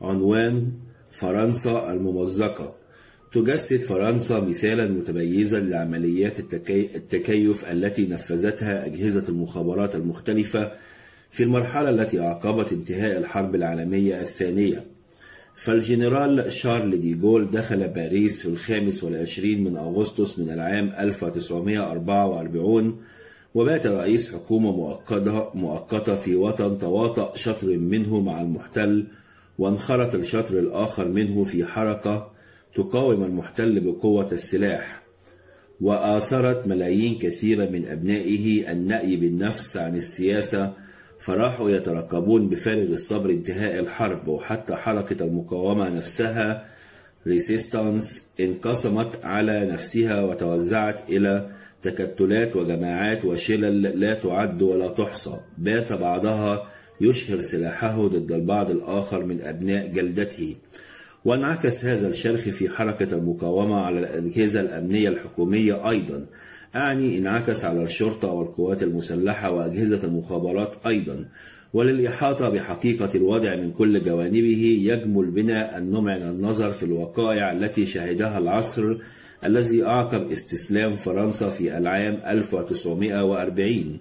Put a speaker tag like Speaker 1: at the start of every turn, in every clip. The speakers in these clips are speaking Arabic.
Speaker 1: عنوان فرنسا الممزقة. تجسد فرنسا مثالا متميزا لعمليات التكي... التكيف التي نفذتها أجهزة المخابرات المختلفة في المرحلة التي أعقبت انتهاء الحرب العالمية الثانية. فالجنرال شارل دي جول دخل باريس في الخامس والعشرين من أغسطس من العام 1944 وبات رئيس حكومة مؤقتة في وطن تواطأ شطر منه مع المحتل وانخرط الشطر الآخر منه في حركة تقاوم المحتل بقوة السلاح. وآثرت ملايين كثيرة من أبنائه النأي بالنفس عن السياسة فراحوا يترقبون بفارغ الصبر انتهاء الحرب وحتى حركة المقاومة نفسها ريسيستانس انقسمت على نفسها وتوزعت إلى تكتلات وجماعات وشلل لا تعد ولا تحصى. بات بعضها يشهر سلاحه ضد البعض الآخر من أبناء جلدته. وانعكس هذا الشرخ في حركة المقاومة على الأجهزة الأمنية الحكومية أيضا. أعني انعكس على الشرطة والقوات المسلحة وأجهزة المخابرات أيضا. وللإحاطة بحقيقة الوضع من كل جوانبه يجمل بنا أن نمعن النظر في الوقائع التي شهدها العصر الذي أعقب استسلام فرنسا في العام 1940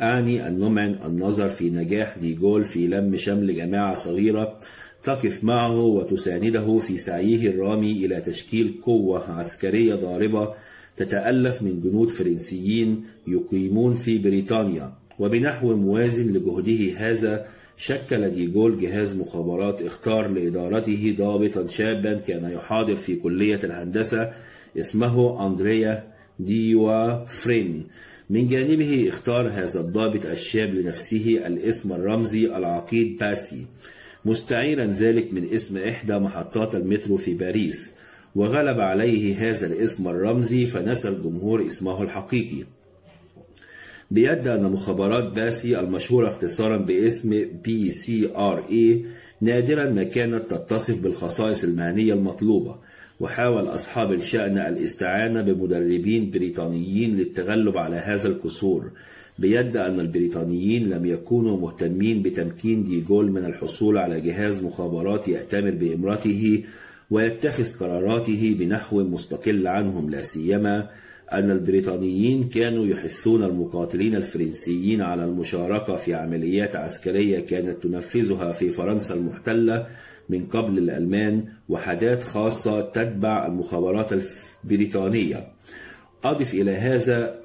Speaker 1: أعني أن نمعن النظر في نجاح ديغول في لم شمل جماعة صغيرة تقف معه وتسانده في سعيه الرامي إلى تشكيل قوة عسكرية ضاربة تتألف من جنود فرنسيين يقيمون في بريطانيا. وبنحو موازن لجهده هذا شكل ديجول جهاز مخابرات اختار لإدارته ضابطا شابا كان يحاضر في كلية الهندسة اسمه أندريه ديوافرين من جانبه اختار هذا الضابط الشاب لنفسه الاسم الرمزي العقيد باسي مستعيرا ذلك من اسم إحدى محطات المترو في باريس وغلب عليه هذا الاسم الرمزي فنسى الجمهور اسمه الحقيقي. بيد أن مخابرات باسي المشهورة اختصارا باسم BCRA نادرا ما كانت تتصف بالخصائص المهنية المطلوبة. وحاول أصحاب الشأن الاستعانة بمدربين بريطانيين للتغلب على هذا الكسور بيد أن البريطانيين لم يكونوا مهتمين بتمكين ديغول من الحصول على جهاز مخابرات يأتمر بإمرته ويتخذ قراراته بنحو مستقل عنهم لا سيما أن البريطانيين كانوا يحثون المقاتلين الفرنسيين على المشاركة في عمليات عسكرية كانت تنفذها في فرنسا المحتلة من قبل الألمان وحدات خاصة تتبع المخابرات البريطانية. أضف إلى هذا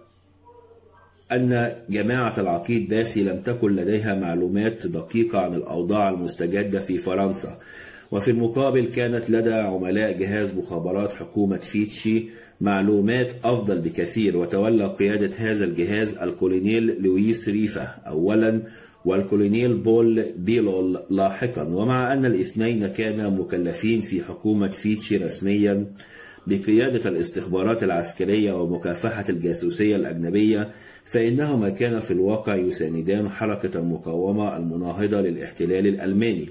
Speaker 1: أن جماعة العقيد باسي لم تكن لديها معلومات دقيقة عن الأوضاع المستجدة في فرنسا. وفي المقابل كانت لدى عملاء جهاز مخابرات حكومة فيتشي معلومات أفضل بكثير وتولى قيادة هذا الجهاز الكولونيل لويس ريفا أولا والكولونيل بول بيلول لاحقا. ومع أن الاثنين كانا مكلفين في حكومة فيتشي رسميا بقيادة الاستخبارات العسكرية ومكافحة الجاسوسية الأجنبية فإنهما كانا في الواقع يساندان حركة المقاومة المناهضة للاحتلال الألماني.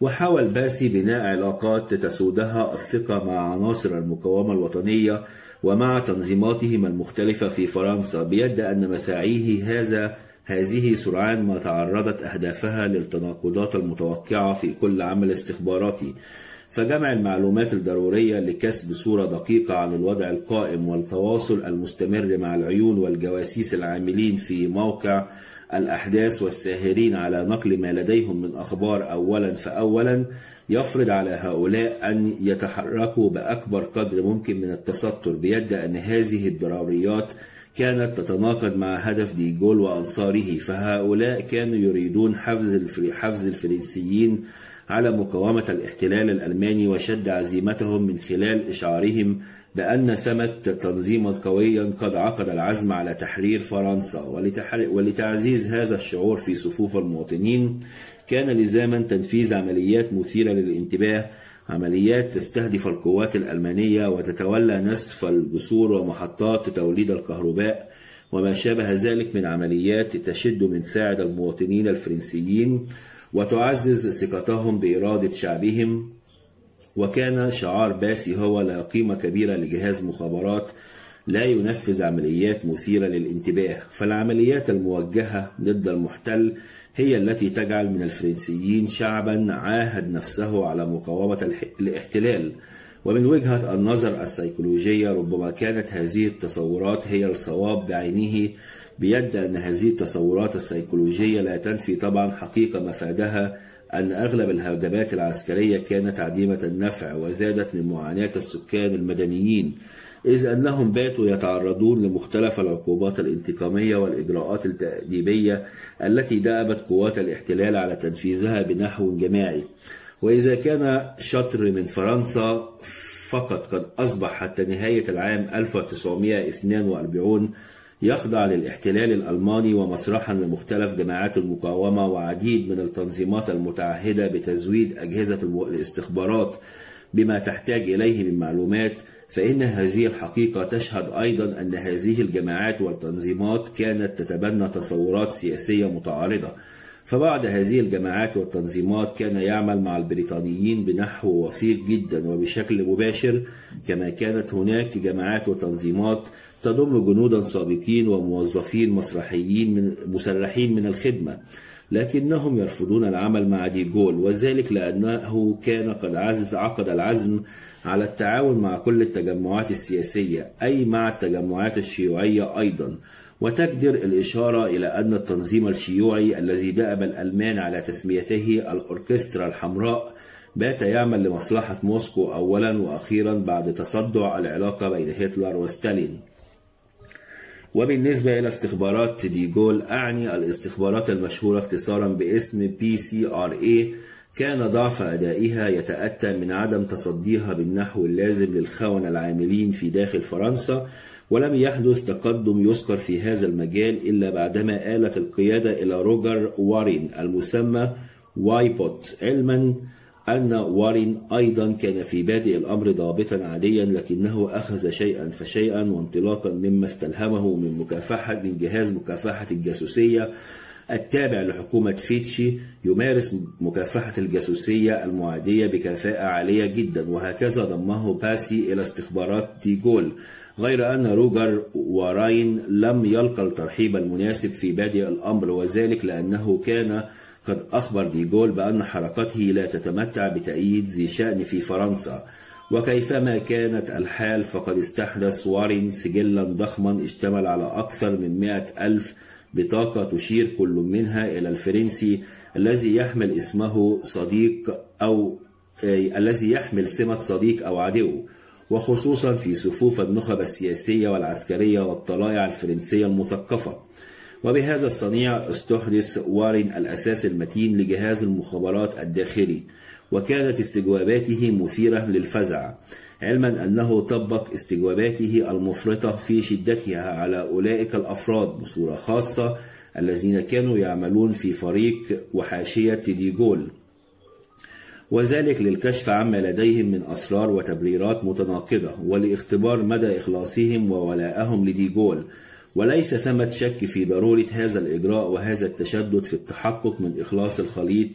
Speaker 1: وحاول باسي بناء علاقات تسودها الثقة مع عناصر المقاومة الوطنية ومع تنظيماتهم المختلفة في فرنسا بيد أن مساعيه هذا هذه سرعان ما تعرضت أهدافها للتناقضات المتوقعة في كل عمل استخباراتي. فجمع المعلومات الضرورية لكسب صورة دقيقة عن الوضع القائم والتواصل المستمر مع العيون والجواسيس العاملين في موقع الأحداث والساهرين على نقل ما لديهم من أخبار أولا فأولا يفرض على هؤلاء أن يتحركوا بأكبر قدر ممكن من التستر بيد أن هذه الضروريات كانت تتناقض مع هدف ديجول وأنصاره فهؤلاء كانوا يريدون حفز حفز الفرنسيين على مقاومة الاحتلال الألماني وشد عزيمتهم من خلال إشعارهم بأن ثمة تنظيما قويا قد عقد العزم على تحرير فرنسا. ولتعزيز هذا الشعور في صفوف المواطنين كان لزاما تنفيذ عمليات مثيرة للانتباه عمليات تستهدف القوات الألمانية وتتولى نسف الجسور ومحطات توليد الكهرباء وما شابه ذلك من عمليات تشد من ساعد المواطنين الفرنسيين وتعزز ثقتهم بإرادة شعبهم. وكان شعار باسي هو لا قيمة كبيرة لجهاز مخابرات لا ينفذ عمليات مثيرة للانتباه فالعمليات الموجهة ضد المحتل هي التي تجعل من الفرنسيين شعبا عاهد نفسه على مقاومة الاحتلال. ومن وجهة النظر السيكولوجية ربما كانت هذه التصورات هي الصواب بعينه بيد أن هذه التصورات السيكولوجية لا تنفي طبعا حقيقة مفادها أن أغلب الهجمات العسكرية كانت عديمة النفع وزادت من معاناة السكان المدنيين. إذ أنهم باتوا يتعرضون لمختلف العقوبات الانتقامية والإجراءات التأديبية التي دأبت قوات الاحتلال على تنفيذها بنحو جماعي. وإذا كان شطر من فرنسا فقط قد أصبح حتى نهاية العام 1942 يخضع للاحتلال الألماني ومسرحا لمختلف جماعات المقاومة وعديد من التنظيمات المتعهدة بتزويد أجهزة الاستخبارات بما تحتاج إليه من معلومات فإن هذه الحقيقة تشهد أيضا أن هذه الجماعات والتنظيمات كانت تتبنى تصورات سياسية متعارضة. فبعض هذه الجماعات والتنظيمات كان يعمل مع البريطانيين بنحو وثيق جدا وبشكل مباشر كما كانت هناك جماعات وتنظيمات تضم جنودا سابقين وموظفين مسرحيين من مسرحين من الخدمة لكنهم يرفضون العمل مع ديغول وذلك لأنه كان قد عزز عقد العزم على التعاون مع كل التجمعات السياسية أي مع التجمعات الشيوعية أيضا. وتجدر الإشارة إلى أن التنظيم الشيوعي الذي دأب الألمان على تسميته الأوركسترا الحمراء بات يعمل لمصلحة موسكو أولا وأخيرا بعد تصدع العلاقة بين هتلر وستالين. وبالنسبة إلى استخبارات ديجول أعني الاستخبارات المشهورة اختصارا باسم اي كان ضعف أدائها يتأتى من عدم تصديها بالنحو اللازم للخونة العاملين في داخل فرنسا ولم يحدث تقدم يذكر في هذا المجال إلا بعدما آلت القيادة إلى روجر وارين المسمى وايبوت علما أن وارين أيضا كان في بادئ الأمر ضابطا عاديا لكنه أخذ شيئا فشيئا وانطلاقا مما استلهمه من مكافحة من جهاز مكافحة الجاسوسية التابع لحكومة فيتشي يمارس مكافحة الجاسوسية المعادية بكفاءة عالية جدا وهكذا ضمه باسي إلى استخبارات ديغول غير أن روجر وارين لم يلقى الترحيب المناسب في بادئ الأمر وذلك لأنه كان قد أخبر ديغول بأن حركته لا تتمتع بتأييد ذي شأن في فرنسا. وكيفما كانت الحال فقد استحدث وارين سجلا ضخما اشتمل على أكثر من مئة ألف بطاقة تشير كل منها إلى الفرنسي الذي يحمل اسمه صديق أو الذي يحمل سمة صديق أو عدو وخصوصا في صفوف النخب السياسية والعسكرية والطلائع الفرنسية المثقفة. وبهذا الصنيع استحدث وارن الأساس المتين لجهاز المخابرات الداخلي وكانت استجواباته مثيرة للفزع. علما أنه طبق استجواباته المفرطة في شدتها على أولئك الأفراد بصورة خاصة الذين كانوا يعملون في فريق وحاشية ديجول وذلك للكشف عما لديهم من أسرار وتبريرات متناقضة ولاختبار مدى إخلاصهم وولائهم لديجول وليس ثمة شك في ضرورة هذا الإجراء وهذا التشدد في التحقق من إخلاص الخليط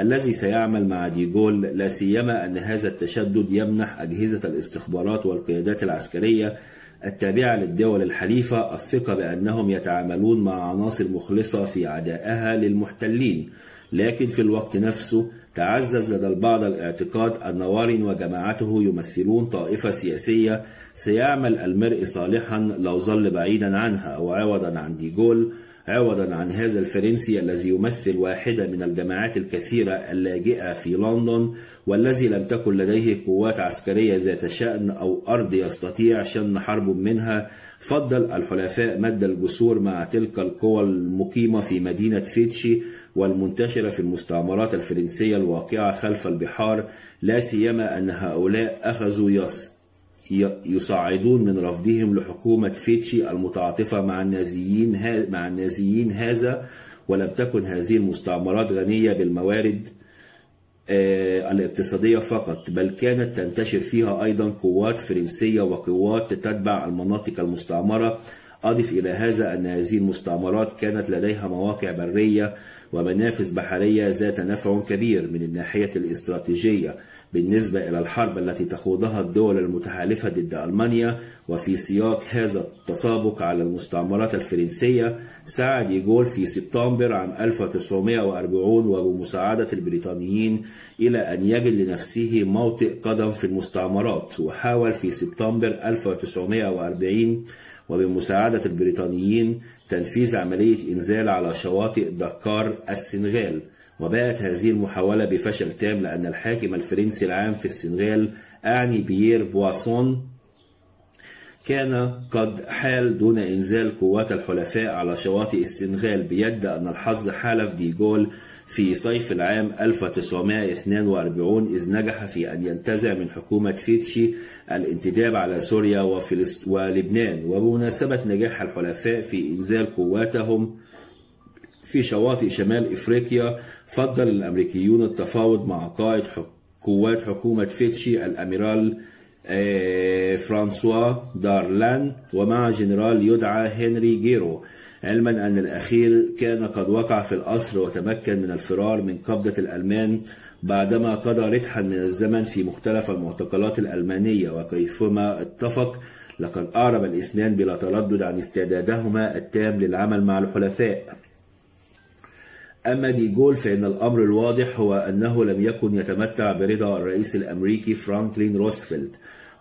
Speaker 1: الذي سيعمل مع ديغول لا سيما أن هذا التشدد يمنح أجهزة الاستخبارات والقيادات العسكرية التابعة للدول الحليفة الثقة بأنهم يتعاملون مع عناصر مخلصة في عدائها للمحتلين. لكن في الوقت نفسه تعزز لدى البعض الاعتقاد أن وارن وجماعته يمثلون طائفة سياسية سيعمل المرء صالحا لو ظل بعيدا عنها. وعوضا عن ديغول عوضا عن هذا الفرنسي الذي يمثل واحدة من الجماعات الكثيرة اللاجئة في لندن والذي لم تكن لديه قوات عسكرية ذات شأن أو أرض يستطيع شن حرب منها فضل الحلفاء مد الجسور مع تلك القوى المقيمة في مدينة فيتشي والمنتشرة في المستعمرات الفرنسية الواقعة خلف البحار لا سيما أن هؤلاء أخذوا يص يصعدون من رفضهم لحكومة فيتشي المتعاطفة مع النازيين مع النازيين هذا ولم تكن هذه المستعمرات غنية بالموارد الاقتصادية فقط بل كانت تنتشر فيها أيضا قوات فرنسية وقوات تتبع المناطق المستعمرة. أضف إلى هذا أن هذه المستعمرات كانت لديها مواقع برية ومنافذ بحرية ذات نفع كبير من الناحية الاستراتيجية. بالنسبة إلى الحرب التي تخوضها الدول المتحالفة ضد ألمانيا وفي سياق هذا التسابق على المستعمرات الفرنسية سعى ديغول في سبتمبر عام 1940 وبمساعدة البريطانيين إلى أن يجد لنفسه موطئ قدم في المستعمرات وحاول في سبتمبر 1940 وبمساعدة البريطانيين تنفيذ عملية إنزال على شواطئ دكار السنغال. وباءت هذه المحاولة بفشل تام لأن الحاكم الفرنسي العام في السنغال أعني بيير بواسون كان قد حال دون إنزال قوات الحلفاء على شواطئ السنغال بيد أن الحظ حالف ديغول في صيف العام 1942 إذ نجح في أن ينتزع من حكومة فيتشي الانتداب على سوريا وفلسط... ولبنان. وبمناسبة نجاح الحلفاء في إنزال قواتهم في شواطئ شمال إفريقيا فضل الأمريكيون التفاوض مع قائد قوات حكومة فيتشي الأميرال فرانسوا دارلان ومع جنرال يدعى هنري جيرو. علما أن الأخير كان قد وقع في الأسر وتمكن من الفرار من قبضة الألمان بعدما قضى رتحا من الزمن في مختلف المعتقلات الألمانية. وكيفما اتفق لقد أعرب الاثنان بلا تردد عن استعدادهما التام للعمل مع الحلفاء. أما ديجول فإن الأمر الواضح هو أنه لم يكن يتمتع برضا الرئيس الأمريكي فرانكلين روزفلت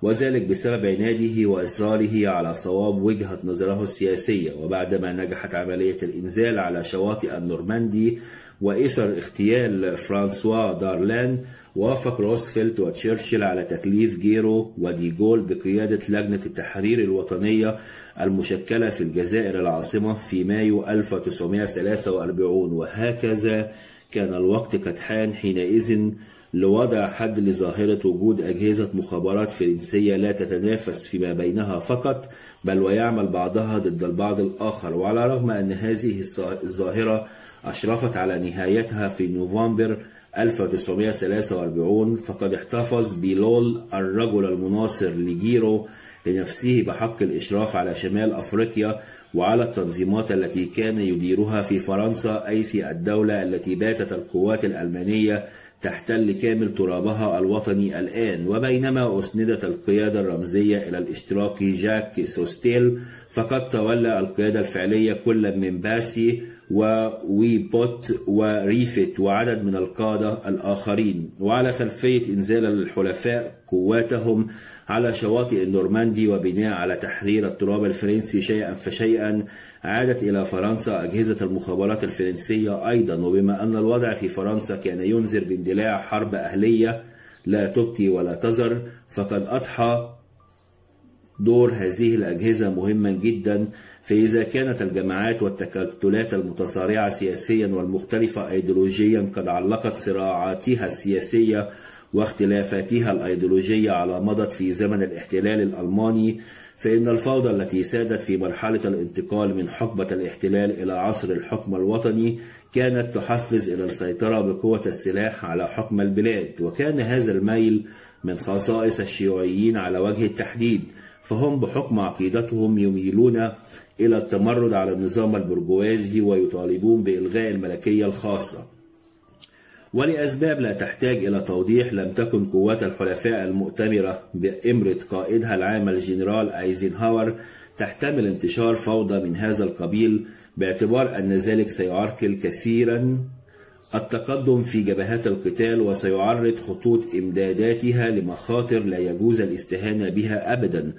Speaker 1: وذلك بسبب عناده وإصراره على صواب وجهة نظره السياسية. وبعدما نجحت عملية الإنزال على شواطئ النورماندي وإثر اغتيال فرانسوا دارلان وافق روزفلت وتشرشل على تكليف جيرو وديجول بقيادة لجنة التحرير الوطنية المشكلة في الجزائر العاصمة في مايو 1943 وهكذا كان الوقت قد حان حينئذ لوضع حد لظاهرة وجود أجهزة مخابرات فرنسية لا تتنافس فيما بينها فقط بل ويعمل بعضها ضد البعض الآخر. وعلى الرغم أن هذه الظاهرة أشرفت على نهايتها في نوفمبر 1943 فقد احتفظ بيلول الرجل المناصر لجيرو لنفسه بحق الإشراف على شمال أفريقيا وعلى التنظيمات التي كان يديرها في فرنسا أي في الدولة التي باتت القوات الألمانية تحتل كامل ترابها الوطني الآن. وبينما أسندت القيادة الرمزية إلى الاشتراكي جاك سوستيل فقد تولى القيادة الفعلية كل من باسي وويبوت وريفت وعدد من القادة الآخرين. وعلى خلفية إنزال الحلفاء قواتهم على شواطئ النورماندي وبناء على تحرير التراب الفرنسي شيئا فشيئا عادت إلى فرنسا أجهزة المخابرات الفرنسية أيضا. وبما أن الوضع في فرنسا كان ينذر باندلاع حرب أهلية لا تبكي ولا تزر فقد أضحى دور هذه الأجهزة مهما جدا فإذا كانت الجماعات والتكتلات المتصارعة سياسيا والمختلفة أيديولوجيا قد علقت صراعاتها السياسية واختلافاتها الأيديولوجية على مضت في زمن الاحتلال الألماني فإن الفوضى التي سادت في مرحلة الانتقال من حقبة الاحتلال إلى عصر الحكم الوطني كانت تحفز إلى السيطرة بقوة السلاح على حكم البلاد. وكان هذا الميل من خصائص الشيوعيين على وجه التحديد فهم بحكم عقيدتهم يميلون إلى التمرد على النظام البرجوازي ويطالبون بإلغاء الملكية الخاصة. ولأسباب لا تحتاج إلى توضيح لم تكن قوات الحلفاء المؤتمرة بإمرة قائدها العام الجنرال أيزنهاور تحتمل انتشار فوضى من هذا القبيل باعتبار أن ذلك سيعرقل كثيرا التقدم في جبهات القتال وسيعرض خطوط إمداداتها لمخاطر لا يجوز الاستهانة بها أبدا.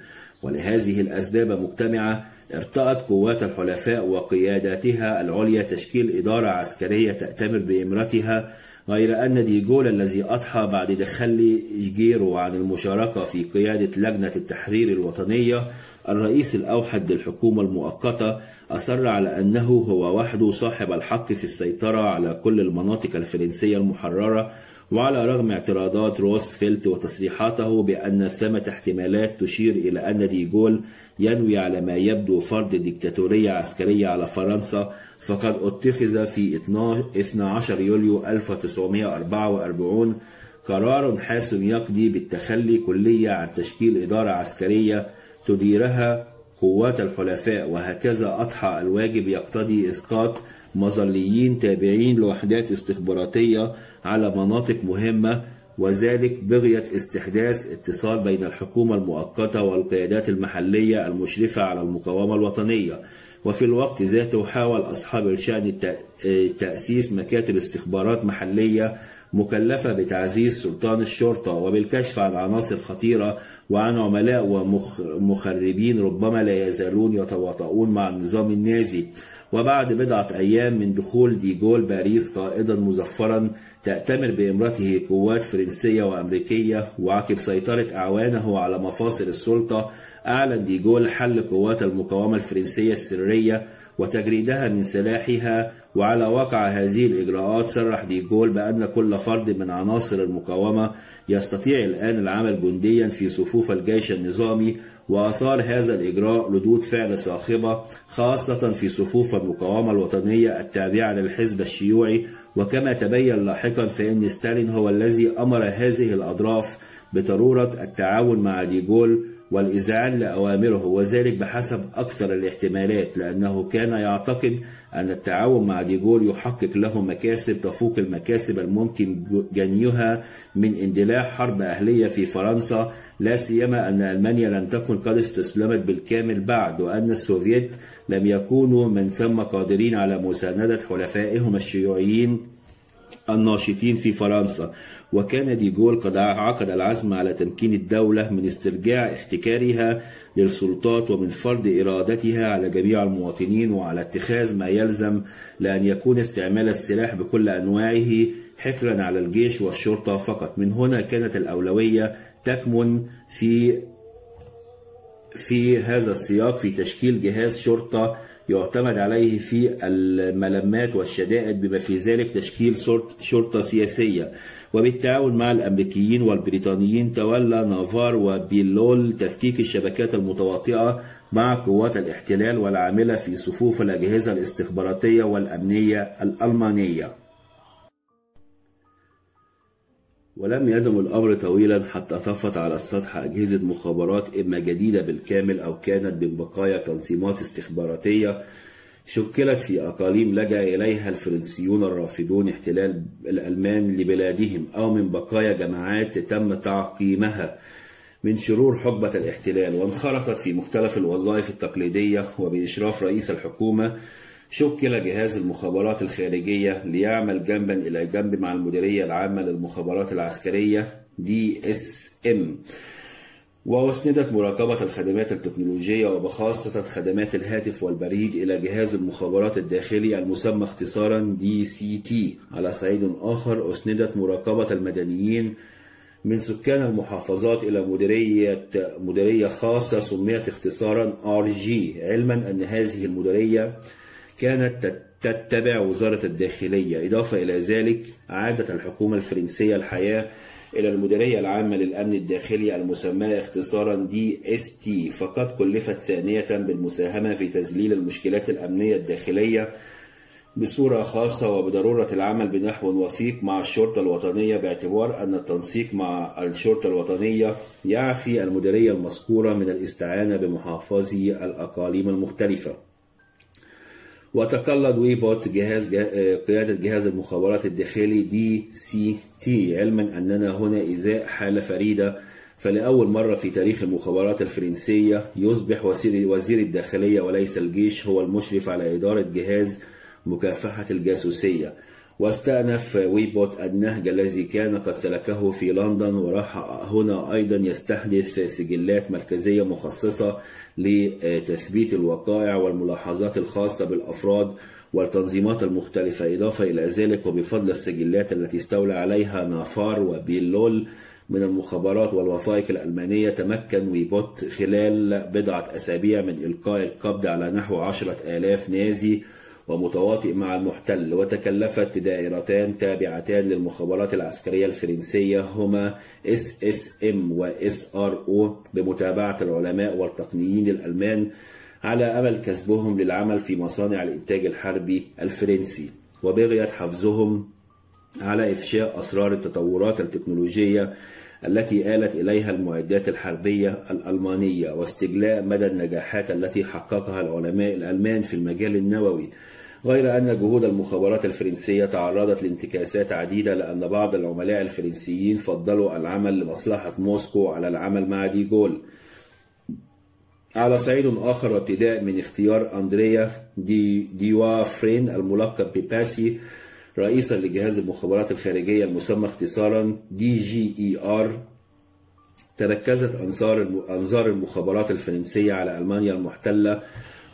Speaker 1: ولهذه الأسباب مجتمعة ارتأت قوات الحلفاء وقياداتها العليا تشكيل إدارة عسكرية تأتمر بإمرتها غير أن ديجول الذي أضحى بعد تخلي جيرو عن المشاركة في قيادة لجنة التحرير الوطنية الرئيس الأوحد للحكومة المؤقتة أصر على أنه هو وحده صاحب الحق في السيطرة على كل المناطق الفرنسية المحررة وعلى رغم اعتراضات روزفلت وتصريحاته بأن ثمة احتمالات تشير إلى أن ديجول ينوي على ما يبدو فرض ديكتاتورية عسكرية على فرنسا فقد اتخذ في 12 يوليو 1944 قرار حاسم يقضي بالتخلي كلية عن تشكيل إدارة عسكرية تديرها قوات الحلفاء وهكذا أضحى الواجب يقتضي إسقاط مظليين تابعين لوحدات استخباراتية على مناطق مهمة وذلك بغية استحداث اتصال بين الحكومة المؤقتة والقيادات المحلية المشرفة على المقاومة الوطنية. وفي الوقت ذاته حاول أصحاب الشأن تأسيس مكاتب استخبارات محلية مكلفة بتعزيز سلطان الشرطة. وبالكشف عن عناصر خطيرة وعن عملاء ومخربين ربما لا يزالون يتواطؤون مع النظام النازي. وبعد بضعة أيام من دخول ديجول باريس قائدا مزفرا تأتمر بإمرته قوات فرنسية وأمريكية وعقب سيطرة أعوانه على مفاصل السلطة أعلن ديجول حل قوات المقاومة الفرنسية السرية وتجريدها من سلاحها وعلى وقع هذه الإجراءات صرح ديجول بأن كل فرد من عناصر المقاومة يستطيع الآن العمل جنديا في صفوف الجيش النظامي وأثار هذا الإجراء ردود فعل صاخبة خاصة في صفوف المقاومة الوطنية التابعة للحزب الشيوعي وكما تبين لاحقا فإن ستالين هو الذي أمر هذه الأطراف بضرورة التعاون مع ديجول والإذعان لأوامره وذلك بحسب أكثر الاحتمالات لأنه كان يعتقد أن التعاون مع ديجول يحقق له مكاسب تفوق المكاسب الممكن جنيها من اندلاع حرب أهلية في فرنسا لا سيما أن ألمانيا لم تكن قد استسلمت بالكامل بعد وأن السوفيت لم يكونوا من ثم قادرين على مساندة حلفائهم الشيوعيين الناشطين في فرنسا. وكان ديجول قد عقد العزم على تمكين الدولة من استرجاع احتكارها للسلطات ومن فرض إرادتها على جميع المواطنين وعلى اتخاذ ما يلزم لأن يكون استعمال السلاح بكل أنواعه حكرا على الجيش والشرطة فقط. من هنا كانت الأولوية تكمن في في هذا السياق في تشكيل جهاز شرطة يعتمد عليه في الملمات والشدائد بما في ذلك تشكيل شرطة سياسية. وبالتعاون مع الأمريكيين والبريطانيين تولى نافار وبيلول تفكيك الشبكات المتواطئة مع قوات الاحتلال والعاملة في صفوف الأجهزة الاستخباراتية والأمنية الألمانية. ولم يدم الأمر طويلا حتى طفت على السطح أجهزة مخابرات إما جديدة بالكامل أو كانت من بقايا تنظيمات استخباراتية شكلت في أقاليم لجأ إليها الفرنسيون الرافضون احتلال الألمان لبلادهم أو من بقايا جماعات تم تعقيمها من شرور حقبة الاحتلال وانخرطت في مختلف الوظائف التقليدية وبإشراف رئيس الحكومة شكل جهاز المخابرات الخارجية ليعمل جنبا إلى جنب مع المديرية العامة للمخابرات العسكرية DSM وأسندت مراقبة الخدمات التكنولوجية وبخاصة خدمات الهاتف والبريد إلى جهاز المخابرات الداخلي المسمى اختصارا DCT على صعيد آخر أسندت مراقبة المدنيين من سكان المحافظات إلى مديرية مديرية خاصة سميت اختصارا RG علما أن هذه المديرية كانت تتبع وزارة الداخلية إضافة إلى ذلك أعادت الحكومة الفرنسية الحياة إلى المديرية العامة للأمن الداخلي المسماة اختصارا DST فقد كلفت ثانية بالمساهمة في تذليل المشكلات الأمنية الداخلية بصورة خاصة وبضرورة العمل بنحو وثيق مع الشرطة الوطنية باعتبار أن التنسيق مع الشرطة الوطنية يعفي المديرية المذكورة من الاستعانة بمحافظي الأقاليم المختلفة. وتقلد ويبوت جهاز جه... قيادة جهاز المخابرات الداخلي DST علما أننا هنا إزاء حالة فريدة. فلأول مرة في تاريخ المخابرات الفرنسية يصبح وزير, وزير الداخلية وليس الجيش هو المشرف على إدارة جهاز مكافحة الجاسوسية. واستأنف ويبوت النهج الذي كان قد سلكه في لندن وراح هنا أيضا يستحدث سجلات مركزية مخصصة لتثبيت الوقائع والملاحظات الخاصة بالأفراد والتنظيمات المختلفة إضافة إلى ذلك وبفضل السجلات التي استولى عليها نافار وبيلول من المخابرات والوثائق الألمانية تمكن ويبوت خلال بضعة أسابيع من إلقاء القبض على نحو عشرة آلاف نازي ومتواطئ مع المحتل وتكلفت دائرتان تابعتان للمخابرات العسكرية الفرنسية هما SSM و SR أو بمتابعة العلماء والتقنيين الألمان على أمل كسبهم للعمل في مصانع الإنتاج الحربي الفرنسي. وبغية حفزهم على إفشاء أسرار التطورات التكنولوجية التي آلت إليها المعدات الحربية الألمانية واستجلاء مدى النجاحات التي حققها العلماء الألمان في المجال النووي. غير أن جهود المخابرات الفرنسية تعرضت لانتكاسات عديدة لأن بعض العملاء الفرنسيين فضلوا العمل لمصلحة موسكو على العمل مع ديغول. على صعيد آخر وابتداء من اختيار أندريا دي ديوا فرين الملقب بباسي رئيسا لجهاز المخابرات الخارجية المسمى اختصارا DGER تركزت أنظار أنظار المخابرات الفرنسية على ألمانيا المحتلة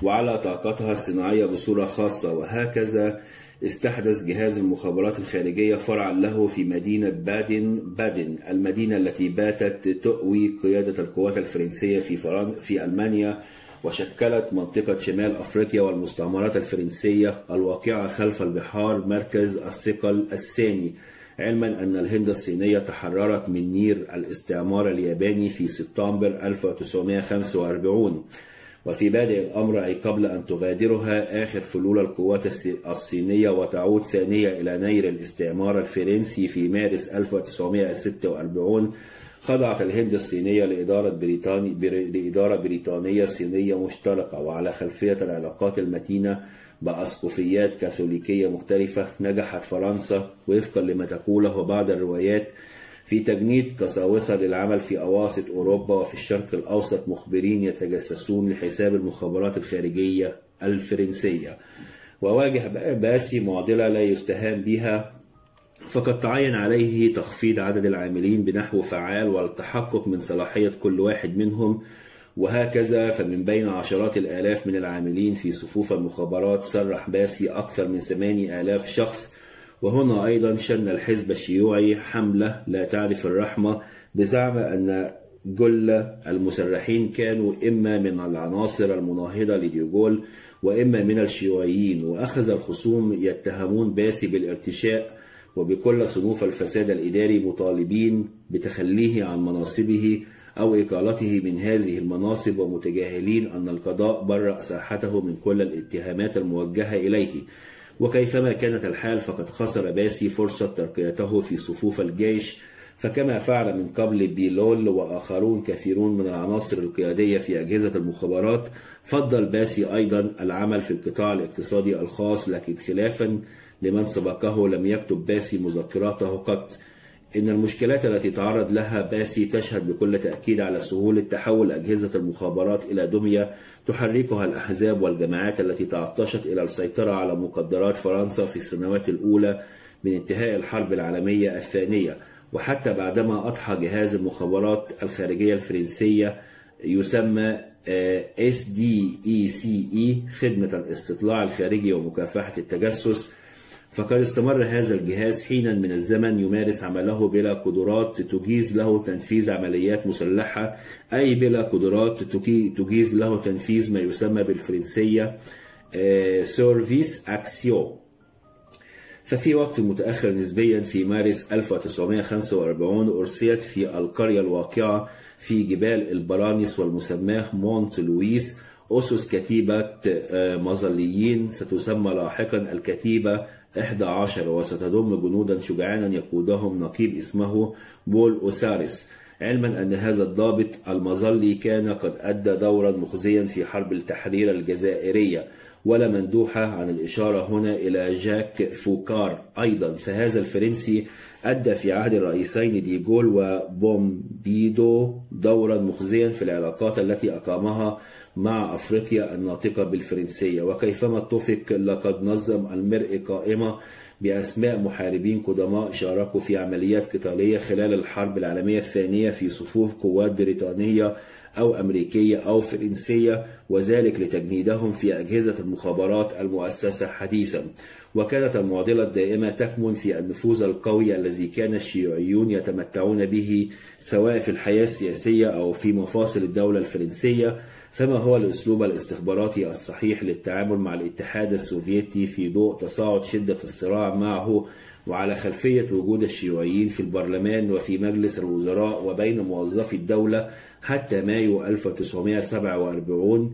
Speaker 1: وعلى طاقتها الصناعية بصورة خاصة وهكذا استحدث جهاز المخابرات الخارجية فرعا له في مدينة بادن بادن المدينة التي باتت تؤوي قيادة القوات الفرنسية في فرن في ألمانيا وشكلت منطقة شمال أفريقيا والمستعمرات الفرنسية الواقعة خلف البحار مركز الثقل الثاني. علما أن الهند الصينية تحررت من نير الاستعمار الياباني في سبتمبر 1945 وفي بادئ الأمر أي قبل أن تغادرها آخر فلول القوات الصينية وتعود ثانية إلى نير الاستعمار الفرنسي في مارس 1946 خضعت الهند الصينية لإدارة, بريطاني لإدارة بريطانية صينية مشتركة وعلى خلفية العلاقات المتينة بأسقفيات كاثوليكية مختلفة نجحت فرنسا وفقا لما تقوله بعض الروايات في تجنيد قساوسة للعمل في أواسط أوروبا وفي الشرق الأوسط مخبرين يتجسسون لحساب المخابرات الخارجية الفرنسية. وواجه باسي معضلة لا يستهان بها. فقد تعين عليه تخفيض عدد العاملين بنحو فعال والتحقق من صلاحية كل واحد منهم. وهكذا فمن بين عشرات الآلاف من العاملين في صفوف المخابرات صرح باسي أكثر من ثماني آلاف شخص وهنا أيضا شن الحزب الشيوعي حملة لا تعرف الرحمة بزعم أن جل المسرحين كانوا إما من العناصر المناهضة لديوغول وإما من الشيوعيين وأخذ الخصوم يتهمون باسي بالارتشاء وبكل صنوف الفساد الإداري مطالبين بتخليه عن مناصبه أو إقالته من هذه المناصب ومتجاهلين أن القضاء برأ ساحته من كل الاتهامات الموجهة إليه. وكيفما كانت الحال فقد خسر باسي فرصة ترقيته في صفوف الجيش فكما فعل من قبل بيلول وآخرون كثيرون من العناصر القيادية في أجهزة المخابرات فضل باسي أيضا العمل في القطاع الاقتصادي الخاص لكن خلافا لمن سبقه لم يكتب باسي مذكراته قط. إن المشكلات التي تعرض لها باسي تشهد بكل تأكيد على سهولة تحول أجهزة المخابرات إلى دمية تحركها الأحزاب والجماعات التي تعطشت إلى السيطرة على مقدرات فرنسا في السنوات الأولى من انتهاء الحرب العالمية الثانية وحتى بعدما أضحى جهاز المخابرات الخارجية الفرنسية يسمى SDECE خدمة الاستطلاع الخارجي ومكافحة التجسس فقد استمر هذا الجهاز حينا من الزمن يمارس عمله بلا قدرات تجيز له تنفيذ عمليات مسلحة أي بلا قدرات تجيز له تنفيذ ما يسمى بالفرنسية Service Action ففي وقت متأخر نسبيا في مارس 1945 أرسيت في القرية الواقعة في جبال البرانيس والمسماة مونت لويس أسس كتيبة مظليين ستسمى لاحقا الكتيبة 11 وستضم جنودا شجعانا يقودهم نقيب اسمه بول أوساريس علما أن هذا الضابط المظلي كان قد أدى دورا مخزيا في حرب التحرير الجزائرية ولا مندوحة عن الإشارة هنا إلى جاك فوكار أيضا فهذا الفرنسي أدى في عهد الرئيسين ديغول وبومبيدو دورا مخزيا في العلاقات التي أقامها مع أفريقيا الناطقة بالفرنسية. وكيفما اتفق لقد نظم المرء قائمة بأسماء محاربين قدماء شاركوا في عمليات قتالية خلال الحرب العالمية الثانية في صفوف قوات بريطانية أو أمريكية أو فرنسية وذلك لتجنيدهم في أجهزة المخابرات المؤسسة حديثا. وكانت المعضلة الدائمة تكمن في النفوذ القوي الذي كان الشيوعيون يتمتعون به سواء في الحياة السياسية أو في مفاصل الدولة الفرنسية فما هو الأسلوب الاستخباراتي الصحيح للتعامل مع الاتحاد السوفيتي في ضوء تصاعد شدة الصراع معه وعلى خلفية وجود الشيوعيين في البرلمان وفي مجلس الوزراء وبين موظفي الدولة حتى مايو 1947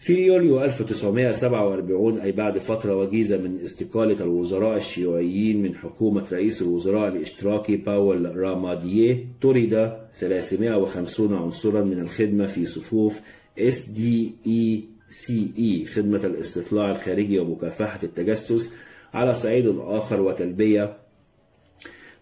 Speaker 1: في يوليو 1947 أي بعد فترة وجيزة من استقالة الوزراء الشيوعيين من حكومة رئيس الوزراء الاشتراكي باول رامادييه طرد 350 عنصرا من الخدمة في صفوف SDECE إي خدمة الاستطلاع الخارجي ومكافحة التجسس على صعيد آخر وتلبية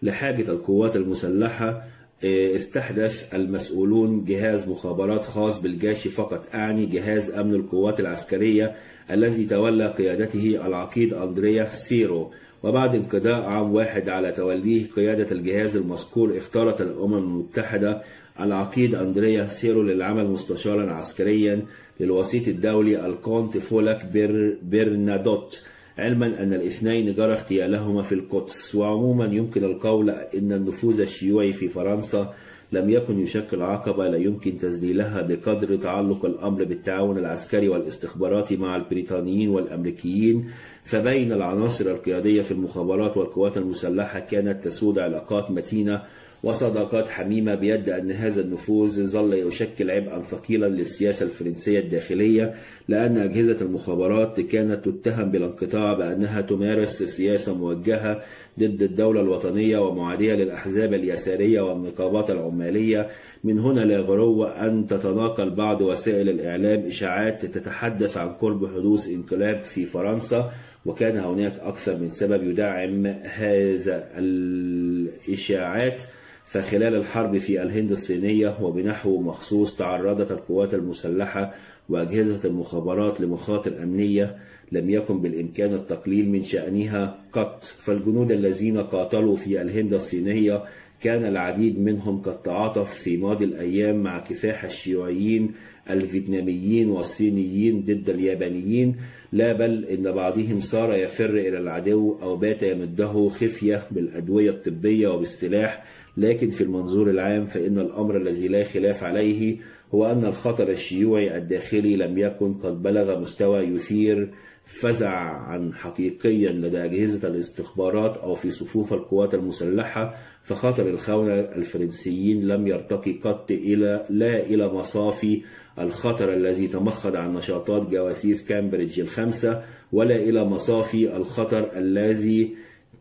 Speaker 1: لحاجة القوات المسلحة استحدث المسؤولون جهاز مخابرات خاص بالجيش فقط أعني جهاز أمن القوات العسكرية الذي تولى قيادته العقيد أندريا سيرو. وبعد انقضاء عام واحد على توليه قيادة الجهاز المذكور اختارت الأمم المتحدة العقيد أندريا سيرو للعمل مستشارا عسكريا للوسيط الدولي الكونت فولك بير بيرنادوت. علما أن الاثنين جرى اغتيالهما في القدس وعموما يمكن القول أن النفوذ الشيوعي في فرنسا لم يكن يشكل عقبة لا يمكن تذليلها بقدر تعلق الأمر بالتعاون العسكري والاستخباراتي مع البريطانيين والأمريكيين فبين العناصر القيادية في المخابرات والقوات المسلحة كانت تسود علاقات متينة وصداقات حميمة بيد أن هذا النفوذ ظل يشكل عبئا ثقيلا للسياسة الفرنسية الداخلية لأن أجهزة المخابرات كانت تتهم بلا انقطاع بأنها تمارس سياسة موجهة ضد الدولة الوطنية ومعادية للأحزاب اليسارية والنقابات العمالية. من هنا لا غرو أن تتناقل بعض وسائل الإعلام إشاعات تتحدث عن قرب حدوث انقلاب في فرنسا وكان هناك أكثر من سبب يدعم هذا الإشاعات. فخلال الحرب في الهند الصينية وبنحو مخصوص تعرضت القوات المسلحة وأجهزة المخابرات لمخاطر أمنية لم يكن بالإمكان التقليل من شأنها قط. فالجنود الذين قاتلوا في الهند الصينية كان العديد منهم قد تعاطف في ماضي الأيام مع كفاح الشيوعيين الفيتناميين والصينيين ضد اليابانيين. لا بل إن بعضهم صار يفر إلى العدو أو بات يمده خفية بالأدوية الطبية وبالسلاح لكن في المنظور العام فإن الأمر الذي لا خلاف عليه هو أن الخطر الشيوعي الداخلي لم يكن قد بلغ مستوى يثير فزعا حقيقيا لدى أجهزة الاستخبارات أو في صفوف القوات المسلحة فخطر الخونة الفرنسيين لم يرتقي قط إلى لا إلى مصافي الخطر الذي تمخض عن نشاطات جواسيس كامبريدج الخمسة ولا إلى مصافي الخطر الذي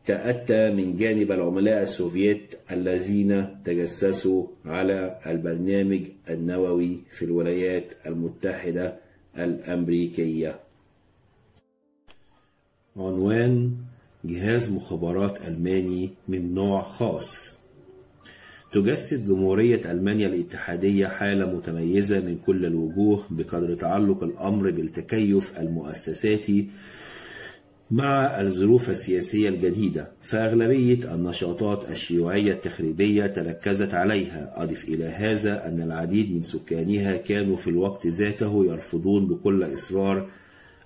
Speaker 1: تأتى من جانب العملاء السوفييت الذين تجسسوا على البرنامج النووي في الولايات المتحدة الأمريكية. عنوان جهاز مخابرات ألماني من نوع خاص. تجسد جمهورية ألمانيا الاتحادية حالة متميزة من كل الوجوه بقدر تعلق الأمر بالتكيف المؤسساتي مع الظروف السياسية الجديدة فأغلبية النشاطات الشيوعية التخريبية تركزت عليها. أضف إلى هذا أن العديد من سكانها كانوا في الوقت ذاته يرفضون بكل إصرار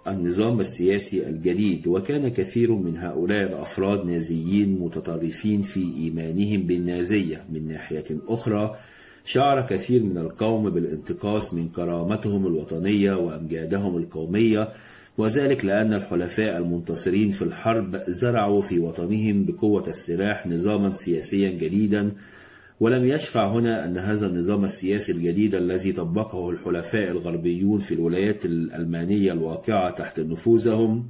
Speaker 1: النظام السياسي الجديد وكان كثير من هؤلاء الأفراد نازيين متطرفين في إيمانهم بالنازية. من ناحية أخرى شعر كثير من القوم بالانتقاص من كرامتهم الوطنية وأمجادهم القومية وذلك لأن الحلفاء المنتصرين في الحرب زرعوا في وطنهم بقوة السلاح نظاما سياسيا جديدا ولم يشفع هنا أن هذا النظام السياسي الجديد الذي طبقه الحلفاء الغربيون في الولايات الألمانية الواقعة تحت نفوذهم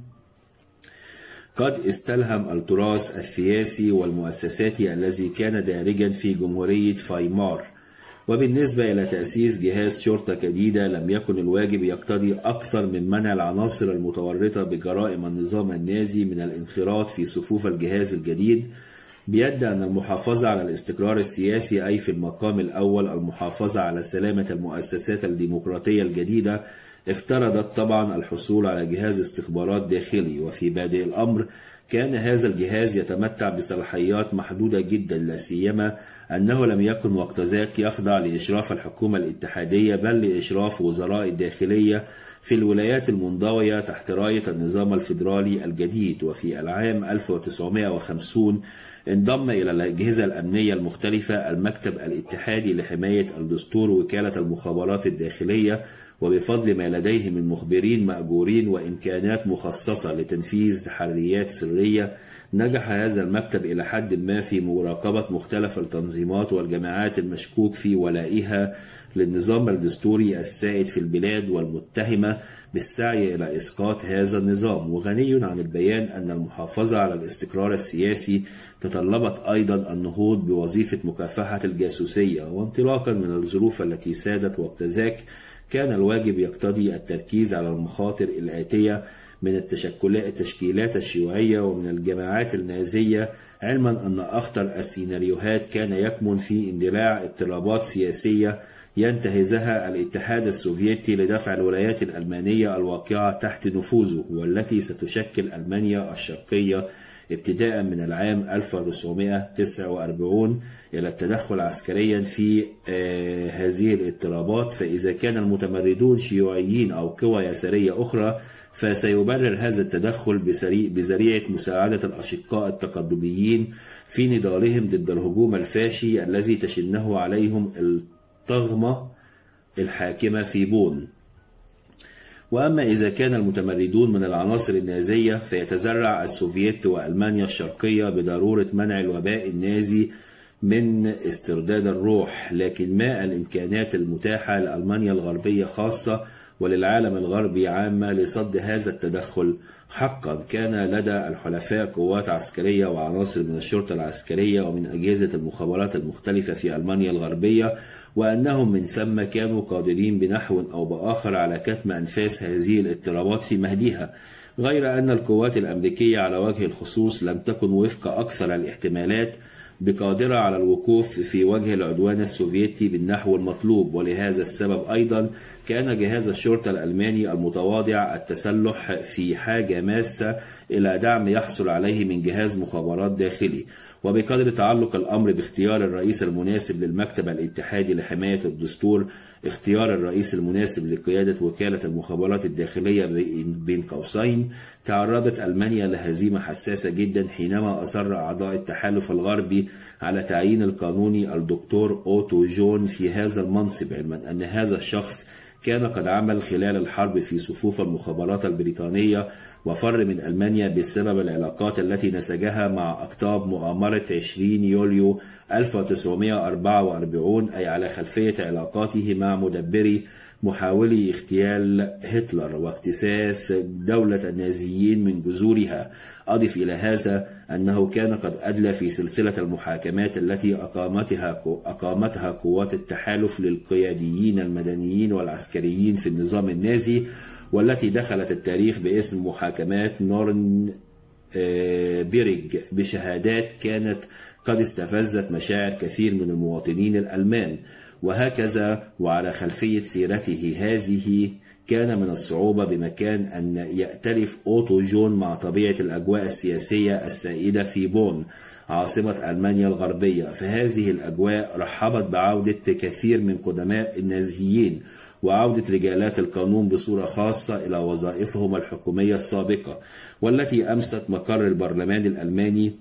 Speaker 1: قد استلهم التراث السياسي والمؤسساتي الذي كان دارجا في جمهورية فايمار. وبالنسبة إلى تأسيس جهاز شرطة جديدة لم يكن الواجب يقتضي أكثر من منع العناصر المتورطة بجرائم النظام النازي من الانخراط في صفوف الجهاز الجديد. بيد أن المحافظة على الاستقرار السياسي أي في المقام الأول المحافظة على سلامة المؤسسات الديمقراطية الجديدة افترضت طبعا الحصول على جهاز استخبارات داخلي. وفي بادئ الأمر كان هذا الجهاز يتمتع بصلاحيات محدودة جدا لا سيما أنه لم يكن وقت ذاك يخضع لإشراف الحكومة الاتحادية بل لإشراف وزراء الداخلية في الولايات المنضوية تحت راية النظام الفيدرالي الجديد. وفي العام 1950 انضم إلى الأجهزة الأمنية المختلفة المكتب الاتحادي لحماية الدستور وكالة المخابرات الداخلية وبفضل ما لديه من مخبرين مأجورين وإمكانات مخصصة لتنفيذ تحريات سرية نجح هذا المكتب إلى حد ما في مراقبة مختلف التنظيمات والجماعات المشكوك في ولائها للنظام الدستوري السائد في البلاد والمتهمة بالسعي إلى إسقاط هذا النظام. وغني عن البيان أن المحافظة على الاستقرار السياسي تطلبت أيضا النهوض بوظيفة مكافحة الجاسوسية. وانطلاقا من الظروف التي سادت وقت ذاك كان الواجب يقتضي التركيز على المخاطر الآتية من التشكيلات الشيوعية ومن الجماعات النازية علما أن أخطر السيناريوهات كان يكمن في اندلاع اضطرابات سياسية ينتهزها الاتحاد السوفيتي لدفع الولايات الألمانية الواقعة تحت نفوذه والتي ستشكل ألمانيا الشرقية ابتداء من العام 1949 إلى التدخل عسكريا في هذه الاضطرابات. فإذا كان المتمردون شيوعيين أو قوى يسارية أخرى فسيبرر هذا التدخل بذريعة مساعدة الأشقاء التقدميين في نضالهم ضد الهجوم الفاشي الذي تشنه عليهم الطغمة الحاكمة في بون. وأما إذا كان المتمردون من العناصر النازية فيتزرع السوفييت وألمانيا الشرقية بضرورة منع الوباء النازي من استرداد الروح. لكن ما الإمكانات المتاحة لألمانيا الغربية خاصة وللعالم الغربي عامة لصد هذا التدخل. حقا كان لدى الحلفاء قوات عسكرية وعناصر من الشرطة العسكرية ومن أجهزة المخابرات المختلفة في ألمانيا الغربية وأنهم من ثم كانوا قادرين بنحو أو بآخر على كتم أنفاس هذه الاضطرابات في مهدها غير أن القوات الأمريكية على وجه الخصوص لم تكن وفق أكثر الاحتمالات بقادرة على الوقوف في وجه العدوان السوفيتي بالنحو المطلوب ولهذا السبب أيضا كان جهاز الشرطة الألماني المتواضع التسلح في حاجة ماسة إلى دعم يحصل عليه من جهاز مخابرات داخلي. وبقدر تعلق الأمر باختيار الرئيس المناسب للمكتب الاتحادي لحماية الدستور اختيار الرئيس المناسب لقيادة وكالة المخابرات الداخلية بين قوسين تعرضت ألمانيا لهزيمة حساسة جدا حينما أصر أعضاء التحالف الغربي على تعيين القانوني الدكتور أوتو جون في هذا المنصب علما أن هذا الشخص كان قد عمل خلال الحرب في صفوف المخابرات البريطانية وفر من ألمانيا بسبب العلاقات التي نسجها مع أقطاب مؤامرة 20 يوليو 1944 أي على خلفية علاقاته مع مدبري محاولي اغتيال هتلر واكتساث دولة النازيين من جذورها. أضف إلى هذا أنه كان قد أدلى في سلسلة المحاكمات التي أقامتها أقامتها قوات التحالف للقياديين المدنيين والعسكريين في النظام النازي والتي دخلت التاريخ باسم محاكمات نورنبيرج بشهادات كانت قد استفزت مشاعر كثير من المواطنين الألمان. وهكذا وعلى خلفية سيرته هذه كان من الصعوبة بمكان أن يأتلف أوتو جون مع طبيعة الأجواء السياسية السائدة في بون عاصمة ألمانيا الغربية. فهذه الأجواء رحبت بعودة كثير من قدماء النازيين. وعودة رجالات القانون بصورة خاصة إلى وظائفهم الحكومية السابقة والتي أمست مقر البرلمان الألماني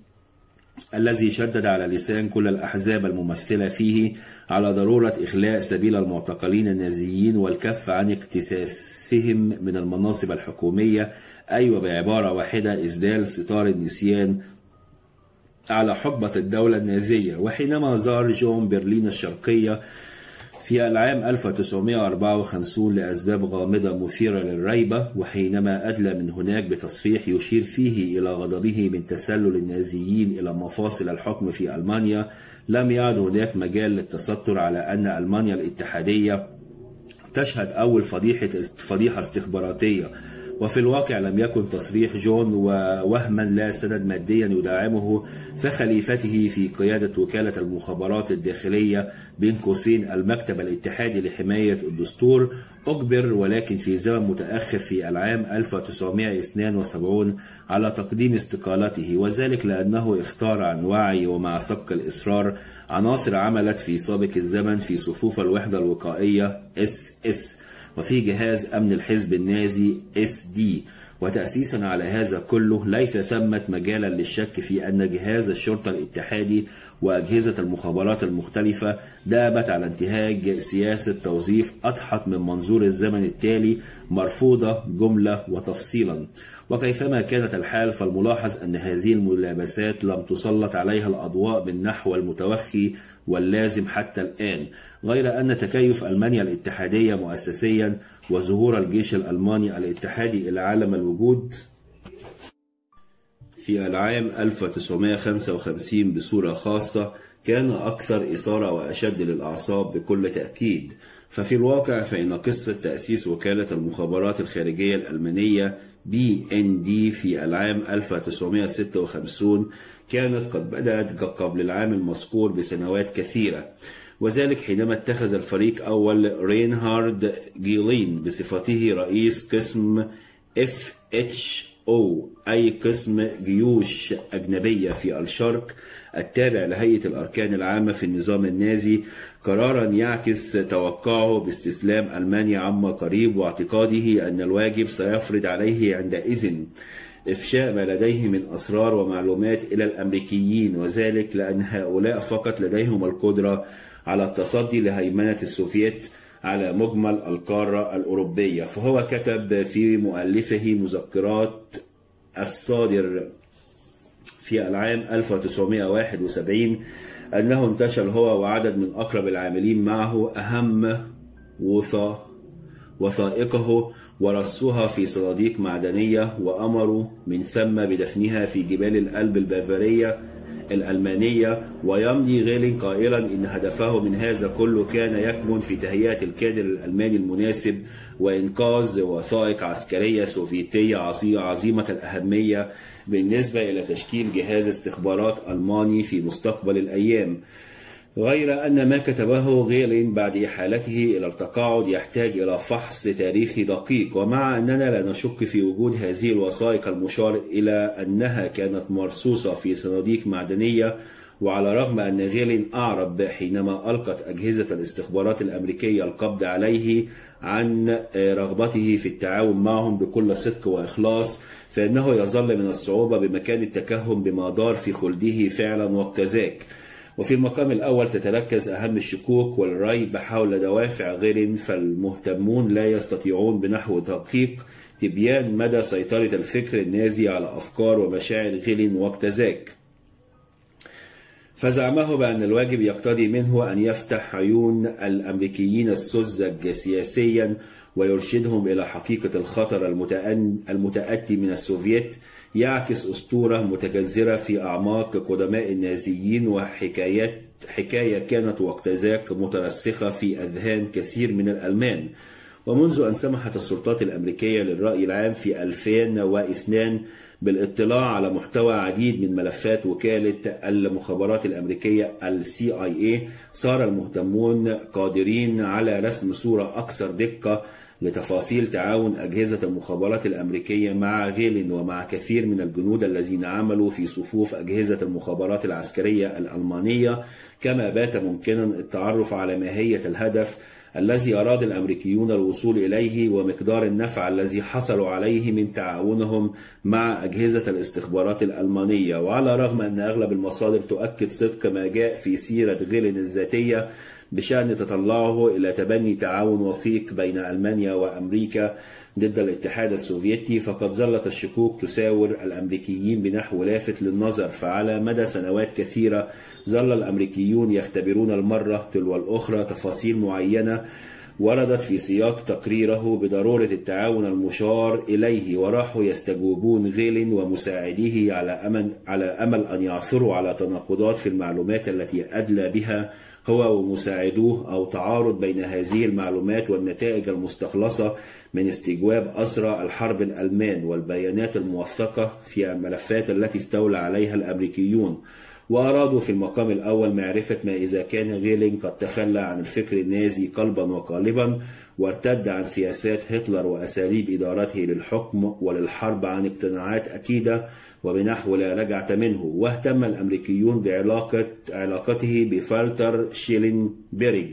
Speaker 1: الذي شدد على لسان كل الأحزاب الممثلة فيه على ضرورة إخلاء سبيل المعتقلين النازيين والكف عن اقتساسهم من المناصب الحكومية أي أيوة وبعبارة واحدة إسدال ستار النسيان على حقبة الدولة النازية. وحينما زار جون برلين الشرقية في العام 1954 لأسباب غامضة مثيرة للريبة وحينما أدلى من هناك بتصريح يشير فيه إلى غضبه من تسلل النازيين إلى مفاصل الحكم في ألمانيا لم يعد هناك مجال للتستر على أن ألمانيا الاتحادية تشهد أول فضيحة فضيحة استخباراتية وفي الواقع لم يكن تصريح جون ووهما لا سند ماديا يدعمه فخليفته في قيادة وكالة المخابرات الداخلية بين قوسين المكتب الاتحادي لحماية الدستور أجبر ولكن في زمن متأخر في العام 1972 على تقديم استقالته. وذلك لأنه اختار عن وعي ومع سبق الإصرار عناصر عملت في سابق الزمن في صفوف الوحدة الوقائية SS. وفي جهاز أمن الحزب النازي SD وتأسيسا على هذا كله ليس ثمة مجالا للشك في أن جهاز الشرطة الاتحادي وأجهزة المخابرات المختلفة دابت على انتهاج سياسة توظيف أضحت من منظور الزمن التالي مرفوضة جملة وتفصيلا. وكيفما كانت الحال فالملاحظ أن هذه الملابسات لم تسلط عليها الأضواء بالنحو المتوخي واللازم حتى الآن غير أن تكيف ألمانيا الاتحادية مؤسسيا وظهور الجيش الألماني الاتحادي إلى عالم الوجود في العام 1955 بصورة خاصة كان أكثر إثارة وأشد للأعصاب بكل تأكيد. ففي الواقع فإن قصة تأسيس وكالة المخابرات الخارجية الألمانية بي إن دي في العام 1956 كانت قد بدأت قبل العام المذكور بسنوات كثيرة. وذلك حينما اتخذ الفريق أول رينهارد جيلين بصفته رئيس قسم FHO أي قسم جيوش أجنبية في الشرق التابع لهيئة الأركان العامة في النظام النازي قرارا يعكس توقعه باستسلام ألمانيا عما قريب واعتقاده أن الواجب سيفرض عليه عندئذ إفشاء ما لديه من أسرار ومعلومات إلى الأمريكيين وذلك لأن هؤلاء فقط لديهم القدرة على التصدي لهيمنة السوفيت على مجمل القارة الأوروبية. فهو كتب في مؤلفه مذكرات الصادر في العام 1971 أنه انتشل هو وعدد من أقرب العاملين معه أهم وثا وثائقه ورصوها في صناديق معدنية وأمروا من ثم بدفنها في جبال الألب البافارية الألمانية ويمضي غيلين قائلا إن هدفه من هذا كله كان يكمن في تهيئة الكادر الألماني المناسب وإنقاذ وثائق عسكرية سوفيتية عظيمة الأهمية بالنسبة إلى تشكيل جهاز استخبارات ألماني في مستقبل الأيام. غير أن ما كتبه غيلين بعد إحالته إلى التقاعد يحتاج إلى فحص تاريخي دقيق ومع أننا لا نشك في وجود هذه الوثائق المشار إلى أنها كانت مرصوصة في صناديق معدنية وعلى رغم أن غيلين أعرب حينما ألقت أجهزة الاستخبارات الأمريكية القبض عليه عن رغبته في التعاون معهم بكل صدق وإخلاص فإنه يظل من الصعوبة بمكان التكهن بما دار في خلده فعلا وقت ذاك وفي المقام الأول تتركز أهم الشكوك والريب حول دوافع غير فالمهتمون لا يستطيعون بنحو دقيق تبيان مدى سيطرة الفكر النازي على أفكار ومشاعر غيل وقت ذاك فزعمه بأن الواجب يقتضي منه أن يفتح عيون الأمريكيين السذج سياسيا ويرشدهم إلى حقيقة الخطر المتأتي من السوفيت يعكس أسطورة متجذرة في أعماق قدماء النازيين وحكايات حكاية كانت وقت ذاك مترسخة في أذهان كثير من الألمان. ومنذ أن سمحت السلطات الأمريكية للرأي العام في 2002 بالاطلاع على محتوى عديد من ملفات وكالة المخابرات الأمريكية ال CIA صار المهتمون قادرين على رسم صورة أكثر دقة لتفاصيل تعاون أجهزة المخابرات الأمريكية مع غيلين ومع كثير من الجنود الذين عملوا في صفوف أجهزة المخابرات العسكرية الألمانية. كما بات ممكنا التعرف على ماهية الهدف الذي أراد الأمريكيون الوصول إليه ومقدار النفع الذي حصلوا عليه من تعاونهم مع أجهزة الاستخبارات الألمانية. وعلى الرغم أن أغلب المصادر تؤكد صدق ما جاء في سيرة غيلين الذاتية بشأن تطلعه إلى تبني تعاون وثيق بين ألمانيا وأمريكا ضد الاتحاد السوفيتي فقد ظلت الشكوك تساور الأمريكيين بنحو لافت للنظر. فعلى مدى سنوات كثيرة ظل الأمريكيون يختبرون المرة تلو الأخرى تفاصيل معينة وردت في سياق تقريره بضرورة التعاون المشار إليه وراحوا يستجوبون غيل ومساعديه على أمل, على أمل أن يعثروا على تناقضات في المعلومات التي أدلى بها هو ومساعدوه أو تعارض بين هذه المعلومات والنتائج المستخلصة من استجواب أسرى الحرب الألمان والبيانات الموثقة في الملفات التي استولى عليها الأمريكيون. وأرادوا في المقام الأول معرفة ما إذا كان غيلين قد تخلى عن الفكر النازي قلبا وقالبا وارتد عن سياسات هتلر وأساليب إدارته للحكم وللحرب عن اقتناعات أكيدة وبنحو لا رجعة منه. واهتم الأمريكيون بعلاقة علاقته بفالتر شيلنبرج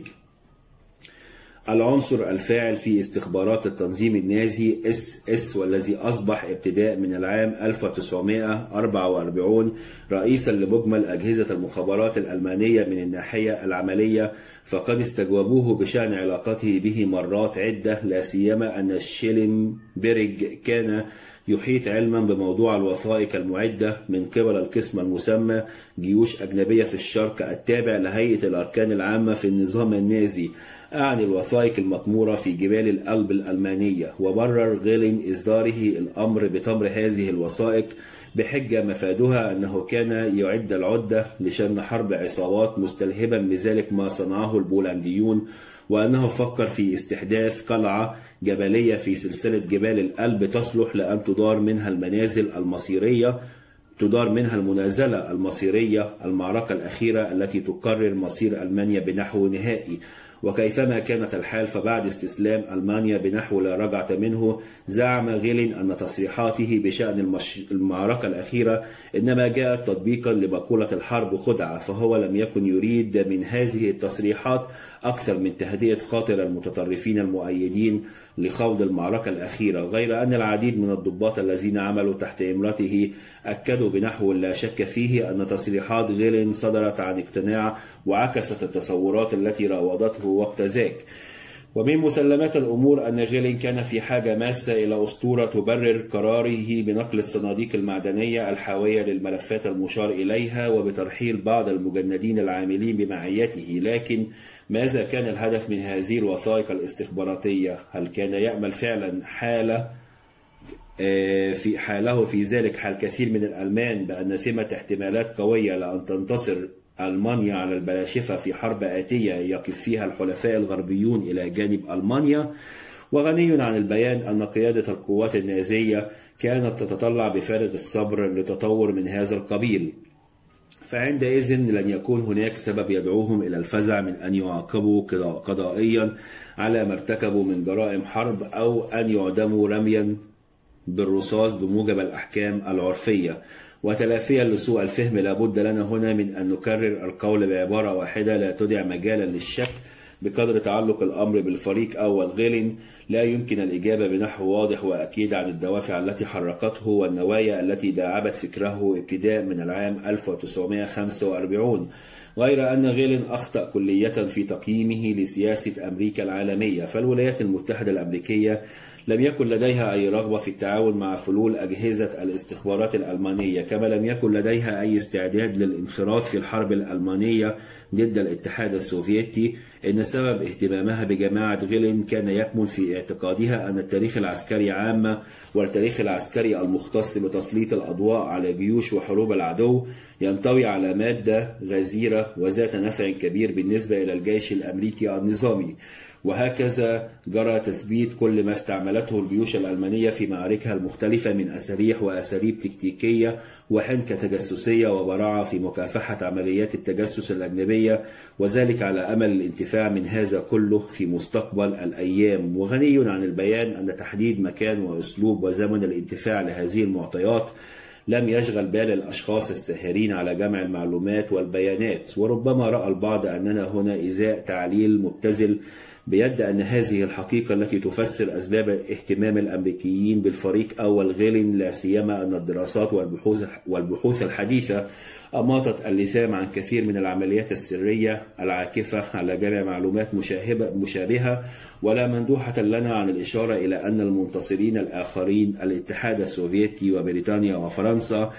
Speaker 1: العنصر الفاعل في استخبارات التنظيم النازي SS والذي أصبح ابتداء من العام 1944 رئيسا لمجمل أجهزة المخابرات الألمانية من الناحية العملية. فقد استجوبوه بشأن علاقته به مرات عدة لا سيما أن شيلنبرج كان يحيط علما بموضوع الوثائق المعدة من قبل القسم المسمى جيوش أجنبية في الشرق التابع لهيئة الأركان العامة في النظام النازي أعني الوثائق المطمورة في جبال الألب الألمانية. وبرر غيلين إصداره الأمر بتمر هذه الوثائق بحجة مفادها أنه كان يعد العدة لشن حرب عصابات مستلهبا بذلك ما صنعه البولنديون وأنه فكر في استحداث قلعة جبلية في سلسلة جبال الألب تصلح لأن تدار منها المنازل المصيرية تدار منها المنازلة المصيرية المعركة الأخيرة التي تقرر مصير ألمانيا بنحو نهائي. وكيفما كانت الحال فبعد استسلام ألمانيا بنحو لا رجعة منه زعم غيلين أن تصريحاته بشأن المش... المعركة الأخيرة إنما جاءت تطبيقا لمقولة الحرب خدعة فهو لم يكن يريد من هذه التصريحات أكثر من تهدئة خاطر المتطرفين المؤيدين لخوض المعركة الأخيرة غير أن العديد من الضباط الذين عملوا تحت إمرته أكدوا بنحو لا شك فيه أن تصريحات غيلين صدرت عن اقتناع وعكست التصورات التي راودته وقت ذاك. ومن مسلمات الأمور أن غيلين كان في حاجة ماسة إلى أسطورة تبرر قراره بنقل الصناديق المعدنية الحاوية للملفات المشار إليها وبترحيل بعض المجندين العاملين بمعيته لكن ماذا كان الهدف من هذه الوثائق الاستخباراتية؟ هل كان يأمل فعلا حالة في حاله؟ في ذلك حال كثير من الألمان بأن ثمة احتمالات قوية لأن تنتصر ألمانيا على البلاشفة في حرب آتية يقف فيها الحلفاء الغربيون إلى جانب ألمانيا. وغني عن البيان أن قيادة القوات النازية كانت تتطلع بفارغ الصبر لتطور من هذا القبيل. فعندئذ لن يكون هناك سبب يدعوهم إلى الفزع من أن يعاقبوا قضائيا على ما ارتكبوا من جرائم حرب أو أن يعدموا رميا بالرصاص بموجب الأحكام العرفية. وتلافيا لسوء الفهم لابد لنا هنا من أن نكرر القول بعبارة واحدة لا تدع مجالا للشك بقدر تعلق الأمر بالفريق أول غيلين لا يمكن الإجابة بنحو واضح وأكيد عن الدوافع التي حركته والنوايا التي داعبت فكره ابتداء من العام 1945 غير أن غيلين أخطأ كلية في تقييمه لسياسة أمريكا العالمية فالولايات المتحدة الأمريكية لم يكن لديها أي رغبة في التعاون مع فلول أجهزة الاستخبارات الألمانية كما لم يكن لديها أي استعداد للانخراط في الحرب الألمانية ضد الاتحاد السوفيتي إن سبب اهتمامها بجماعة غيلين كان يكمن في اعتقادها أن التاريخ العسكري عامة والتاريخ العسكري المختص بتسليط الأضواء على جيوش وحروب العدو ينطوي على مادة غزيرة وذات نفع كبير بالنسبة إلى الجيش الأمريكي النظامي. وهكذا جرى تثبيت كل ما استعملته الجيوش الألمانية في معاركها المختلفة من أساليح وأساليب تكتيكية وحنكة تجسسية وبراعة في مكافحة عمليات التجسس الأجنبية وذلك على أمل الانتفاع من هذا كله في مستقبل الأيام. وغني عن البيان أن تحديد مكان وأسلوب وزمن الانتفاع لهذه المعطيات لم يشغل بال الأشخاص الساهرين على جمع المعلومات والبيانات وربما رأى البعض أننا هنا إزاء تعليل مبتذل بيد أن هذه الحقيقة التي تفسر أسباب اهتمام الأمريكيين بالفريق أول غيلين لا سيما أن الدراسات والبحوث والبحوث الحديثة أماطت اللثام عن كثير من العمليات السرية العاكفة على جمع معلومات مشابهة مشابهة ولا مندوحة لنا عن الإشارة إلى أن المنتصرين الآخرين الاتحاد السوفيتي وبريطانيا وفرنسا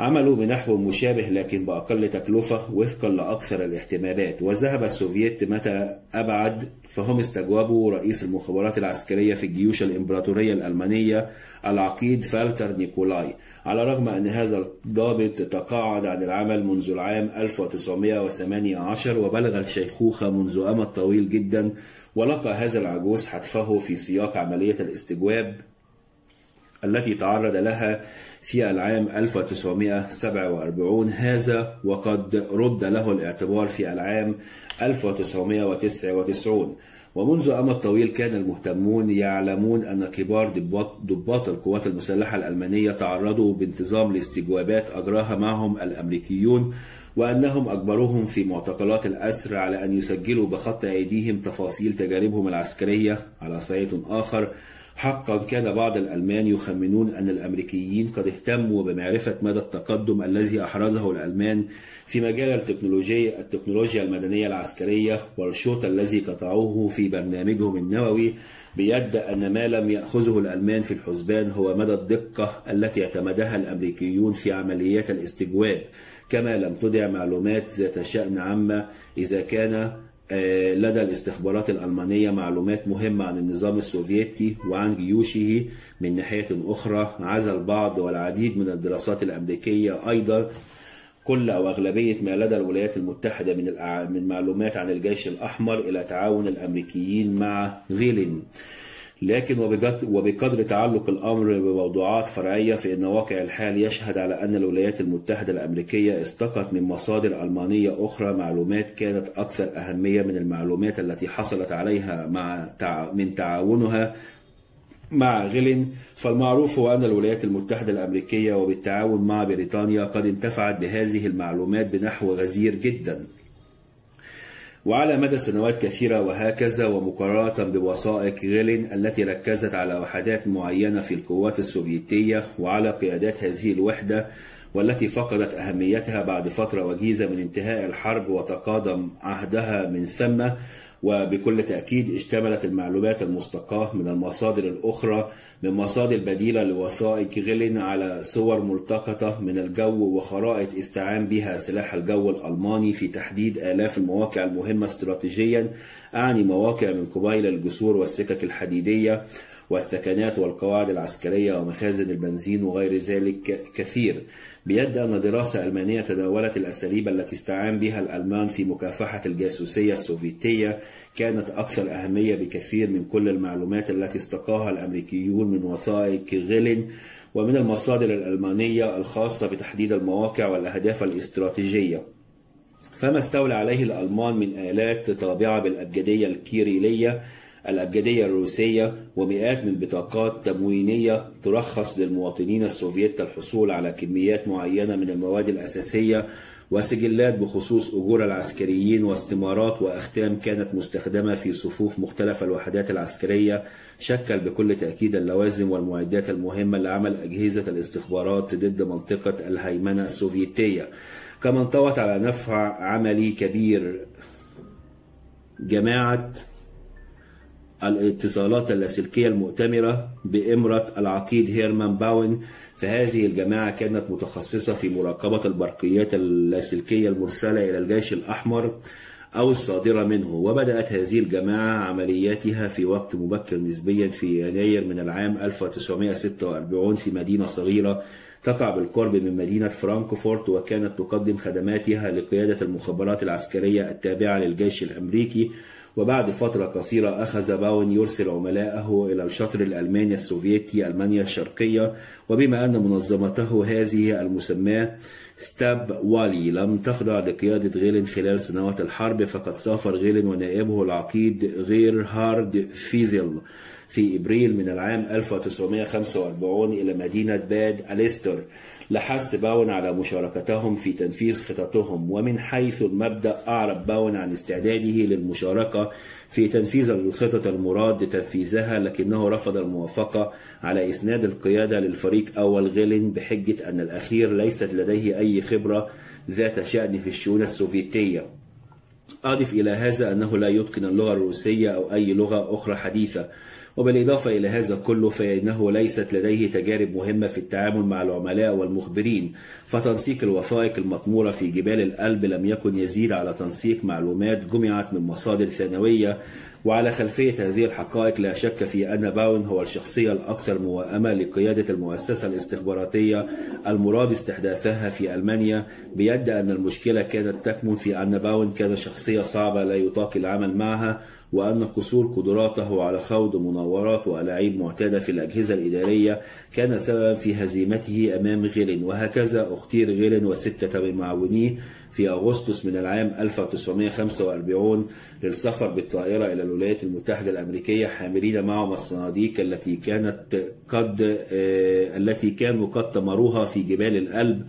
Speaker 1: عملوا بنحو مشابه لكن بأقل تكلفة وفقا لأكثر الاحتمالات. وذهب السوفييت مدى أبعد؟ فهم استجوبوا رئيس المخابرات العسكرية في الجيوش الإمبراطورية الألمانية العقيد فالتر نيكولاي. على الرغم أن هذا الضابط تقاعد عن العمل منذ العام 1918 وبلغ الشيخوخة منذ أمد طويل جدا ولقى هذا العجوز حتفه في سياق عملية الاستجواب التي تعرض لها في العام 1947 هذا وقد رد له الاعتبار في العام 1999 ومنذ أمد طويل كان المهتمون يعلمون أن كبار ضباط, ضباط القوات المسلحة الألمانية تعرضوا بانتظام لاستجوابات أجراها معهم الأمريكيون وأنهم أجبروهم في معتقلات الأسر على أن يسجلوا بخط أيديهم تفاصيل تجاربهم العسكرية. على صعيد آخر حقا كان بعض الألمان يخمنون أن الأمريكيين قد اهتموا بمعرفة مدى التقدم الذي أحرزه الألمان في مجال التكنولوجيا التكنولوجيا المدنية العسكرية والشوط الذي قطعوه في برنامجهم النووي بيد أن ما لم يأخذه الألمان في الحسبان هو مدى الدقة التي اعتمدها الأمريكيون في عمليات الاستجواب. كما لم تدع معلومات ذات شأن عامة إذا كان لدى الاستخبارات الألمانية معلومات مهمة عن النظام السوفيتي وعن جيوشه من ناحية أخرى. عزا البعض والعديد من الدراسات الأمريكية أيضا كل أو أغلبية ما لدى الولايات المتحدة من من معلومات عن الجيش الأحمر إلى تعاون الأمريكيين مع غيلين. لكن وبقدر تعلق الأمر بموضوعات فرعية فإن واقع الحال يشهد على أن الولايات المتحدة الأمريكية استقت من مصادر ألمانية أخرى معلومات كانت أكثر أهمية من المعلومات التي حصلت عليها مع من تعاونها مع غيلين. فالمعروف هو أن الولايات المتحدة الأمريكية وبالتعاون مع بريطانيا قد انتفعت بهذه المعلومات بنحو غزير جدا. وعلى مدى سنوات كثيرة وهكذا ومقارنة بوثائق غيلين التي ركزت على وحدات معينة في القوات السوفيتية وعلى قيادات هذه الوحدة والتي فقدت أهميتها بعد فترة وجيزة من انتهاء الحرب وتقادم عهدها من ثم وبكل تأكيد اشتملت المعلومات المستقاة من المصادر الأخرى من مصادر بديلة لوثائق غيلين على صور ملتقطة من الجو وخرائط استعان بها سلاح الجو الألماني في تحديد آلاف المواقع المهمة استراتيجيا أعني مواقع من قبيل الجسور والسكك الحديدية والثكنات والقواعد العسكرية ومخازن البنزين وغير ذلك كثير بيد أن دراسة ألمانية تداولت الأساليب التي استعان بها الألمان في مكافحة الجاسوسية السوفيتية كانت أكثر أهمية بكثير من كل المعلومات التي استقاها الأمريكيون من وثائق غيلين ومن المصادر الألمانية الخاصة بتحديد المواقع والأهداف الاستراتيجية. فما استولى عليه الألمان من آلات طابعة بالأبجدية الكيريلية الأبجدية الروسية ومئات من بطاقات تموينية ترخص للمواطنين السوفيت الحصول على كميات معينة من المواد الأساسية وسجلات بخصوص أجور العسكريين واستمارات وأختام كانت مستخدمة في صفوف مختلف الوحدات العسكرية. شكل بكل تأكيد اللوازم والمعدات المهمة لعمل أجهزة الاستخبارات ضد منطقة الهيمنة السوفيتية كما انطوت على نفع عملي كبير جماعة الاتصالات اللاسلكية المؤتمرة بإمرة العقيد هيرمان باون فهذه الجماعة كانت متخصصة في مراقبة البرقيات اللاسلكية المرسلة إلى الجيش الأحمر أو الصادرة منه. وبدأت هذه الجماعة عملياتها في وقت مبكر نسبيا في يناير من العام 1946 في مدينة صغيرة تقع بالقرب من مدينة فرانكفورت وكانت تقدم خدماتها لقيادة المخابرات العسكرية التابعة للجيش الأمريكي وبعد فترة قصيرة أخذ باون يرسل عملائه إلى الشطر الألماني السوفيتي ألمانيا الشرقية وبما أن منظمته هذه المسماة ستاب والي لم تخضع لقيادة غيلين خلال سنوات الحرب فقد سافر غيلين ونائبه العقيد غيرهارد فيزل في إبريل من العام 1945 إلى مدينة باد أليستر. لحث باون على مشاركتهم في تنفيذ خططهم ومن حيث المبدأ أعرب باون عن استعداده للمشاركة في تنفيذ الخطط المراد تنفيذها لكنه رفض الموافقة على إسناد القيادة للفريق أول غيلين بحجة أن الأخير ليست لديه أي خبرة ذات شأن في الشؤون السوفيتية. أضف إلى هذا أنه لا يتقن اللغة الروسية أو أي لغة أخرى حديثة. وبالإضافة إلى هذا كله فإنه ليست لديه تجارب مهمة في التعامل مع العملاء والمخبرين فتنسيق الوثائق المطمورة في جبال الألب لم يكن يزيد على تنسيق معلومات جمعت من مصادر ثانوية وعلى خلفية هذه الحقائق لا شك في أن باون هو الشخصية الأكثر موائمة لقيادة المؤسسة الاستخباراتية المراد استحداثها في ألمانيا بيد أن المشكلة كانت تكمن في أن باون كان شخصية صعبة لا يطاق العمل معها وأن قصور قدراته على خوض مناورات وألاعيب معتادة في الأجهزة الإدارية كان سببا في هزيمته أمام غيلين وهكذا اختير غيلين وستة من معاونيه في أغسطس من العام 1945 للسفر بالطائرة إلى الولايات المتحدة الأمريكية حاملين معهم الصناديق التي كانت قد آه، التي كانوا قد تمروها في جبال الألب.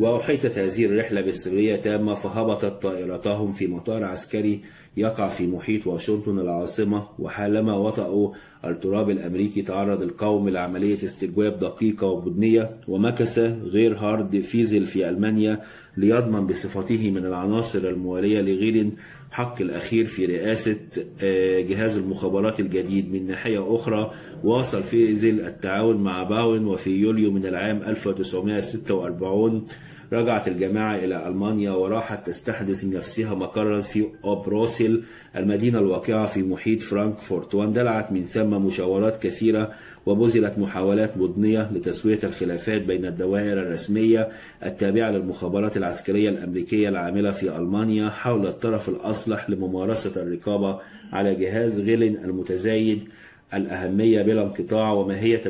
Speaker 1: وأحيطت هذه الرحلة بسرية تامة فهبطت طائرتهم في مطار عسكري يقع في محيط واشنطن العاصمة وحالما وطأوا التراب الأمريكي تعرض القوم لعملية استجواب دقيقة ومدنية ومكث غيرهارد فيزل في ألمانيا ليضمن بصفته من العناصر الموالية لغيلين حق الأخير في رئاسة آه، جهاز المخابرات الجديد. من ناحية أخرى واصل فيزل التعاون مع باون وفي يوليو من العام 1946 رجعت الجماعة إلى ألمانيا وراحت تستحدث لنفسها مقرا في أوبروسل المدينة الواقعة في محيط فرانكفورت واندلعت من ثم مشاورات كثيرة وبذلت محاولات مضنية لتسوية الخلافات بين الدوائر الرسمية التابعة للمخابرات العسكرية الأمريكية العاملة في ألمانيا حول الطرف الأصلح لممارسة الرقابة على جهاز غيلين المتزايد الأهمية بلا انقطاع وماهية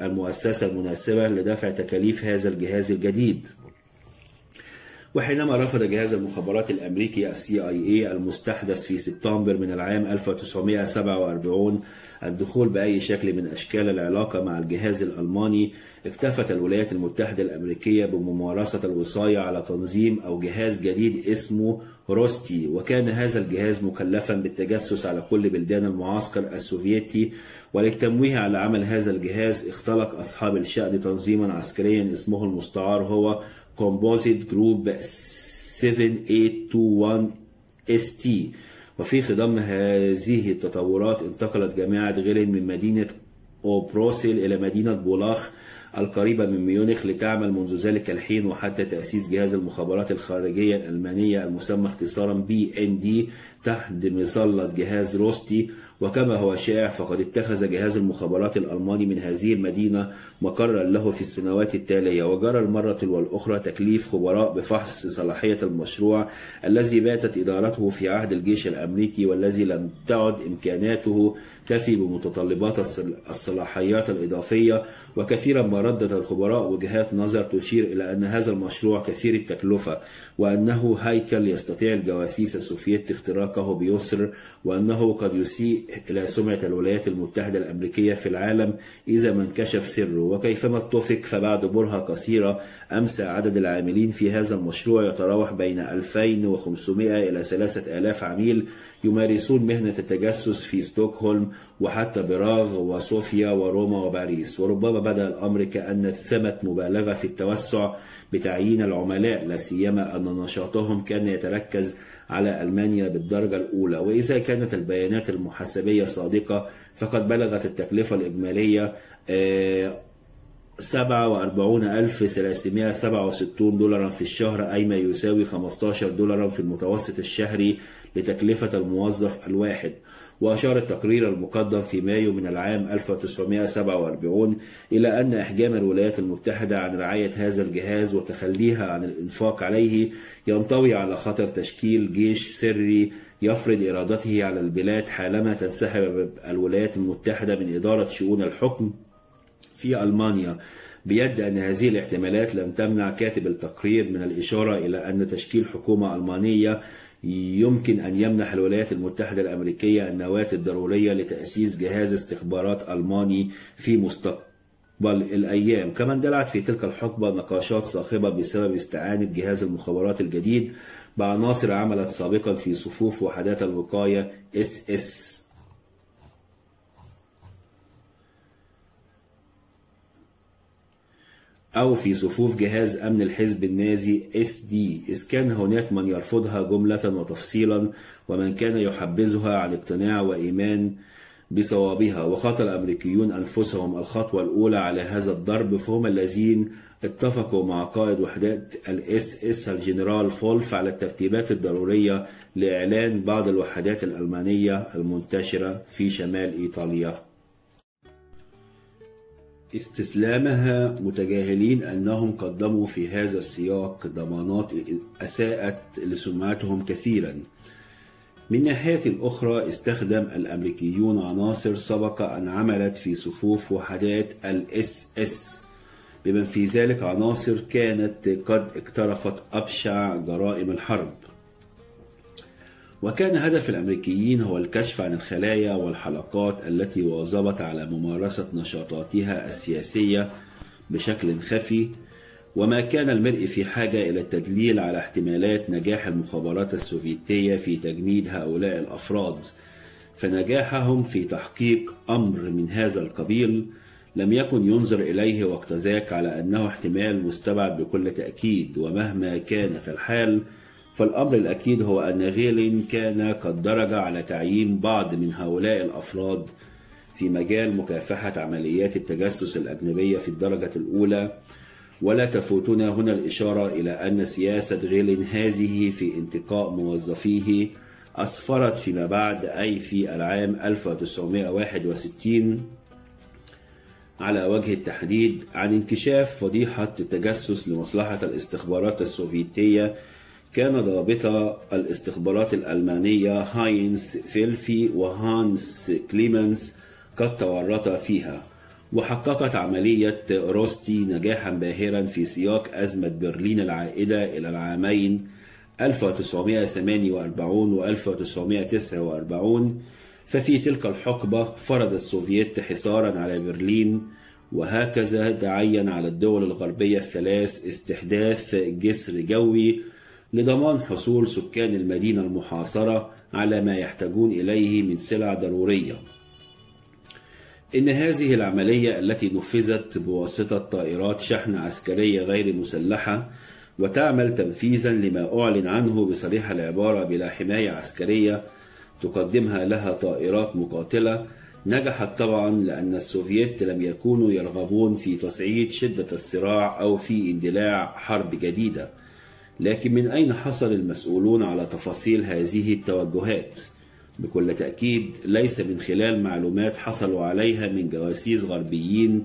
Speaker 1: المؤسسة المناسبة لدفع تكاليف هذا الجهاز الجديد. وحينما رفض جهاز المخابرات الأمريكي CIA المستحدث في سبتمبر من العام 1947 الدخول بأي شكل من أشكال العلاقة مع الجهاز الألماني اكتفت الولايات المتحدة الأمريكية بممارسة الوصاية على تنظيم أو جهاز جديد اسمه روستي وكان هذا الجهاز مكلفا بالتجسس على كل بلدان المعسكر السوفيتي. وللتمويه على عمل هذا الجهاز اختلق أصحاب الشأن تنظيما عسكريا اسمه المستعار هو Composite Group 7821 ST وفي خضم هذه التطورات انتقلت جامعة غيلين من مدينة أوبروسل إلى مدينة بولاخ القريبة من ميونخ لتعمل منذ ذلك الحين وحتى تأسيس جهاز المخابرات الخارجية الألمانية المسمى اختصارا بي ان دي تحت مظلة جهاز روستي. وكما هو شائع فقد اتخذ جهاز المخابرات الألماني من هذه المدينة مقرا له في السنوات التالية وجرى المرة والأخرى تكليف خبراء بفحص صلاحية المشروع الذي باتت إدارته في عهد الجيش الأمريكي والذي لم تعد إمكاناته تفي بمتطلبات الصلاحيات الإضافية. وكثيرا ما ردت الخبراء وجهات نظر تشير إلى أن هذا المشروع كثير التكلفة. وأنه هيكل يستطيع الجواسيس السوفيت اختراقه بيسر وأنه قد يسيء إلى سمعة الولايات المتحدة الأمريكية في العالم إذا ما انكشف سره. وكيفما اتفق فبعد برهة قصيرة أمس عدد العاملين في هذا المشروع يتراوح بين 2500 إلى 3000 عميل يمارسون مهنة التجسس في ستوكهولم وحتى براغ وصوفيا وروما وباريس. وربما بدأ الأمر كأن ثمة مبالغة في التوسع بتعيين العملاء لا سيما أن نشاطهم كان يتركز على ألمانيا بالدرجة الأولى وإذا كانت البيانات المحاسبية صادقة فقد بلغت التكلفة الإجمالية 47367 دولارا في الشهر أي ما يساوي 15 دولارا في المتوسط الشهري لتكلفة الموظف الواحد. وأشار التقرير المقدم في مايو من العام 1947 إلى أن إحجام الولايات المتحدة عن رعاية هذا الجهاز وتخليها عن الإنفاق عليه ينطوي على خطر تشكيل جيش سري يفرض إرادته على البلاد حالما تنسحب الولايات المتحدة من إدارة شؤون الحكم في ألمانيا. بيد أن هذه الاحتمالات لم تمنع كاتب التقرير من الإشارة إلى أن تشكيل حكومة ألمانية يمكن أن يمنح الولايات المتحدة الأمريكية النواة الضرورية لتأسيس جهاز استخبارات ألماني في مستقبل الأيام. كما اندلعت في تلك الحقبة نقاشات صاخبة بسبب استعانة جهاز المخابرات الجديد بعناصر عملت سابقا في صفوف وحدات الوقاية اس أو في صفوف جهاز أمن الحزب النازي SD إذ كان هناك من يرفضها جملة وتفصيلا ومن كان يحبذها عن اقتناع وإيمان بصوابها. وخطا الأمريكيون أنفسهم الخطوة الأولى على هذا الدرب فهم الذين اتفقوا مع قائد وحدات ال SS الجنرال فولف على الترتيبات الضرورية لإعلان بعض الوحدات الألمانية المنتشرة في شمال إيطاليا. استسلامها متجاهلين أنهم قدموا في هذا السياق ضمانات أساءت لسمعتهم كثيرا. من ناحية أخرى استخدم الأمريكيون عناصر سبق أن عملت في صفوف وحدات ال SS. بمن في ذلك عناصر كانت قد اقترفت أبشع جرائم الحرب. وكان هدف الأمريكيين هو الكشف عن الخلايا والحلقات التي واظبت على ممارسة نشاطاتها السياسية بشكل خفي وما كان المرء في حاجة إلى التدليل على احتمالات نجاح المخابرات السوفيتية في تجنيد هؤلاء الأفراد. فنجاحهم في تحقيق أمر من هذا القبيل لم يكن ينظر إليه وقت ذاك على أنه احتمال مستبعد بكل تأكيد ومهما كانت الحال فالأمر الأكيد هو أن غيلين كان قد درج على تعيين بعض من هؤلاء الأفراد في مجال مكافحة عمليات التجسس الأجنبية في الدرجة الأولى. ولا تفوتنا هنا الإشارة إلى أن سياسة غيلين هذه في انتقاء موظفيه أسفرت فيما بعد أي في العام 1961 على وجه التحديد عن انكشاف فضيحة تجسس لمصلحة الاستخبارات السوفيتية كان ضابط الاستخبارات الألمانية هاينز فيلفي وهانس كليمنز قد تورطا فيها وحققت عملية روستي نجاحا باهرا في سياق أزمة برلين العائدة إلى العامين 1948 و 1949 ففي تلك الحقبة فرض السوفييت حصارا على برلين وهكذا تعين على الدول الغربية الثلاث استحداث جسر جوي لضمان حصول سكان المدينة المحاصرة على ما يحتاجون إليه من سلع ضرورية. إن هذه العملية التي نفذت بواسطة طائرات شحن عسكرية غير مسلحة وتعمل تنفيذا لما أعلن عنه بصريح العبارة بلا حماية عسكرية تقدمها لها طائرات مقاتلة نجحت طبعا لأن السوفييت لم يكونوا يرغبون في تصعيد شدة الصراع أو في اندلاع حرب جديدة. لكن من أين حصل المسؤولون على تفاصيل هذه التوجهات؟ بكل تأكيد ليس من خلال معلومات حصلوا عليها من جواسيس غربيين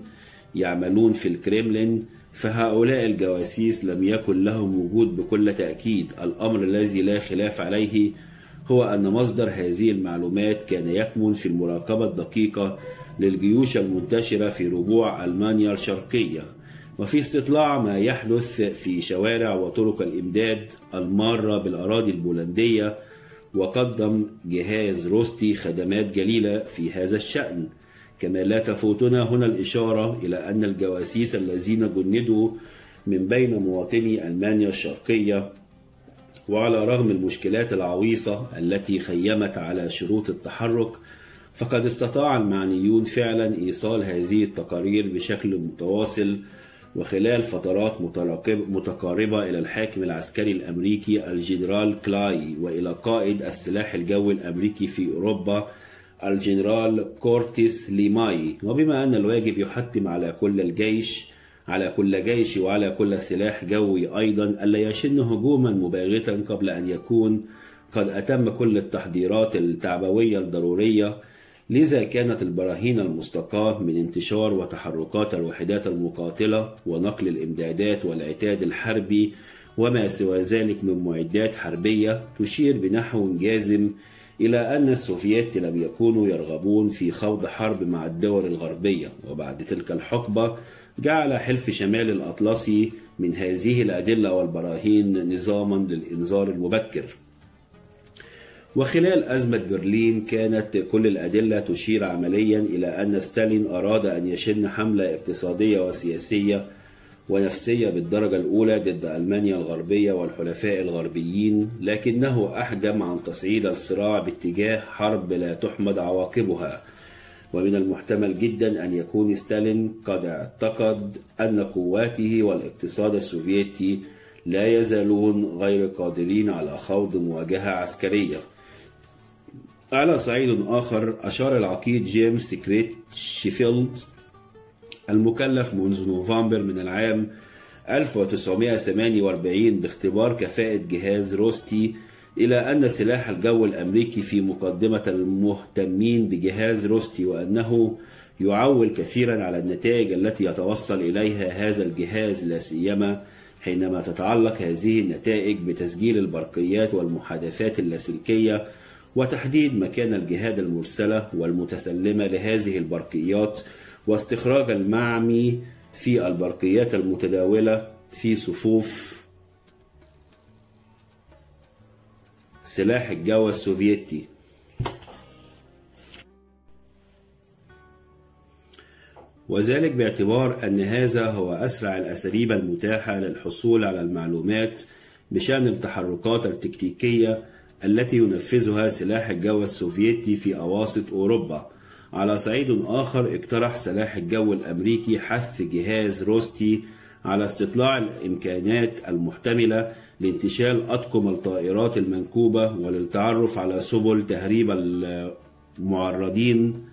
Speaker 1: يعملون في الكريملين فهؤلاء الجواسيس لم يكن لهم وجود بكل تأكيد الأمر الذي لا خلاف عليه هو أن مصدر هذه المعلومات كان يكمن في المراقبة الدقيقة للجيوش المنتشرة في ربوع ألمانيا الشرقية وفي استطلاع ما يحدث في شوارع وطرق الإمداد المارة بالأراضي البولندية وقدم جهاز روستي خدمات جليلة في هذا الشأن. كما لا تفوتنا هنا الإشارة إلى أن الجواسيس الذين جندوا من بين مواطني ألمانيا الشرقية وعلى رغم المشكلات العويصة التي خيمت على شروط التحرك فقد استطاع المعنيون فعلا إيصال هذه التقارير بشكل متواصل وخلال فترات متقاربة إلى الحاكم العسكري الأمريكي الجنرال كلاي وإلى قائد السلاح الجوي الأمريكي في أوروبا الجنرال كورتيس ليماي. وبما أن الواجب يحتم على كل الجيش على كل جيش وعلى كل سلاح جوي أيضا ألا يشن هجوما مباغتا قبل أن يكون قد أتم كل التحضيرات التعبوية الضرورية لذا كانت البراهين المستقاة من انتشار وتحركات الوحدات المقاتلة ونقل الإمدادات والعتاد الحربي وما سوى ذلك من معدات حربية تشير بنحو جازم إلى أن السوفييت لم يكونوا يرغبون في خوض حرب مع الدول الغربية. وبعد تلك الحقبة جعل حلف شمال الأطلسي من هذه الأدلة والبراهين نظاما للإنذار المبكر. وخلال أزمة برلين كانت كل الأدلة تشير عمليا إلى أن ستالين أراد أن يشن حملة اقتصادية وسياسية ونفسية بالدرجة الأولى ضد ألمانيا الغربية والحلفاء الغربيين لكنه أحجم عن تصعيد الصراع باتجاه حرب لا تحمد عواقبها. ومن المحتمل جدا أن يكون ستالين قد اعتقد أن قواته والاقتصاد السوفيتي لا يزالون غير قادرين على خوض مواجهة عسكرية. على صعيد آخر أشار العقيد جيمس كريت شيفيلد المكلف منذ نوفمبر من العام 1948 باختبار كفاءة جهاز روستي إلى أن سلاح الجو الأمريكي في مقدمة المهتمين بجهاز روستي وأنه يعول كثيرا على النتائج التي يتوصل إليها هذا الجهاز لا سيما حينما تتعلق هذه النتائج بتسجيل البرقيات والمحادثات اللاسلكية وتحديد مكان الجهاد المرسلة والمتسلمة لهذه البرقيات واستخراج المعمي في البرقيات المتداولة في صفوف سلاح الجو السوفيتي. وذلك باعتبار أن هذا هو أسرع الأساليب المتاحة للحصول على المعلومات بشأن التحركات التكتيكية التي ينفذها سلاح الجو السوفيتي في أواسط أوروبا. على صعيد آخر اقترح سلاح الجو الأمريكي حث جهاز روستي على استطلاع الإمكانات المحتملة لانتشال أطقم الطائرات المنكوبة وللتعرف على سبل تهريب المعرضين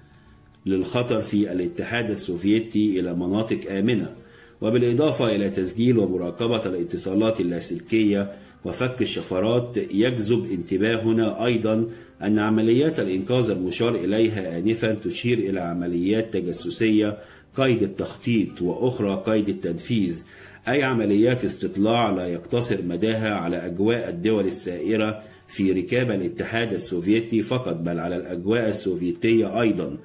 Speaker 1: للخطر في الاتحاد السوفيتي إلى مناطق آمنة. وبالإضافة إلى تسجيل ومراقبة الاتصالات اللاسلكية وفك الشفرات يجذب انتباهنا أيضا أن عمليات الإنقاذ المشار إليها آنفا تشير إلى عمليات تجسسية قيد التخطيط وأخرى قيد التنفيذ أي عمليات استطلاع لا يقتصر مداها على أجواء الدول السائرة في ركاب الاتحاد السوفيتي فقط بل على الأجواء السوفيتية أيضا.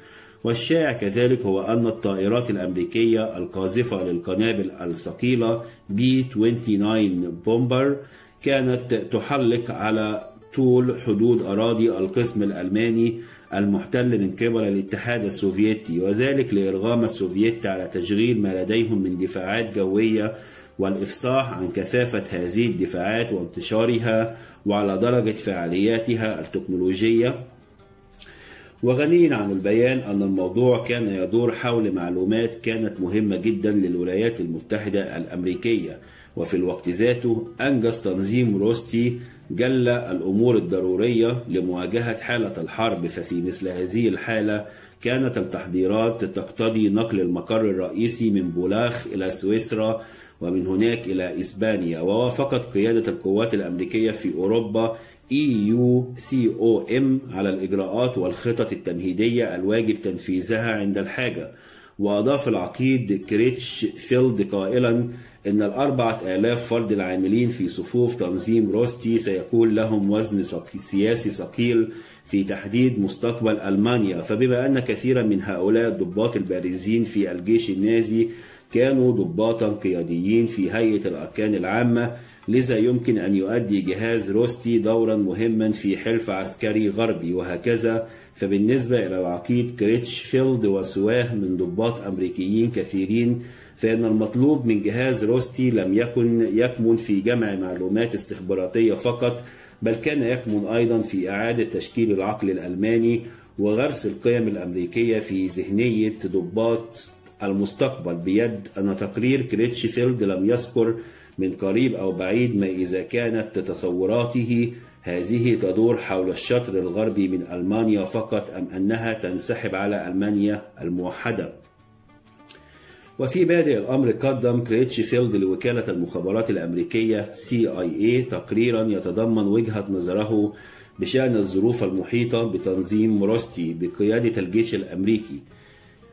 Speaker 1: والشائع كذلك هو أن الطائرات الأمريكية القاذفة للقنابل الثقيلة B 29 bomber كانت تحلق على طول حدود أراضي القسم الألماني المحتل من قبل الاتحاد السوفيتي وذلك لإرغام السوفيت على تشغيل ما لديهم من دفاعات جوية والإفصاح عن كثافة هذه الدفاعات وانتشارها وعلى درجة فعالياتها التكنولوجية. وغنيا عن البيان أن الموضوع كان يدور حول معلومات كانت مهمة جدا للولايات المتحدة الأمريكية. وفي الوقت ذاته أنجز تنظيم روستي جل الأمور الضرورية لمواجهة حالة الحرب ففي مثل هذه الحالة كانت التحضيرات تقتضي نقل المقر الرئيسي من بولاخ إلى سويسرا ومن هناك إلى إسبانيا ووافقت قيادة القوات الأمريكية في أوروبا EUCOM على الإجراءات والخطط التمهيدية الواجب تنفيذها عند الحاجة. وأضاف العقيد كريتشفيلد قائلا إن الأربعة آلاف فرد العاملين في صفوف تنظيم روستي سيكون لهم وزن سياسي ثقيل في تحديد مستقبل ألمانيا. فبما أن كثيرا من هؤلاء الضباط البارزين في الجيش النازي كانوا ضباطا قياديين في هيئة الأركان العامة لذا يمكن أن يؤدي جهاز روستي دورا مهما في حلف عسكري غربي. وهكذا فبالنسبة إلى العقيد كريتشفيلد وسواه من ضباط أمريكيين كثيرين فإن المطلوب من جهاز روستي لم يكن يكمن في جمع معلومات استخباراتية فقط بل كان يكمن أيضا في إعادة تشكيل العقل الألماني وغرس القيم الأمريكية في ذهنية ضباط المستقبل. بيد أن تقرير كريتشفيلد لم يذكر من قريب أو بعيد ما إذا كانت تصوراته هذه تدور حول الشطر الغربي من ألمانيا فقط أم أنها تنسحب على ألمانيا الموحدة. وفي بادئ الأمر قدم كريتشفيلد لوكالة المخابرات الأمريكية CIA تقريرا يتضمن وجهة نظره بشأن الظروف المحيطة بتنظيم روستي بقيادة الجيش الأمريكي.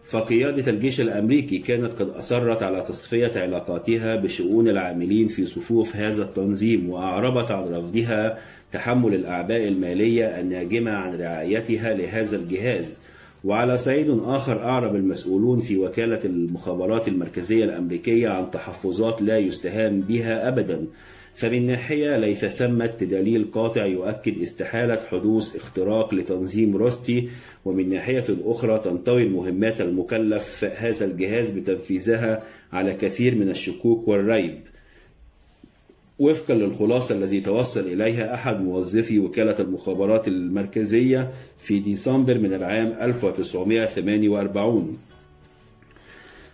Speaker 1: فقيادة الجيش الأمريكي كانت قد أصرت على تصفية علاقاتها بشؤون العاملين في صفوف هذا التنظيم وأعربت عن رفضها تحمل الأعباء المالية الناجمة عن رعايتها لهذا الجهاز. وعلى صعيد آخر أعرب المسؤولون في وكالة المخابرات المركزية الأمريكية عن تحفظات لا يستهان بها أبدا. فمن ناحية ليس ثمة دليل قاطع يؤكد استحالة حدوث اختراق لتنظيم روستي ومن ناحية أخرى تنطوي المهمات المكلف هذا الجهاز بتنفيذها على كثير من الشكوك والريب. وفقا للخلاصة الذي توصل إليها أحد موظفي وكالة المخابرات المركزية في ديسمبر من العام 1948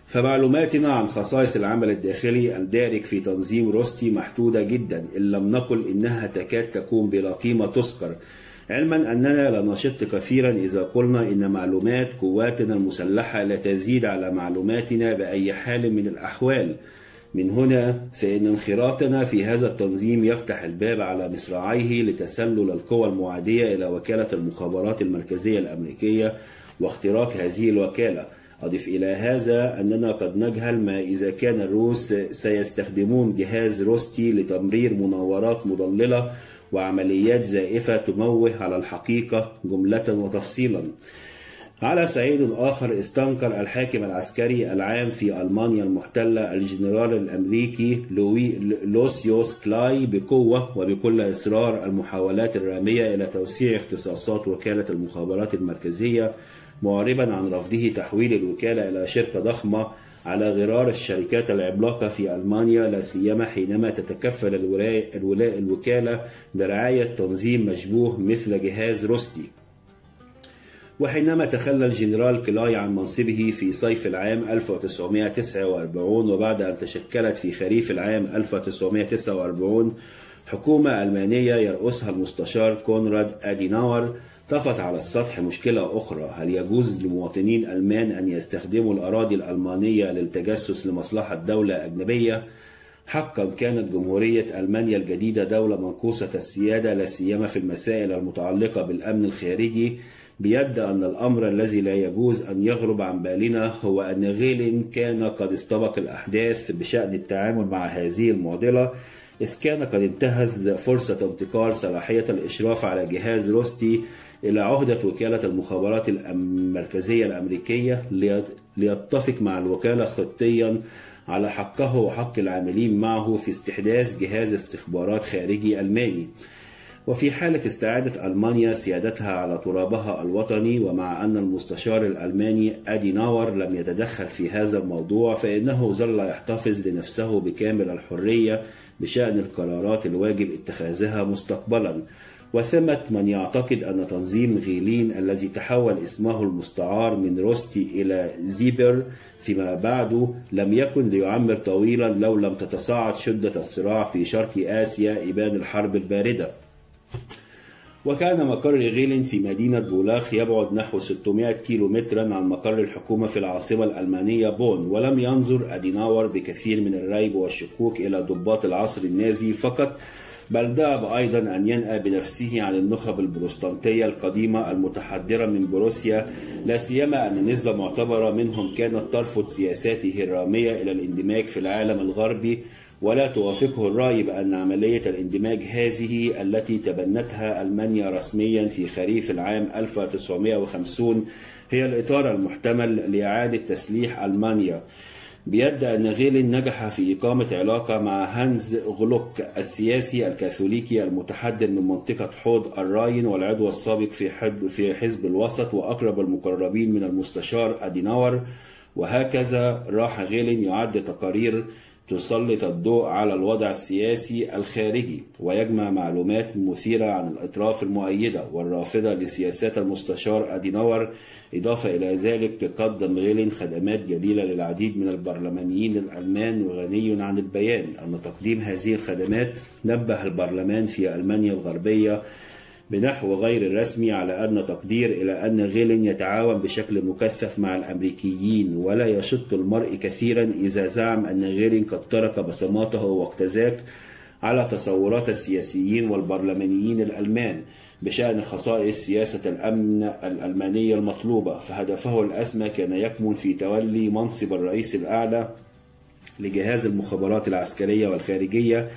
Speaker 1: فمعلوماتنا عن خصائص العمل الداخلي الدارج في تنظيم روستي محدودة جدا إن لم نقل إنها تكاد تكون بلا قيمة تذكر. علما أننا لا نشط كثيرا إذا قلنا إن معلومات قواتنا المسلحة لا تزيد على معلوماتنا بأي حال من الأحوال. من هنا فإن انخراطنا في هذا التنظيم يفتح الباب على مصراعيه لتسلل القوى المعادية إلى وكالة المخابرات المركزية الأمريكية واختراق هذه الوكالة. أضف إلى هذا أننا قد نجهل ما إذا كان الروس سيستخدمون جهاز روستي لتمرير مناورات مضللة وعمليات زائفة تموه على الحقيقة جملة وتفصيلا. على صعيد آخر استنكر الحاكم العسكري العام في ألمانيا المحتلة الجنرال الأمريكي لوي لوسيوس كلاي بقوة وبكل إصرار المحاولات الرامية إلى توسيع اختصاصات وكالة المخابرات المركزية معربا عن رفضه تحويل الوكالة إلى شركة ضخمة على غرار الشركات العملاقة في ألمانيا لا سيما حينما تتكفل الولاء الوكالة برعاية تنظيم مشبوه مثل جهاز روستي. وحينما تخلى الجنرال كلاي عن منصبه في صيف العام 1949 وبعد أن تشكلت في خريف العام 1949 حكومة ألمانية يرأسها المستشار كونراد أديناور طفت على السطح مشكلة أخرى هل يجوز لمواطنين ألمان أن يستخدموا الأراضي الألمانية للتجسس لمصلحة دولة أجنبية؟ حقا كانت جمهورية ألمانيا الجديدة دولة منقوصة السيادة لا سيما في المسائل المتعلقة بالأمن الخارجي بيد أن الأمر الذي لا يجوز أن يغرب عن بالنا هو أن غيلين كان قد استبق الأحداث بشأن التعامل مع هذه المعضلة إذ كان قد انتهز فرصة انتقال صلاحية الإشراف على جهاز روستي إلى عهدة وكالة المخابرات المركزية الأمريكية ليتفق مع الوكالة خطيا على حقه وحق العاملين معه في استحداث جهاز استخبارات خارجي ألماني. وفي حالة استعادة ألمانيا سيادتها على ترابها الوطني ومع أن المستشار الألماني أدي ناور لم يتدخل في هذا الموضوع فإنه ظل يحتفظ لنفسه بكامل الحرية بشأن القرارات الواجب اتخاذها مستقبلا. وثمة من يعتقد أن تنظيم غيلين الذي تحول اسمه المستعار من روستي إلى زيبر فيما بعد لم يكن ليعمر طويلا لو لم تتصاعد شدة الصراع في شرق آسيا إبان الحرب الباردة. وكان مقر غيلين في مدينة بولاخ يبعد نحو 600 كيلو مترا عن مقر الحكومة في العاصمة الألمانية بون ولم ينظر أديناور بكثير من الريب والشكوك إلى ضباط العصر النازي فقط بل دأب أيضا أن ينأى بنفسه عن النخب البروستانتية القديمة المتحدرة من بروسيا لا سيما أن نسبة معتبرة منهم كانت ترفض سياساته الرامية إلى الاندماج في العالم الغربي ولا توافقه الرأي بأن عملية الاندماج هذه التي تبنتها ألمانيا رسميا في خريف العام 1950 هي الإطار المحتمل لإعادة تسليح ألمانيا. بيد أن غيلين نجح في إقامة علاقة مع هانز غلوك السياسي الكاثوليكي المتحدث من منطقة حوض الراين والعضو السابق في في حزب الوسط وأقرب المقربين من المستشار أديناور. وهكذا راح غيلين يعد تقارير تسلط الضوء على الوضع السياسي الخارجي ويجمع معلومات مثيرة عن الأطراف المؤيدة والرافضة لسياسات المستشار أدينور إضافة إلى ذلك قدم غيلين خدمات جليلة للعديد من البرلمانيين الألمان وغني عن البيان أن تقديم هذه الخدمات نبه البرلمان في ألمانيا الغربية بنحو غير الرسمي على أدنى تقدير إلى أن غيلين يتعاون بشكل مكثف مع الأمريكيين ولا يشط المرء كثيرا إذا زعم أن غيلين قد ترك بصماته واقتزاك على تصورات السياسيين والبرلمانيين الألمان بشأن خصائص سياسة الأمن الألمانية المطلوبة. فهدفه الأسمى كان يكمن في تولي منصب الرئيس الأعلى لجهاز المخابرات العسكرية والخارجية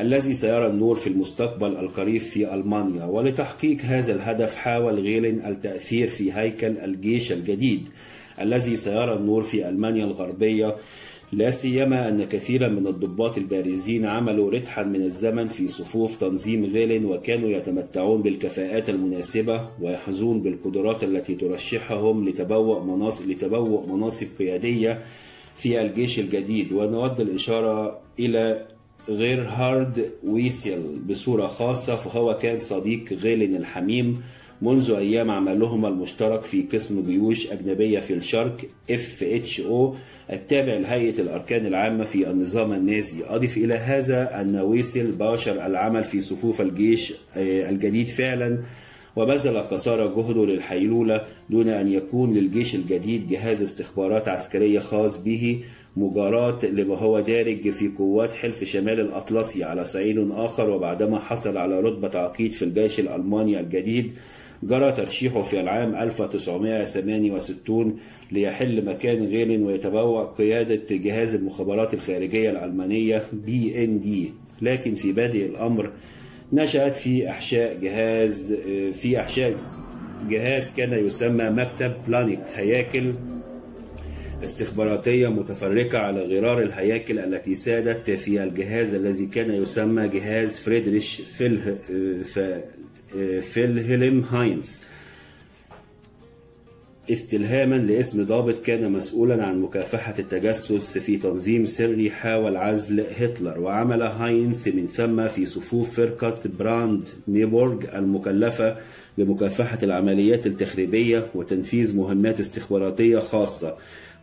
Speaker 1: الذي سيرى النور في المستقبل القريب في ألمانيا ولتحقيق هذا الهدف حاول غيلين التأثير في هيكل الجيش الجديد الذي سيرى النور في ألمانيا الغربية. لا سيما أن كثيرا من الضباط البارزين عملوا رتحا من الزمن في صفوف تنظيم غيلين وكانوا يتمتعون بالكفاءات المناسبة ويحظون بالقدرات التي ترشحهم لتبوء مناصب, لتبوء مناصب قيادية في الجيش الجديد. ونود الإشارة إلى غير هارد ويسيل بصورة خاصة فهو كان صديق غيلين الحميم منذ أيام عملهما المشترك في قسم جيوش أجنبية في الشرق FHO التابع لهيئة الأركان العامة في النظام النازي. أضف إلى هذا أن ويسل باشر العمل في صفوف الجيش الجديد فعلا وبذل قصارى جهده للحيلولة دون أن يكون للجيش الجديد جهاز استخبارات عسكرية خاص به. مجاراة لما هو دارج في قوات حلف شمال الأطلسي على صعيد آخر وبعدما حصل على رتبة عقيد في الجيش الألماني الجديد جرى ترشيحه في العام 1968 ليحل مكان غيلين ويتبوأ قيادة جهاز المخابرات الخارجية الألمانية بي إن دي. لكن في بادئ الأمر نشأت في أحشاء جهاز في أحشاء جهاز كان يسمى مكتب بلانيك هياكل استخباراتية متفرقة على غرار الهياكل التي سادت في الجهاز الذي كان يسمى جهاز فريدريش فيله فيلهلم هاينز. استلهاما لاسم ضابط كان مسؤولا عن مكافحة التجسس في تنظيم سري حاول عزل هتلر وعمل هاينز من ثم في صفوف فرقة براندنبورغ المكلفة بمكافحة العمليات التخريبية وتنفيذ مهمات استخباراتية خاصة.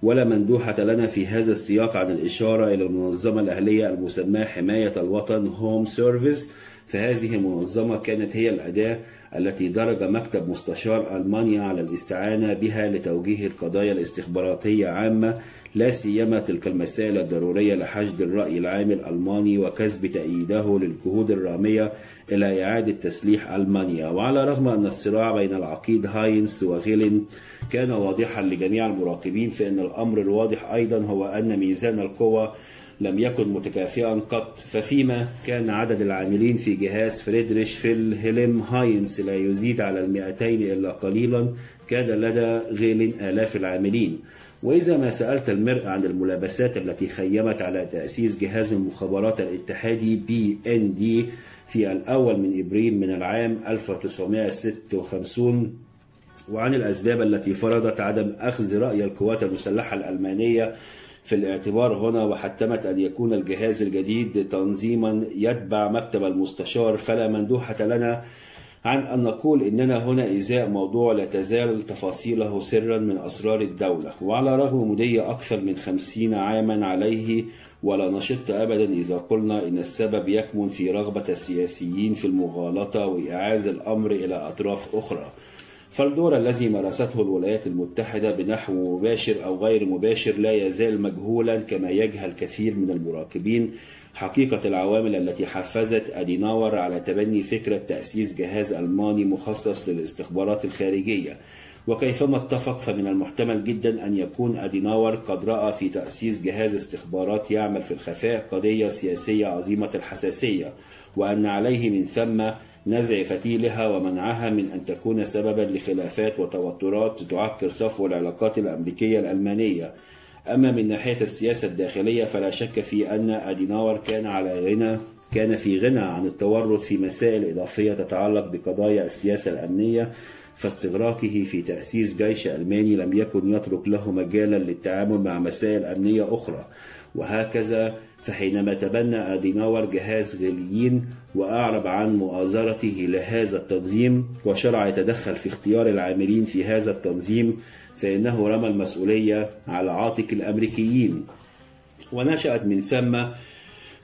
Speaker 1: ولا مندوحة لنا في هذا السياق عن الإشارة إلى المنظمة الأهلية المسماة حماية الوطن هوم سيرفيس فهذه المنظمة كانت هي الأداة التي درج مكتب مستشار ألمانيا على الاستعانة بها لتوجيه القضايا الاستخباراتية عامة لا سيما تلك المسائل الضرورية لحشد الرأي العام الألماني وكسب تأييده للجهود الرامية إلى إعادة تسليح ألمانيا. وعلى الرغم أن الصراع بين العقيد هاينس وغيلين كان واضحا لجميع المراقبين فإن الأمر الواضح أيضا هو أن ميزان القوى لم يكن متكافئا قط. ففيما كان عدد العاملين في جهاز فريدريش فيلهلم هاينس لا يزيد على المئتين إلا قليلا كان لدى غيلين آلاف العاملين. وإذا ما سأل المرء عن الملابسات التي خيمت على تأسيس جهاز المخابرات الاتحادي BND في الأول من إبريل من العام 1956 وعن الأسباب التي فرضت عدم أخذ رأي القوات المسلحة الألمانية في الاعتبار هنا وحتمت أن يكون الجهاز الجديد تنظيما يتبع مكتب المستشار. فلا مندوحة لنا عن أن نقول إننا هنا إزاء موضوع لا تزال تفاصيله سرا من أسرار الدولة. وعلى رغم مضي أكثر من خمسين عاما عليه ولا نشط أبدا إذا قلنا إن السبب يكمن في رغبة السياسيين في المغالطة وإعاز الأمر إلى أطراف أخرى. فالدور الذي مارسته الولايات المتحدة بنحو مباشر أو غير مباشر لا يزال مجهولا كما يجهل كثير من المراقبين حقيقة العوامل التي حفزت أديناور على تبني فكرة تأسيس جهاز ألماني مخصص للاستخبارات الخارجية. وكيفما اتفق فمن المحتمل جدا أن يكون أديناور قد رأى في تأسيس جهاز استخبارات يعمل في الخفاء قضية سياسية عظيمة الحساسية وأن عليه من ثم نزع فتيلها ومنعها من أن تكون سببا لخلافات وتوترات تعكر صفو العلاقات الأمريكية الألمانية. أما من ناحية السياسة الداخلية فلا شك في أن أديناور كان على غنى كان في غنى عن التورط في مسائل إضافية تتعلق بقضايا السياسة الأمنية فاستغراقه في تأسيس جيش ألماني لم يكن يترك له مجالا للتعامل مع مسائل أمنية أخرى. وهكذا فحينما تبنى أديناور جهاز غليين وأعرب عن مؤازرته لهذا التنظيم وشرع يتدخل في اختيار العاملين في هذا التنظيم فإنه رمى المسؤولية على عاتق الأمريكيين. ونشأت من ثم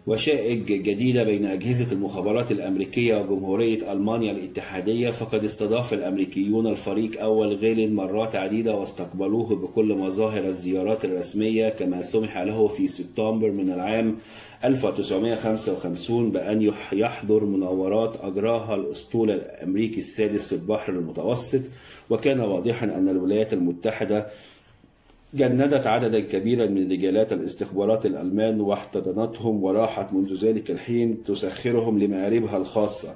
Speaker 1: وشائج جديدة بين أجهزة المخابرات الأمريكية وجمهورية ألمانيا الاتحادية فقد استضاف الأمريكيون الفريق أول غيل مرات عديدة واستقبلوه بكل مظاهر الزيارات الرسمية كما سمح له في سبتمبر من العام 1955 بأن يحضر مناورات أجراها الأسطول الأمريكي السادس في البحر المتوسط. وكان واضحا أن الولايات المتحدة جندت عددا كبيرا من رجالات الاستخبارات الألمان واحتضنتهم وراحت منذ ذلك الحين تسخرهم لمآربها الخاصة.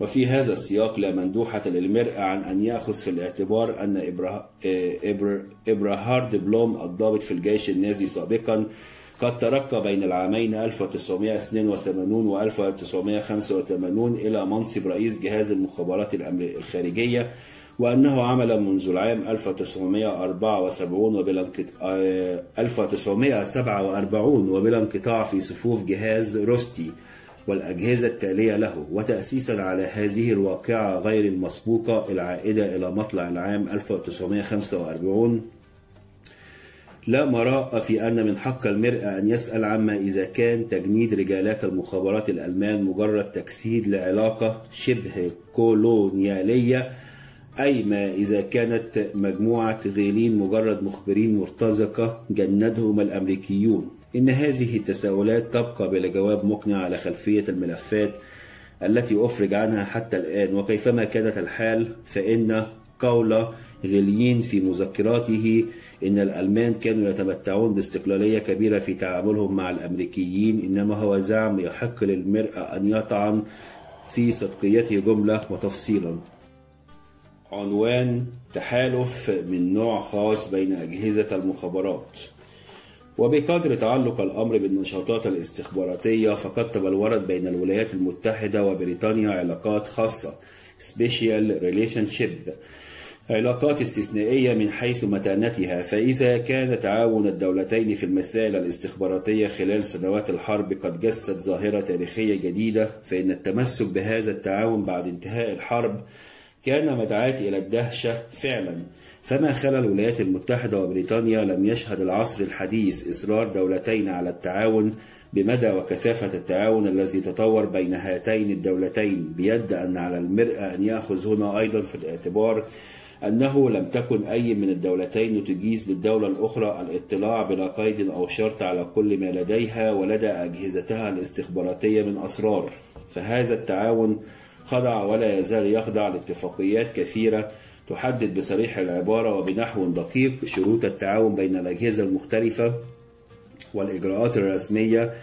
Speaker 1: وفي هذا السياق لا مندوحة للمرء عن أن يأخذ في الاعتبار أن إبراهارد بلوم الضابط في الجيش النازي سابقا قد ترقى بين العامين 1982 و 1985 إلى منصب رئيس جهاز المخابرات الخارجية وأنه عمل منذ العام 1974 وبلا 1947 وبلا انقطاع في صفوف جهاز روستي والأجهزة التالية له وتأسيسا على هذه الواقعة غير المسبوقة العائدة إلى مطلع العام 1945 لا مراء في أن من حق المرء أن يسأل عما إذا كان تجنيد رجالات المخابرات الألمان مجرد تجسيد لعلاقة شبه كولونيالية أي ما إذا كانت مجموعة غيلين مجرد مخبرين مرتزقة جندهم الأمريكيون. إن هذه التساؤلات تبقى بلا جواب مقنع على خلفية الملفات التي أفرج عنها حتى الآن. وكيفما كانت الحال فإن قول غليين في مذكراته إن الألمان كانوا يتمتعون باستقلالية كبيرة في تعاملهم مع الأمريكيين إنما هو زعم يحق للمرأة أن يطعن في صدقيته جملة وتفصيلا. عنوان تحالف من نوع خاص بين أجهزة المخابرات. وبقدر تعلق الأمر بالنشاطات الاستخباراتية فقد تبلورت بين الولايات المتحدة وبريطانيا علاقات خاصة Special Relationship علاقات استثنائية من حيث متانتها. فإذا كان تعاون الدولتين في المسائل الاستخباراتية خلال سنوات الحرب قد جسد ظاهرة تاريخية جديدة فإن التمسك بهذا التعاون بعد انتهاء الحرب كان مدعاة إلى الدهشة فعلا. فما خلا الولايات المتحدة وبريطانيا لم يشهد العصر الحديث إصرار دولتين على التعاون بمدى وكثافة التعاون الذي تطور بين هاتين الدولتين. بيد أن على المرء أن يأخذ هنا أيضا في الاعتبار أنه لم تكن أي من الدولتين تجيز للدولة الأخرى الاطلاع بلا قيد أو شرط على كل ما لديها ولدى أجهزتها الاستخباراتية من أسرار. فهذا التعاون خضع ولا يزال يخضع لاتفاقيات كثيرة تحدد بصريح العبارة وبنحو دقيق شروط التعاون بين الأجهزة المختلفة والإجراءات الرسمية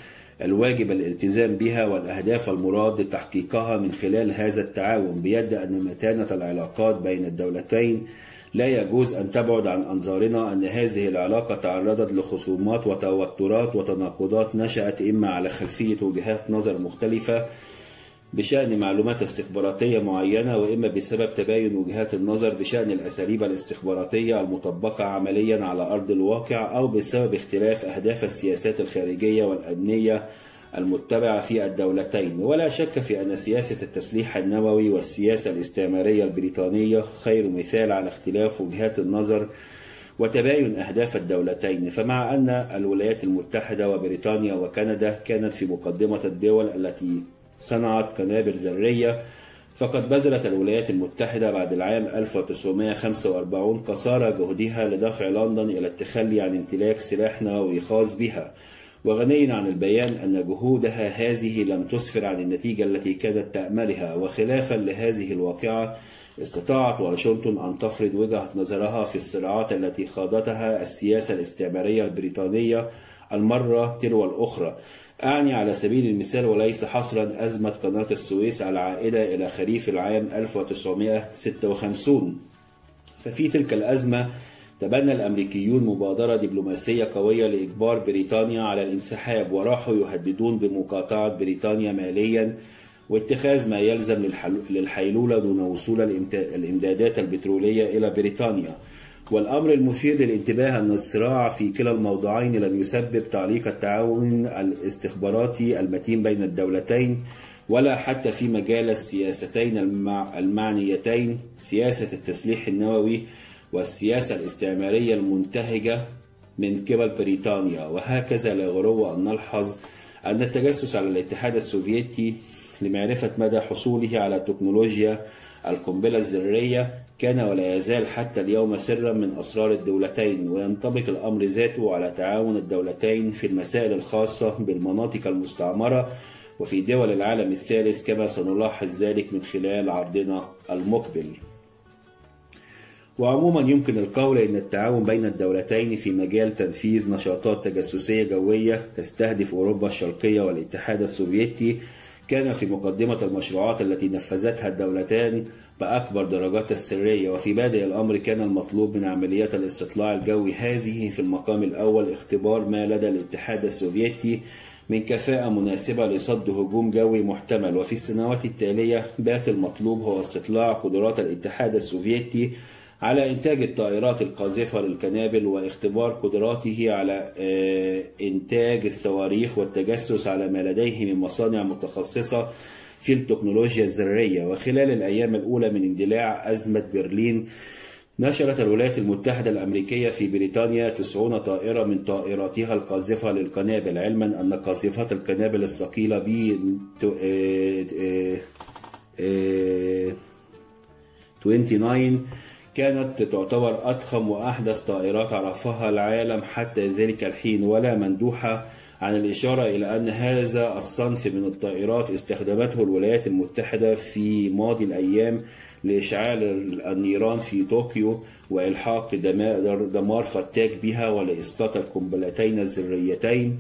Speaker 1: الواجب الالتزام بها والأهداف المراد تحقيقها من خلال هذا التعاون. بيد أن متانة العلاقات بين الدولتين لا يجوز أن تبعد عن أنظارنا أن هذه العلاقة تعرضت لخصومات وتوترات وتناقضات نشأت إما على خلفية وجهات نظر مختلفة بشأن معلومات استخباراتية معينة وإما بسبب تباين وجهات النظر بشأن الأساليب الاستخباراتية المطبقة عمليا على أرض الواقع أو بسبب اختلاف أهداف السياسات الخارجية والأمنية المتبعة في الدولتين. ولا شك في أن سياسة التسليح النووي والسياسة الاستعمارية البريطانية خير مثال على اختلاف وجهات النظر وتباين أهداف الدولتين. فمع أن الولايات المتحدة وبريطانيا وكندا كانت في مقدمة الدول التي صنعت قنابل ذرية فقد بذلت الولايات المتحدة بعد العام 1945 قصارى جهدها لدفع لندن إلى التخلي عن امتلاك سلاح نووي خاص بها. وغنيا عن البيان أن جهودها هذه لم تسفر عن النتيجة التي كانت تأملها وخلافا لهذه الواقعة استطاعت واشنطن أن تفرض وجهة نظرها في الصراعات التي خاضتها السياسة الاستعمارية البريطانية المرة تلو الأخرى. أعني على سبيل المثال وليس حصرا أزمة قناة السويس العائدة إلى خريف العام 1956 ففي تلك الأزمة تبنى الأمريكيون مبادرة دبلوماسية قوية لإجبار بريطانيا على الانسحاب وراحوا يهددون بمقاطعة بريطانيا ماليا واتخاذ ما يلزم للحيلولة دون وصول الإمدادات البترولية إلى بريطانيا. والأمر المثير للانتباه أن الصراع في كلا الموضعين لم يسبب تعليق التعاون الاستخباراتي المتين بين الدولتين ولا حتى في مجال السياستين المعنيتين سياسة التسليح النووي والسياسة الاستعمارية المنتهجة من قبل بريطانيا. وهكذا لا غرو أن نلحظ أن التجسس على الاتحاد السوفيتي لمعرفة مدى حصوله على تكنولوجيا القنبلة الذرية كان ولا يزال حتى اليوم سرا من أسرار الدولتين وينطبق الأمر ذاته على تعاون الدولتين في المسائل الخاصة بالمناطق المستعمرة وفي دول العالم الثالث كما سنلاحظ ذلك من خلال عرضنا المقبل. وعموما يمكن القول إن التعاون بين الدولتين في مجال تنفيذ نشاطات تجسسية جوية تستهدف أوروبا الشرقية والاتحاد السوفيتي كان في مقدمة المشروعات التي نفذتها الدولتان بأكبر درجات السرية وفي بادئ الأمر كان المطلوب من عمليات الاستطلاع الجوي هذه في المقام الأول اختبار ما لدى الاتحاد السوفيتي من كفاءة مناسبة لصد هجوم جوي محتمل. وفي السنوات التالية بات المطلوب هو استطلاع قدرات الاتحاد السوفيتي على إنتاج الطائرات القاذفة للقنابل واختبار قدراته على إنتاج الصواريخ والتجسس على ما لديه من مصانع متخصصة في التكنولوجيا الذرية وخلال الأيام الأولى من اندلاع أزمة برلين نشرت الولايات المتحدة الأمريكية في بريطانيا 90 طائرة من طائراتها القاذفة للقنابل علما أن قاذفات القنابل الثقيلة ب 29 كانت تعتبر أضخم وأحدث طائرات عرفها العالم حتى ذلك الحين ولا مندوحة عن الإشارة إلى أن هذا الصنف من الطائرات استخدمته الولايات المتحدة في ماضي الأيام لإشعال النيران في طوكيو وإلحاق دمار فتاك بها ولإسقاط القنبلتين الذريتين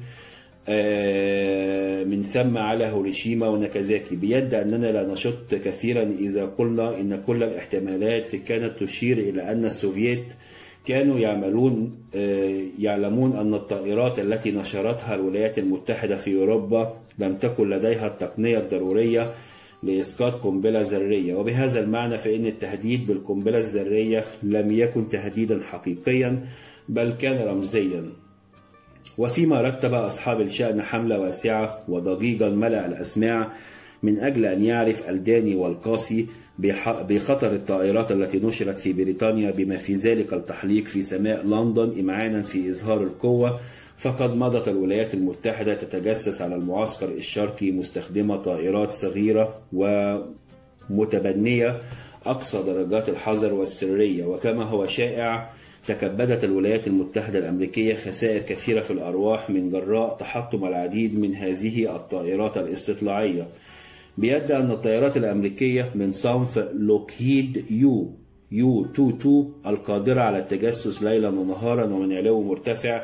Speaker 1: من ثم على هيروشيما وناكازاكي. بيد أننا لا نشط كثيرا إذا قلنا إن كل الاحتمالات كانت تشير إلى أن السوفييت كانوا يعملون يعلمون أن الطائرات التي نشرتها الولايات المتحدة في أوروبا لم تكن لديها التقنية الضرورية لإسقاط قنبلة ذرية. وبهذا المعنى فإن التهديد بالقنبلة الذرية لم يكن تهديدا حقيقيا بل كان رمزيا. وفيما رتب أصحاب الشأن حملة واسعة وضجيجا ملأ الأسماع من أجل أن يعرف الداني والقاسي بخطر الطائرات التي نشرت في بريطانيا بما في ذلك التحليق في سماء لندن إمعانا في إظهار القوة فقد مضت الولايات المتحدة تتجسس على المعسكر الشرقي مستخدمة طائرات صغيرة ومتبنية أقصى درجات الحذر والسرية وكما هو شائع تكبدت الولايات المتحدة الأمريكية خسائر كثيرة في الأرواح من جراء تحطم العديد من هذه الطائرات الاستطلاعية. بيد أن الطائرات الأمريكية من صنف لوكهيد يو يو 22 القادرة على التجسس ليلا ونهارا ومن علو مرتفع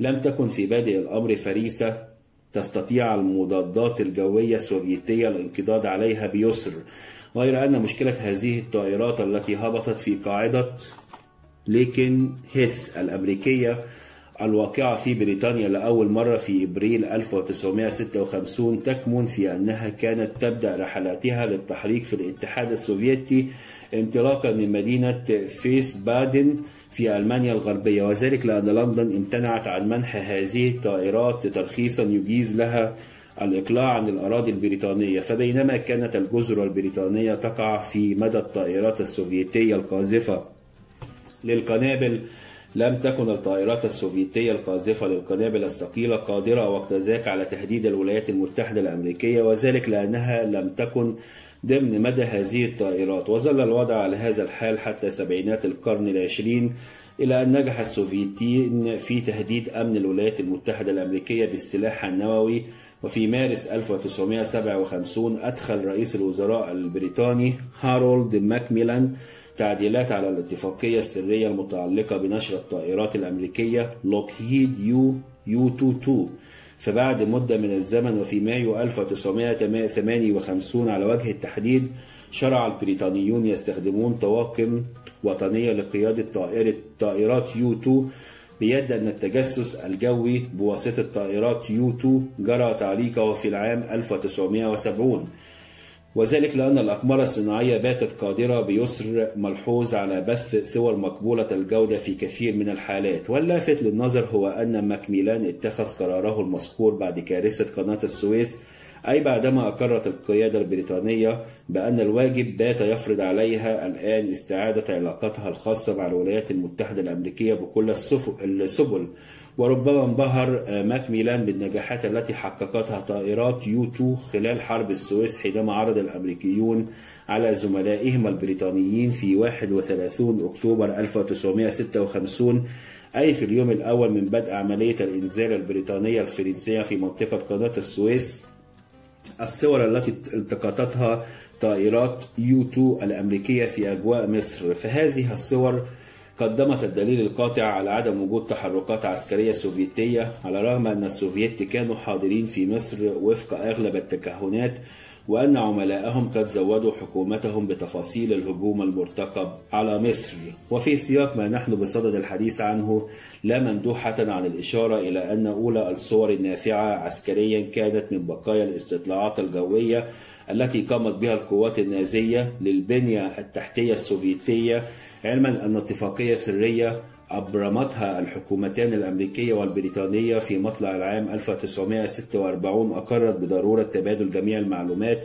Speaker 1: لم تكن في بادئ الأمر فريسة تستطيع المضادات الجوية السوفيتية الانقضاض عليها بيسر غير أن مشكلة هذه الطائرات التي هبطت في قاعدة ليكنهيث الأمريكية الواقعة في بريطانيا لأول مرة في إبريل 1956 تكمن في أنها كانت تبدأ رحلاتها للتحليق في الاتحاد السوفيتي انطلاقا من مدينة فيس بادن في ألمانيا الغربية. وذلك لأن لندن امتنعت عن منح هذه الطائرات ترخيصا يجيز لها الإقلاع عن الأراضي البريطانية. فبينما كانت الجزر البريطانية تقع في مدى الطائرات السوفيتية القاذفة للقنابل لم تكن الطائرات السوفيتية القاذفة للقنابل الثقيلة قادرة وقت ذاك على تهديد الولايات المتحدة الأمريكية وذلك لأنها لم تكن ضمن مدى هذه الطائرات. وظل الوضع على هذا الحال حتى سبعينات القرن العشرين إلى أن نجح السوفيتيين في تهديد أمن الولايات المتحدة الأمريكية بالسلاح النووي وفي مارس 1957 أدخل رئيس الوزراء البريطاني هارولد ماكميلان تعديلات على الاتفاقية السرية المتعلقة بنشر الطائرات الأمريكية لوكهيد يو يو 22 فبعد مدة من الزمن وفي مايو 1958 على وجه التحديد شرع البريطانيون يستخدمون طواقم وطنية لقيادة طائرة طائرات يو 2 بيد أن التجسس الجوي بواسطة طائرات يو 2 جرى تعليقه في العام 1970 وذلك لأن الأقمار الصناعية باتت قادرة بيسر ملحوظ على بث صور مقبولة الجودة في كثير من الحالات. واللافت للنظر هو أن ماكميلان اتخذ قراره المذكور بعد كارثة قناة السويس أي بعدما أقرت القيادة البريطانية بأن الواجب بات يفرض عليها الآن استعادة علاقتها الخاصة مع الولايات المتحدة الأمريكية بكل السبل وربما انبهر ماكميلان بالنجاحات التي حققتها طائرات يو 2 خلال حرب السويس حينما عرض الأمريكيون على زملائهم البريطانيين في 31 أكتوبر 1956 أي في اليوم الأول من بدء عملية الإنزال البريطانية الفرنسية في منطقة قناة السويس. الصور التي التقطتها طائرات يو 2 الأمريكية في أجواء مصر. فهذه الصور قدمت الدليل القاطع على عدم وجود تحركات عسكرية سوفيتية على الرغم أن السوفيت كانوا حاضرين في مصر وفق أغلب التكهنات وأن عملائهم قد زودوا حكومتهم بتفاصيل الهجوم المرتقب على مصر. وفي سياق ما نحن بصدد الحديث عنه لا مندوحة عن الإشارة إلى أن أولى الصور النافعة عسكريا كانت من بقايا الاستطلاعات الجوية التي قامت بها القوات النازية للبنية التحتية السوفيتية علما أن اتفاقية سرية أبرمتها الحكومتان الأمريكية والبريطانية في مطلع العام 1946 أقرت بضرورة تبادل جميع المعلومات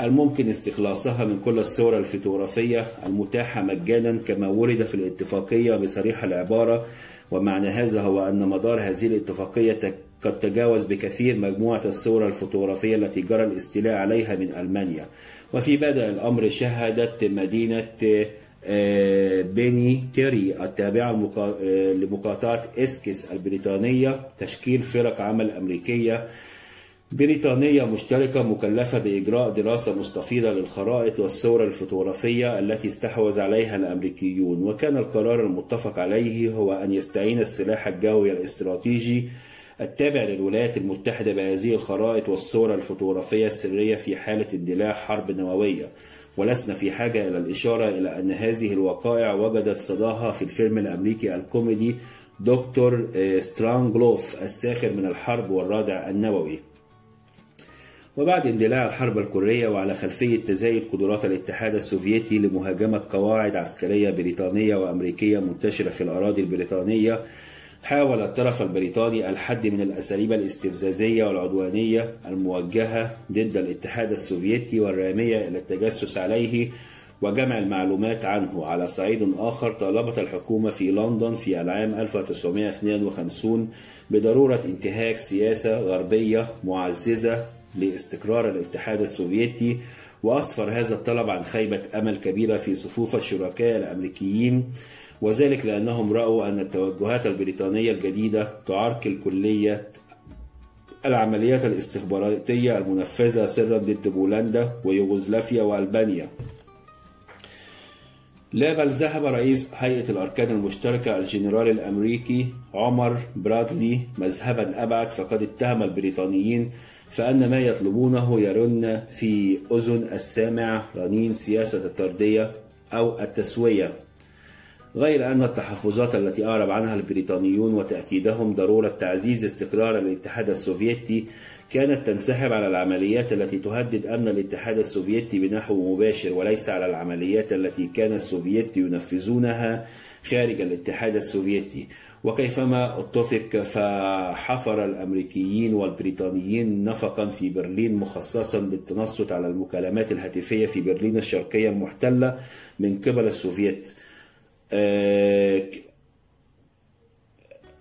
Speaker 1: الممكن استخلاصها من كل الصور الفوتوغرافية المتاحة مجانا كما ورد في الاتفاقية بصريح العبارة ومعنى هذا هو أن مدار هذه الاتفاقية قد تجاوز بكثير مجموعة الصور الفوتوغرافية التي جرى الاستيلاء عليها من ألمانيا. وفي بدء الأمر شهدت مدينة بيني تيري التابعة لمقاطعة إسكس البريطانية تشكيل فرق عمل أمريكية بريطانية مشتركة مكلفة بإجراء دراسة مستفيضة للخرائط والصور الفوتوغرافية التي استحوذ عليها الأمريكيون. وكان القرار المتفق عليه هو أن يستعين السلاح الجوي الاستراتيجي التابع للولايات المتحدة بهذه الخرائط والصور الفوتوغرافية السرية في حالة اندلاع حرب نووية. ولسنا في حاجة إلى الإشارة إلى أن هذه الوقائع وجدت صداها في الفيلم الأمريكي الكوميدي دكتور سترانجلوف الساخر من الحرب والرادع النووي. وبعد اندلاع الحرب الكورية وعلى خلفية تزايد قدرات الاتحاد السوفيتي لمهاجمة قواعد عسكرية بريطانية وأمريكية منتشرة في الأراضي البريطانية حاول الطرف البريطاني الحد من الأساليب الاستفزازية والعدوانية الموجهة ضد الاتحاد السوفيتي والرامية إلى التجسس عليه وجمع المعلومات عنه. على صعيد آخر طالبت الحكومة في لندن في العام 1952 بضرورة انتهاك سياسة غربية معززة لاستقرار الاتحاد السوفيتي وأسفر هذا الطلب عن خيبة أمل كبيرة في صفوف الشركاء الأمريكيين وذلك لأنهم رأوا أن التوجهات البريطانية الجديدة تعرقل كلية العمليات الاستخباراتية المنفذة سرا ضد بولندا ويوغوسلافيا وألبانيا. لا بل ذهب رئيس هيئة الأركان المشتركة الجنرال الأمريكي عمر برادلي مذهبا أبعد فقد اتهم البريطانيين فأن ما يطلبونه يرن في أذن السامع رنين سياسة التردية أو التسوية. غير أن التحفظات التي أعرب عنها البريطانيون وتأكيدهم ضرورة تعزيز استقرار الاتحاد السوفيتي كانت تنسحب على العمليات التي تهدد أمن الاتحاد السوفيتي بنحو مباشر وليس على العمليات التي كان السوفيت ينفذونها خارج الاتحاد السوفيتي. وكيفما اتفق فحفر الأمريكيين والبريطانيين نفقا في برلين مخصصا للتنصت على المكالمات الهاتفية في برلين الشرقية المحتلة من قبل السوفيت.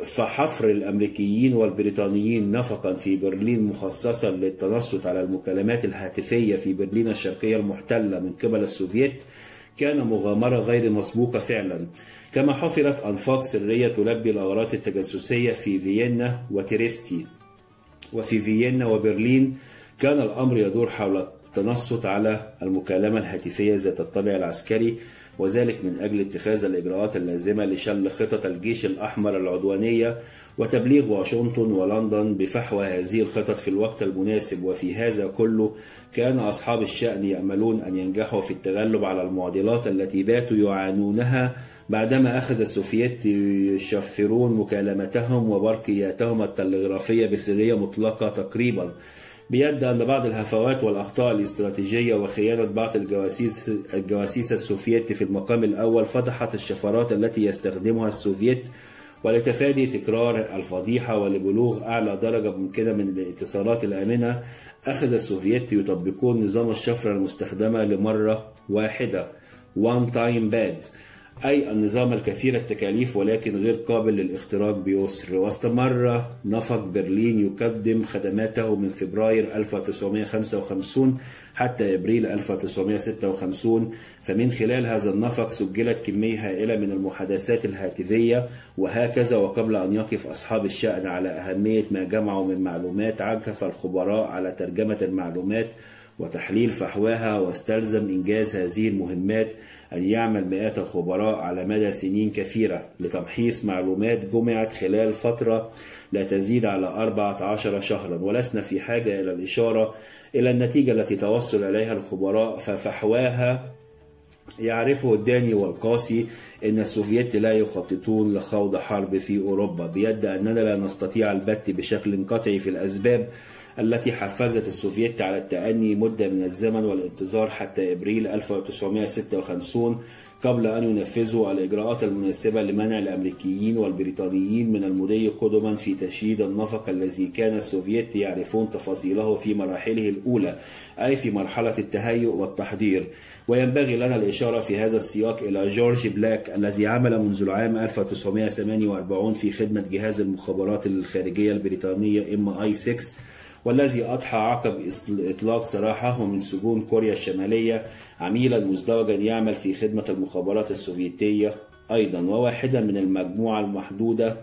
Speaker 1: فحفر الأمريكيين والبريطانيين نفقا في برلين مخصصا للتنصت على المكالمات الهاتفية في برلين الشرقية المحتلة من قبل السوفيت كان مغامرة غير مسبوقة فعلا. كما حفرت أنفاق سرية تلبي الأغراض التجسسية في فيينا وترييستي وفي فيينا وبرلين كان الأمر يدور حول التنصت على المكالمة الهاتفية ذات الطابع العسكري وذلك من أجل اتخاذ الإجراءات اللازمة لشل خطط الجيش الأحمر العدوانية وتبليغ واشنطن ولندن بفحوى هذه الخطط في الوقت المناسب. وفي هذا كله كان أصحاب الشأن يأملون أن ينجحوا في التغلب على المعضلات التي باتوا يعانونها بعدما أخذ السوفيت يشفرون مكالمتهم وبرقياتهم التلغرافية بسرية مطلقة تقريبا. بيد أن بعض الهفوات والأخطاء الاستراتيجية وخيانة بعض الجواسيس الجواسيس السوفيت في المقام الأول فتحت الشفرات التي يستخدمها السوفيت ولتفادي تكرار الفضيحة ولبلوغ أعلى درجة ممكنة من الاتصالات الآمنة. أخذ السوفيت يطبقون نظام الشفرة المستخدمة لمرة واحدة. One time bad. أي النظام الكثير التكاليف ولكن غير قابل للاختراق بيسر واستمر نفق برلين يقدم خدماته من فبراير 1955 حتى إبريل 1956 فمن خلال هذا النفق سجلت كمية هائلة من المحادثات الهاتفية. وهكذا وقبل أن يقف أصحاب الشأن على أهمية ما جمعوا من معلومات عكف الخبراء على ترجمة المعلومات وتحليل فحواها واستلزم إنجاز هذه المهمات. أن يعمل مئات الخبراء على مدى سنين كثيرة لتمحيص معلومات جمعت خلال فترة لا تزيد على 14 شهرا ولسنا في حاجة إلى الإشارة إلى النتيجة التي توصل إليها الخبراء ففحواها يعرفه الداني والقاصي أن السوفيت لا يخططون لخوض حرب في أوروبا بيد أننا لا نستطيع البت بشكل قطعي في الأسباب التي حفزت السوفيت على التأني مدة من الزمن والانتظار حتى إبريل 1956 قبل أن ينفذوا الإجراءات المناسبة لمنع الأمريكيين والبريطانيين من المضي قدما في تشييد النفق الذي كان السوفيت يعرفون تفاصيله في مراحله الأولى أي في مرحلة التهيؤ والتحضير. وينبغي لنا الإشارة في هذا السياق إلى جورج بلاك الذي عمل منذ العام 1948 في خدمة جهاز المخابرات الخارجية البريطانية MI6 والذي أضحى عقب إطلاق سراحه من سجون كوريا الشمالية عميلا مزدوجا يعمل في خدمة المخابرات السوفيتية أيضا وواحدا من المجموعة المحدودة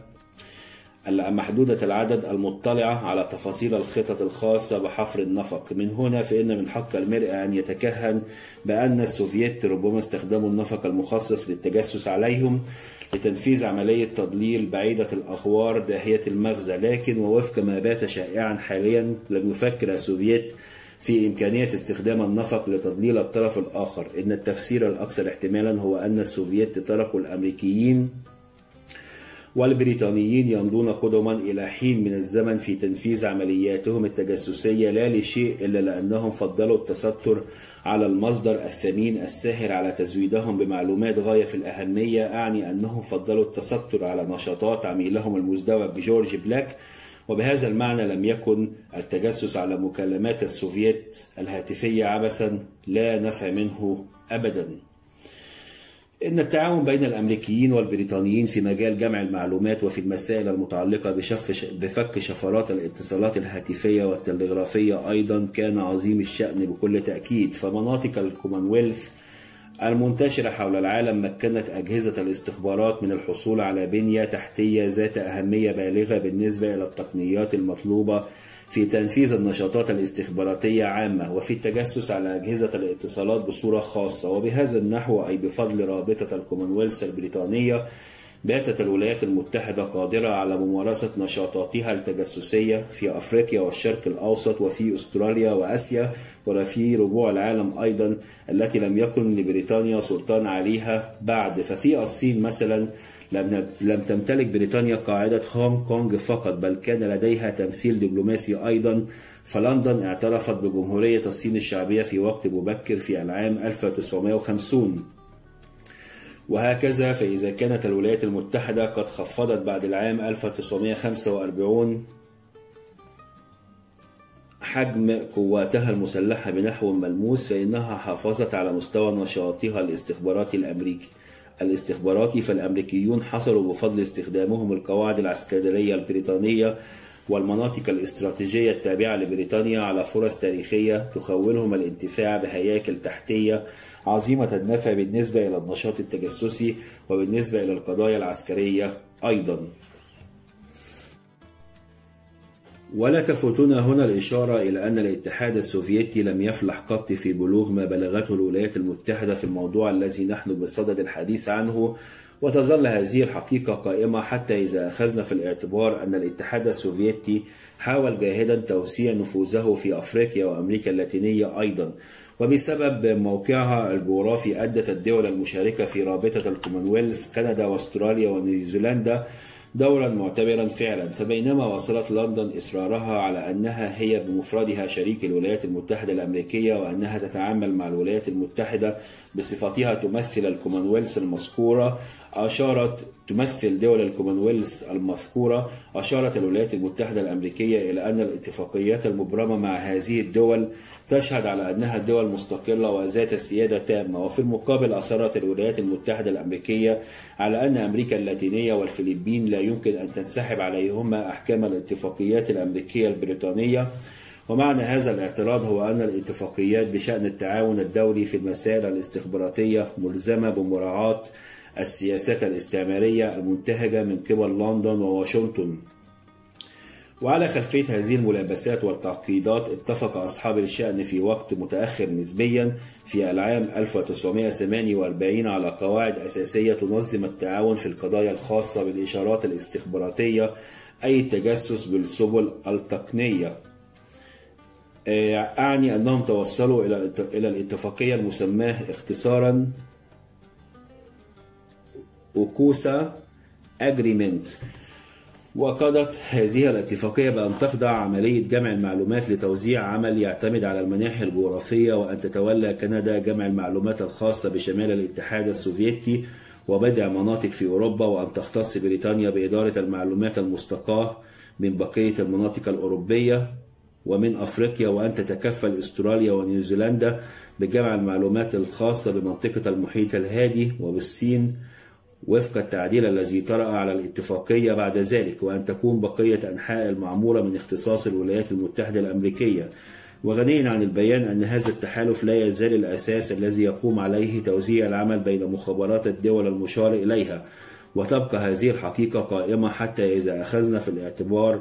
Speaker 1: محدودة العدد المطلعة على تفاصيل الخطط الخاصة بحفر النفق. من هنا فإن من حق المرء أن يتكهن بأن السوفيت ربما استخدموا النفق المخصص للتجسس عليهم لتنفيذ عملية تضليل بعيدة الأغوار داهية المغزى لكن ووفق ما بات شائعا حاليا لم يفكر السوفيت في إمكانية استخدام النفق لتضليل الطرف الآخر. إن التفسير الأكثر احتمالا هو أن السوفيت تركوا الأمريكيين والبريطانيين يمضون قدما إلى حين من الزمن في تنفيذ عملياتهم التجسسية لا لشيء إلا لأنهم فضلوا التستر على المصدر الثمين الساهر على تزويدهم بمعلومات غاية في الأهمية أعني أنهم فضلوا التستر على نشاطات عميلهم المزدوج جورج بليك وبهذا المعنى لم يكن التجسس على مكالمات السوفيت الهاتفية عبثا لا نفع منه أبدا. إن التعاون بين الأمريكيين والبريطانيين في مجال جمع المعلومات وفي المسائل المتعلقة بفك شفرات الاتصالات الهاتفية والتلغرافية أيضا كان عظيم الشأن بكل تأكيد. فمناطق الكومنولث المنتشرة حول العالم مكنت أجهزة الاستخبارات من الحصول على بنية تحتية ذات أهمية بالغة بالنسبة إلى التقنيات المطلوبة في تنفيذ النشاطات الاستخباراتية عامة وفي التجسس على أجهزة الاتصالات بصورة خاصة. وبهذا النحو أي بفضل رابطة الكومنولث البريطانية باتت الولايات المتحدة قادرة على ممارسة نشاطاتها التجسسية في أفريقيا والشرق الأوسط وفي أستراليا وآسيا وفي ربوع العالم أيضا التي لم يكن لبريطانيا سلطان عليها بعد. ففي الصين مثلا لم لم تمتلك بريطانيا قاعدة هونغ كونغ فقط بل كان لديها تمثيل دبلوماسي أيضا. فلندن اعترفت بجمهورية الصين الشعبية في وقت مبكر في العام 1950 وهكذا فإذا كانت الولايات المتحدة قد خفضت بعد العام 1945 حجم قواتها المسلحة بنحو ملموس فإنها حافظت على مستوى نشاطها الاستخباراتي الأمريكي. الاستخباراتي فالأمريكيون حصلوا بفضل استخدامهم القواعد العسكرية البريطانية والمناطق الاستراتيجية التابعة لبريطانيا على فرص تاريخية تخولهم الانتفاع بهياكل تحتية عظيمة النفع بالنسبة إلى النشاط التجسسي وبالنسبة إلى القضايا العسكرية أيضا. ولا تفوتنا هنا الإشارة إلى أن الاتحاد السوفيتي لم يفلح قط في بلوغ ما بلغته الولايات المتحدة في الموضوع الذي نحن بصدد الحديث عنه وتظل هذه الحقيقة قائمة حتى إذا أخذنا في الاعتبار أن الاتحاد السوفيتي حاول جاهدا توسيع نفوذه في أفريقيا وأمريكا اللاتينية أيضا. وبسبب موقعها الجغرافي أدت الدول المشاركة في رابطة الكومنولث كندا واستراليا ونيوزيلندا دورا معتبرا فعلا فبينما واصلت لندن إصرارها على أنها هي بمفردها شريك الولايات المتحدة الأمريكية وأنها تتعامل مع الولايات المتحدة بصفتها تمثل الكومنولث المذكورة أشارت تمثل دول الكومنولث المذكورة أشارت الولايات المتحدة الأمريكية إلى أن الاتفاقيات المبرمة مع هذه الدول تشهد على أنها دول مستقلة وذات سيادة تامة. وفي المقابل أصرت الولايات المتحدة الأمريكية على أن أمريكا اللاتينية والفلبين لا يمكن أن تنسحب عليهما أحكام الاتفاقيات الأمريكية البريطانية. ومعنى هذا الاعتراض هو أن الاتفاقيات بشأن التعاون الدولي في المسائل الاستخباراتية ملزمة بمراعاة السياسات الاستعمارية المنتهجة من قبل لندن وواشنطن. وعلى خلفية هذه الملابسات والتعقيدات اتفق أصحاب الشأن في وقت متأخر نسبيا في العام 1948 على قواعد أساسية تنظم التعاون في القضايا الخاصة بالإشارات الاستخباراتية أي التجسس بالسبل التقنية. أعني أنهم توصلوا إلى الاتفاقية المسماة اختصارا أوكوسا أجريمنت. وقضت هذه الاتفاقية بأن تخضع عملية جمع المعلومات لتوزيع عمل يعتمد على المناحي الجغرافية وأن تتولى كندا جمع المعلومات الخاصة بشمال الاتحاد السوفيتي وبدع مناطق في أوروبا وأن تختص بريطانيا بإدارة المعلومات المستقاة من بقية المناطق الأوروبية. ومن أفريقيا وأن تتكفل أستراليا ونيوزيلندا بجمع المعلومات الخاصة بمنطقة المحيط الهادي وبالصين وفق التعديل الذي طرأ على الاتفاقية بعد ذلك وأن تكون بقية أنحاء المعمورة من اختصاص الولايات المتحدة الأمريكية. وغنيا عن البيان أن هذا التحالف لا يزال الأساس الذي يقوم عليه توزيع العمل بين مخابرات الدول المشار إليها. وتبقى هذه الحقيقة قائمة حتى إذا أخذنا في الاعتبار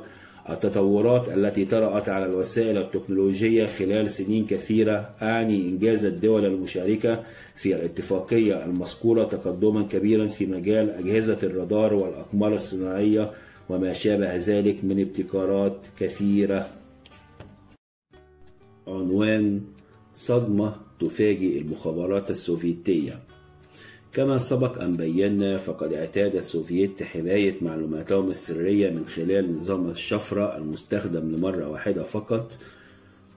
Speaker 1: التطورات التي طرأت على الوسائل التكنولوجية خلال سنين كثيرة أعني إنجاز الدول المشاركة في الاتفاقية المذكورة تقدما كبيرا في مجال أجهزة الرادار والأقمار الصناعية وما شابه ذلك من ابتكارات كثيرة. عنوان صدمة تفاجئ المخابرات السوفيتية. كما سبق أن بينا فقد اعتاد السوفييت حماية معلوماتهم السرية من خلال نظام الشفرة المستخدم لمرة واحدة فقط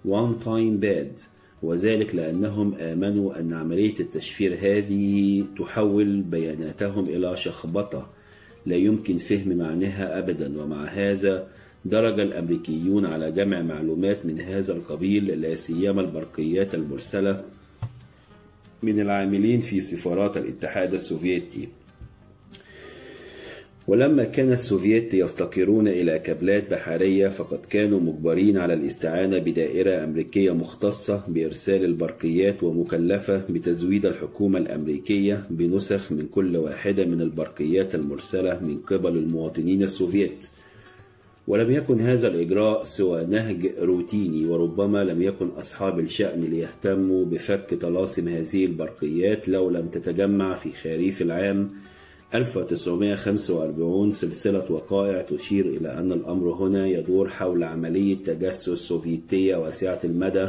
Speaker 1: One Time Bad. وذلك لأنهم آمنوا أن عملية التشفير هذه تحول بياناتهم إلى شخبطة لا يمكن فهم معناها أبدا. ومع هذا درج الأمريكيون على جمع معلومات من هذا القبيل لا سيما البرقيات المرسلة من العاملين في سفارات الاتحاد السوفيتي. ولما كان السوفييت يفتقرون إلى كابلات بحرية فقد كانوا مجبرين على الاستعانة بدائرة أمريكية مختصة بإرسال البرقيات ومكلفة بتزويد الحكومة الأمريكية بنسخ من كل واحدة من البرقيات المرسلة من قبل المواطنين السوفييت ولم يكن هذا الإجراء سوى نهج روتيني وربما لم يكن أصحاب الشأن ليهتموا بفك طلاسم هذه البرقيات لو لم تتجمع في خريف العام 1945 سلسلة وقائع تشير إلى أن الأمر هنا يدور حول عملية تجسس سوفيتية واسعة المدى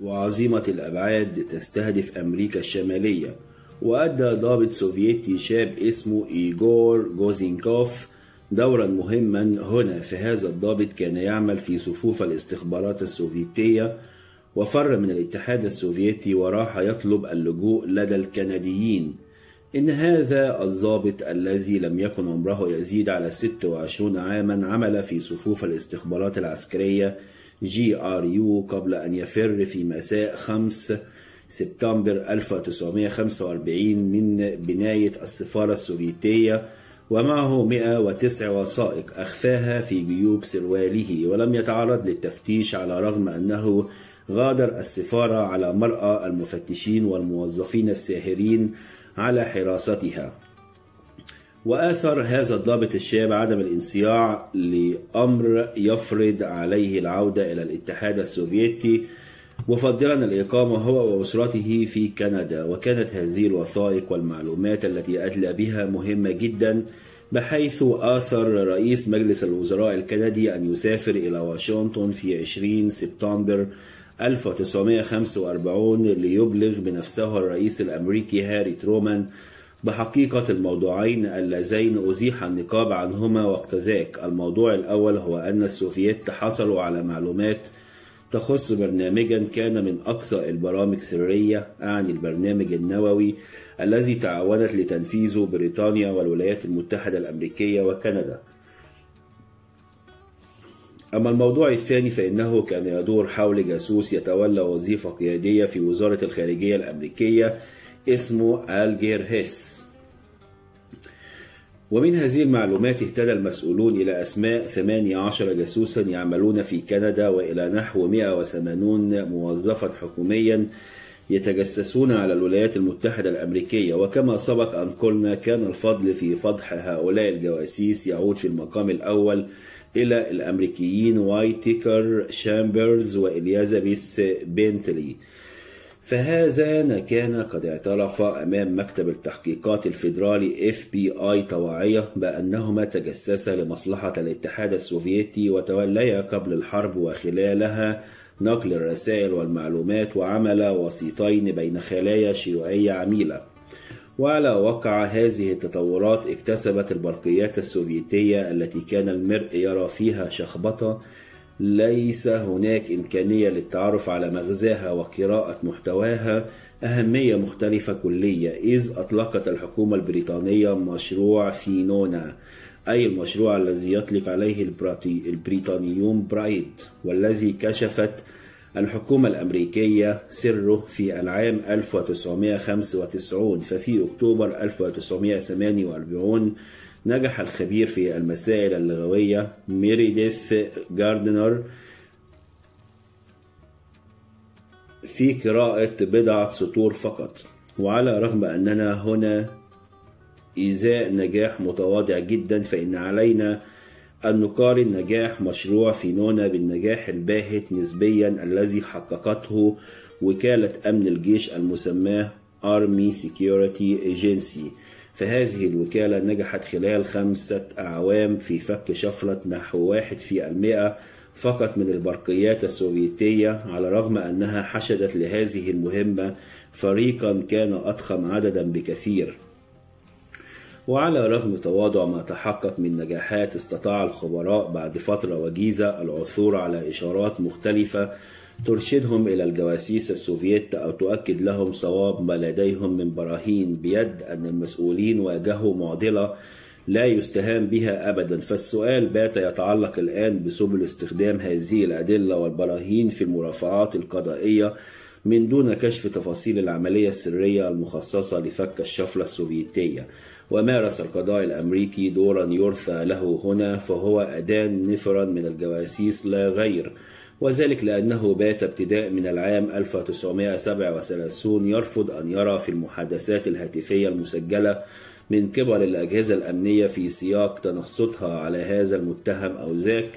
Speaker 1: وعظيمة الأبعاد تستهدف أمريكا الشمالية. وأدى ضابط سوفيتي شاب اسمه إيغور جوزينكوف دورا مهما هنا فهذا الضابط كان يعمل في صفوف الاستخبارات السوفيتية وفر من الاتحاد السوفيتي وراح يطلب اللجوء لدى الكنديين. إن هذا الضابط الذي لم يكن عمره يزيد على 26 عاما عمل في صفوف الاستخبارات العسكرية GRU قبل أن يفر في مساء 5 سبتمبر 1945 من بناية السفارة السوفيتية ومعه 109 وثائق أخفاها في جيوب سرواله ولم يتعرض للتفتيش على رغم أنه غادر السفارة على مرأى المفتشين والموظفين الساهرين على حراستها. وآثر هذا الضابط الشاب عدم الانصياع لأمر يفرض عليه العودة إلى الاتحاد السوفيتي مفضلا الإقامة هو وأسرته في كندا وكانت هذه الوثائق والمعلومات التي أدلى بها مهمة جدا بحيث آثر رئيس مجلس الوزراء الكندي أن يسافر إلى واشنطن في 20 سبتمبر 1945 ليبلغ بنفسه الرئيس الأمريكي هاري ترومان بحقيقة الموضوعين اللذين أزيح النقاب عنهما وقت ذاك. الموضوع الأول هو أن السوفييت حصلوا على معلومات تخص برنامجا كان من أقصى البرامج سرية أعني البرنامج النووي الذي تعاونت لتنفيذه بريطانيا والولايات المتحدة الأمريكية وكندا. أما الموضوع الثاني فإنه كان يدور حول جاسوس يتولى وظيفة قيادية في وزارة الخارجية الأمريكية اسمه آلجير هيس. ومن هذه المعلومات اهتدى المسؤولون إلى أسماء 18 جاسوسا يعملون في كندا وإلى نحو 180 موظفا حكوميا يتجسسون على الولايات المتحدة الأمريكية. وكما سبق أن قلنا كان الفضل في فضح هؤلاء الجواسيس يعود في المقام الأول إلى الأمريكيين وايتيكر شامبرز وإليزابيث بنتلي. فهذان كان قد اعترف أمام مكتب التحقيقات الفيدرالي FBI طواعية بأنهما تجسسا لمصلحة الاتحاد السوفيتي وتوليا قبل الحرب وخلالها نقل الرسائل والمعلومات وعمل وسيطين بين خلايا شيوعية عميلة. وعلى وقع هذه التطورات اكتسبت البرقيات السوفيتية التي كان المرء يرى فيها شخبطة ليس هناك إمكانية للتعرف على مغزاها وقراءة محتواها. أهمية مختلفة كلية. إذ أطلقت الحكومة البريطانية مشروع فينونا أي المشروع الذي يطلق عليه البريطانيون برايت والذي كشفت الحكومة الأمريكية سره في العام 1995 ففي أكتوبر 1948 نجح الخبير في المسائل اللغوية ميريديث جاردنر في قراءة بضعة سطور فقط وعلى رغم أننا هنا إزاء نجاح متواضع جدا فإن علينا أن نقارن نجاح مشروع فينونا بالنجاح الباهت نسبيا الذي حققته وكالة أمن الجيش المسماة Army Security Agency. فهذه الوكالة نجحت خلال خمسة أعوام في فك شفرة نحو واحد في المئة فقط من البرقيات السوفيتية على الرغم أنها حشدت لهذه المهمة فريقا كان أضخم عددا بكثير. وعلى رغم تواضع ما تحقق من نجاحات استطاع الخبراء بعد فترة وجيزة العثور على إشارات مختلفة ترشدهم إلى الجواسيس السوفيت أو تؤكد لهم صواب ما لديهم من براهين بيد أن المسؤولين واجهوا معضلة لا يستهان بها أبدا. فالسؤال بات يتعلق الآن بسبل استخدام هذه الأدلة والبراهين في المرافعات القضائية من دون كشف تفاصيل العملية السرية المخصصة لفك الشفرة السوفيتية. ومارس القضاء الأمريكي دورا يرثى له هنا فهو أدان نفرا من الجواسيس لا غير وذلك لأنه بات ابتداء من العام 1937 يرفض أن يرى في المحادثات الهاتفية المسجلة من قبل الأجهزة الأمنية في سياق تنصتها على هذا المتهم أو ذاك.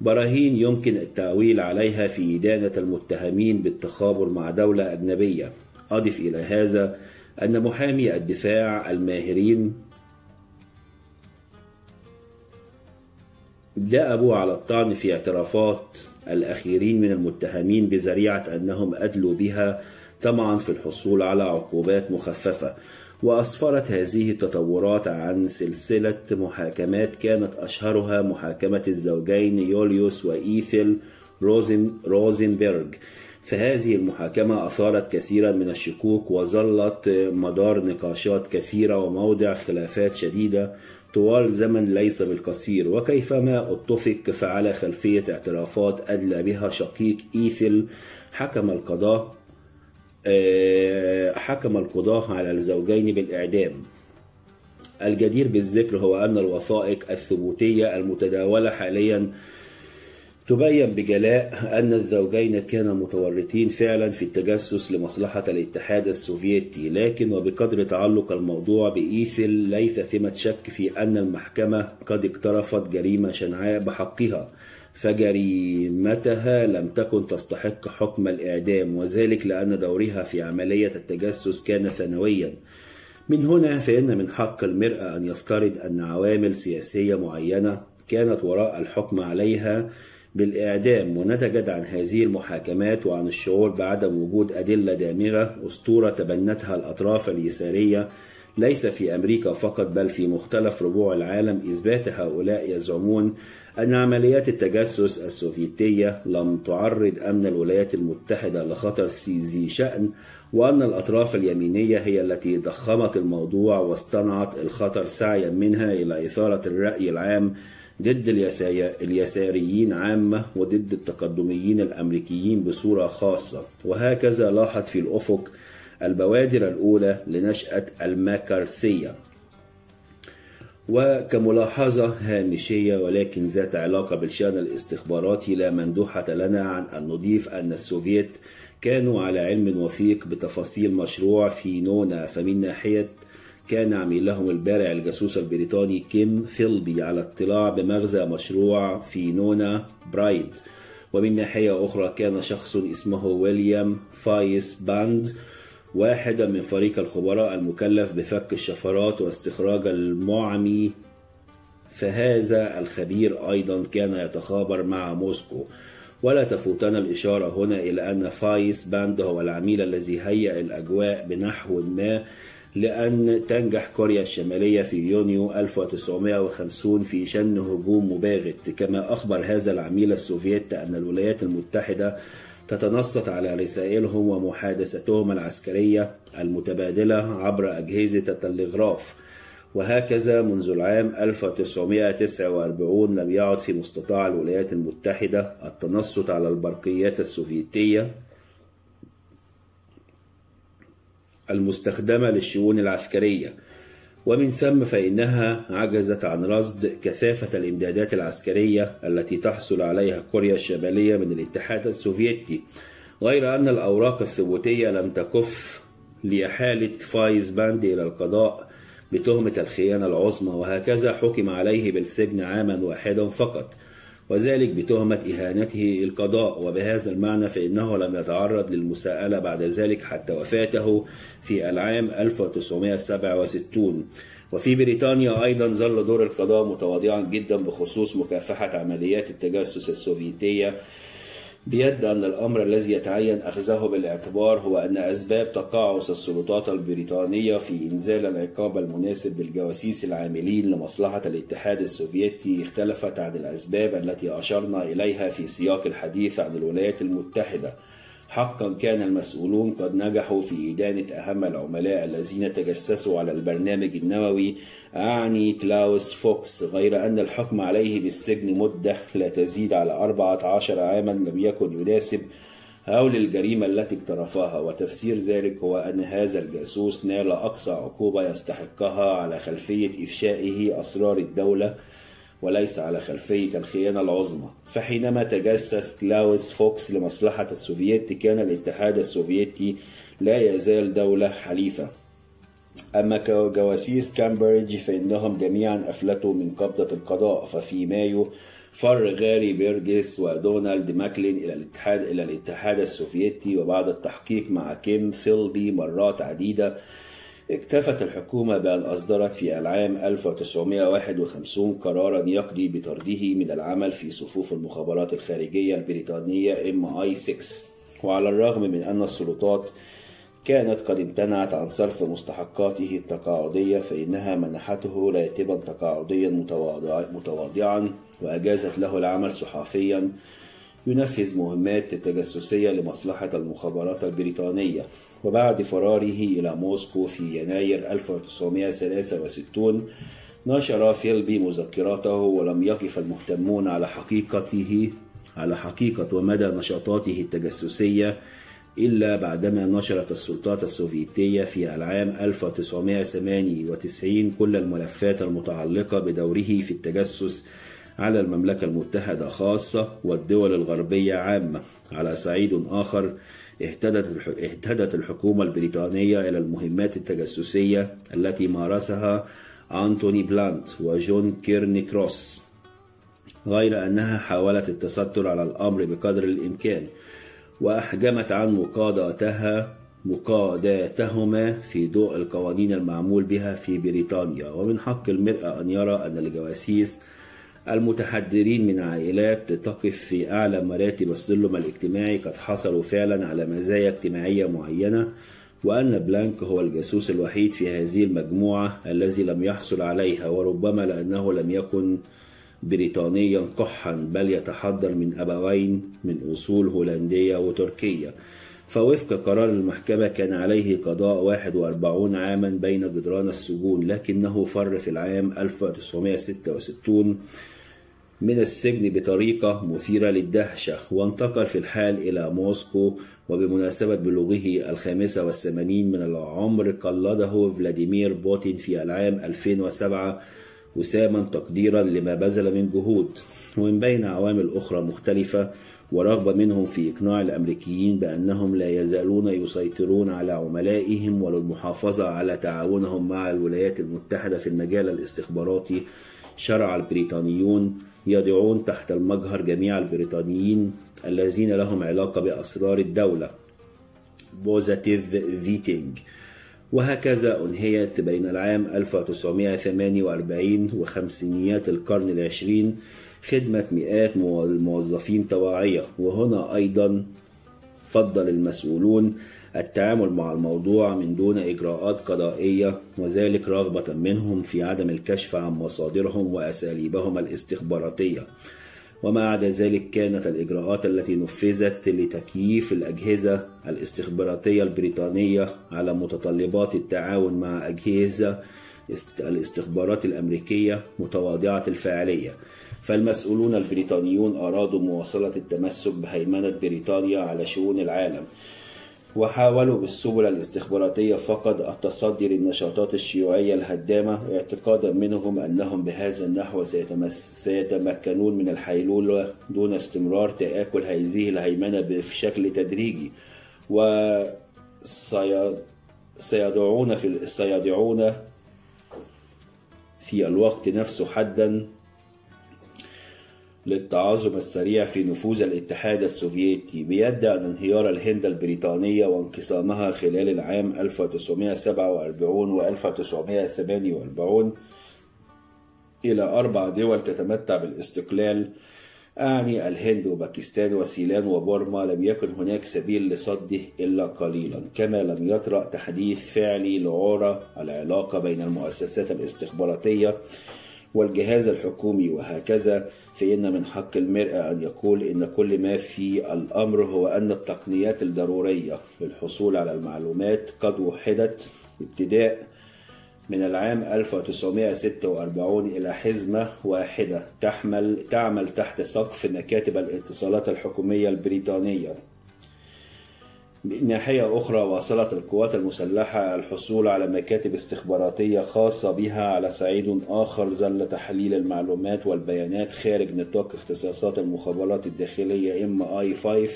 Speaker 1: براهين يمكن التعويل عليها في إدانة المتهمين بالتخابر مع دولة أجنبية. أضف إلى هذا أن محامي الدفاع الماهرين دأبوا على الطعن في اعترافات الأخيرين من المتهمين بذريعة أنهم أدلوا بها طمعا في الحصول على عقوبات مخففة وأسفرت هذه التطورات عن سلسلة محاكمات كانت أشهرها محاكمة الزوجين يوليوس وإيثل روزن روزنبرغ. فهذه المحاكمة أثارت كثيرا من الشكوك وظلت مدار نقاشات كثيرة وموضع خلافات شديدة طوال زمن ليس بالقصير وكيفما اتفق فعلى خلفية اعترافات أدلى بها شقيق إيثل حكم القضاء حكم القضاة على الزوجين بالإعدام. الجدير بالذكر هو أن الوثائق الثبوتية المتداولة حاليا تبين بجلاء أن الزوجين كانا متورطين فعلا في التجسس لمصلحة الاتحاد السوفيتي لكن وبقدر تعلق الموضوع بإيثل ليس ثمة شك في أن المحكمة قد اقترفت جريمة شنعاء بحقها فجريمتها لم تكن تستحق حكم الإعدام وذلك لأن دورها في عملية التجسس كان ثانويا. من هنا فإن من حق المرأة أن يفترض أن عوامل سياسية معينة كانت وراء الحكم عليها بالإعدام ونتجت عن هذه المحاكمات وعن الشعور بعدم وجود أدلة دامغة أسطورة تبنتها الأطراف اليسارية. ليس في أمريكا فقط بل في مختلف ربوع العالم إثبات هؤلاء يزعمون أن عمليات التجسس السوفيتية لم تعرض أمن الولايات المتحدة لخطر ذي شأن وأن الأطراف اليمينية هي التي ضخمت الموضوع واصطنعت الخطر سعيا منها إلى إثارة الرأي العام ضد اليساريين عامة وضد التقدميين الأمريكيين بصورة خاصة. وهكذا لاحت في الأفق البوادر الأولى لنشأة الماكارسية وكملاحظة هامشية ولكن ذات علاقة بالشأن الاستخباراتي لا مندوحة لنا عن أن نضيف أن السوفيت كانوا على علم وثيق بتفاصيل مشروع فينونا فمن ناحية كان عميل لهم البارع الجاسوس البريطاني كيم فيلبي على اطلاع بمغزى مشروع فينونا برايد. ومن ناحية أخرى كان شخص اسمه ويليام فايس باند واحدا من فريق الخبراء المكلف بفك الشفرات واستخراج المعمي. فهذا الخبير أيضا كان يتخابر مع موسكو. ولا تفوتنا الإشارة هنا إلى أن فايس باند هو العميل الذي هيأ الأجواء بنحو ما لأن تنجح كوريا الشمالية في يونيو 1950 في شن هجوم مباغت. كما أخبر هذا العميل السوفيتي أن الولايات المتحدة تتنصت على رسائلهم ومحادثتهم العسكرية المتبادلة عبر أجهزة التلغراف. وهكذا منذ العام 1949 لم يعد في مستطاع الولايات المتحدة التنصت على البرقيات السوفيتية المستخدمة للشؤون العسكرية. ومن ثم فإنها عجزت عن رصد كثافة الإمدادات العسكرية التي تحصل عليها كوريا الشمالية من الاتحاد السوفيتي. غير أن الأوراق الثبوتية لم تكف لإحالة فايز باند إلى القضاء بتهمة الخيانة العظمى وهكذا حكم عليه بالسجن عاما واحدا فقط. وذلك بتهمة إهانته القضاء وبهذا المعنى فإنه لم يتعرض للمساءلة بعد ذلك حتى وفاته في العام 1967 وفي بريطانيا أيضا ظل دور القضاء متواضعا جدا بخصوص مكافحة عمليات التجسس السوفيتية بيد أن الأمر الذي يتعين أخذه بالاعتبار هو أن أسباب تقاعس السلطات البريطانية في إنزال العقاب المناسب بالجواسيس العاملين لمصلحة الاتحاد السوفيتي اختلفت عن الأسباب التي أشرنا إليها في سياق الحديث عن الولايات المتحدة. حقا كان المسؤولون قد نجحوا في إدانة أهم العملاء الذين تجسسوا على البرنامج النووي أعني كلاوس فوكس غير أن الحكم عليه بالسجن مدة لا تزيد على 14 عاما لم يكن يناسب هول الجريمة التي اقترفها. وتفسير ذلك هو أن هذا الجاسوس نال أقصى عقوبة يستحقها على خلفية إفشائه أسرار الدولة وليس على خلفية الخيانة العظمى. فحينما تجسس كلاوس فوكس لمصلحة السوفييت كان الاتحاد السوفيتي لا يزال دولة حليفة. أما جواسيس كامبريدج فإنهم جميعا أفلتوا من قبضة القضاء. ففي مايو فر غاي بيرجس ودونالد ماكلين إلى الاتحاد إلى الاتحاد السوفيتي وبعد التحقيق مع كيم فيلبي مرات عديدة. اكتفت الحكومة بأن أصدرت في العام 1951 قرارا يقضي بطرده من العمل في صفوف المخابرات الخارجية البريطانية MI6 وعلى الرغم من أن السلطات كانت قد امتنعت عن صرف مستحقاته التقاعدية فإنها منحته راتبا تقاعديا متواضعا وأجازت له العمل صحفيا ينفذ مهمات التجسسية لمصلحة المخابرات البريطانية. وبعد فراره إلى موسكو في يناير 1963 نشر فيلبي مذكراته ولم يقف المهتمون على حقيقته على حقيقة ومدى نشاطاته التجسسية إلا بعدما نشرت السلطات السوفيتية في العام 1998 كل الملفات المتعلقة بدوره في التجسس على المملكة المتحدة خاصة والدول الغربية عامة. على صعيد آخر اهتدت اهتدت الحكومة البريطانية إلى المهمات التجسسية التي مارسها أنتوني بلانت وجون كيرني كروس غير أنها حاولت التستر على الأمر بقدر الإمكان وأحجمت عن مقاضاتها مقاداتهما في ضوء القوانين المعمول بها في بريطانيا. ومن حق المرأة أن يرى أن الجواسيس المتحدرين من عائلات تقف في أعلى مراتب السلم الاجتماعي قد حصلوا فعلا على مزايا اجتماعية معينة وأن بلانك هو الجاسوس الوحيد في هذه المجموعة الذي لم يحصل عليها وربما لأنه لم يكن بريطانيا قحا بل يتحضر من أبوين من أصول هولندية وتركية. فوفق قرار المحكمة كان عليه قضاء 41 عاما بين جدران السجون لكنه فر في العام 1966 من السجن بطريقة مثيرة للدهشة وانتقل في الحال إلى موسكو وبمناسبة بلوغه الخامسة والثمانين من العمر قلده فلاديمير بوتين في العام 2007 وساما تقديرا لما بذل من جهود. ومن بين عوامل أخرى مختلفة ورغبة منهم في إقناع الأمريكيين بأنهم لا يزالون يسيطرون على عملائهم وللمحافظة على تعاونهم مع الولايات المتحدة في المجال الاستخباراتي شرع البريطانيون يضعون تحت المجهر جميع البريطانيين الذين لهم علاقة بأسرار الدولة. Positive Vetting وهكذا أنهيت بين العام 1948 وخمسينيات القرن العشرين خدمة مئات الموظفين طواعية وهنا أيضا فضل المسؤولون التعامل مع الموضوع من دون إجراءات قضائية وذلك رغبة منهم في عدم الكشف عن مصادرهم وأساليبهم الاستخباراتية. وما عدا ذلك كانت الإجراءات التي نفذت لتكييف الأجهزة الاستخباراتية البريطانية على متطلبات التعاون مع أجهزة الاستخبارات الأمريكية متواضعة الفاعلية. فالمسؤولون البريطانيون أرادوا مواصلة التمسك بهيمنة بريطانيا على شؤون العالم. وحاولوا بالسبل الاستخباراتية فقط التصدي للنشاطات الشيوعية الهدامة اعتقادا منهم أنهم بهذا النحو سيتمكنون من الحيلولة دون استمرار تآكل هذه الهيمنة بشكل تدريجي. وسيضعون في سيضعون في الوقت نفسه حدا للتعاظم السريع في نفوذ الاتحاد السوفيتي بيدعي أن انهيار الهند البريطانية وانقسامها خلال العام 1947 و 1948 إلى أربع دول تتمتع بالاستقلال. أعني الهند وباكستان وسيلان وبورما لم يكن هناك سبيل لصده إلا قليلا كما لم يطرأ تحديث فعلي لعورة العلاقة بين المؤسسات الاستخباراتية والجهاز الحكومي وهكذا فإن من حق المرء أن يقول إن كل ما في الأمر هو أن التقنيات الضرورية للحصول على المعلومات قد وحدت. ابتداء من العام 1946 إلى حزمة واحدة تحمل تعمل تحت سقف مكاتب الاتصالات الحكومية البريطانية. من ناحية أخرى واصلت القوات المسلحة الحصول على مكاتب استخباراتية خاصة بها على صعيد آخر ظل تحليل المعلومات والبيانات خارج نطاق اختصاصات المخابرات الداخلية MI5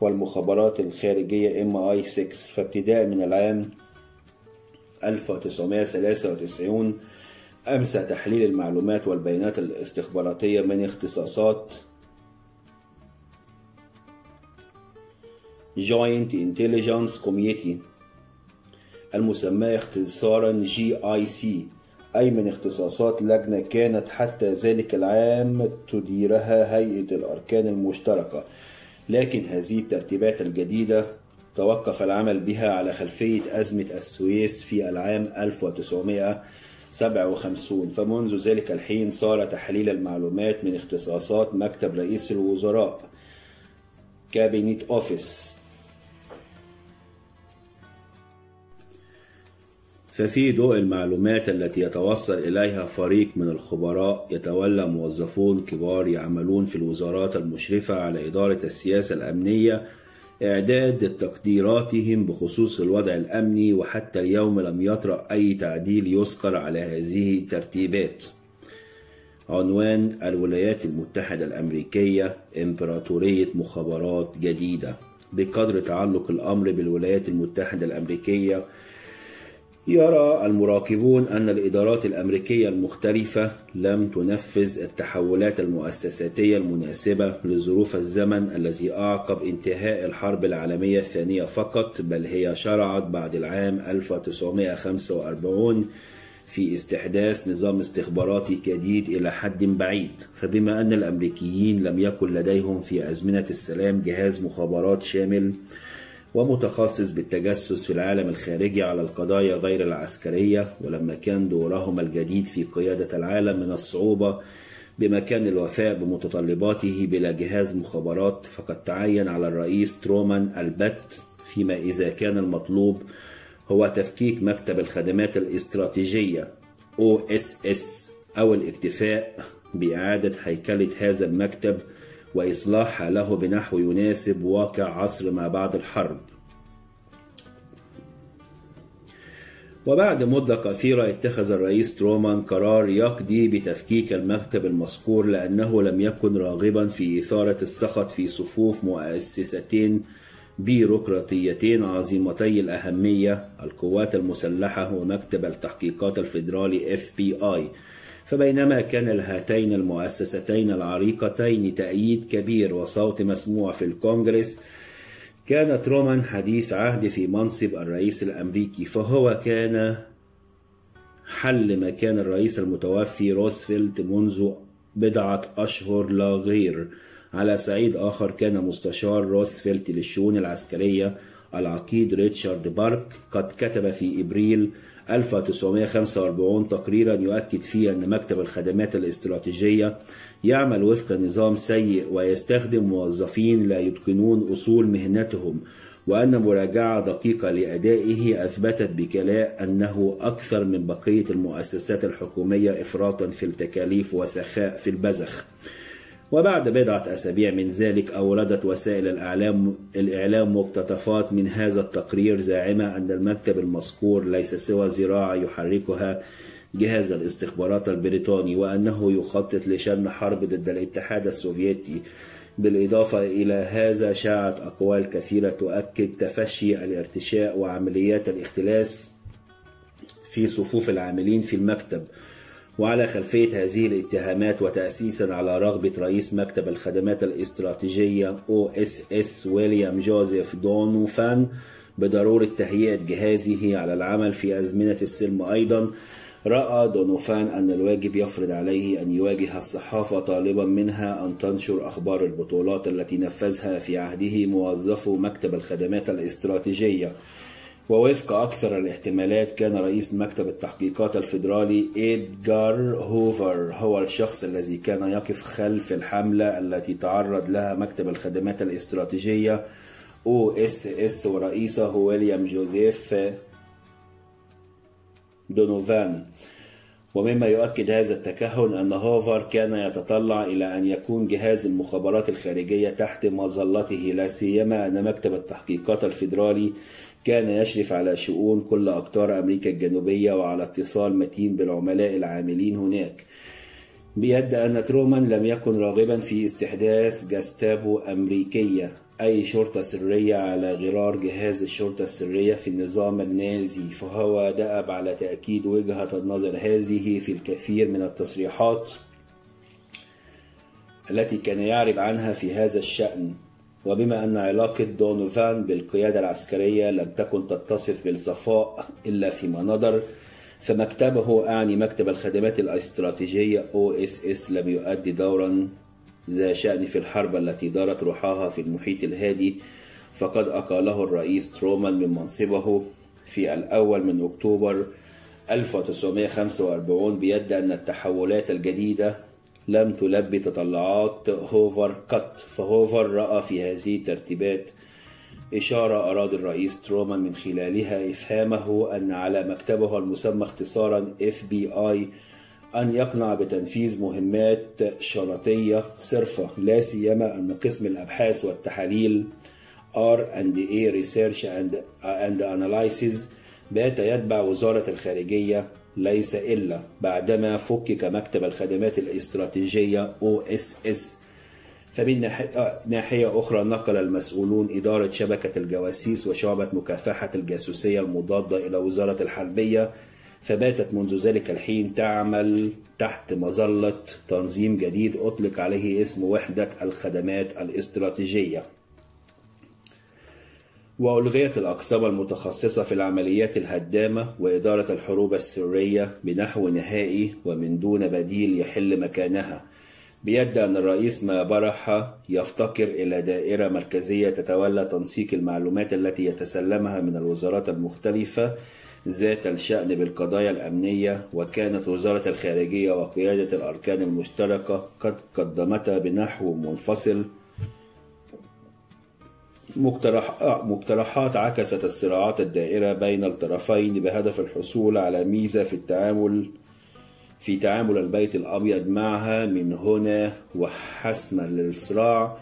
Speaker 1: والمخابرات الخارجية MI6 فابتداء من العام 1993 أمسى تحليل المعلومات والبيانات الاستخباراتية من اختصاصات Joint Intelligence Committee المسمى اختصارا GIC أي من اختصاصات لجنة كانت حتى ذلك العام تديرها هيئة الأركان المشتركة. لكن هذه الترتيبات الجديدة توقف العمل بها على خلفية أزمة السويس في العام 1957 فمنذ ذلك الحين صار تحليل المعلومات من اختصاصات مكتب رئيس الوزراء كابينيت أوفيس ففي ضوء المعلومات التي يتوصل إليها فريق من الخبراء يتولى موظفون كبار يعملون في الوزارات المشرفة على إدارة السياسة الأمنية إعداد تقديراتهم بخصوص الوضع الأمني وحتى اليوم لم يطرأ أي تعديل يذكر على هذه الترتيبات. عنوان الولايات المتحدة الأمريكية إمبراطورية مخابرات جديدة. بقدر تعلق الأمر بالولايات المتحدة الأمريكية يرى المراقبون أن الإدارات الأمريكية المختلفة لم تنفذ التحولات المؤسساتية المناسبة لظروف الزمن الذي أعقب انتهاء الحرب العالمية الثانية فقط بل هي شرعت بعد العام 1945 في استحداث نظام استخباراتي جديد إلى حد بعيد. فبما أن الأمريكيين لم يكن لديهم في أزمنة السلام جهاز مخابرات شامل ومتخصص بالتجسس في العالم الخارجي على القضايا غير العسكرية ولما كان دورهم الجديد في قيادة العالم من الصعوبة بمكان الوفاء بمتطلباته بلا جهاز مخابرات فقد تعين على الرئيس ترومان البت فيما إذا كان المطلوب هو تفكيك مكتب الخدمات الاستراتيجية OSS أو الاكتفاء بإعادة هيكلة هذا المكتب وإصلاح حاله بنحو يناسب واقع عصر ما بعد الحرب. وبعد مدة قصيرة اتخذ الرئيس ترومان قرار يقضي بتفكيك المكتب المذكور لأنه لم يكن راغبا في إثارة السخط في صفوف مؤسستين بيروقراطيتين عظيمتي الأهمية القوات المسلحة ومكتب التحقيقات الفيدرالي FBI فبينما كان لهاتين المؤسستين العريقتين تأييد كبير وصوت مسموع في الكونغرس كان ترومان حديث عهد في منصب الرئيس الأمريكي فهو كان حل مكان الرئيس المتوفي روزفلت منذ بضعة أشهر لا غير. على صعيد آخر كان مستشار روزفلت للشؤون العسكرية العقيد ريتشارد بارك قد كتب في إبريل 1945 تقريرا يؤكد فيه أن مكتب الخدمات الاستراتيجية يعمل وفق نظام سيء ويستخدم موظفين لا يتقنون أصول مهنتهم وأن مراجعة دقيقة لأدائه أثبتت بكلاء أنه أكثر من بقية المؤسسات الحكومية إفراطا في التكاليف وسخاء في البذخ. وبعد بضعة أسابيع من ذلك أوردت وسائل الإعلام الإعلام مقتطفات من هذا التقرير زاعمة أن المكتب المذكور ليس سوى ذراع يحركها جهاز الاستخبارات البريطاني وأنه يخطط لشن حرب ضد الاتحاد السوفيتي. بالإضافة إلى هذا شاعت أقوال كثيرة تؤكد تفشي الارتشاء وعمليات الاختلاس في صفوف العاملين في المكتب. وعلى خلفية هذه الاتهامات وتأسيسا على رغبة رئيس مكتب الخدمات الاستراتيجية OSS ويليام جوزيف دونوفان بضرورة تهيئة جهازه على العمل في أزمنة السلم. أيضا رأى دونوفان أن الواجب يفرض عليه أن يواجه الصحافة طالبا منها أن تنشر أخبار البطولات التي نفذها في عهده موظفو مكتب الخدمات الاستراتيجية. ووفق أكثر الاحتمالات كان رئيس مكتب التحقيقات الفيدرالي إدغار هوفر هو الشخص الذي كان يقف خلف الحملة التي تعرض لها مكتب الخدمات الاستراتيجية OSS ورئيسه ويليام جوزيف دونوفان. ومما يؤكد هذا التكهن أن هوفر كان يتطلع إلى أن يكون جهاز المخابرات الخارجية تحت مظلته لا سيما أن مكتب التحقيقات الفيدرالي كان يشرف على شؤون كل أقطار أمريكا الجنوبية وعلى اتصال متين بالعملاء العاملين هناك. بيد أن ترومان لم يكن راغبا في استحداث جاستابو أمريكية أي شرطة سرية على غرار جهاز الشرطة السرية في النظام النازي. فهو دأب على تأكيد وجهة النظر هذه في الكثير من التصريحات التي كان يعرب عنها في هذا الشأن. وبما أن علاقة دونوفان بالقيادة العسكرية لم تكن تتصف بالصفاء إلا فيما نظر فمكتبه أعني مكتب الخدمات الاستراتيجية OSS لم يؤدي دورا ذا شأن في الحرب التي دارت روحها في المحيط الهادي فقد أقاله الرئيس ترومان من منصبه في الأول من أكتوبر 1945 بيد أن التحولات الجديدة لم تلبي تطلعات هوفر قط فهوفر رأى في هذه الترتيبات. إشارة أراد الرئيس ترومان من خلالها إفهامه أن على مكتبه المسمى اختصارا FBI أن يقنع بتنفيذ مهمات شرطية صرفة لا سيما أن قسم الأبحاث والتحاليل R&A Research and, and Analysis بات يتبع وزارة الخارجية ليس إلا بعدما فكك مكتب الخدمات الاستراتيجية OSS فمن ناحية أخرى نقل المسؤولون إدارة شبكة الجواسيس وشعبة مكافحة الجاسوسية المضادة إلى وزارة الحربية فباتت منذ ذلك الحين تعمل تحت مظلة تنظيم جديد أطلق عليه اسم وحدة الخدمات الاستراتيجية. وألغيت الأقسام المتخصصة في العمليات الهدامة وإدارة الحروب السرية بنحو نهائي ومن دون بديل يحل مكانها بيد أن الرئيس ما برح يفتقر إلى دائرة مركزية تتولى تنسيق المعلومات التي يتسلمها من الوزارات المختلفة ذات الشأن بالقضايا الأمنية وكانت وزارة الخارجية وقيادة الأركان المشتركة قد قدمتا بنحو منفصل مقترحات عكست الصراعات الدائرة بين الطرفين بهدف الحصول على ميزة في التعامل في تعامل البيت الأبيض معها. من هنا وحسما للصراع.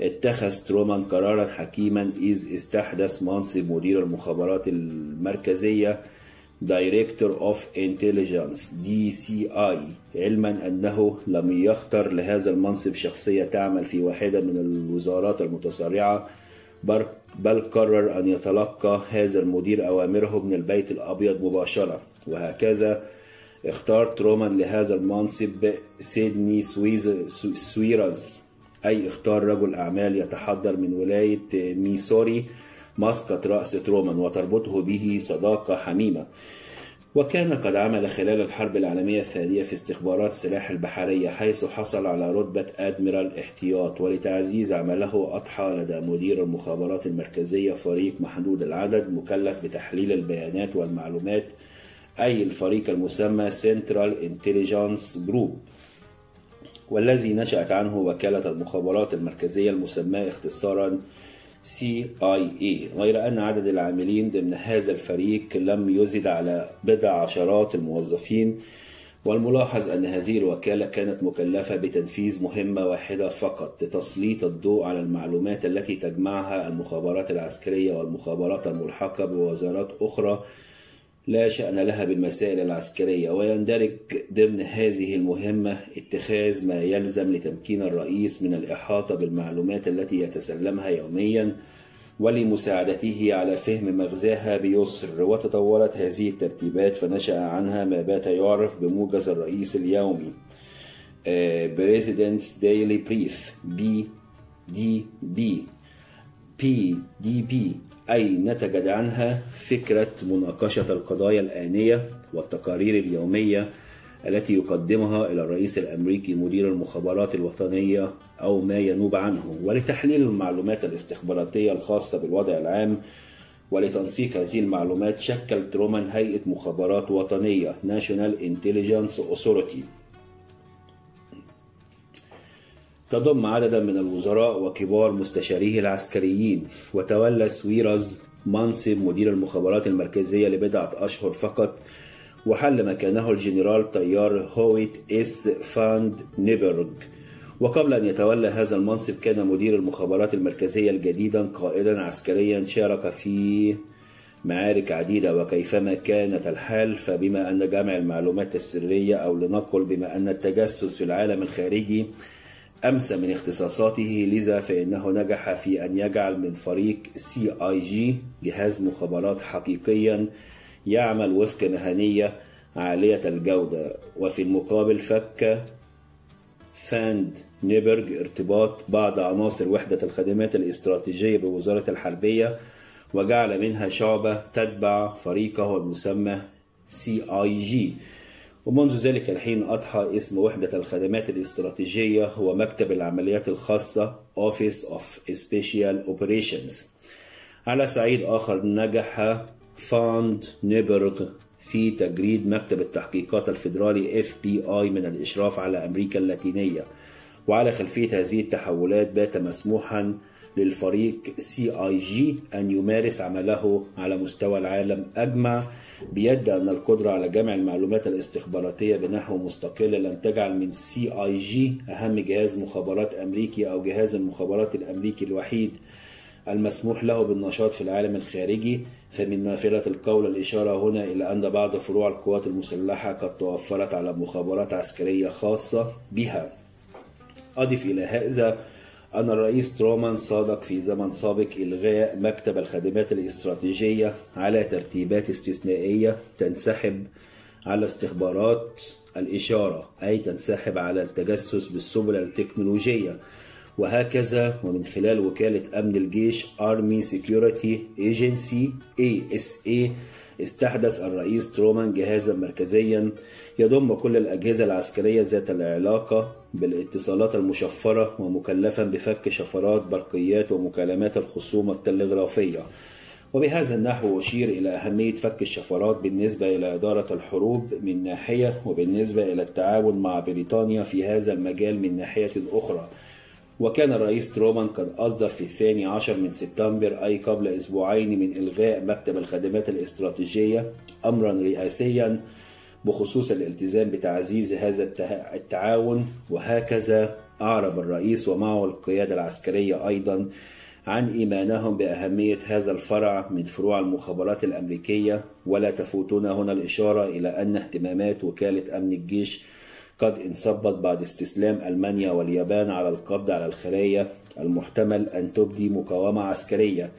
Speaker 1: اتخذ ترومان قرارا حكيما إذ استحدث منصب مدير المخابرات المركزية Director of Intelligence DCI علما أنه لم يختر لهذا المنصب شخصية تعمل في واحدة من الوزارات المتصارعة بل قرر أن يتلقى هذا المدير أوامره من البيت الأبيض مباشرة وهكذا اختار ترومان لهذا المنصب سيدني سويرز أي اختار رجل أعمال يتحدر من ولاية ميسوري مسقط رأس ترومان وتربطه به صداقة حميمة. وكان قد عمل خلال الحرب العالمية الثانية في استخبارات سلاح البحرية حيث حصل على رتبة أدميرال احتياط ولتعزيز عمله أضحى لدى مدير المخابرات المركزية فريق محدود العدد مكلف بتحليل البيانات والمعلومات أي الفريق المسمى Central Intelligence Group والذي نشأت عنه وكالة المخابرات المركزية المسماة اختصارا CIA غير أن عدد العاملين ضمن هذا الفريق لم يزد على بضع عشرات الموظفين والملاحظ أن هذه الوكالة كانت مكلفة بتنفيذ مهمة واحدة فقط تسليط الضوء على المعلومات التي تجمعها المخابرات العسكرية والمخابرات الملحقة بوزارات أخرى لا شأن لها بالمسائل العسكرية ويندرج ضمن هذه المهمة اتخاذ ما يلزم لتمكين الرئيس من الإحاطة بالمعلومات التي يتسلمها يوميا ولمساعدته على فهم مغزاها بيسر. وتطورت هذه الترتيبات فنشأ عنها ما بات يعرف بموجز الرئيس اليومي President's Daily Brief BDB PDB أي نتجت عنها فكرة مناقشة القضايا الآنية والتقارير اليومية التي يقدمها إلى الرئيس الأمريكي مدير المخابرات الوطنية أو ما ينوب عنه. ولتحليل المعلومات الاستخباراتية الخاصة بالوضع العام ولتنسيق هذه المعلومات شكل ترومان هيئة مخابرات وطنية National Intelligence Authority. تضم عددا من الوزراء وكبار مستشاريه العسكريين وتولى سويرز منصب مدير المخابرات المركزية لبضعة أشهر فقط وحل مكانه الجنرال الطيار هويت إس فاند نيبرغ. وقبل أن يتولى هذا المنصب كان مدير المخابرات المركزية الجديد قائدا عسكريا شارك في معارك عديدة. وكيفما كانت الحال فبما أن جمع المعلومات السرية أو لنقل بما أن التجسس في العالم الخارجي أمس من اختصاصاته لذا فإنه نجح في أن يجعل من فريق CIG جهاز مخابرات حقيقيا يعمل وفق مهنية عالية الجودة. وفي المقابل فك فاند نيبرج ارتباط بعض عناصر وحدة الخدمات الاستراتيجية بوزارة الحربية وجعل منها شعبة تتبع فريقه المسمى CIG ومنذ ذلك الحين أضحى اسم وحدة الخدمات الاستراتيجية هو مكتب العمليات الخاصة Office of Special Operations. على صعيد آخر نجح فاند نيبرغ في تجريد مكتب التحقيقات الفيدرالي FBI من الإشراف على أمريكا اللاتينية. وعلى خلفية هذه التحولات بات مسموحا للفريق CIG أن يمارس عمله على مستوى العالم أجمع بيد أن القدرة على جمع المعلومات الاستخباراتية بنحو مستقل لن تجعل من CIG أهم جهاز مخابرات أمريكي أو جهاز المخابرات الأمريكي الوحيد المسموح له بالنشاط في العالم الخارجي. فمن نافلة القول الإشارة هنا إلى أن بعض فروع القوات المسلحة قد توفرت على مخابرات عسكرية خاصة بها. أضف إلى هذا أن الرئيس ترومان صادق في زمن سابق إلغاء مكتب الخدمات الاستراتيجية على ترتيبات استثنائية تنسحب على استخبارات الإشارة أي تنسحب على التجسس بالسبل التكنولوجية. وهكذا ومن خلال وكالة أمن الجيش Army Security Agency ASA استحدث الرئيس ترومان جهازا مركزيا يضم كل الأجهزة العسكرية ذات العلاقة بالاتصالات المشفرة ومكلفا بفك شفرات برقيات ومكالمات الخصومة التلغرافية. وبهذا النحو أشير إلى أهمية فك الشفرات بالنسبة إلى إدارة الحروب من ناحية وبالنسبة إلى التعاون مع بريطانيا في هذا المجال من ناحية أخرى. وكان الرئيس ترومان قد أصدر في الثاني عشر من سبتمبر أي قبل أسبوعين من إلغاء مكتب الخدمات الاستراتيجية أمرا رئاسيا بخصوص الالتزام بتعزيز هذا التعاون. وهكذا أعرب الرئيس ومعه القيادة العسكرية أيضا عن إيمانهم بأهمية هذا الفرع من فروع المخابرات الأمريكية. ولا تفوتنا هنا الإشارة إلى أن اهتمامات وكالة أمن الجيش قد انصبت بعد استسلام ألمانيا واليابان على القبض على الخلايا المحتمل أن تبدي مقاومة عسكرية.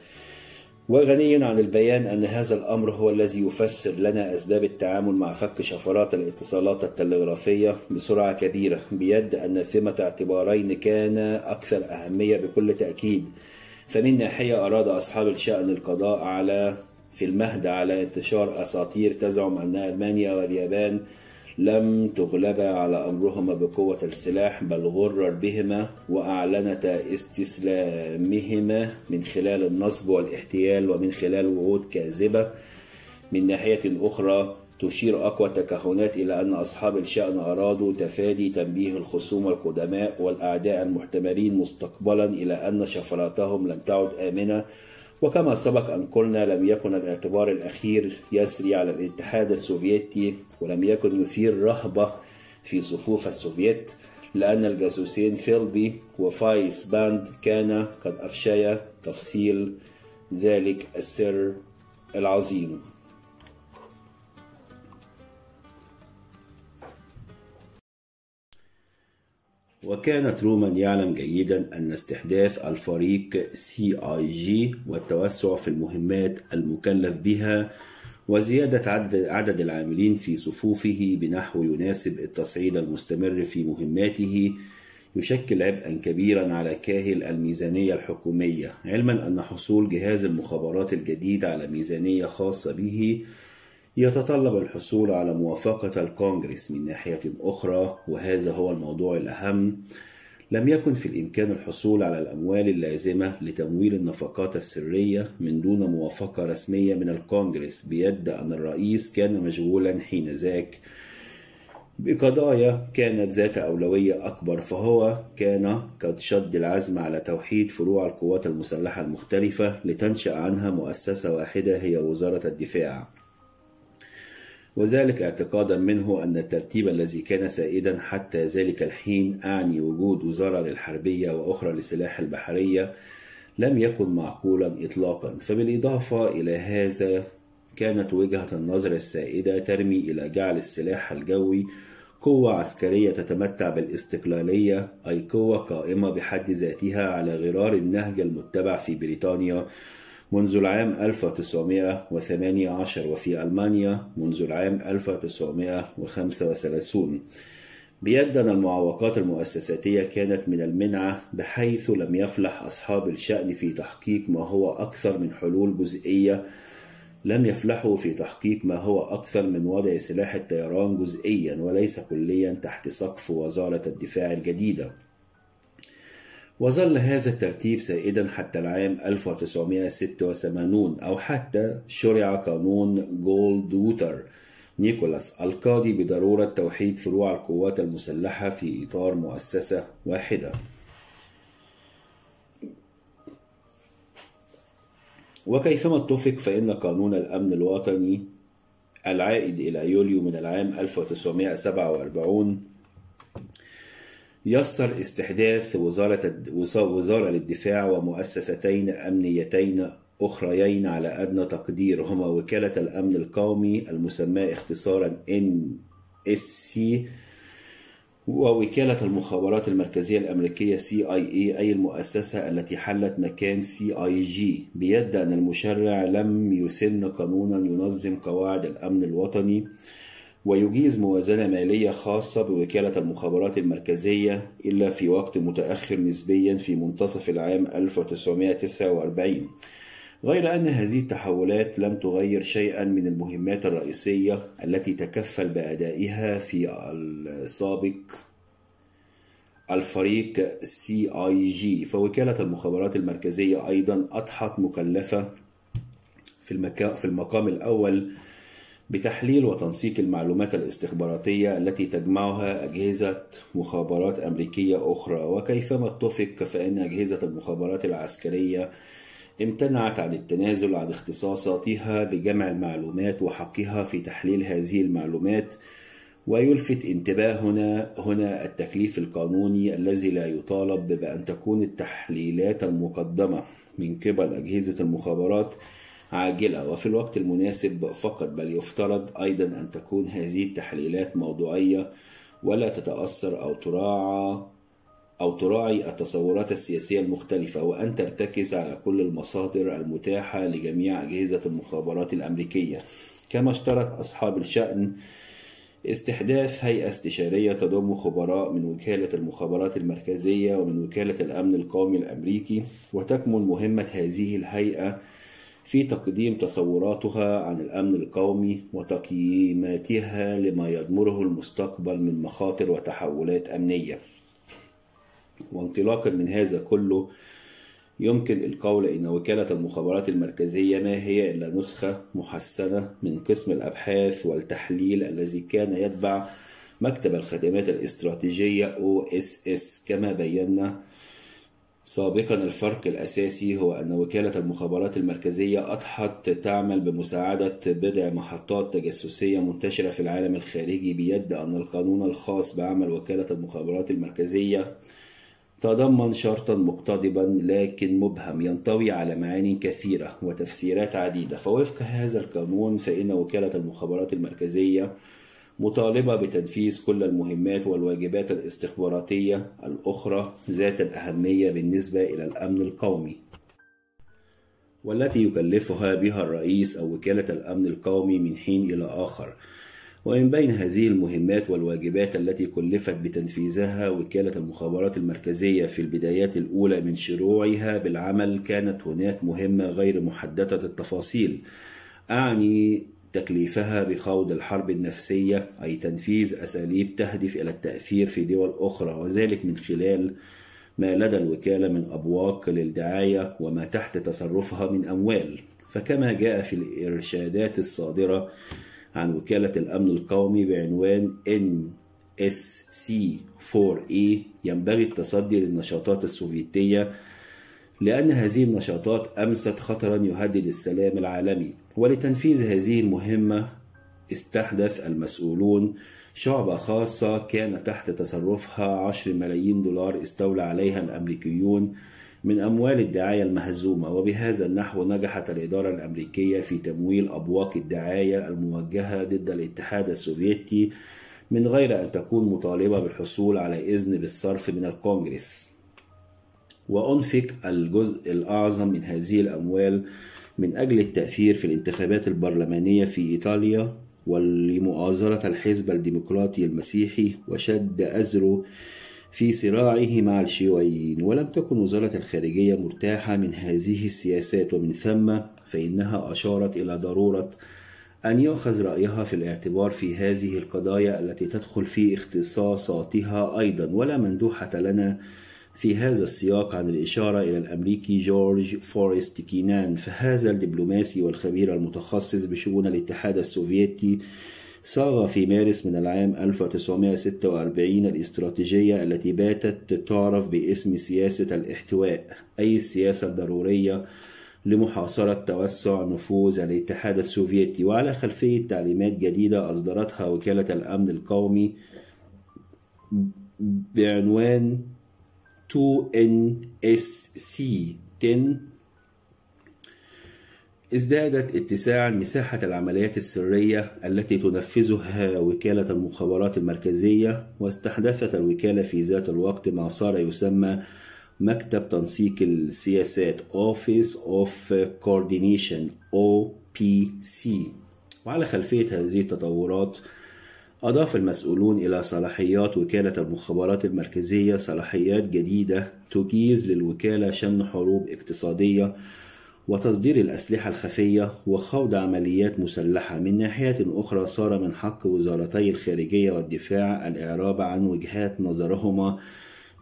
Speaker 1: وغني عن البيان أن هذا الأمر هو الذي يفسر لنا أسباب التعامل مع فك شفرات الاتصالات التلغرافية بسرعة كبيرة بيد أن ثمة اعتبارين كان أكثر أهمية بكل تأكيد. فمن ناحية أراد أصحاب الشأن القضاء على في المهد على انتشار أساطير تزعم أن ألمانيا واليابان لم تغلبا على أمرهما بقوة السلاح بل غرر بهما وأعلنتا استسلامهما من خلال النصب والاحتيال ومن خلال وعود كاذبة. من ناحية أخرى تشير أقوى التكهنات إلى أن أصحاب الشأن أرادوا تفادي تنبيه الخصوم القدماء والأعداء المحتملين مستقبلا إلى أن شفراتهم لم تعد آمنة. وكما سبق أن قلنا لم يكن الاعتبار الأخير يسري على الاتحاد السوفيتي ولم يكن يثير رهبة في صفوف السوفيت لأن الجاسوسين فيلبي وفايس باند كانا قد أفشيا تفصيل ذلك السر العظيم. وكان ترومان يعلم جيدا أن استحداث الفريق CIG والتوسع في المهمات المكلف بها وزيادة عدد, عدد العاملين في صفوفه بنحو يناسب التصعيد المستمر في مهماته يشكل عبئا كبيرا على كاهل الميزانية الحكومية علما أن حصول جهاز المخابرات الجديد على ميزانية خاصة به يتطلب الحصول على موافقة الكونغرس من ناحية أخرى وهذا هو الموضوع الأهم. لم يكن في الإمكان الحصول على الأموال اللازمة لتمويل النفقات السرية من دون موافقة رسمية من الكونغرس بيد أن الرئيس كان مشغولا حينذاك بقضايا كانت ذات أولوية أكبر فهو كان قد شد العزم على توحيد فروع القوات المسلحة المختلفة لتنشأ عنها مؤسسة واحدة هي وزارة الدفاع. وذلك اعتقادا منه أن الترتيب الذي كان سائدا حتى ذلك الحين أعني وجود وزارة للحربية وأخرى لسلاح البحرية لم يكن معقولا إطلاقا. فبالإضافة إلى هذا كانت وجهة النظر السائدة ترمي إلى جعل السلاح الجوي قوة عسكرية تتمتع بالاستقلالية أي قوة قائمة بحد ذاتها على غرار النهج المتبع في بريطانيا منذ العام 1918 وفي ألمانيا منذ العام 1935 بيد أن المعوقات المؤسساتية كانت من المنعة بحيث لم يفلح أصحاب الشأن في تحقيق ما هو أكثر من حلول جزئية. لم يفلحوا في تحقيق ما هو أكثر من وضع سلاح الطيران جزئيا وليس كليا تحت سقف وزارة الدفاع الجديدة. وظل هذا الترتيب سائدا حتى العام 1986 أو حتى شرع قانون جولد ووتر نيكولاس القاضي بضرورة توحيد فروع القوات المسلحة في إطار مؤسسة واحدة. وكيفما اتفق فإن قانون الأمن الوطني العائد إلى يوليو من العام 1947 يسر استحداث وزارة وزارة للدفاع ومؤسستين أمنيتين أخريين على أدنى تقدير. هما وكالة الأمن القومي المسماة اختصارا NSC ووكالة المخابرات المركزية الأمريكية CIA أي المؤسسة التي حلت مكان CIG بيد أن المشرع لم يسن قانونا ينظم قواعد الأمن الوطني ويجيز موازنة مالية خاصة بوكالة المخابرات المركزية إلا في وقت متأخر نسبيا في منتصف العام 1949 غير أن هذه التحولات لم تغير شيئا من المهمات الرئيسية التي تكفل بأدائها في السابق الفريق CIG. فوكالة المخابرات المركزية أيضا أضحت مكلفة في, المقام الأول بتحليل وتنسيق المعلومات الاستخباراتية التي تجمعها أجهزة مخابرات أمريكية أخرى. وكيفما اتفق فإن أجهزة المخابرات العسكرية امتنعت عن التنازل عن اختصاصاتها بجمع المعلومات وحقها في تحليل هذه المعلومات. ويلفت انتباهنا هنا التكليف القانوني الذي لا يطالب بأن تكون التحليلات المقدمة من قبل أجهزة المخابرات عاجلة. وفي الوقت المناسب فقط بل يفترض أيضا أن تكون هذه التحليلات موضوعية ولا تتأثر أو تراعى أو تراعي التصورات السياسية المختلفة وأن ترتكز على كل المصادر المتاحة لجميع أجهزة المخابرات الأمريكية. كما اشترط أصحاب الشأن استحداث هيئة استشارية تضم خبراء من وكالة المخابرات المركزية ومن وكالة الأمن القومي الأمريكي وتكمن مهمة هذه الهيئة في تقديم تصوراتها عن الأمن القومي وتقييماتها لما يضمره المستقبل من مخاطر وتحولات أمنية. وانطلاقا من هذا كله يمكن القول إن وكالة المخابرات المركزية ما هي إلا نسخة محسنة من قسم الأبحاث والتحليل الذي كان يتبع مكتب الخدمات الاستراتيجية OSS كما بينا سابقا الفرق الأساسي هو أن وكالة المخابرات المركزية أضحت تعمل بمساعدة بضع محطات تجسسية منتشرة في العالم الخارجي بيد أن القانون الخاص بعمل وكالة المخابرات المركزية تضمن شرطا مقتضبا لكن مبهم ينطوي على معان كثيرة وتفسيرات عديدة. فوفق هذا القانون فإن وكالة المخابرات المركزية مطالبة بتنفيذ كل المهمات والواجبات الاستخباراتية الأخرى ذات الأهمية بالنسبة إلى الأمن القومي. والتي يكلفها بها الرئيس أو وكالة الأمن القومي من حين إلى آخر. ومن بين هذه المهمات والواجبات التي كلفت بتنفيذها وكالة المخابرات المركزية في البدايات الأولى من شروعها بالعمل كانت هناك مهمة غير محددة التفاصيل. أعني تكليفها بخوض الحرب النفسية أي تنفيذ أساليب تهدف إلى التأثير في دول أخرى وذلك من خلال ما لدى الوكالة من أبواق للدعاية وما تحت تصرفها من أموال. فكما جاء في الإرشادات الصادرة عن وكالة الأمن القومي بعنوان NSC4E ينبغي التصدي للنشاطات السوفيتية لأن هذه النشاطات أمست خطرا يهدد السلام العالمي. ولتنفيذ هذه المهمة استحدث المسؤولون شعبة خاصة كان تحت تصرفها عشر ملايين دولار استولى عليها الأمريكيون من أموال الدعاية المهزومة وبهذا النحو نجحت الإدارة الأمريكية في تمويل أبواق الدعاية الموجهة ضد الاتحاد السوفيتي من غير أن تكون مطالبة بالحصول على إذن بالصرف من الكونغرس. وأنفق الجزء الأعظم من هذه الأموال من أجل التأثير في الانتخابات البرلمانية في إيطاليا ولمؤازرة الحزب الديمقراطي المسيحي وشد أزره في صراعه مع الشيوعيين. ولم تكن وزارة الخارجية مرتاحة من هذه السياسات ومن ثم فإنها أشارت إلى ضرورة أن يؤخذ رأيها في الاعتبار في هذه القضايا التي تدخل في اختصاصاتها أيضا. ولا مندوحة لنا في هذا السياق عن الإشارة إلى الأمريكي جورج فورست كينان فهذا الدبلوماسي والخبير المتخصص بشؤون الاتحاد السوفيتي صاغ في مارس من العام 1946 الاستراتيجية التي باتت تعرف باسم سياسة الاحتواء أي السياسة الضرورية لمحاصرة توسع نفوذ الاتحاد السوفيتي. وعلى خلفية تعليمات جديدة أصدرتها وكالة الأمن القومي بعنوان 2NSC 10 ازدادت اتساعا مساحة العمليات السرية التي تنفذها وكالة المخابرات المركزية واستحدثت الوكالة في ذات الوقت ما صار يسمى مكتب تنسيق السياسات Office of Coordination OPC وعلى خلفية هذه التطورات أضاف المسؤولون إلى صلاحيات وكالة المخابرات المركزية صلاحيات جديدة تجيز للوكالة شن حروب اقتصادية وتصدير الأسلحة الخفية وخوض عمليات مسلحة. من ناحية أخرى صار من حق وزارتي الخارجية والدفاع الإعراب عن وجهات نظرهما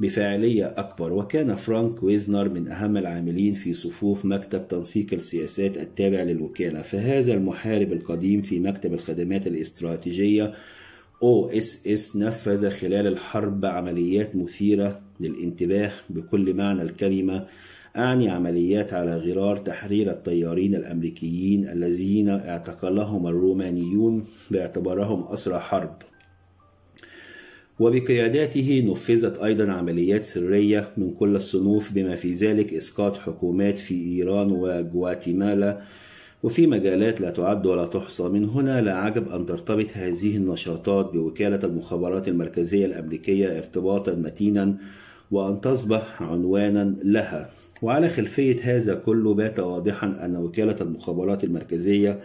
Speaker 1: بفاعلية أكبر. وكان فرانك ويزنر من أهم العاملين في صفوف مكتب تنسيق السياسات التابع للوكالة. فهذا المحارب القديم في مكتب الخدمات الاستراتيجية OSS نفذ خلال الحرب عمليات مثيرة للانتباه بكل معنى الكلمة أعني عمليات على غرار تحرير الطيارين الأمريكيين الذين اعتقلهم الرومانيون باعتبارهم أسرى حرب. وبقياداته نفذت أيضا عمليات سرية من كل الصنوف بما في ذلك إسقاط حكومات في إيران وجواتيمالا وفي مجالات لا تعد ولا تحصى. من هنا لا عجب أن ترتبط هذه النشاطات بوكالة المخابرات المركزية الأمريكية ارتباطا متينا وأن تصبح عنوانا لها. وعلى خلفية هذا كله بات واضحا أن وكالة المخابرات المركزية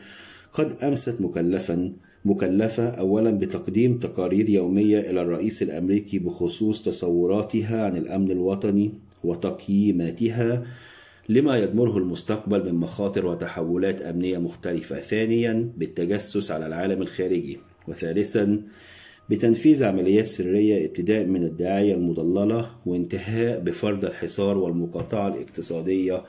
Speaker 1: قد أمست مكلفا مكلفة أولا بتقديم تقارير يومية إلى الرئيس الأمريكي بخصوص تصوراتها عن الأمن الوطني وتقييماتها لما يضمره المستقبل من مخاطر وتحولات أمنية مختلفة. ثانيا بالتجسس على العالم الخارجي. وثالثا بتنفيذ عمليات سرية ابتداء من الدعاية المضللة وانتهاء بفرض الحصار والمقاطعة الاقتصادية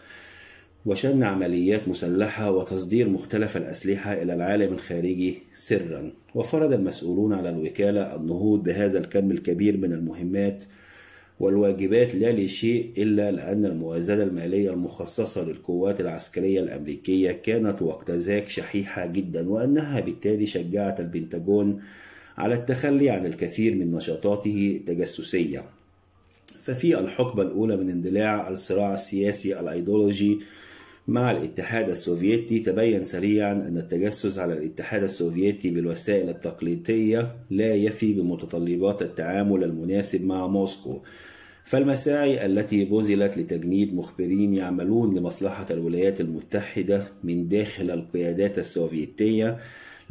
Speaker 1: وشن عمليات مسلحة وتصدير مختلف الأسلحة إلى العالم الخارجي سرا. وفرض المسؤولون على الوكالة النهوض بهذا الكم الكبير من المهمات والواجبات لا لشيء إلا لأن الموازنة المالية المخصصة للقوات العسكرية الأمريكية كانت وقت ذاك شحيحة جدا وأنها بالتالي شجعت البنتاجون على التخلي عن الكثير من نشاطاته التجسسية. ففي الحقبة الأولى من اندلاع الصراع السياسي الأيديولوجي مع الاتحاد السوفيتي تبين سريعا أن التجسس على الاتحاد السوفيتي بالوسائل التقليدية لا يفي بمتطلبات التعامل المناسب مع موسكو. فالمساعي التي بذلت لتجنيد مخبرين يعملون لمصلحة الولايات المتحدة من داخل القيادات السوفيتية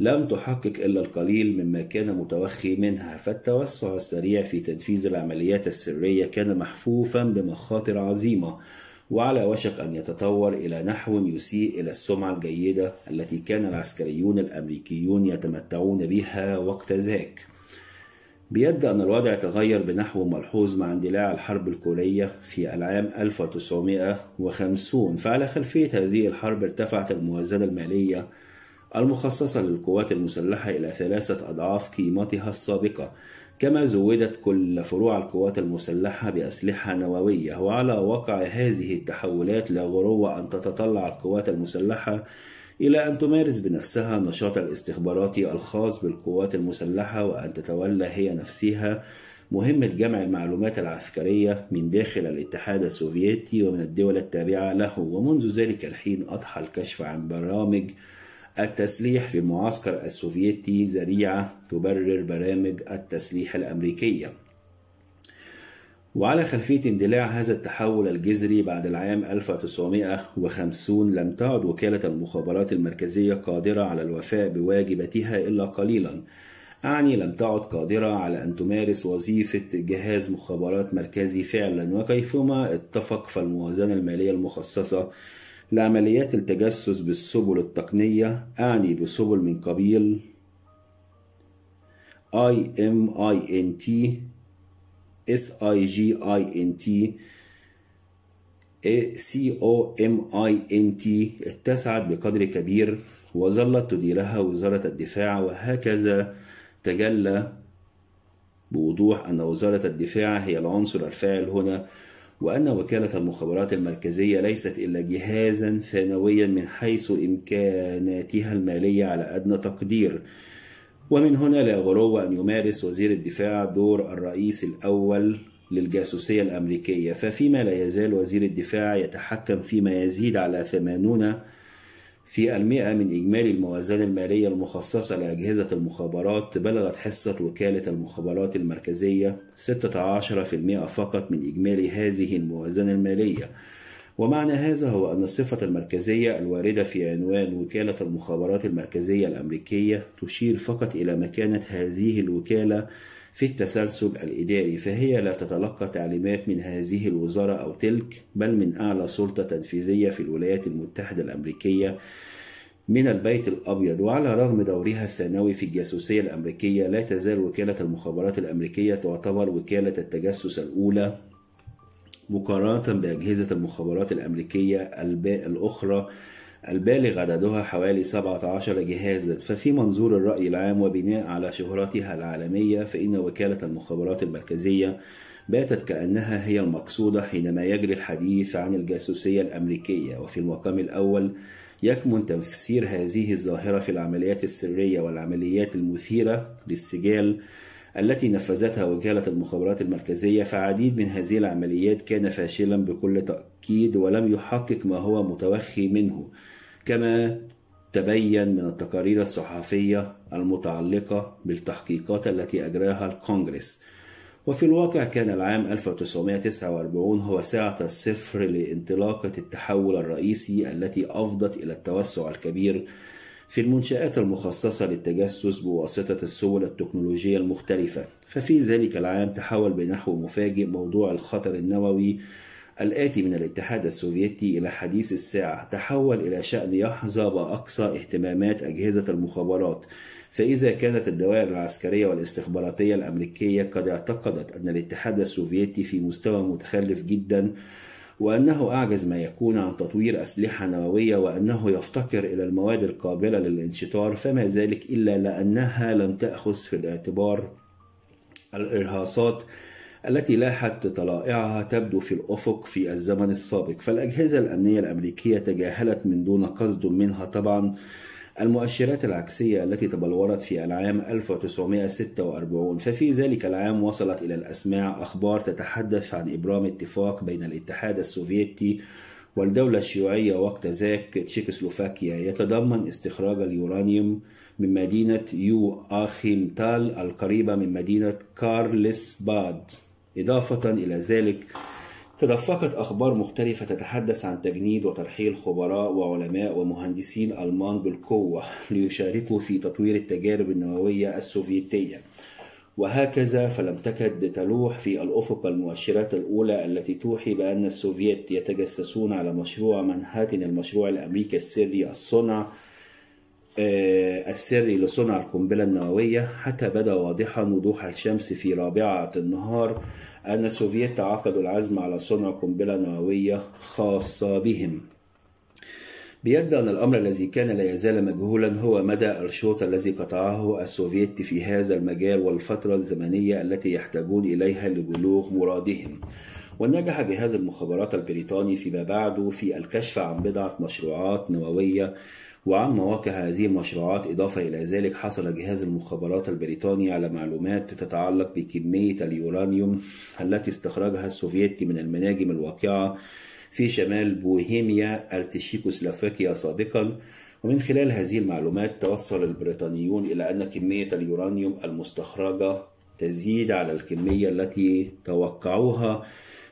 Speaker 1: لم تحقق إلا القليل مما كان متوخي منها فالتوسع السريع في تنفيذ العمليات السرية كان محفوفا بمخاطر عظيمة وعلى وشك أن يتطور إلى نحو يسيء إلى السمعة الجيدة التي كان العسكريون الأمريكيون يتمتعون بها وقت ذاك. بيبدأ أن الوضع يتغير بنحو ملحوظ مع اندلاع الحرب الكورية في العام 1950 فعلى خلفية هذه الحرب ارتفعت الموازنة المالية المخصصة للقوات المسلحة إلى ثلاثة أضعاف قيمتها السابقة كما زودت كل فروع القوات المسلحة بأسلحة نووية. وعلى وقع هذه التحولات لا غرو أن تتطلع القوات المسلحة إلى أن تمارس بنفسها النشاط الاستخباراتي الخاص بالقوات المسلحة وأن تتولى هي نفسها مهمة جمع المعلومات العسكرية من داخل الاتحاد السوفيتي ومن الدول التابعة له ومنذ ذلك الحين أضحى الكشف عن برامج التسليح في المعسكر السوفيتي ذريعة تبرر برامج التسليح الأمريكية. وعلى خلفية اندلاع هذا التحول الجذري بعد العام 1950 لم تعد وكالة المخابرات المركزية قادرة على الوفاء بواجباتها إلا قليلا. أعني لم تعد قادرة على أن تمارس وظيفة جهاز مخابرات مركزي فعلا وكيفما اتفق فالموازنة المالية المخصصة لعمليات التجسس بالسبل التقنية أعني بسبل من قبيل IMINT SIGINT COMINT اتسعت بقدر كبير وظلت تديرها وزارة الدفاع وهكذا تجلى بوضوح أن وزارة الدفاع هي العنصر الفاعل هنا وأن وكالة المخابرات المركزية ليست إلا جهازا ثانويا من حيث إمكاناتها المالية على أدنى تقدير. ومن هنا لا غرو أن يمارس وزير الدفاع دور الرئيس الأول للجاسوسية الأمريكية. ففيما لا يزال وزير الدفاع يتحكم فيما يزيد على ثمانون في المئة من إجمالي الموازنة المالية المخصصة لأجهزة المخابرات. بلغت حصة وكالة المخابرات المركزية 16% فقط من إجمالي هذه الموازنة المالية. ومعنى هذا هو أن الصفة المركزية الواردة في عنوان وكالة المخابرات المركزية الأمريكية تشير فقط إلى مكانة هذه الوكالة في التسلسل الإداري فهي لا تتلقى تعليمات من هذه الوزارة أو تلك بل من أعلى سلطة تنفيذية في الولايات المتحدة الأمريكية من البيت الأبيض. وعلى رغم دورها الثانوي في الجاسوسية الأمريكية لا تزال وكالة المخابرات الأمريكية تعتبر وكالة التجسس الأولى مقارنة بأجهزة المخابرات الأمريكية الأخرى البالغ عددها حوالي 17 جهازا. ففي منظور الرأي العام وبناء على شهرتها العالمية فإن وكالة المخابرات المركزية باتت كأنها هي المقصودة حينما يجري الحديث عن الجاسوسية الأمريكية. وفي المقام الأول يكمن تفسير هذه الظاهرة في العمليات السرية والعمليات المثيرة للسجال التي نفذتها وكالة المخابرات المركزية فعديد من هذه العمليات كان فاشلا بكل تأكيد ولم يحقق ما هو متوخي منه. كما تبين من التقارير الصحفية المتعلقة بالتحقيقات التي أجراها الكونغرس. وفي الواقع كان العام 1949 هو ساعة الصفر لانطلاقة التحول الرئيسي التي أفضت إلى التوسع الكبير في المنشآت المخصصة للتجسس بواسطة السبل التكنولوجية المختلفة. ففي ذلك العام تحول بنحو مفاجئ موضوع الخطر النووي الآتي من الاتحاد السوفيتي إلى حديث الساعة. تحول إلى شأن يحظى بأقصى اهتمامات أجهزة المخابرات. فإذا كانت الدوائر العسكرية والاستخباراتية الأمريكية قد اعتقدت أن الاتحاد السوفيتي في مستوى متخلف جدا وأنه أعجز ما يكون عن تطوير أسلحة نووية وأنه يفتقر إلى المواد القابلة للانشطار فما ذلك إلا لأنها لم تأخذ في الاعتبار الإرهاصات التي لاحت طلائعها تبدو في الأفق في الزمن السابق. فالأجهزة الأمنية الأمريكية تجاهلت من دون قصد منها طبعا المؤشرات العكسية التي تبلورت في العام 1946 ففي ذلك العام وصلت إلى الأسماع أخبار تتحدث عن إبرام اتفاق بين الاتحاد السوفيتي والدولة الشيوعية وقت ذاك تشيكوسلوفاكيا يتضمن استخراج اليورانيوم من مدينة يوآخيمتال القريبة من مدينة كارلس باد إضافة إلى ذلك تدفقت أخبار مختلفة تتحدث عن تجنيد وترحيل خبراء وعلماء ومهندسين ألمان بالقوة ليشاركوا في تطوير التجارب النووية السوفيتية. وهكذا فلم تكد تلوح في الأفق المؤشرات الأولى التي توحي بأن السوفييت يتجسسون على مشروع منهاتن المشروع الأمريكي السري لصنع السري لصنع القنبلة النووية. حتى بدا واضحا وضوح الشمس في رابعة النهار أن السوفييت تعاقدوا العزم على صنع قنبلة نووية خاصة بهم. بيد أن الأمر الذي كان لا يزال مجهولا هو مدى الشوط الذي قطعه السوفييت في هذا المجال والفترة الزمنية التي يحتاجون إليها لبلوغ مرادهم. ونجح جهاز المخابرات البريطاني فيما بعد في الكشف عن بضعة مشروعات نووية وعن مواقع هذه المشروعات إضافة إلى ذلك حصل جهاز المخابرات البريطاني على معلومات تتعلق بكمية اليورانيوم التي استخرجها السوفييت من المناجم الواقعة في شمال بوهيميا التشيكوسلوفاكيا سابقا. ومن خلال هذه المعلومات توصل البريطانيون إلى أن كمية اليورانيوم المستخرجة تزيد على الكمية التي توقعوها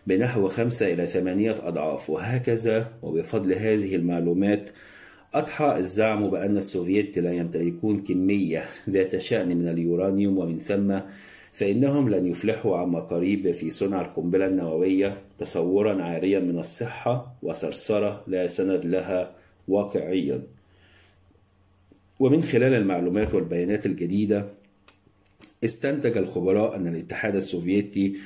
Speaker 1: بنحو خمسة إلى ثمانية أضعاف وهكذا. وبفضل هذه المعلومات أضحى الزعم بأن السوفييت لا يمتلكون كمية ذات شأن من اليورانيوم ومن ثم فإنهم لن يفلحوا عما قريب في صنع القنبلة النووية تصورا عاريا من الصحة وثرثرة لا سند لها واقعيا. ومن خلال المعلومات والبيانات الجديدة استنتج الخبراء أن الاتحاد السوفيتي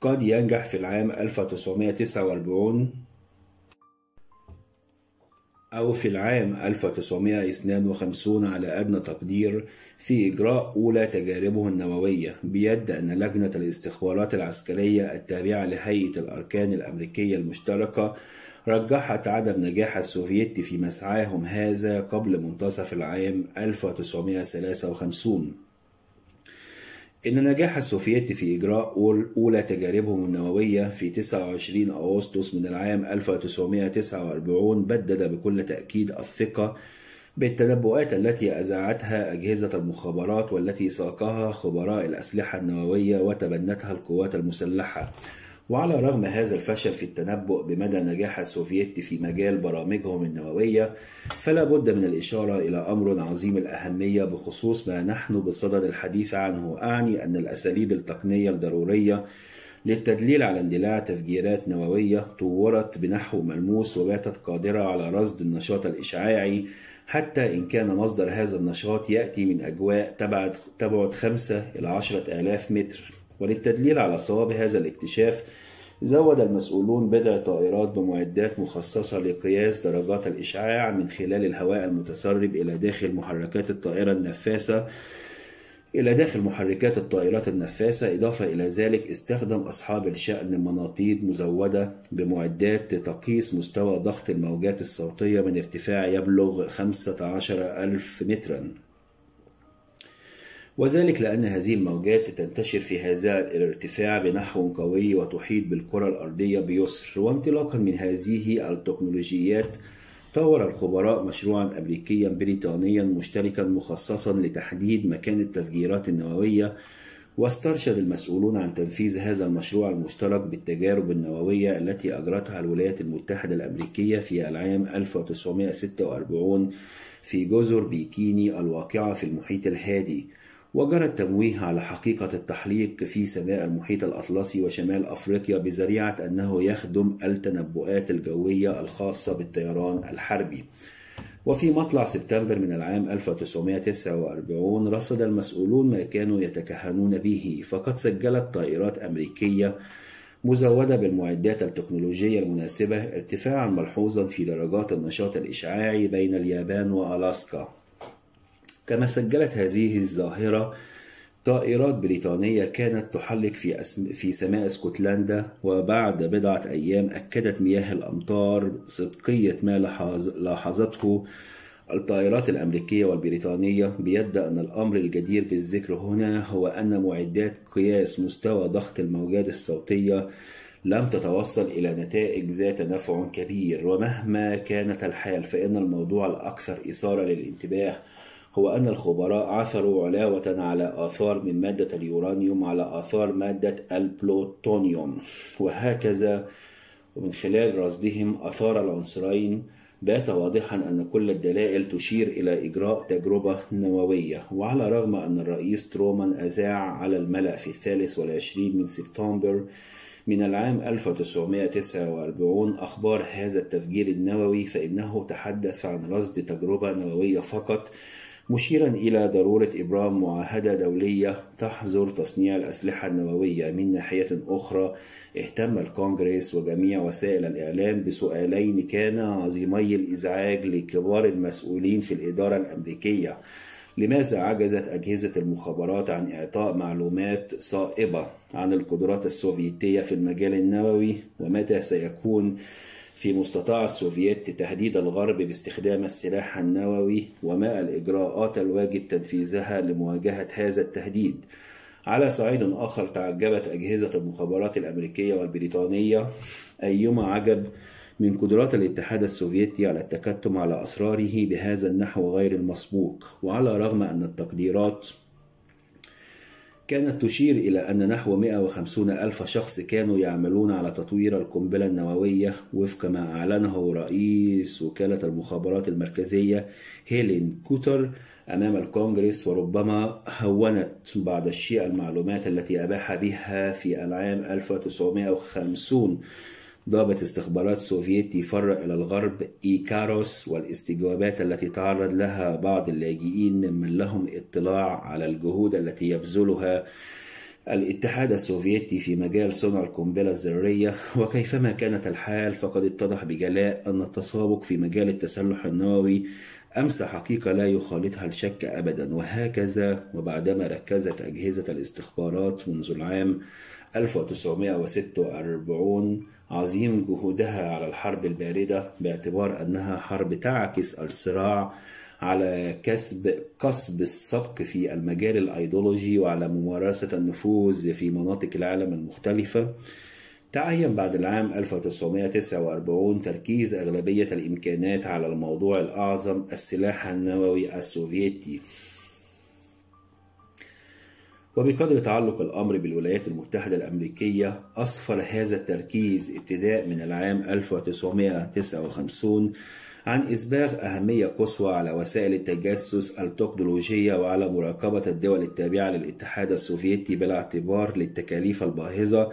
Speaker 1: قد ينجح في العام 1949 أو في العام 1952 على أدنى تقدير في إجراء أولى تجاربه النووية بيد أن لجنة الاستخبارات العسكرية التابعة لهيئة الأركان الأمريكية المشتركة رجحت عدم نجاح السوفييت في مسعاهم هذا قبل منتصف العام 1953 إن نجاح السوفييت في إجراء أولى تجاربهم النووية في 29 أغسطس من العام 1949 بدد بكل تأكيد الثقة بالتنبؤات التي أذاعتها أجهزة المخابرات والتي ساقها خبراء الأسلحة النووية وتبنتها القوات المسلحة. وعلى رغم هذا الفشل في التنبؤ بمدى نجاح السوفييت في مجال برامجهم النووية فلا بد من الإشارة إلى أمر عظيم الأهمية بخصوص ما نحن بصدد الحديث عنه أعني أن الأساليب التقنية الضرورية للتدليل على اندلاع تفجيرات نووية طورت بنحو ملموس وباتت قادرة على رصد النشاط الإشعاعي حتى إن كان مصدر هذا النشاط يأتي من أجواء تبعد, 5 إلى 10 آلاف متر. وللتدليل على صواب هذا الاكتشاف زود المسؤولون بضع طائرات بمعدات مخصصة لقياس درجات الإشعاع من خلال الهواء المتسرب إلى داخل محركات الطائرة النفاثة. إلى داخل محركات الطائرات النفاثة إضافة إلى ذلك استخدم أصحاب الشأن مناطيد مزودة بمعدات تقيس مستوى ضغط الموجات الصوتية من ارتفاع يبلغ 15 ألف مترا. وذلك لأن هذه الموجات تنتشر في هذا الارتفاع بنحو قوي وتحيط بالكرة الأرضية بيسر وانطلاقا من هذه التكنولوجيات طور الخبراء مشروعا أمريكيا بريطانيا مشتركا مخصصا لتحديد مكان التفجيرات النووية واسترشد المسؤولون عن تنفيذ هذا المشروع المشترك بالتجارب النووية التي أجرتها الولايات المتحدة الأمريكية في العام 1946 في جزر بيكيني الواقعة في المحيط الهادي. وجرى التمويه على حقيقة التحليق في سماء المحيط الأطلسي وشمال أفريقيا بذريعة أنه يخدم التنبؤات الجوية الخاصة بالطيران الحربي. وفي مطلع سبتمبر من العام 1949 رصد المسؤولون ما كانوا يتكهنون به فقد سجلت طائرات أمريكية مزودة بالمعدات التكنولوجية المناسبة ارتفاعا ملحوظا في درجات النشاط الإشعاعي بين اليابان وألاسكا. كما سجلت هذه الظاهرة طائرات بريطانية كانت تحلق في, أسم... في سماء اسكتلندا وبعد بضعة أيام أكدت مياه الأمطار صدقية ما لاحظ... لاحظته الطائرات الأمريكية والبريطانية. بيد أن الأمر الجدير بالذكر هنا هو أن معدات قياس مستوى ضغط الموجات الصوتية لم تتوصل إلى نتائج ذات نفع كبير. ومهما كانت الحال فإن الموضوع الأكثر إثارة للانتباه هو أن الخبراء عثروا علاوة على آثار من مادة اليورانيوم على آثار مادة البلوتونيوم وهكذا. ومن خلال رصدهم آثار العنصرين بات واضحا أن كل الدلائل تشير إلى إجراء تجربة نووية. وعلى الرغم أن الرئيس ترومان أذاع على الملأ في الثالث والعشرين من سبتمبر من العام 1949 أخبار هذا التفجير النووي فإنه تحدث عن رصد تجربة نووية فقط مشيرا إلى ضرورة إبرام معاهدة دولية تحظر تصنيع الأسلحة النووية. من ناحية أخرى اهتم الكونغرس وجميع وسائل الإعلام بسؤالين كانا عظيمي الإزعاج لكبار المسؤولين في الإدارة الأمريكية. لماذا عجزت أجهزة المخابرات عن إعطاء معلومات صائبة عن القدرات السوفيتية في المجال النووي؟ ومتى سيكون في مستطاع السوفييت تهديد الغرب باستخدام السلاح النووي وما الإجراءات الواجب تنفيذها لمواجهة هذا التهديد. على صعيد آخر تعجبت أجهزة المخابرات الأمريكية والبريطانية أيما عجب من قدرات الاتحاد السوفيتي على التكتم على أسراره بهذا النحو غير المسبوق وعلى الرغم أن التقديرات كانت تشير إلى أن نحو 150 ألف شخص كانوا يعملون على تطوير القنبلة النووية وفق ما أعلنه رئيس وكالة المخابرات المركزية هيلين كوتر أمام الكونغرس وربما هونت بعض الشيء المعلومات التي أباح بها في العام 1950 ضابط استخبارات سوفيتي فر إلى الغرب إيكاروس والاستجوابات التي تعرض لها بعض اللاجئين ممن لهم اطلاع على الجهود التي يبذلها الاتحاد السوفيتي في مجال صنع القنبلة الذرية. وكيفما كانت الحال فقد اتضح بجلاء أن التسابق في مجال التسلح النووي أمسى حقيقة لا يخالطها الشك أبدا. وهكذا وبعدما ركزت أجهزة الاستخبارات منذ العام 1946 عظيم جهودها على الحرب الباردة باعتبار أنها حرب تعكس الصراع على كسب كسب السبق في المجال الأيديولوجي وعلى ممارسة النفوذ في مناطق العالم المختلفة. تعين بعد العام 1949 تركيز أغلبية الإمكانات على الموضوع الأعظم السلاح النووي السوفيتي. وبقدر تعلق الأمر بالولايات المتحدة الأمريكية أسفر هذا التركيز ابتداء من العام 1959 عن إسباغ أهمية قصوى على وسائل التجسس التكنولوجية وعلى مراقبة الدول التابعة للاتحاد السوفيتي بالاعتبار للتكاليف الباهظة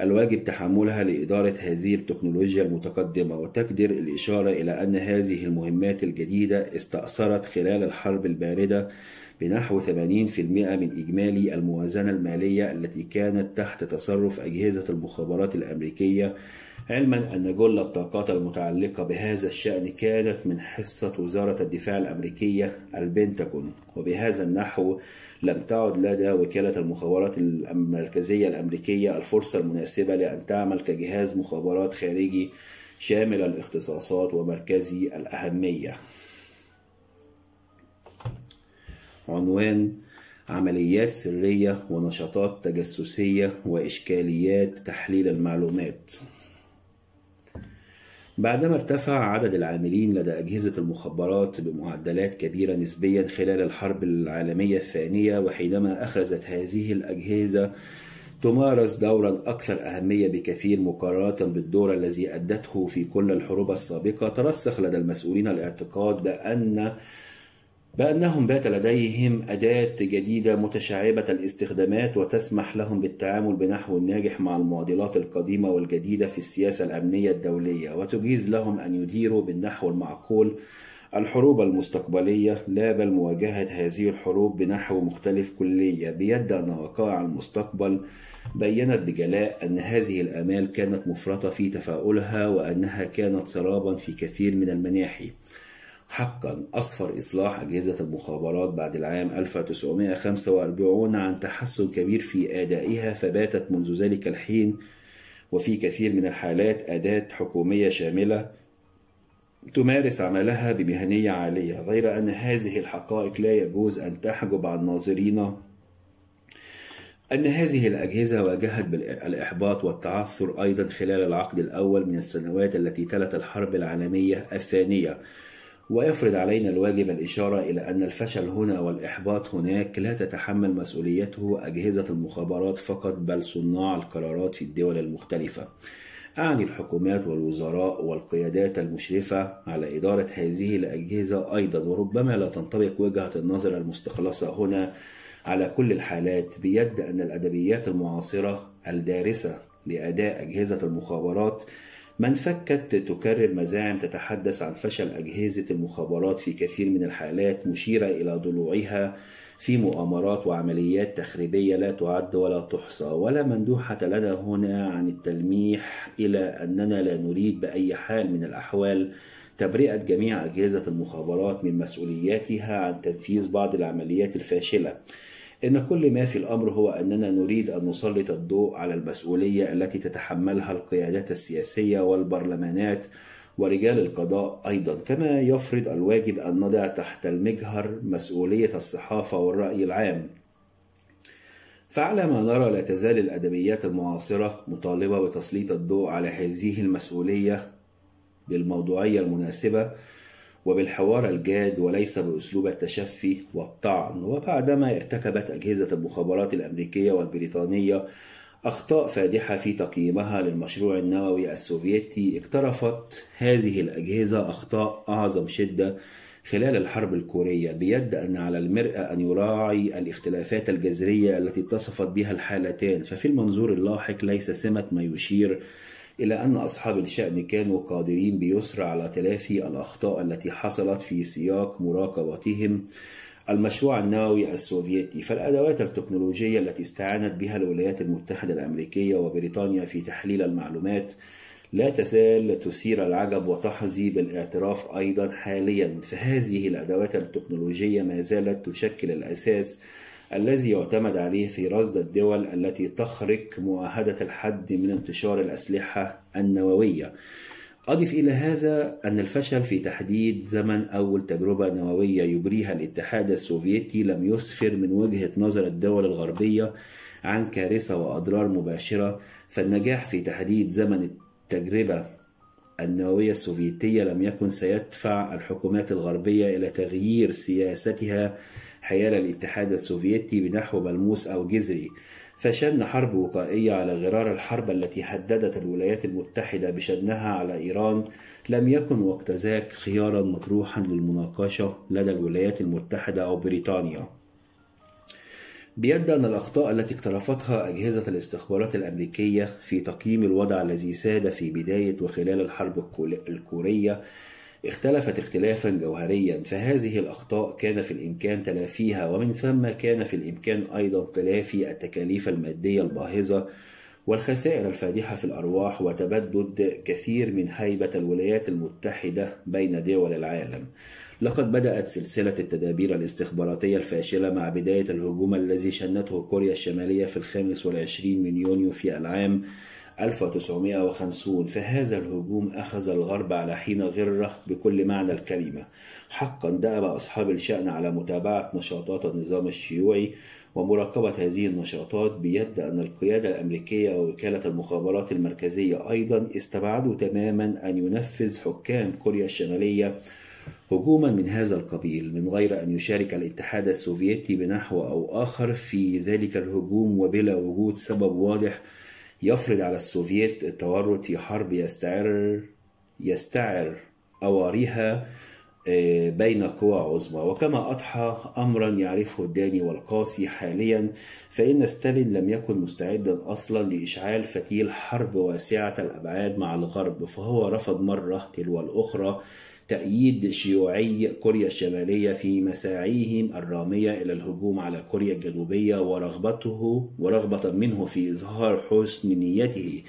Speaker 1: الواجب تحملها لإدارة هذه التكنولوجيا المتقدمة. وتقدر الإشارة إلى أن هذه المهمات الجديدة استأثرت خلال الحرب الباردة بنحو 80% من إجمالي الموازنة المالية التي كانت تحت تصرف أجهزة المخابرات الأمريكية. علما أن جل الطاقات المتعلقة بهذا الشأن كانت من حصة وزارة الدفاع الأمريكية البنتاغون وبهذا النحو لم تعد لدى وكالة المخابرات المركزية الأمريكية الفرصة المناسبة لأن تعمل كجهاز مخابرات خارجي شامل الاختصاصات ومركزي الأهمية. عنوان عمليات سرية ونشاطات تجسسية وإشكاليات تحليل المعلومات. بعدما ارتفع عدد العاملين لدى أجهزة المخابرات بمعدلات كبيرة نسبيا خلال الحرب العالمية الثانية وحينما أخذت هذه الأجهزة تمارس دورا أكثر أهمية بكثير مقارنة بالدور الذي أدته في كل الحروب السابقة ترسخ لدى المسؤولين الاعتقاد بأن بأنهم بات لديهم أداة جديدة متشعبة الاستخدامات وتسمح لهم بالتعامل بنحو ناجح مع المعضلات القديمة والجديدة في السياسة الأمنية الدولية وتجيز لهم أن يديروا بالنحو المعقول الحروب المستقبلية لا بل مواجهة هذه الحروب بنحو مختلف كلية. بيد أن وقائع المستقبل بينت بجلاء أن هذه الآمال كانت مفرطة في تفاؤلها وأنها كانت سرابا في كثير من المناحي. حقا أسفر إصلاح أجهزة المخابرات بعد العام 1945 عن تحسن كبير في أدائها فباتت منذ ذلك الحين. وفي كثير من الحالات أداة حكومية شاملة تمارس عملها بمهنية عالية. غير أن هذه الحقائق لا يجوز أن تحجب عن ناظرين أن هذه الأجهزة واجهت بالإحباط والتعثر أيضا خلال العقد الأول من السنوات التي تلت الحرب العالمية الثانية. ويفرض علينا الواجب الإشارة إلى أن الفشل هنا والإحباط هناك لا تتحمل مسؤوليته أجهزة المخابرات فقط بل صناع القرارات في الدول المختلفة. أعني الحكومات والوزراء والقيادات المشرفة على إدارة هذه الأجهزة أيضا وربما لا تنطبق وجهة النظر المستخلصة هنا على كل الحالات بيد أن الأدبيات المعاصرة الدارسة لأداء أجهزة المخابرات من فكت تكرر مزاعم تتحدث عن فشل أجهزة المخابرات في كثير من الحالات مشيرة إلى ضلوعها في مؤامرات وعمليات تخريبية لا تعد ولا تحصى. ولا مندوحة لنا هنا عن التلميح إلى أننا لا نريد بأي حال من الأحوال تبرئة جميع أجهزة المخابرات من مسؤولياتها عن تنفيذ بعض العمليات الفاشلة. إن كل ما في الأمر هو أننا نريد أن نسلط الضوء على المسؤولية التي تتحملها القيادات السياسية والبرلمانات ورجال القضاء أيضا. كما يفرض الواجب أن نضع تحت المجهر مسؤولية الصحافة والرأي العام. فعلى ما نرى لا تزال الأدبيات المعاصرة مطالبة بتسليط الضوء على هذه المسؤولية بالموضوعية المناسبة وبالحوار الجاد وليس بأسلوب التشفي والطعن. وبعدما ارتكبت أجهزة المخابرات الأمريكية والبريطانية أخطاء فادحة في تقييمها للمشروع النووي السوفيتي اقترفت هذه الأجهزة أخطاء أعظم شدة خلال الحرب الكورية بيد أن على المرء أن يراعي الاختلافات الجذرية التي اتصفت بها الحالتان ففي المنظور اللاحق ليس سمة ما يشير إلى أن أصحاب الشأن كانوا قادرين بيسر على تلافي الأخطاء التي حصلت في سياق مراقبتهم. المشروع النووي السوفيتي فالأدوات التكنولوجية التي استعانت بها الولايات المتحدة الأمريكية وبريطانيا في تحليل المعلومات لا تزال تثير العجب وتحظي بالاعتراف أيضا حاليا. فهذه الأدوات التكنولوجية ما زالت تشكل الأساس الذي يعتمد عليه في رصد الدول التي تخرق معاهدة الحد من انتشار الأسلحة النووية. أضف إلى هذا أن الفشل في تحديد زمن أول تجربة نووية يجريها الاتحاد السوفيتي لم يسفر من وجهة نظر الدول الغربية عن كارثة وأضرار مباشرة فالنجاح في تحديد زمن التجربة النووية السوفيتية لم يكن سيدفع الحكومات الغربية إلى تغيير سياستها حيال الاتحاد السوفيتي بنحو ملموس أو جذري فشن حرب وقائية على غرار الحرب التي هددت الولايات المتحدة بشنها على إيران لم يكن وقت ذاك خيارا مطروحا للمناقشة لدى الولايات المتحدة أو بريطانيا. بيد أن الأخطاء التي اقترفتها أجهزة الاستخبارات الأمريكية في تقييم الوضع الذي ساد في بداية وخلال الحرب الكورية اختلفت اختلافا جوهريا فهذه الأخطاء كان في الإمكان تلافيها ومن ثم كان في الإمكان أيضا تلافي التكاليف المادية الباهظة والخسائر الفادحة في الأرواح وتبدد كثير من هيبة الولايات المتحدة بين دول العالم. لقد بدأت سلسلة التدابير الاستخباراتية الفاشلة مع بداية الهجوم الذي شنته كوريا الشمالية في الخامس والعشرين من يونيو في العام 1950 فهذا الهجوم أخذ الغرب على حين غرة بكل معنى الكلمة. حقا دأب أصحاب الشأن على متابعة نشاطات النظام الشيوعي ومراقبة هذه النشاطات بيد أن القيادة الأمريكية ووكالة المخابرات المركزية أيضا استبعدوا تماما أن ينفذ حكام كوريا الشمالية هجوما من هذا القبيل من غير أن يشارك الاتحاد السوفيتي بنحو أو آخر في ذلك الهجوم وبلا وجود سبب واضح يفرض على السوفييت التورط في حرب يستعر يستعر أوارها بين قوى عظمى. وكما أضحى أمرا يعرفه الداني والقاصي حاليا فإن ستالين لم يكن مستعدا أصلا لإشعال فتيل حرب واسعة الأبعاد مع الغرب فهو رفض مرة تلو الأخرى. تأييد شيوعي كوريا الشمالية في مساعيهم الرامية إلى الهجوم على كوريا الجنوبية ورغبته ورغبة منه في إظهار حسن نيته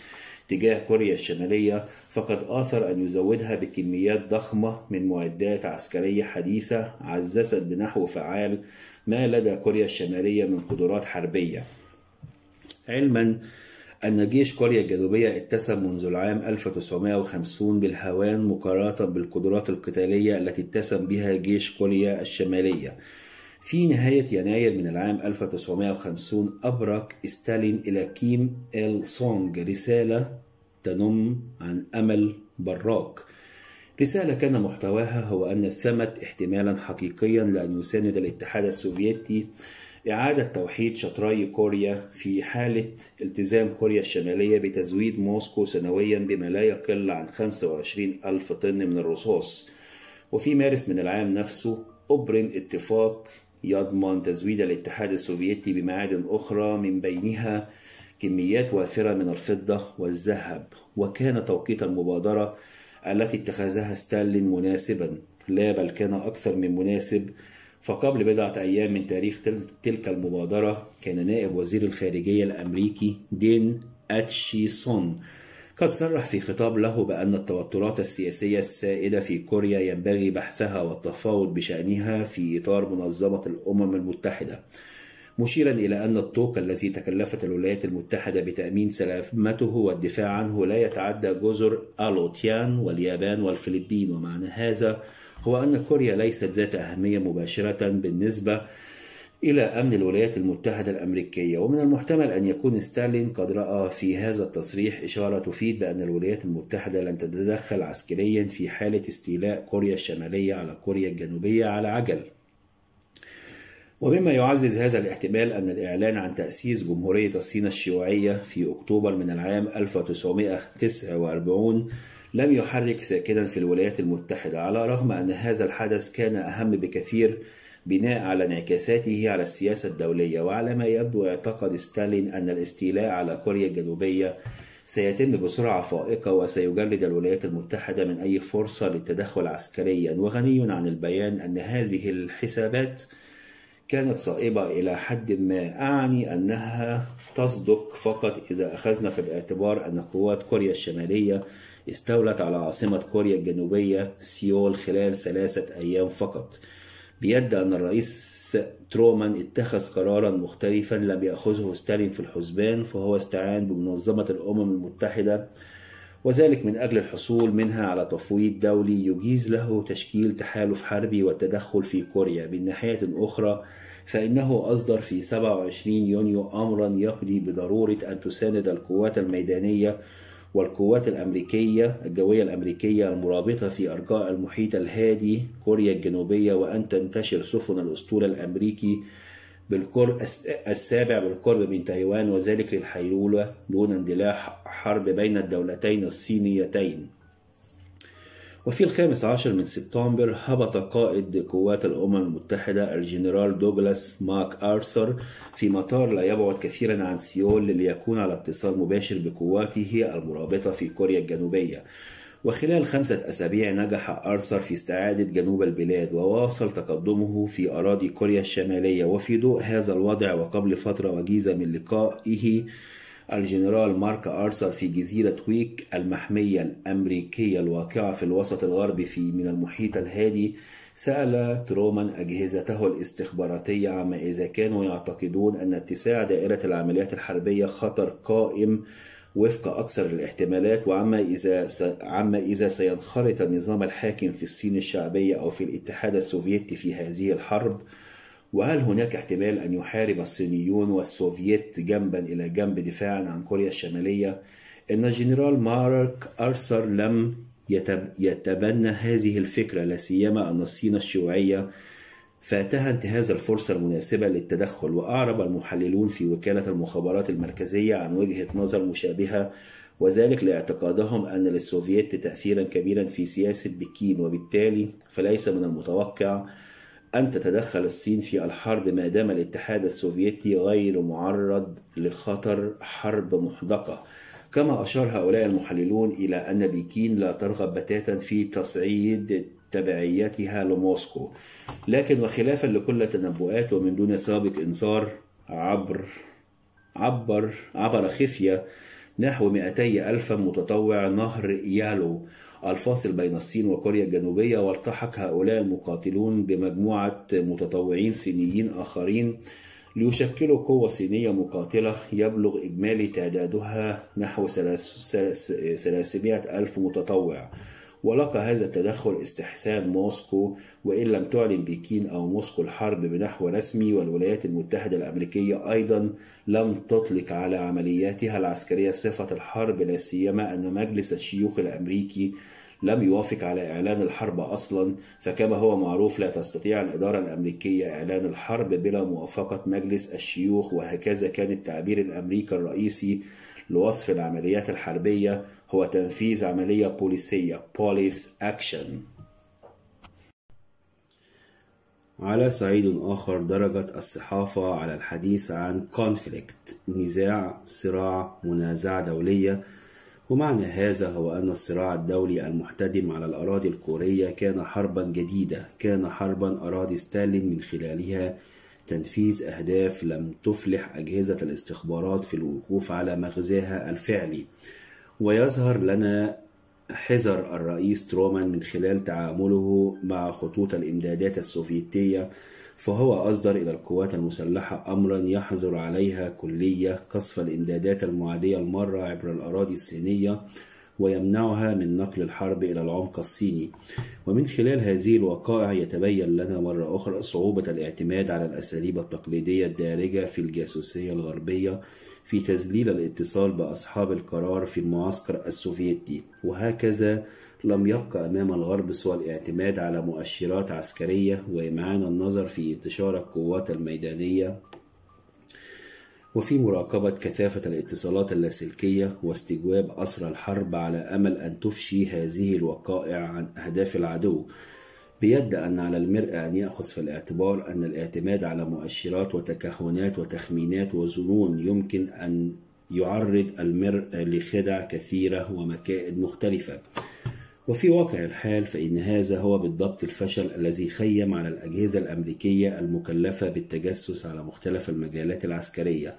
Speaker 1: تجاه كوريا الشمالية. فقد آثر أن يزودها بكميات ضخمة من معدات عسكرية حديثة عززت بنحو فعال ما لدى كوريا الشمالية من قدرات حربية. علما أن جيش كوريا الجنوبية اتسم منذ العام 1950 بالهوان مقارنة بالقدرات القتالية التي اتسم بها جيش كوريا الشمالية. في نهاية يناير من العام 1950 أبرق ستالين إلى كيم إل سونغ رسالة تنم عن أمل براق. رسالة كان محتواها هو أن ثمة احتمالا حقيقيا لأن يساند الاتحاد السوفيتي إعادة توحيد شطري كوريا في حالة التزام كوريا الشمالية بتزويد موسكو سنويا بما لا يقل عن 25 ألف طن من الرصاص. وفي مارس من العام نفسه أبرم اتفاق يضمن تزويد الاتحاد السوفيتي بمعادن أخرى من بينها كميات وافرة من الفضة والذهب. وكان توقيت المبادرة التي اتخذها ستالين مناسبا. لا بل كان أكثر من مناسب فقبل بضعة أيام من تاريخ تلك المبادرة كان نائب وزير الخارجية الأمريكي دين أتشيسون قد صرح في خطاب له بأن التوترات السياسية السائدة في كوريا ينبغي بحثها والتفاوض بشأنها في إطار منظمة الأمم المتحدة مشيرا إلى أن الطوق الذي تكلفت الولايات المتحدة بتأمين سلامته والدفاع عنه لا يتعدى جزر ألوتيان واليابان والفلبين ومعنى هذا هو أن كوريا ليست ذات أهمية مباشرة بالنسبة إلى أمن الولايات المتحدة الأمريكية ومن المحتمل أن يكون ستالين قد رأى في هذا التصريح إشارة تفيد بأن الولايات المتحدة لن تتدخل عسكريا في حالة استيلاء كوريا الشمالية على كوريا الجنوبية على عجل. ومما يعزز هذا الاحتمال أن الإعلان عن تأسيس جمهورية الصين الشيوعية في أكتوبر من العام 1949 لم يحرك ساكنا في الولايات المتحدة على الرغم أن هذا الحدث كان أهم بكثير بناء على انعكاساته على السياسة الدولية وعلى ما يبدو اعتقد ستالين أن الاستيلاء على كوريا الجنوبية سيتم بسرعة فائقة وسيجرد الولايات المتحدة من أي فرصة للتدخل عسكريا. وغني عن البيان أن هذه الحسابات كانت صائبة إلى حد ما أعني أنها تصدق فقط إذا أخذنا في الاعتبار أن قوات كوريا الشمالية استولت على عاصمة كوريا الجنوبية سيول خلال ثلاثة أيام فقط. بيد أن الرئيس ترومان اتخذ قرارا مختلفا لم يأخذه ستالين في الحسبان فهو استعان بمنظمة الأمم المتحدة وذلك من أجل الحصول منها على تفويض دولي يجيز له تشكيل تحالف حربي والتدخل في كوريا. من ناحية أخرى فإنه أصدر في 27 يونيو أمرا يقضي بضرورة أن تساند القوات الميدانية والقوات الأمريكية الجوية الأمريكية المرابطة في أرجاء المحيط الهادي كوريا الجنوبية وأن تنتشر سفن الأسطول الأمريكي بالقرب السابع بالقرب من تايوان وذلك للحيلولة دون اندلاع حرب بين الدولتين الصينيتين. وفي الخامس عشر من سبتمبر هبط قائد قوات الأمم المتحدة الجنرال دوغلاس ماك آرثر في مطار لا يبعد كثيرا عن سيول ليكون على اتصال مباشر بقواته المرابطة في كوريا الجنوبية. وخلال خمسة أسابيع نجح أرثر في استعادة جنوب البلاد وواصل تقدمه في أراضي كوريا الشمالية. وفي ضوء هذا الوضع وقبل فترة وجيزة من لقائه الجنرال مارك أرثر في جزيرة ويك المحمية الأمريكية الواقعة في الوسط الغربي في من المحيط الهادي سأل ترومان أجهزته الاستخباراتية عما إذا كانوا يعتقدون أن اتساع دائرة العمليات الحربية خطر قائم وفق أكثر الاحتمالات وعما إذا س... عما إذا سينخرط النظام الحاكم في الصين الشعبية أو في الاتحاد السوفيتي في هذه الحرب. وهل هناك احتمال أن يحارب الصينيون والسوفييت جنبا إلى جنب دفاعا عن كوريا الشمالية؟ إن الجنرال مارك أرثر لم يتبنى هذه الفكرة لا سيما أن الصين الشيوعية فاتها انتهاز الفرصة المناسبة للتدخل وأعرب المحللون في وكالة المخابرات المركزية عن وجهة نظر مشابهة وذلك لاعتقادهم أن للسوفييت تأثيرا كبيرا في سياسة بكين وبالتالي فليس من المتوقع أن تتدخل الصين في الحرب ما دام الاتحاد السوفيتي غير معرض لخطر حرب محدقة. كما أشار هؤلاء المحللون إلى أن بكين لا ترغب بتاتا في تصعيد تبعيتها لموسكو. لكن وخلافا لكل التنبؤات ومن دون سابق إنذار عبر عبر عبر خفية نحو 200 ألف متطوع نهر يالو الفاصل بين الصين وكوريا الجنوبية والتحق هؤلاء المقاتلون بمجموعة متطوعين صينيين آخرين ليشكلوا قوة صينية مقاتلة يبلغ إجمالي تعدادها نحو 300 ألف متطوع. ولقى هذا التدخل استحسان موسكو وإن لم تعلن بكين أو موسكو الحرب بنحو رسمي والولايات المتحدة الأمريكية أيضا لم تطلق على عملياتها العسكرية. صفة الحرب لا سيما أن مجلس الشيوخ الأمريكي لم يوافق على إعلان الحرب أصلا فكما هو معروف لا تستطيع الإدارة الأمريكية إعلان الحرب بلا موافقة مجلس الشيوخ وهكذا كان التعبير الأمريكي الرئيسي لوصف العمليات الحربية هو تنفيذ عملية بوليسية Police Action. على صعيد آخر درجت الصحافة على الحديث عن conflict نزاع صراع منازعة دولية ومعنى هذا هو أن الصراع الدولي المحتدم على الأراضي الكورية كان حربا جديدة كان حربا أراد ستالين من خلالها تنفيذ أهداف لم تفلح أجهزة الاستخبارات في الوقوف على مغزاها الفعلي. ويظهر لنا حذر الرئيس ترومان من خلال تعامله مع خطوط الإمدادات السوفيتية فهو أصدر إلى القوات المسلحة أمرا يحظر عليها كلية قصف الإمدادات المعادية المرة عبر الأراضي الصينية ويمنعها من نقل الحرب إلى العمق الصيني. ومن خلال هذه الوقائع يتبين لنا مرة أخرى صعوبة الاعتماد على الأساليب التقليدية الدارجة في الجاسوسية الغربية في تذليل الاتصال بأصحاب القرار في المعسكر السوفيتي. وهكذا لم يبقى أمام الغرب سوى الاعتماد على مؤشرات عسكرية وإمعان النظر في انتشار القوات الميدانية. وفي مراقبة كثافة الاتصالات اللاسلكية واستجواب أسرى الحرب على أمل أن تفشي هذه الوقائع عن أهداف العدو. بيد أن على المرء أن يأخذ في الاعتبار أن الاعتماد على مؤشرات وتكهنات وتخمينات وظنون يمكن أن يعرض المرء لخدع كثيرة ومكائد مختلفة. وفي واقع الحال فإن هذا هو بالضبط الفشل الذي خيم على الأجهزة الأمريكية المكلفة بالتجسس على مختلف المجالات العسكرية.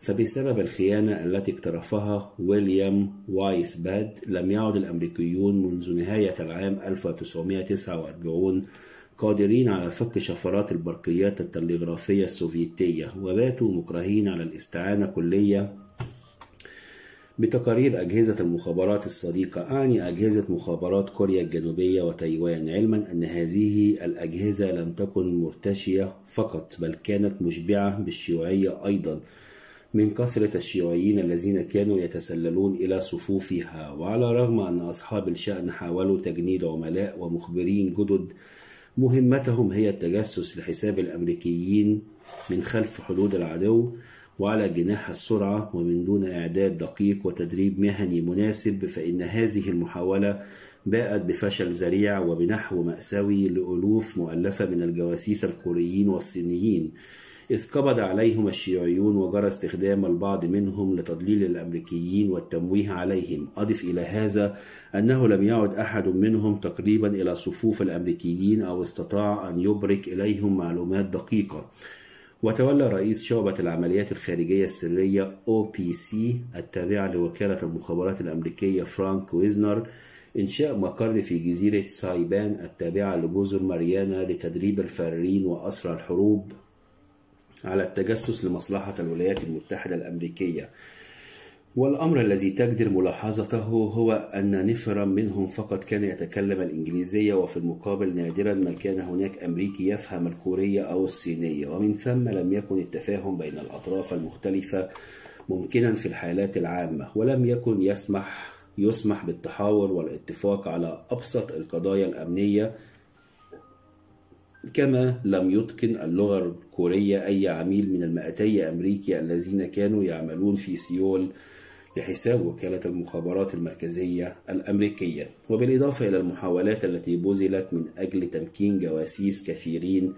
Speaker 1: فبسبب الخيانة التي اقترفها ويليام وايس باد لم يعد الأمريكيون منذ نهاية العام 1949 قادرين على فك شفرات البرقيات التلغرافية السوفيتية وباتوا مكرهين على الاستعانة كلية بتقارير أجهزة المخابرات الصديقة. أعني أجهزة مخابرات كوريا الجنوبية وتايوان علما أن هذه الأجهزة لم تكن مرتشية فقط بل كانت مشبعة بالشيوعية أيضا من كثرة الشيوعيين الذين كانوا يتسللون إلى صفوفها. وعلى الرغم أن أصحاب الشأن حاولوا تجنيد عملاء ومخبرين جدد مهمتهم هي التجسس لحساب الأمريكيين من خلف حدود العدو وعلى جناح السرعة ومن دون إعداد دقيق وتدريب مهني مناسب فإن هذه المحاولة باءت بفشل ذريع وبنحو مأساوي لألوف مؤلفة من الجواسيس الكوريين والصينيين. إذ قبض عليهم الشيوعيون وجرى استخدام البعض منهم لتضليل الأمريكيين والتمويه عليهم. أضف إلى هذا أنه لم يعد أحد منهم تقريبا إلى صفوف الأمريكيين أو استطاع أن يبرك إليهم معلومات دقيقة. وتولى رئيس شعبة العمليات الخارجية السرية OPC التابعة لوكالة المخابرات الأمريكية فرانك ويزنر إنشاء مقر في جزيرة سايبان التابعة لجزر ماريانا لتدريب الفارين وأسرى الحروب على التجسس لمصلحة الولايات المتحدة الأمريكية. والأمر الذي تجدر ملاحظته هو أن نفرا منهم فقط كان يتكلم الإنجليزية وفي المقابل نادرا ما كان هناك أمريكي يفهم الكورية أو الصينية. ومن ثم لم يكن التفاهم بين الأطراف المختلفة ممكنا في الحالات العامة ولم يكن يسمح يسمح بالتحاور والاتفاق على أبسط القضايا الأمنية كما لم يتقن اللغة الكورية أي عميل من المائتي أمريكي الذين كانوا يعملون في سيول لحساب وكالة المخابرات المركزية الأمريكية. وبالإضافة إلى المحاولات التي بذلت من أجل تمكين جواسيس كثيرين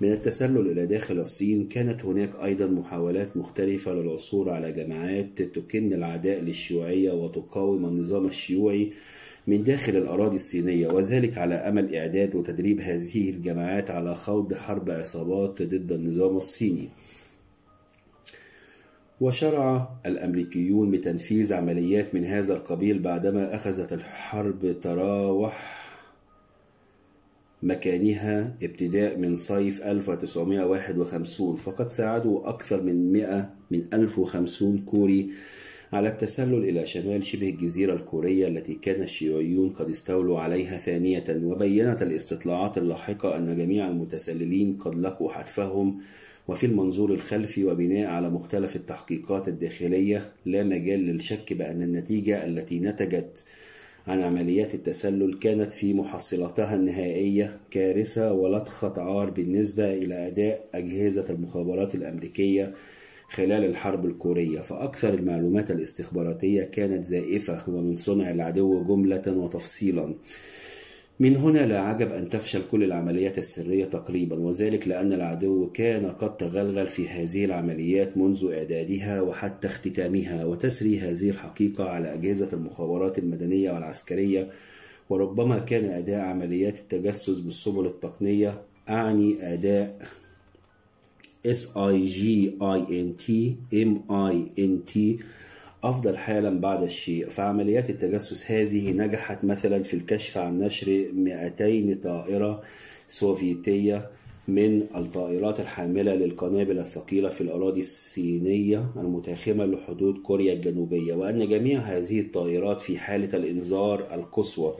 Speaker 1: من التسلل إلى داخل الصين كانت هناك أيضا محاولات مختلفة للعثور على جماعات تكن العداء للشيوعية وتقاوم النظام الشيوعي من داخل الأراضي الصينية وذلك على أمل إعداد وتدريب هذه الجماعات على خوض حرب عصابات ضد النظام الصيني. وشرع الأمريكيون بتنفيذ عمليات من هذا القبيل بعدما أخذت الحرب تراوح مكانها ابتداء من صيف 1951 فقد ساعدوا أكثر من 100 من 1050 كوري على التسلل إلى شمال شبه الجزيرة الكورية التي كان الشيوعيون قد استولوا عليها ثانية. وبينت الاستطلاعات اللاحقة أن جميع المتسللين قد لقوا حتفهم وفي المنظور الخلفي وبناء على مختلف التحقيقات الداخلية لا مجال للشك بأن النتيجة التي نتجت عن عمليات التسلل كانت في محصلتها النهائية كارثة ولطخة عار بالنسبة إلى أداء أجهزة المخابرات الأمريكية خلال الحرب الكورية. فأكثر المعلومات الاستخباراتية كانت زائفة ومن صنع العدو جملة وتفصيلا. من هنا لا عجب أن تفشل كل العمليات السرية تقريبا وذلك لأن العدو كان قد تغلغل في هذه العمليات منذ إعدادها وحتى اختتامها وتسري هذه الحقيقة على أجهزة المخابرات المدنية والعسكرية. وربما كان أداء عمليات التجسس بالسبل التقنية أعني أداء S I G I N T M I N T أفضل حالا بعد الشيء. فعمليات التجسس هذه نجحت مثلا في الكشف عن نشر 200 طائرة سوفيتية من الطائرات الحاملة للقنابل الثقيلة في الأراضي الصينية المتاخمة لحدود كوريا الجنوبية وأن جميع هذه الطائرات في حالة الإنذار القصوى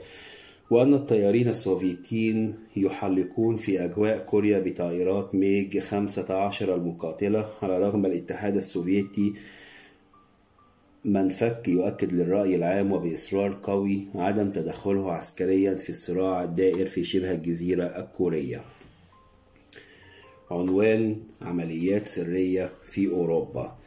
Speaker 1: وأن الطيارين السوفيتيين يحلقون في أجواء كوريا بطائرات ميج 15 المقاتلة على رغم الاتحاد السوفيتي منفك يؤكد للرأي العام وبإصرار قوي عدم تدخله عسكريا في الصراع الدائر في شبه الجزيرة الكورية. عنوان عمليات سرية في أوروبا.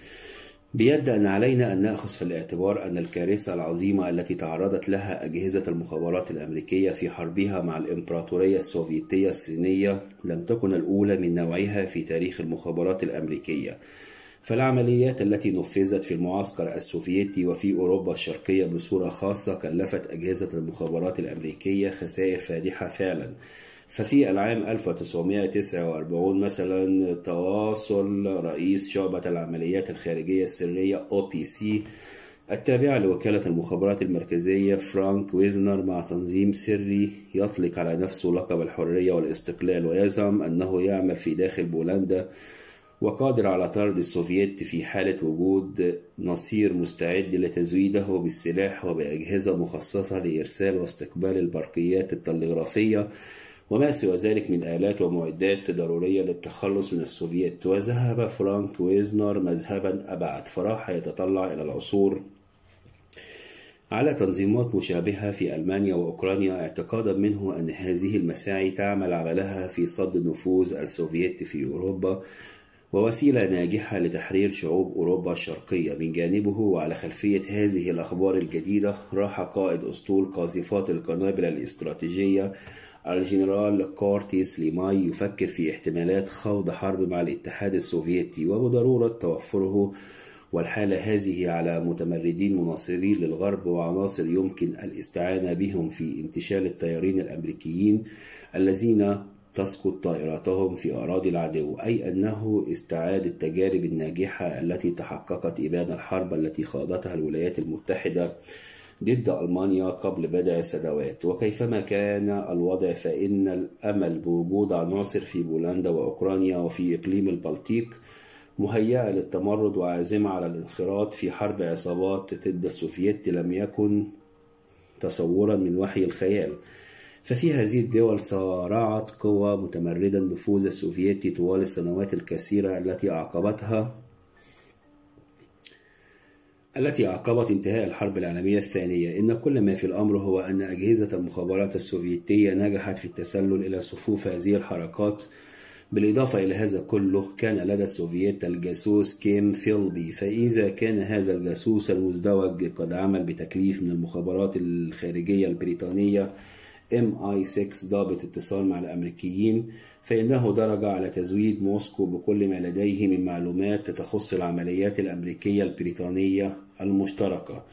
Speaker 1: بيد أن علينا أن نأخذ في الاعتبار أن الكارثة العظيمة التي تعرضت لها أجهزة المخابرات الأمريكية في حربها مع الإمبراطورية السوفيتية الصينية لم تكن الأولى من نوعها في تاريخ المخابرات الأمريكية. فالعمليات التي نفذت في المعسكر السوفيتي وفي أوروبا الشرقية بصورة خاصة كلفت أجهزة المخابرات الأمريكية خسائر فادحة فعلا. ففي العام 1949 مثلا تواصل رئيس شعبة العمليات الخارجية السرية OPC التابعة لوكالة المخابرات المركزية فرانك ويزنر مع تنظيم سري يطلق على نفسه لقب الحرية والاستقلال ويزعم أنه يعمل في داخل بولندا وقادر على طرد السوفييت في حالة وجود نصير مستعد لتزويده بالسلاح وبأجهزة مخصصة لإرسال واستقبال البرقيات التلغرافية وما سوى ذلك من آلات ومعدات ضرورية للتخلص من السوفييت. وذهب فرانك ويزنر مذهبا أبعد فراح يتطلع إلى العثور على تنظيمات مشابهة في ألمانيا وأوكرانيا اعتقادا منه أن هذه المساعي تعمل عملها في صد نفوذ السوفييت في أوروبا ووسيلة ناجحة لتحرير شعوب أوروبا الشرقية. من جانبه وعلى خلفية هذه الأخبار الجديدة راح قائد أسطول قاذفات القنابل الاستراتيجية الجنرال كورتيس ليماي يفكر في احتمالات خوض حرب مع الاتحاد السوفيتي وبضرورة توفره. والحالة هذه على متمردين مناصرين للغرب وعناصر يمكن الاستعانة بهم في انتشال الطيارين الأمريكيين الذين تسقط طائراتهم في أراضي العدو أي أنه استعاد التجارب الناجحة التي تحققت إبان الحرب التي خاضتها الولايات المتحدة ضد ألمانيا قبل بضع سنوات وكيفما كان الوضع فإن الأمل بوجود عناصر في بولندا وأوكرانيا وفي إقليم البلطيق مهيئة للتمرد وعازمة على الانخراط في حرب عصابات ضد السوفييت لم يكن تصورا من وحي الخيال. ففي هذه الدول صارعت قوى متمردة النفوذ السوفيتي طوال السنوات الكثيرة التي أعقبتها التي أعقبت انتهاء الحرب العالمية الثانية. إن كل ما في الأمر هو أن أجهزة المخابرات السوفيتية نجحت في التسلل إلى صفوف هذه الحركات. بالإضافة إلى هذا كله كان لدى السوفييت الجاسوس كيم فيلبي. فإذا كان هذا الجاسوس المزدوج قد عمل بتكليف من المخابرات الخارجية البريطانية MI6 ضابط اتصال مع الأمريكيين فإنه درج على تزويد موسكو بكل ما لديه من معلومات تخص العمليات الأمريكية البريطانية المشتركة.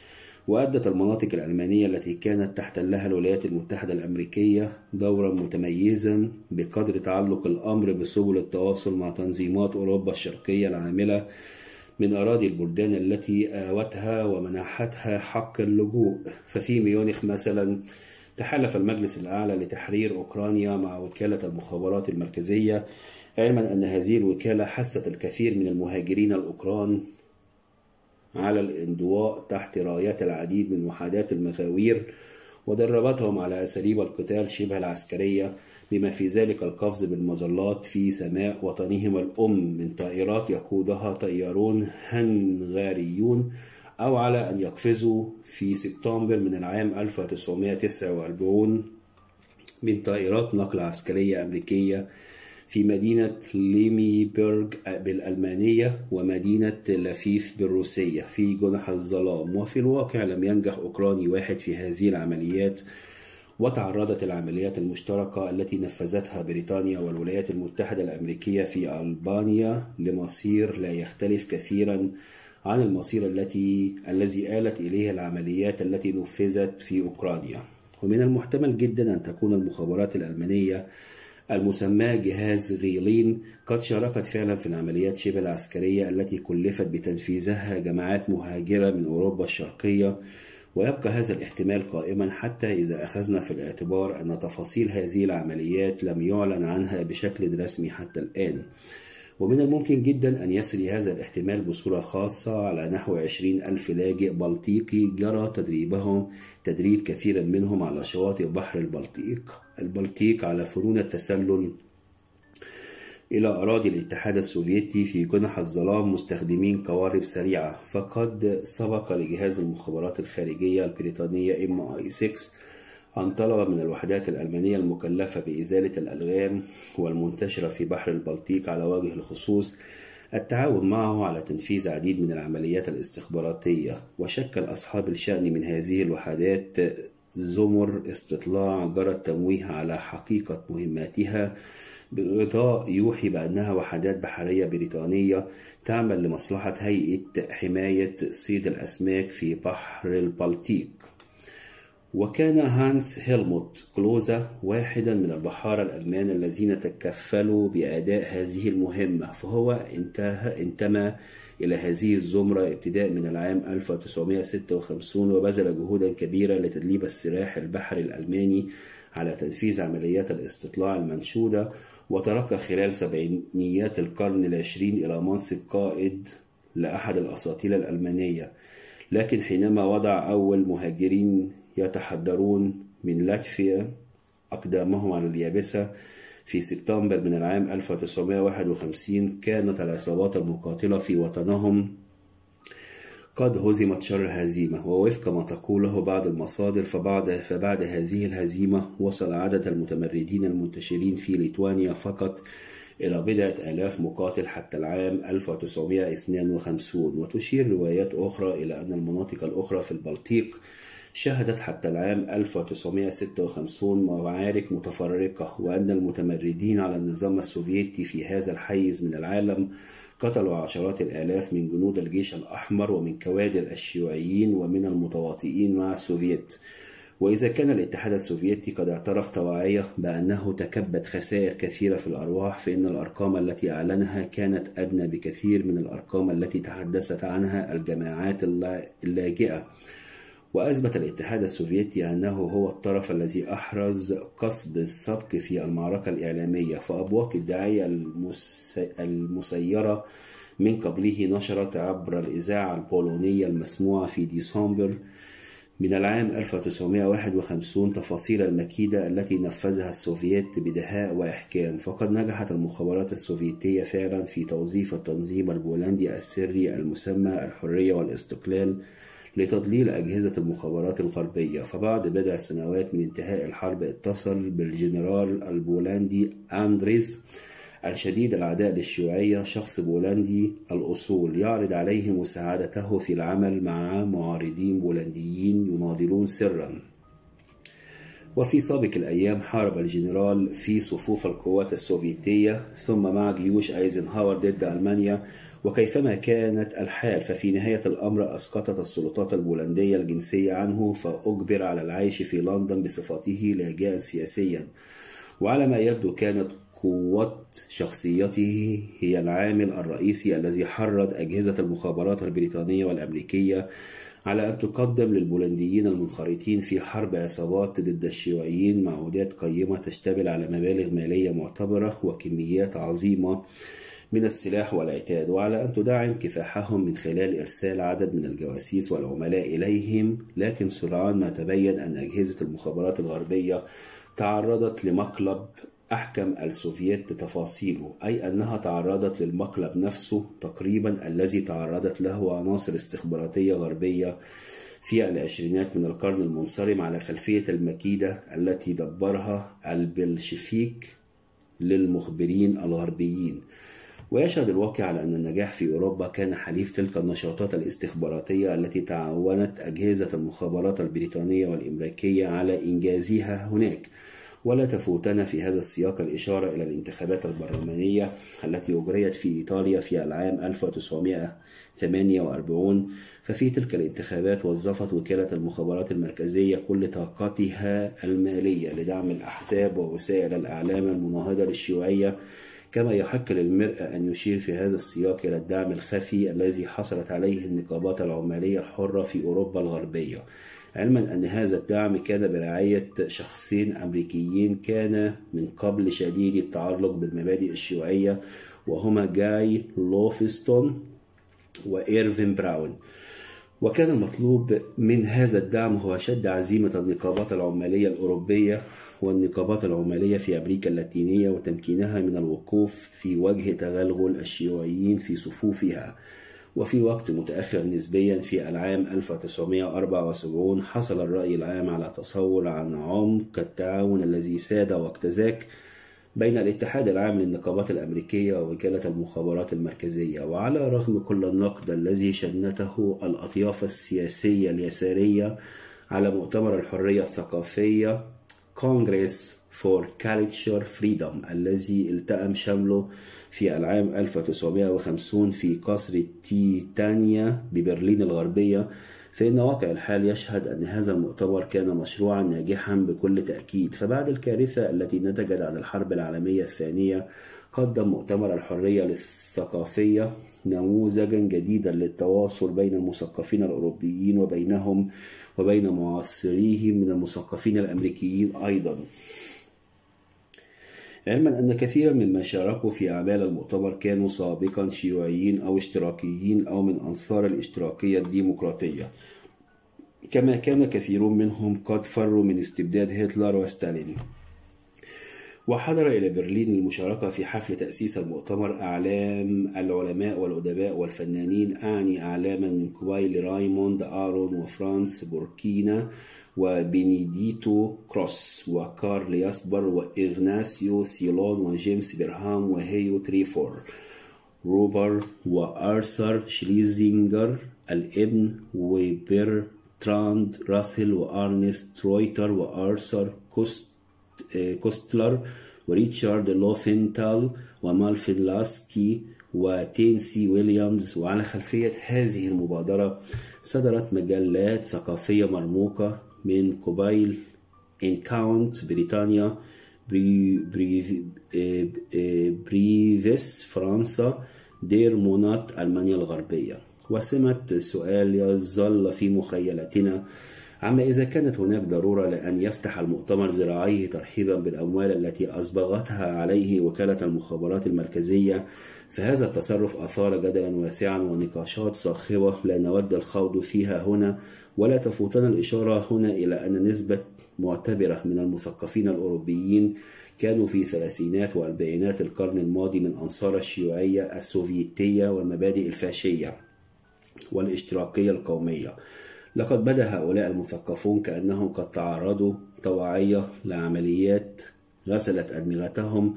Speaker 1: وأدت المناطق الألمانية التي كانت تحتلها الولايات المتحدة الأمريكية دورا متميزا بقدر تعلق الأمر بسبل التواصل مع تنظيمات أوروبا الشرقية العاملة من أراضي البلدان التي آوتها ومنحتها حق اللجوء. ففي ميونخ مثلا تحالف المجلس الأعلى لتحرير أوكرانيا مع وكالة المخابرات المركزية علما أن هذه الوكالة حثت الكثير من المهاجرين الأوكران على الانضواء تحت رايات العديد من وحدات المغاوير ودربتهم على أساليب القتال شبه العسكرية بما في ذلك القفز بالمظلات في سماء وطنهم الأم من طائرات يقودها طيارون هنغاريون أو على أن يقفزوا في سبتمبر من العام 1949 من طائرات نقل عسكرية أمريكية في مدينة ليمبرغ بالألمانية ومدينة لفيف بالروسية في جنح الظلام. وفي الواقع لم ينجح أوكراني واحد في هذه العمليات وتعرضت العمليات المشتركة التي نفذتها بريطانيا والولايات المتحدة الأمريكية في ألبانيا لمصير لا يختلف كثيرا عن المصير التي الذي آلت إليه العمليات التي نفذت في أوكرانيا. ومن المحتمل جدا أن تكون المخابرات الألمانية المسماة جهاز غيلين قد شاركت فعلا في العمليات شبه العسكرية التي كلفت بتنفيذها جماعات مهاجرة من أوروبا الشرقية. ويبقى هذا الاحتمال قائما حتى إذا أخذنا في الاعتبار أن تفاصيل هذه العمليات لم يعلن عنها بشكل رسمي حتى الآن. ومن الممكن جدا أن يسري هذا الاحتمال بصورة خاصة على نحو عشرين ألف لاجئ بلطيقي جرى تدريبهم تدريب كثيرا منهم على شواطئ بحر البلطيق. البلطيق على فنون التسلل إلى أراضي الاتحاد السوفيتي في جنح الظلام مستخدمين قوارب سريعة. فقد سبق لجهاز المخابرات الخارجية البريطانية MI6 أن طلب من الوحدات الألمانية المكلفة بإزالة الألغام والمنتشرة في بحر البلطيق على وجه الخصوص التعاون معه على تنفيذ عديد من العمليات الاستخباراتية. وشكل أصحاب الشأن من هذه الوحدات زمر استطلاع جرى التمويه على حقيقة مهماتها بغطاء يوحي بأنها وحدات بحرية بريطانية تعمل لمصلحة هيئة حماية صيد الأسماك في بحر البلطيق. وكان هانس هيلموت كلوزا واحدا من البحارة الألمان الذين تكفلوا بأداء هذه المهمة فهو انتهى انتمى إلى هذه الزمرة ابتداء من العام 1956 وبذل جهودا كبيرة لتدليب السلاح البحري الألماني على تنفيذ عمليات الاستطلاع المنشودة وترك خلال سبعينيات القرن العشرين إلى منصب قائد لأحد الأساطيل الألمانية. لكن حينما وضع أول مهاجرين يتحدرون من لاتفيا أقدامهم على اليابسة في سبتمبر من العام 1951 كانت العصابات المقاتلة في وطنهم. قد هزمت شر هزيمة ووفق ما تقوله بعض المصادر فبعد, فبعد هذه الهزيمة وصل عدد المتمردين المنتشرين في ليتوانيا فقط إلى بضعة آلاف مقاتل حتى العام 1952 وتشير روايات أخرى إلى أن المناطق الأخرى في البلطيق شهدت حتى العام 1956 معارك متفرقة وأن المتمردين على النظام السوفيتي في هذا الحيز من العالم قتلوا عشرات الآلاف من جنود الجيش الأحمر ومن كوادر الشيوعيين ومن المتواطئين مع السوفيت. وإذا كان الاتحاد السوفيتي قد اعترف طواعية بأنه تكبد خسائر كثيرة في الأرواح فإن الأرقام التي أعلنها كانت أدنى بكثير من الأرقام التي تحدثت عنها الجماعات اللاجئة. وأثبت الاتحاد السوفيتي أنه هو الطرف الذي أحرز قصد السبق في المعركة الإعلامية فأبواق الدعاية المسيرة من قبله نشرت عبر الإذاعة البولونية المسموعة في ديسمبر من العام 1951 تفاصيل المكيدة التي نفذها السوفييت بدهاء وإحكام. فقد نجحت المخابرات السوفيتية فعلا في توظيف التنظيم البولندي السري المسمى الحرية والاستقلال لتضليل أجهزة المخابرات الغربية. فبعد بضع سنوات من انتهاء الحرب اتصل بالجنرال البولندي أندرز الشديد العداء للشيوعية شخص بولندي الأصول. يعرض عليه مساعدته في العمل مع معارضين بولنديين يناضلون سرا. وفي سابق الأيام حارب الجنرال في صفوف القوات السوفيتية ثم مع جيوش أيزنهاور ضد ألمانيا وكيفما كانت الحال ففي نهاية الأمر أسقطت السلطات البولندية الجنسية عنه فأجبر على العيش في لندن بصفته لاجئا سياسيا. وعلى ما يبدو كانت قوة شخصيته هي العامل الرئيسي الذي حرض أجهزة المخابرات البريطانية والأمريكية على أن تقدم للبولنديين المنخرطين في حرب عصابات ضد الشيوعيين معودات قيمة تشتمل على مبالغ مالية معتبرة وكميات عظيمة من السلاح والعتاد وعلى أن تدعم كفاحهم من خلال إرسال عدد من الجواسيس والعملاء إليهم. لكن سرعان ما تبين أن أجهزة المخابرات الغربية تعرضت لمقلب أحكم السوفييت تفاصيله أي أنها تعرضت للمقلب نفسه تقريبا الذي تعرضت له عناصر استخباراتية غربية في العشرينات من القرن المنصرم على خلفية المكيدة التي دبرها البلشفيك للمخبرين الغربيين. ويشهد الواقع على أن النجاح في أوروبا كان حليف تلك النشاطات الاستخباراتية التي تعاونت أجهزة المخابرات البريطانية والأمريكية على إنجازها هناك ولا تفوتنا في هذا السياق الإشارة إلى الانتخابات البرلمانية التي أجريت في إيطاليا في العام 1948 ففي تلك الانتخابات وظفت وكالة المخابرات المركزية كل طاقتها المالية لدعم الأحزاب ووسائل الإعلام المناهضة للشيوعية كما يحق للمرء أن يشير في هذا السياق إلى الدعم الخفي الذي حصلت عليه النقابات العمالية الحرة في أوروبا الغربية. علما أن هذا الدعم كان برعاية شخصين أمريكيين كان من قبل شديد التعلق بالمبادئ الشيوعية وهما جاي لوفستون وإيرفين براون. وكان المطلوب من هذا الدعم هو شد عزيمة النقابات العمالية الأوروبية والنقابات العمالية في أمريكا اللاتينية وتمكينها من الوقوف في وجه تغلغل الشيوعيين في صفوفها. وفي وقت متأخر نسبيا في العام 1974 حصل الرأي العام على تصور عن عمق التعاون الذي ساد وقت ذاك بين الاتحاد العام للنقابات الأمريكية ووكالة المخابرات المركزية. وعلى رغم كل النقد الذي شنته الأطياف السياسية اليسارية على مؤتمر الحرية الثقافية Congress for Cultural Freedom الذي التأم شمله في العام 1950 في قصر تيتانيا ببرلين الغربية فإن واقع الحال يشهد أن هذا المؤتمر كان مشروعا ناجحا بكل تأكيد. فبعد الكارثة التي نتجت عن الحرب العالمية الثانية قدم مؤتمر الحرية الثقافية نموذجا جديدا للتواصل بين المثقفين الأوروبيين وبينهم وبين معاصريهم من المثقفين الأمريكيين أيضا. علما أن كثيرا ممن شاركوا في أعمال المؤتمر كانوا سابقا شيوعيين أو اشتراكيين أو من أنصار الاشتراكية الديمقراطية. كما كان كثير منهم قد فروا من استبداد هتلر وستالين. وحضر إلى برلين للمشاركة في حفل تأسيس المؤتمر أعلام العلماء والأدباء والفنانين. أعني أعلاما من كوبايل رايموند آرون وفرانز بوركيناو وبينيديتو كروس وكارل ياسبر وإغناسيو سيلون وجيمس برهام وهيو تريفور روبر وآرثر شليزينجر الابن وبرتراند راسل وأرنست رويتر وآرثر كوست كوستلر وريتشارد لوفنتال ومالفين لاسكي وتينسي ويليامز. وعلى خلفية هذه المبادرة صدرت مجلات ثقافية مرموقة من قبيل إنكاونتر بريطانيا بري بري بريفيس فرنسا دير مونات ألمانيا الغربية. وسمة سؤال يظل في مخيلتنا عما إذا كانت هناك ضرورة لأن يفتح المؤتمر ذراعيه ترحيبا بالأموال التي أسبغتها عليه وكالة المخابرات المركزية فهذا التصرف أثار جدلا واسعا ونقاشات صاخبة لا نود الخوض فيها هنا ولا تفوتنا الإشارة هنا إلى أن نسبة معتبرة من المثقفين الأوروبيين كانوا في ثلاثينات وأربعينات القرن الماضي من أنصار الشيوعية السوفيتية والمبادئ الفاشية والاشتراكية القومية. لقد بدأ هؤلاء المثقفون كأنهم قد تعرضوا طواعية لعمليات غسلت أدمغتهم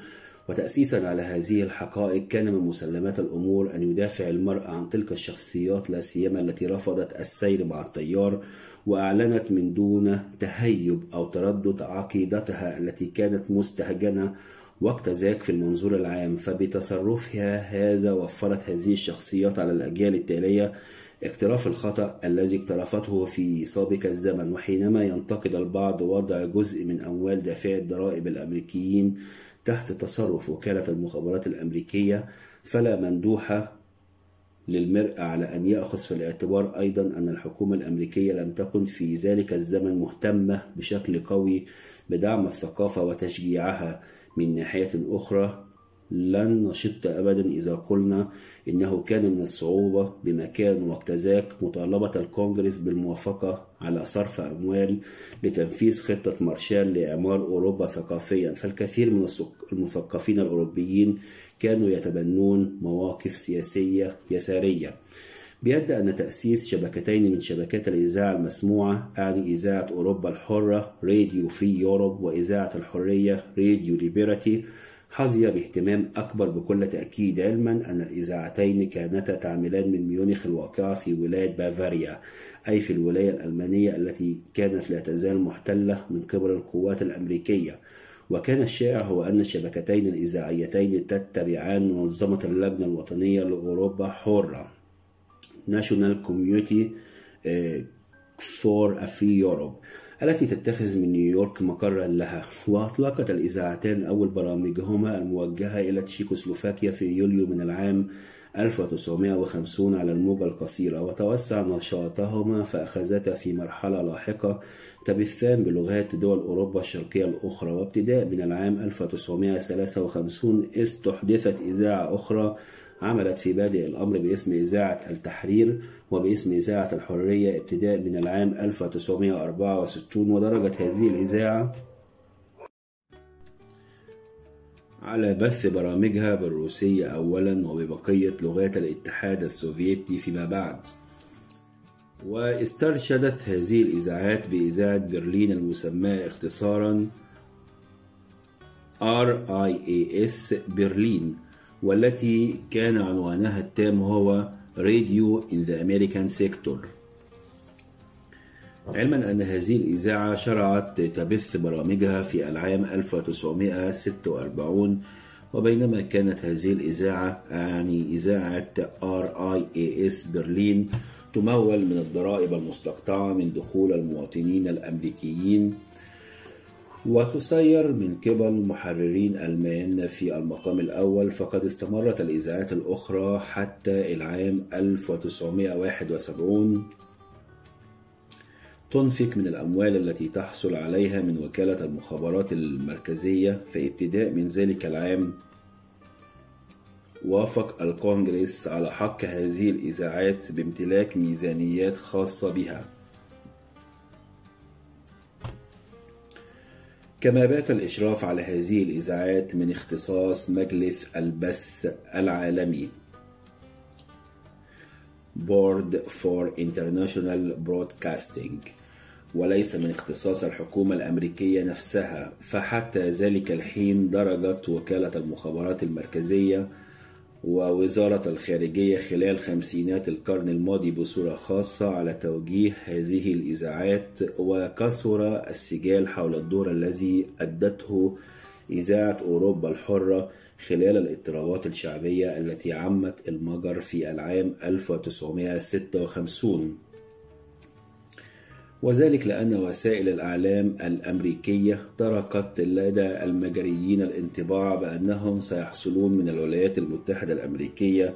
Speaker 1: وتأسيسا على هذه الحقائق كان من مسلمات الأمور أن يدافع المرء عن تلك الشخصيات لا سيما التي رفضت السير مع التيار وأعلنت من دون تهيب أو تردد عقيدتها التي كانت مستهجنة وقت ذاك في المنظور العام. فبتصرفها هذا وفرت هذه الشخصيات على الأجيال التالية اقتراف الخطأ الذي اقترفته في سابق الزمن وحينما ينتقد البعض وضع جزء من أموال دافعي الضرائب الأمريكيين تحت تصرف وكالة المخابرات الأمريكية فلا مندوحة للمرء على أن يأخذ في الاعتبار أيضا أن الحكومة الأمريكية لم تكن في ذلك الزمن مهتمة بشكل قوي بدعم الثقافة وتشجيعها من ناحية أخرى. لن نشط أبدا إذا قلنا إنه كان من الصعوبة بمكان وقت ذاك مطالبة الكونغرس بالموافقة على صرف أموال لتنفيذ خطة مارشال لإعمار أوروبا ثقافيا. فالكثير من المثقفين الأوروبيين كانوا يتبنون مواقف سياسية يسارية. بيد أن تأسيس شبكتين من شبكات الإذاعة المسموعة أعني إذاعة أوروبا الحرة Radio Free Europe وإذاعة الحرية Radio Liberty حظي باهتمام أكبر بكل تأكيد علما أن الإذاعتين كانتا تعملان من ميونخ الواقعة في ولاية بافاريا أي في الولاية الألمانية التي كانت لا تزال محتلة من قبل القوات الأمريكية. وكان الشائع هو أن الشبكتين الإذاعيتين تتبعان منظمة اللجنة الوطنية لأوروبا حرة. National Community for a Free Europe. التي تتخذ من نيويورك مقرا لها. وأطلقت الإذاعتان أول برامجهما الموجهة إلى تشيكوسلوفاكيا في يوليو من العام 1950 على الموجة القصيرة وتوسع نشاطهما فأخذتا في مرحلة لاحقة تبثان بلغات دول أوروبا الشرقية الأخرى. وابتداء من العام 1953 استحدثت إذاعة أخرى عملت في بادئ الأمر باسم إذاعة التحرير وباسم إذاعة الحرية ابتداء من العام 1964 ودرجت هذه الإذاعة على بث برامجها بالروسية أولا وببقية لغات الاتحاد السوفيتي فيما بعد. واسترشدت هذه الإذاعات بإذاعة برلين المسماة اختصارا RIAS برلين. والتي كان عنوانها التام هو راديو in the American Sector علما أن هذه الإذاعة شرعت تبث برامجها في العام 1946 وبينما كانت هذه الإذاعة يعني إذاعة RIAS برلين تمول من الضرائب المستقطعة من دخول المواطنين الأمريكيين وتسير من قبل محررين ألمان في المقام الأول فقد استمرت الإذاعات الأخرى حتى العام 1971 تنفق من الأموال التي تحصل عليها من وكالة المخابرات المركزية في ابتداء من ذلك العام. وافق الكونغرس على حق هذه الإذاعات بامتلاك ميزانيات خاصة بها. كما بات الإشراف على هذه الإذاعات من اختصاص مجلس البث العالمي. Board for International Broadcasting. وليس من اختصاص الحكومة الأمريكية نفسها فحتى ذلك الحين درجت وكالة المخابرات المركزية ووزارة الخارجية خلال خمسينات القرن الماضي بصورة خاصة على توجيه هذه الإذاعات وكثر السجال حول الدور الذي أدته إذاعة أوروبا الحرة خلال الاضطرابات الشعبية التي عمت المجر في العام 1956 وذلك لأن وسائل الإعلام الأمريكية تركت لدى المجريين الانطباع بأنهم سيحصلون من الولايات المتحدة الأمريكية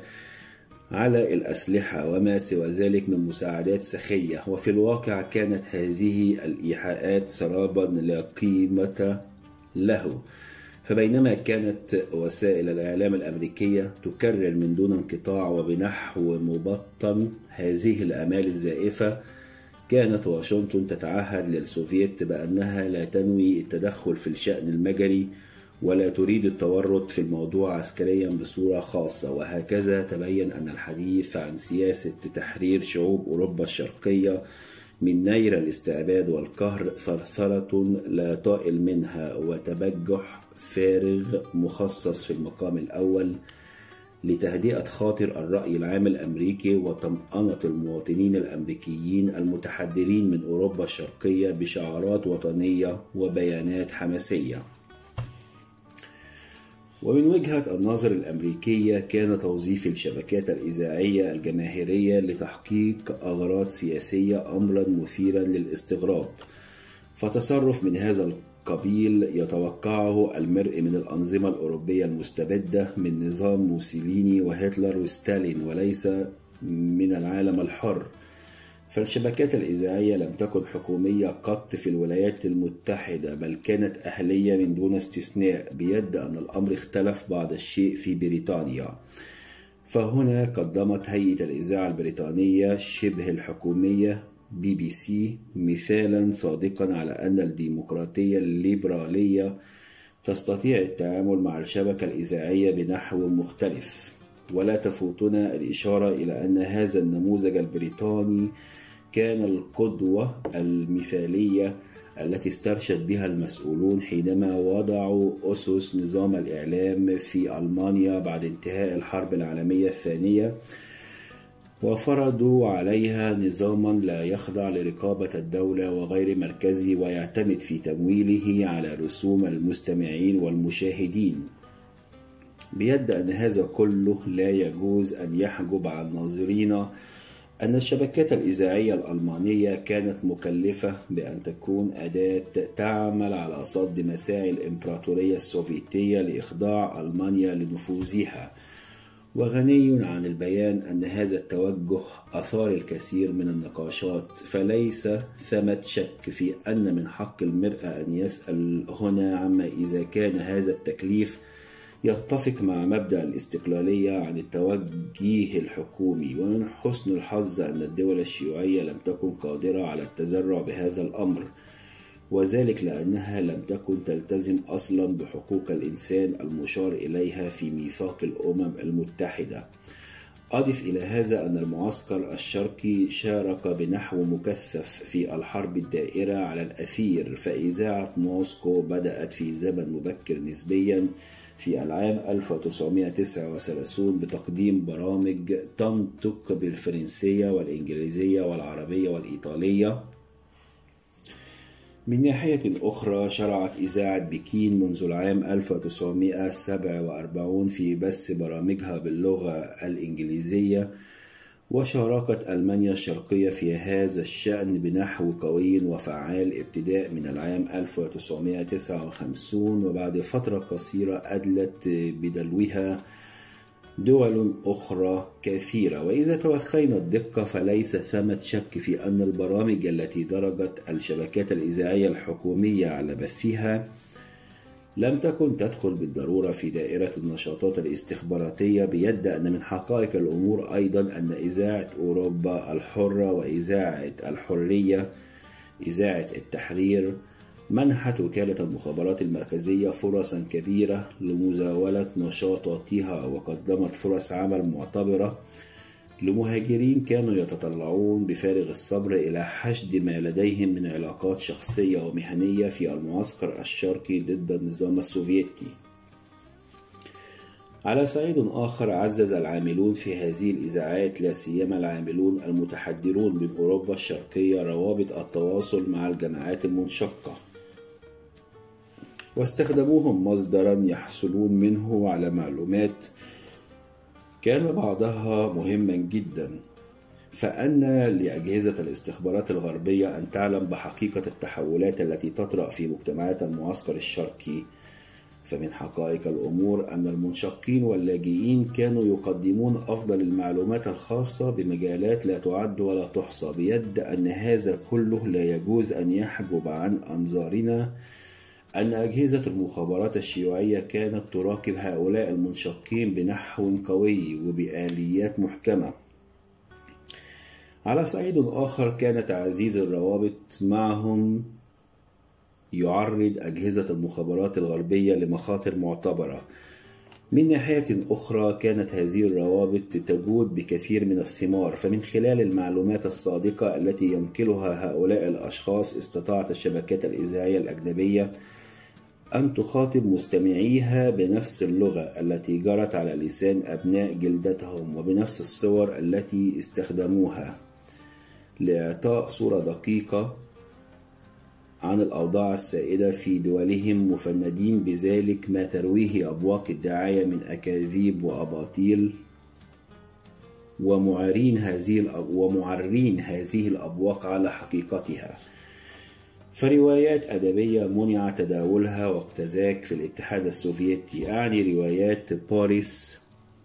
Speaker 1: على الأسلحة وما سوى ذلك من مساعدات سخية. وفي الواقع كانت هذه الإيحاءات سرابا لا قيمة له. فبينما كانت وسائل الإعلام الأمريكية تكرر من دون انقطاع وبنحو مبطن هذه الآمال الزائفة كانت واشنطن تتعهد للسوفييت بأنها لا تنوي التدخل في الشأن المجري ولا تريد التورط في الموضوع عسكريا بصورة خاصة. وهكذا تبين أن الحديث عن سياسة تحرير شعوب أوروبا الشرقية من نير الاستعباد والقهر ثرثرة لا طائل منها وتبجح فارغ مخصص في المقام الأول لتهدئة خاطر الرأي العام الأمريكي وطمأنة المواطنين الأمريكيين المتحدرين من أوروبا الشرقية بشعارات وطنية وبيانات حماسية. ومن وجهة النظر الأمريكية كان توظيف الشبكات الإذاعية الجماهيرية لتحقيق أغراض سياسية أمرا مثيرا للاستغراب فتصرف من هذا القبيل يتوقعه المرء من الأنظمة الأوروبية المستبدة من نظام موسوليني وهتلر وستالين وليس من العالم الحر. فالشبكات الإذاعية لم تكن حكومية قط في الولايات المتحدة بل كانت أهلية من دون استثناء بيد أن الأمر اختلف بعض الشيء في بريطانيا. فهنا قدمت هيئة الإذاعة البريطانية شبه الحكومية بي بي سي مثالا صادقا على أن الديمقراطية الليبرالية تستطيع التعامل مع الشبكة الإذاعية بنحو مختلف. ولا تفوتنا الإشارة إلى أن هذا النموذج البريطاني كان القدوة المثالية التي استرشد بها المسؤولون حينما وضعوا أسس نظام الإعلام في ألمانيا بعد انتهاء الحرب العالمية الثانية وفرضوا عليها نظاما لا يخضع لرقابة الدولة وغير مركزي ويعتمد في تمويله على رسوم المستمعين والمشاهدين. بيد أن هذا كله لا يجوز أن يحجب عن ناظرينا أن الشبكات الإذاعية الألمانية كانت مكلفة بأن تكون أداة تعمل على صد مساعي الإمبراطورية السوفيتية لإخضاع ألمانيا لنفوذها. وغني عن البيان أن هذا التوجه أثار الكثير من النقاشات فليس ثمة شك في أن من حق المرأة أن يسأل هنا عما إذا كان هذا التكليف يتفق مع مبدأ الاستقلالية عن التوجيه الحكومي. ومن حسن الحظ أن الدول الشيوعية لم تكن قادرة على التزرع بهذا الأمر. وذلك لأنها لم تكن تلتزم أصلا بحقوق الإنسان المشار إليها في ميثاق الأمم المتحدة. أضف إلى هذا أن المعسكر الشرقي شارك بنحو مكثف في الحرب الدائرة على الأثير فإذاعة موسكو بدأت في زمن مبكر نسبيا في العام 1939 بتقديم برامج تنطق بالفرنسية والإنجليزية والعربية والإيطالية. من ناحية أخرى شرعت إذاعة بكين منذ العام 1947 في بث برامجها باللغة الإنجليزية وشاركت ألمانيا الشرقية في هذا الشأن بنحو قوي وفعال ابتداء من العام 1959 وبعد فترة قصيرة أدلت بدلوها دول أخرى كثيرة. وإذا توخينا الدقة فليس ثمة شك في أن البرامج التي درجت الشبكات الإذاعية الحكومية على بثها لم تكن تدخل بالضرورة في دائرة النشاطات الاستخباراتية بيد أن من حقائق الأمور أيضا أن إذاعة أوروبا الحرة وإذاعة الحرية إذاعة التحرير منحت وكالة المخابرات المركزية فرصا كبيرة لمزاولة نشاطاتها وقدمت فرص عمل معتبرة لمهاجرين كانوا يتطلعون بفارغ الصبر إلى حشد ما لديهم من علاقات شخصية ومهنية في المعسكر الشرقي ضد النظام السوفيتي. على صعيد آخر عزز العاملون في هذه الإذاعات لا سيما العاملون المتحدرون من أوروبا الشرقية روابط التواصل مع الجماعات المنشقة واستخدموهم مصدرا يحصلون منه على معلومات كان بعضها مهما جدا فأن لأجهزة الاستخبارات الغربية أن تعلم بحقيقة التحولات التي تطرأ في مجتمعات المعسكر الشرقي. فمن حقائق الأمور أن المنشقين واللاجئين كانوا يقدمون أفضل المعلومات الخاصة بمجالات لا تعد ولا تحصى بيد أن هذا كله لا يجوز أن يحجب عن أنظارنا أن أجهزة المخابرات الشيوعية كانت تراقب هؤلاء المنشقين بنحو قوي وبآليات محكمة. على صعيد آخر كان تعزيز الروابط معهم يعرض أجهزة المخابرات الغربية لمخاطر معتبرة. من ناحية أخرى كانت هذه الروابط تجود بكثير من الثمار فمن خلال المعلومات الصادقة التي ينقلها هؤلاء الأشخاص استطاعت الشبكات الإذاعية الأجنبية أن تخاطب مستمعيها بنفس اللغة التي جرت على لسان أبناء جلدتهم وبنفس الصور التي استخدموها. لإعطاء صورة دقيقة عن الأوضاع السائدة في دولهم مفندين بذلك ما ترويه أبواق الدعاية من أكاذيب وأباطيل ومعارين هذه ومعرين هذه الأبواق على حقيقتها. فروايات أدبية منع تداولها وقت ذاك في الاتحاد السوفيتي. أعني روايات بوريس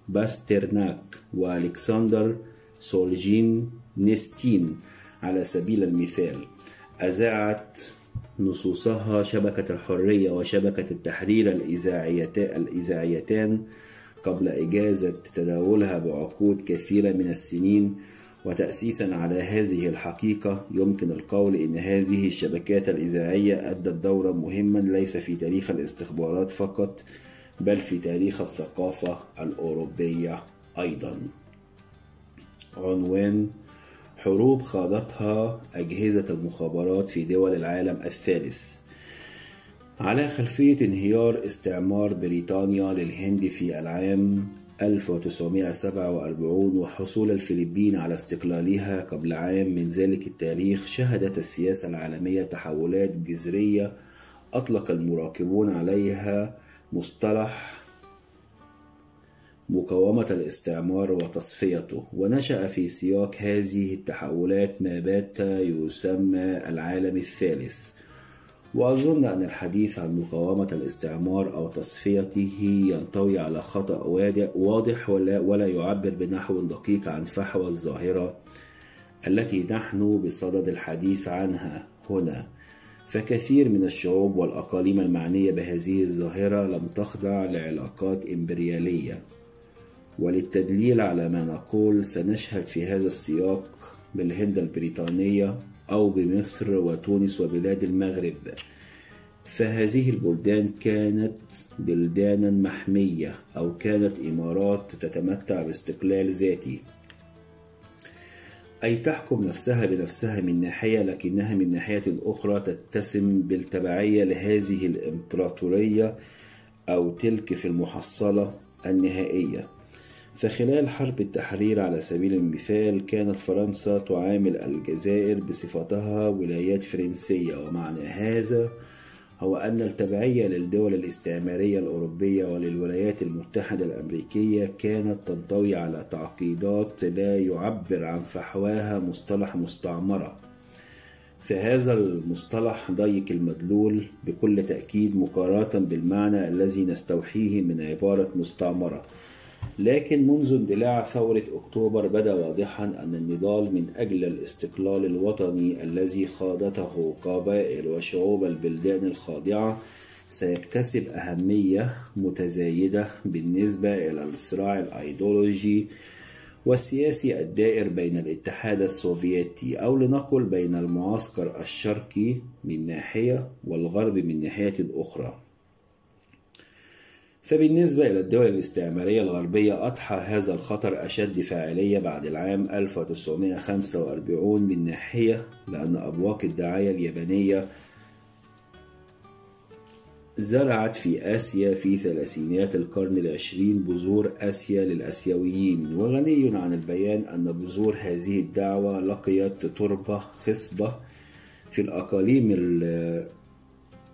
Speaker 1: باسترناك وألكسندر سولجينتسين على سبيل المثال. أذاعت نصوصها شبكة الحرية وشبكة التحرير الإذاعيتان قبل إجازة تداولها بعقود كثيرة من السنين وتأسيسا على هذه الحقيقة يمكن القول إن هذه الشبكات الإذاعية أدت دورا مهما ليس في تاريخ الاستخبارات فقط بل في تاريخ الثقافة الأوروبية أيضا. عنوان حروب خاضتها أجهزة المخابرات في دول العالم الثالث. على خلفية انهيار استعمار بريطانيا للهند في العام 1947 وحصول الفلبين على استقلالها قبل عام من ذلك التاريخ شهدت السياسة العالمية تحولات جذرية أطلق المراقبون عليها مصطلح مقاومة الاستعمار وتصفيته. ونشأ في سياق هذه التحولات ما بات يسمى العالم الثالث. وأظن أن الحديث عن مقاومة الاستعمار أو تصفيته ينطوي على خطأ واضح ولا, ولا يعبر بنحو دقيق عن فحوى الظاهرة التي نحن بصدد الحديث عنها هنا. فكثير من الشعوب والأقاليم المعنية بهذه الظاهرة لم تخضع لعلاقات إمبريالية. وللتدليل على ما نقول سنشهد في هذا السياق بالهند البريطانية أو بمصر وتونس وبلاد المغرب. فهذه البلدان كانت بلدانا محمية أو كانت إمارات تتمتع باستقلال ذاتي. أي تحكم نفسها بنفسها من ناحية لكنها من ناحية أخرى تتسم بالتبعية لهذه الإمبراطورية أو تلك في المحصلة النهائية. فخلال حرب التحرير على سبيل المثال كانت فرنسا تعامل الجزائر بصفتها ولايات فرنسية ومعنى هذا هو أن التبعية للدول الاستعمارية الأوروبية وللولايات المتحدة الأمريكية كانت تنطوي على تعقيدات لا يعبر عن فحواها مصطلح مستعمرة. فهذا المصطلح ضيق المدلول بكل تأكيد مقارنة بالمعنى الذي نستوحيه من عبارة مستعمرة. لكن منذ اندلاع ثورة أكتوبر بدا واضحا أن النضال من أجل الاستقلال الوطني الذي خاضته قبائل وشعوب البلدان الخاضعة سيكتسب أهمية متزايدة بالنسبة إلى الصراع الأيديولوجي والسياسي الدائر بين الاتحاد السوفيتي أو لنقل بين المعسكر الشرقي من ناحية والغرب من ناحية أخرى. فبالنسبة إلى الدول الاستعمارية الغربية أضحى هذا الخطر أشد فاعلية بعد العام 1945 من ناحية لأن أبواق الدعاية اليابانية زرعت في آسيا في ثلاثينيات القرن العشرين بذور آسيا للآسيويين. وغني عن البيان أن بذور هذه الدعوة لقيت تربة خصبة في الأقاليم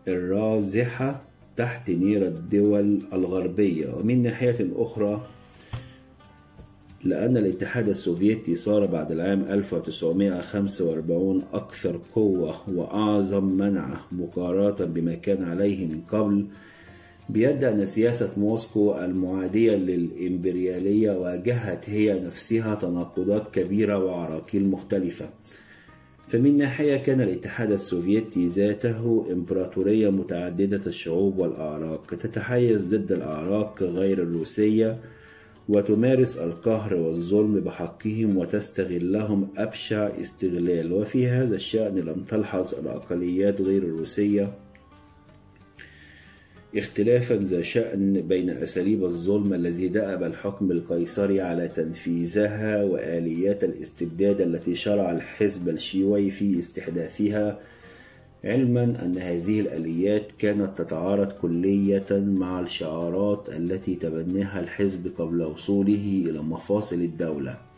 Speaker 1: الرازحة تحت نير الدول الغربية. ومن ناحية أخرى لأن الاتحاد السوفيتي صار بعد العام 1945 أكثر قوة وأعظم منع مقارنة بما كان عليه من قبل بيد أن سياسة موسكو المعادية للإمبريالية واجهت هي نفسها تناقضات كبيرة وعراقيل مختلفة. فمن ناحية كان الاتحاد السوفيتي ذاته إمبراطورية متعددة الشعوب والأعراق تتحيز ضد الأعراق غير الروسية وتمارس القهر والظلم بحقهم وتستغلهم أبشع استغلال. وفي هذا الشأن لم تلحظ الأقليات غير الروسية. اختلافا ذا شأن بين أساليب الظلم الذي دأب الحكم القيصري على تنفيذها وآليات الاستبداد التي شرع الحزب الشيوعي في استحداثها علما أن هذه الآليات كانت تتعارض كلية مع الشعارات التي تبناها الحزب قبل وصوله إلى مفاصل الدولة.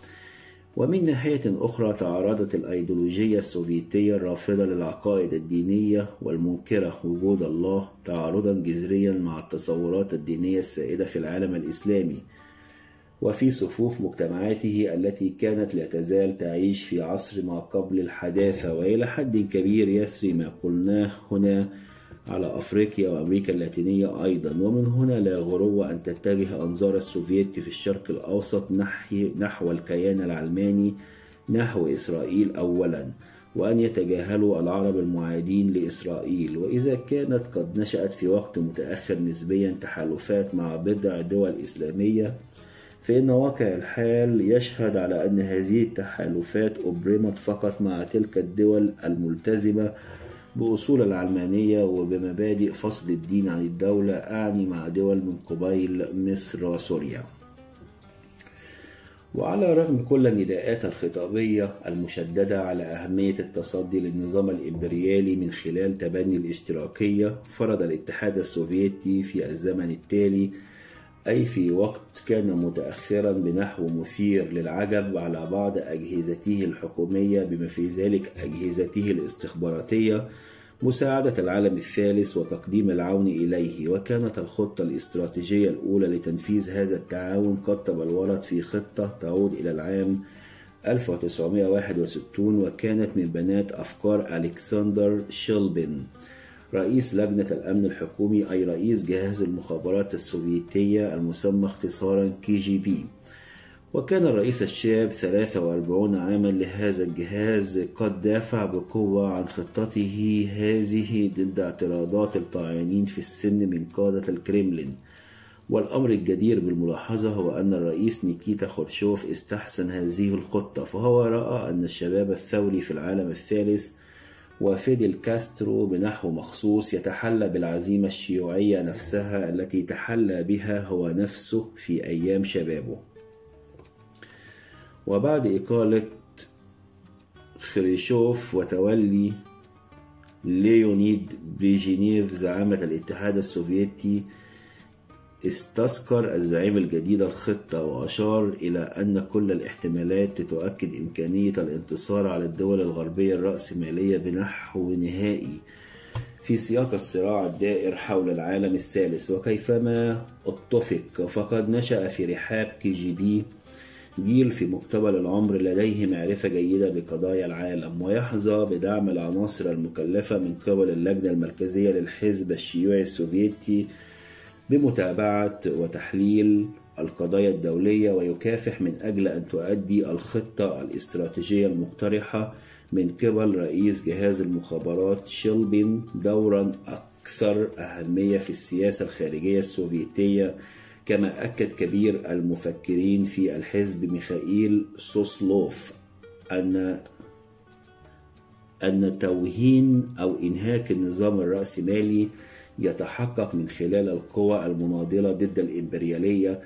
Speaker 1: ومن ناحية أخرى تعارضت الأيديولوجية السوفيتية الرافضة للعقائد الدينية والمنكرة وجود الله تعارضا جذريا مع التصورات الدينية السائدة في العالم الإسلامي وفي صفوف مجتمعاته التي كانت لا تزال تعيش في عصر ما قبل الحداثة وإلى حد كبير يسري ما قلناه هنا على أفريقيا وأمريكا اللاتينية أيضا. ومن هنا لا غرو أن تتجه أنظار السوفيت في الشرق الأوسط نحو الكيان العلماني نحو إسرائيل أولا وأن يتجاهلوا العرب المعادين لإسرائيل. وإذا كانت قد نشأت في وقت متأخر نسبيا تحالفات مع بضع دول إسلامية فإن واقع الحال يشهد على أن هذه التحالفات أبرمت فقط مع تلك الدول الملتزمة بأصول العلمانية وبمبادئ فصل الدين عن الدولة أعني مع دول من قبيل مصر وسوريا. وعلى رغم كل النداءات الخطابية المشددة على أهمية التصدي للنظام الإمبريالي من خلال تبني الاشتراكية فرض الاتحاد السوفيتي في الزمن التالي أي في وقت كان متأخرا بنحو مثير للعجب على بعض أجهزته الحكومية بما في ذلك أجهزته الاستخباراتية مساعدة العالم الثالث وتقديم العون إليه. وكانت الخطة الاستراتيجية الأولى لتنفيذ هذا التعاون قد تبلورت في خطة تعود إلى العام 1961 وكانت من بنات أفكار ألكسندر شيليبين. رئيس لجنة الأمن الحكومي أي رئيس جهاز المخابرات السوفيتية المسمى اختصارا كي جي بي. وكان الرئيس الشاب 43 عاما لهذا الجهاز قد دافع بقوة عن خطته هذه ضد اعتراضات الطاعنين في السن من قادة الكريملين. والأمر الجدير بالملاحظة هو أن الرئيس نيكيتا خروشوف استحسن هذه الخطة فهو رأى أن الشباب الثوري في العالم الثالث وفيديل كاسترو بنحو مخصوص يتحلى بالعزيمة الشيوعية نفسها التي تحلى بها هو نفسه في أيام شبابه. وبعد إقالة خروشوف وتولي ليونيد بريجينيف زعامة الاتحاد السوفيتي استذكر الزعيم الجديد الخطة وأشار إلى أن كل الاحتمالات تؤكد إمكانية الانتصار على الدول الغربية الرأسمالية بنحو نهائي في سياق الصراع الدائر حول العالم الثالث. وكيفما اتفق فقد نشأ في رحاب كي جي بي جيل في مقتبل العمر لديه معرفة جيدة بقضايا العالم ويحظى بدعم العناصر المكلفة من قبل اللجنة المركزية للحزب الشيوعي السوفيتي بمتابعة وتحليل القضايا الدولية ويكافح من أجل أن تؤدي الخطة الاستراتيجية المقترحة من قبل رئيس جهاز المخابرات شيلبين دورا أكثر أهمية في السياسة الخارجية السوفيتية كما أكد كبير المفكرين في الحزب ميخائيل سوسلوف أن أن توهين أو إنهاك النظام الرأسمالي يتحقق من خلال القوى المناضلة ضد الإمبريالية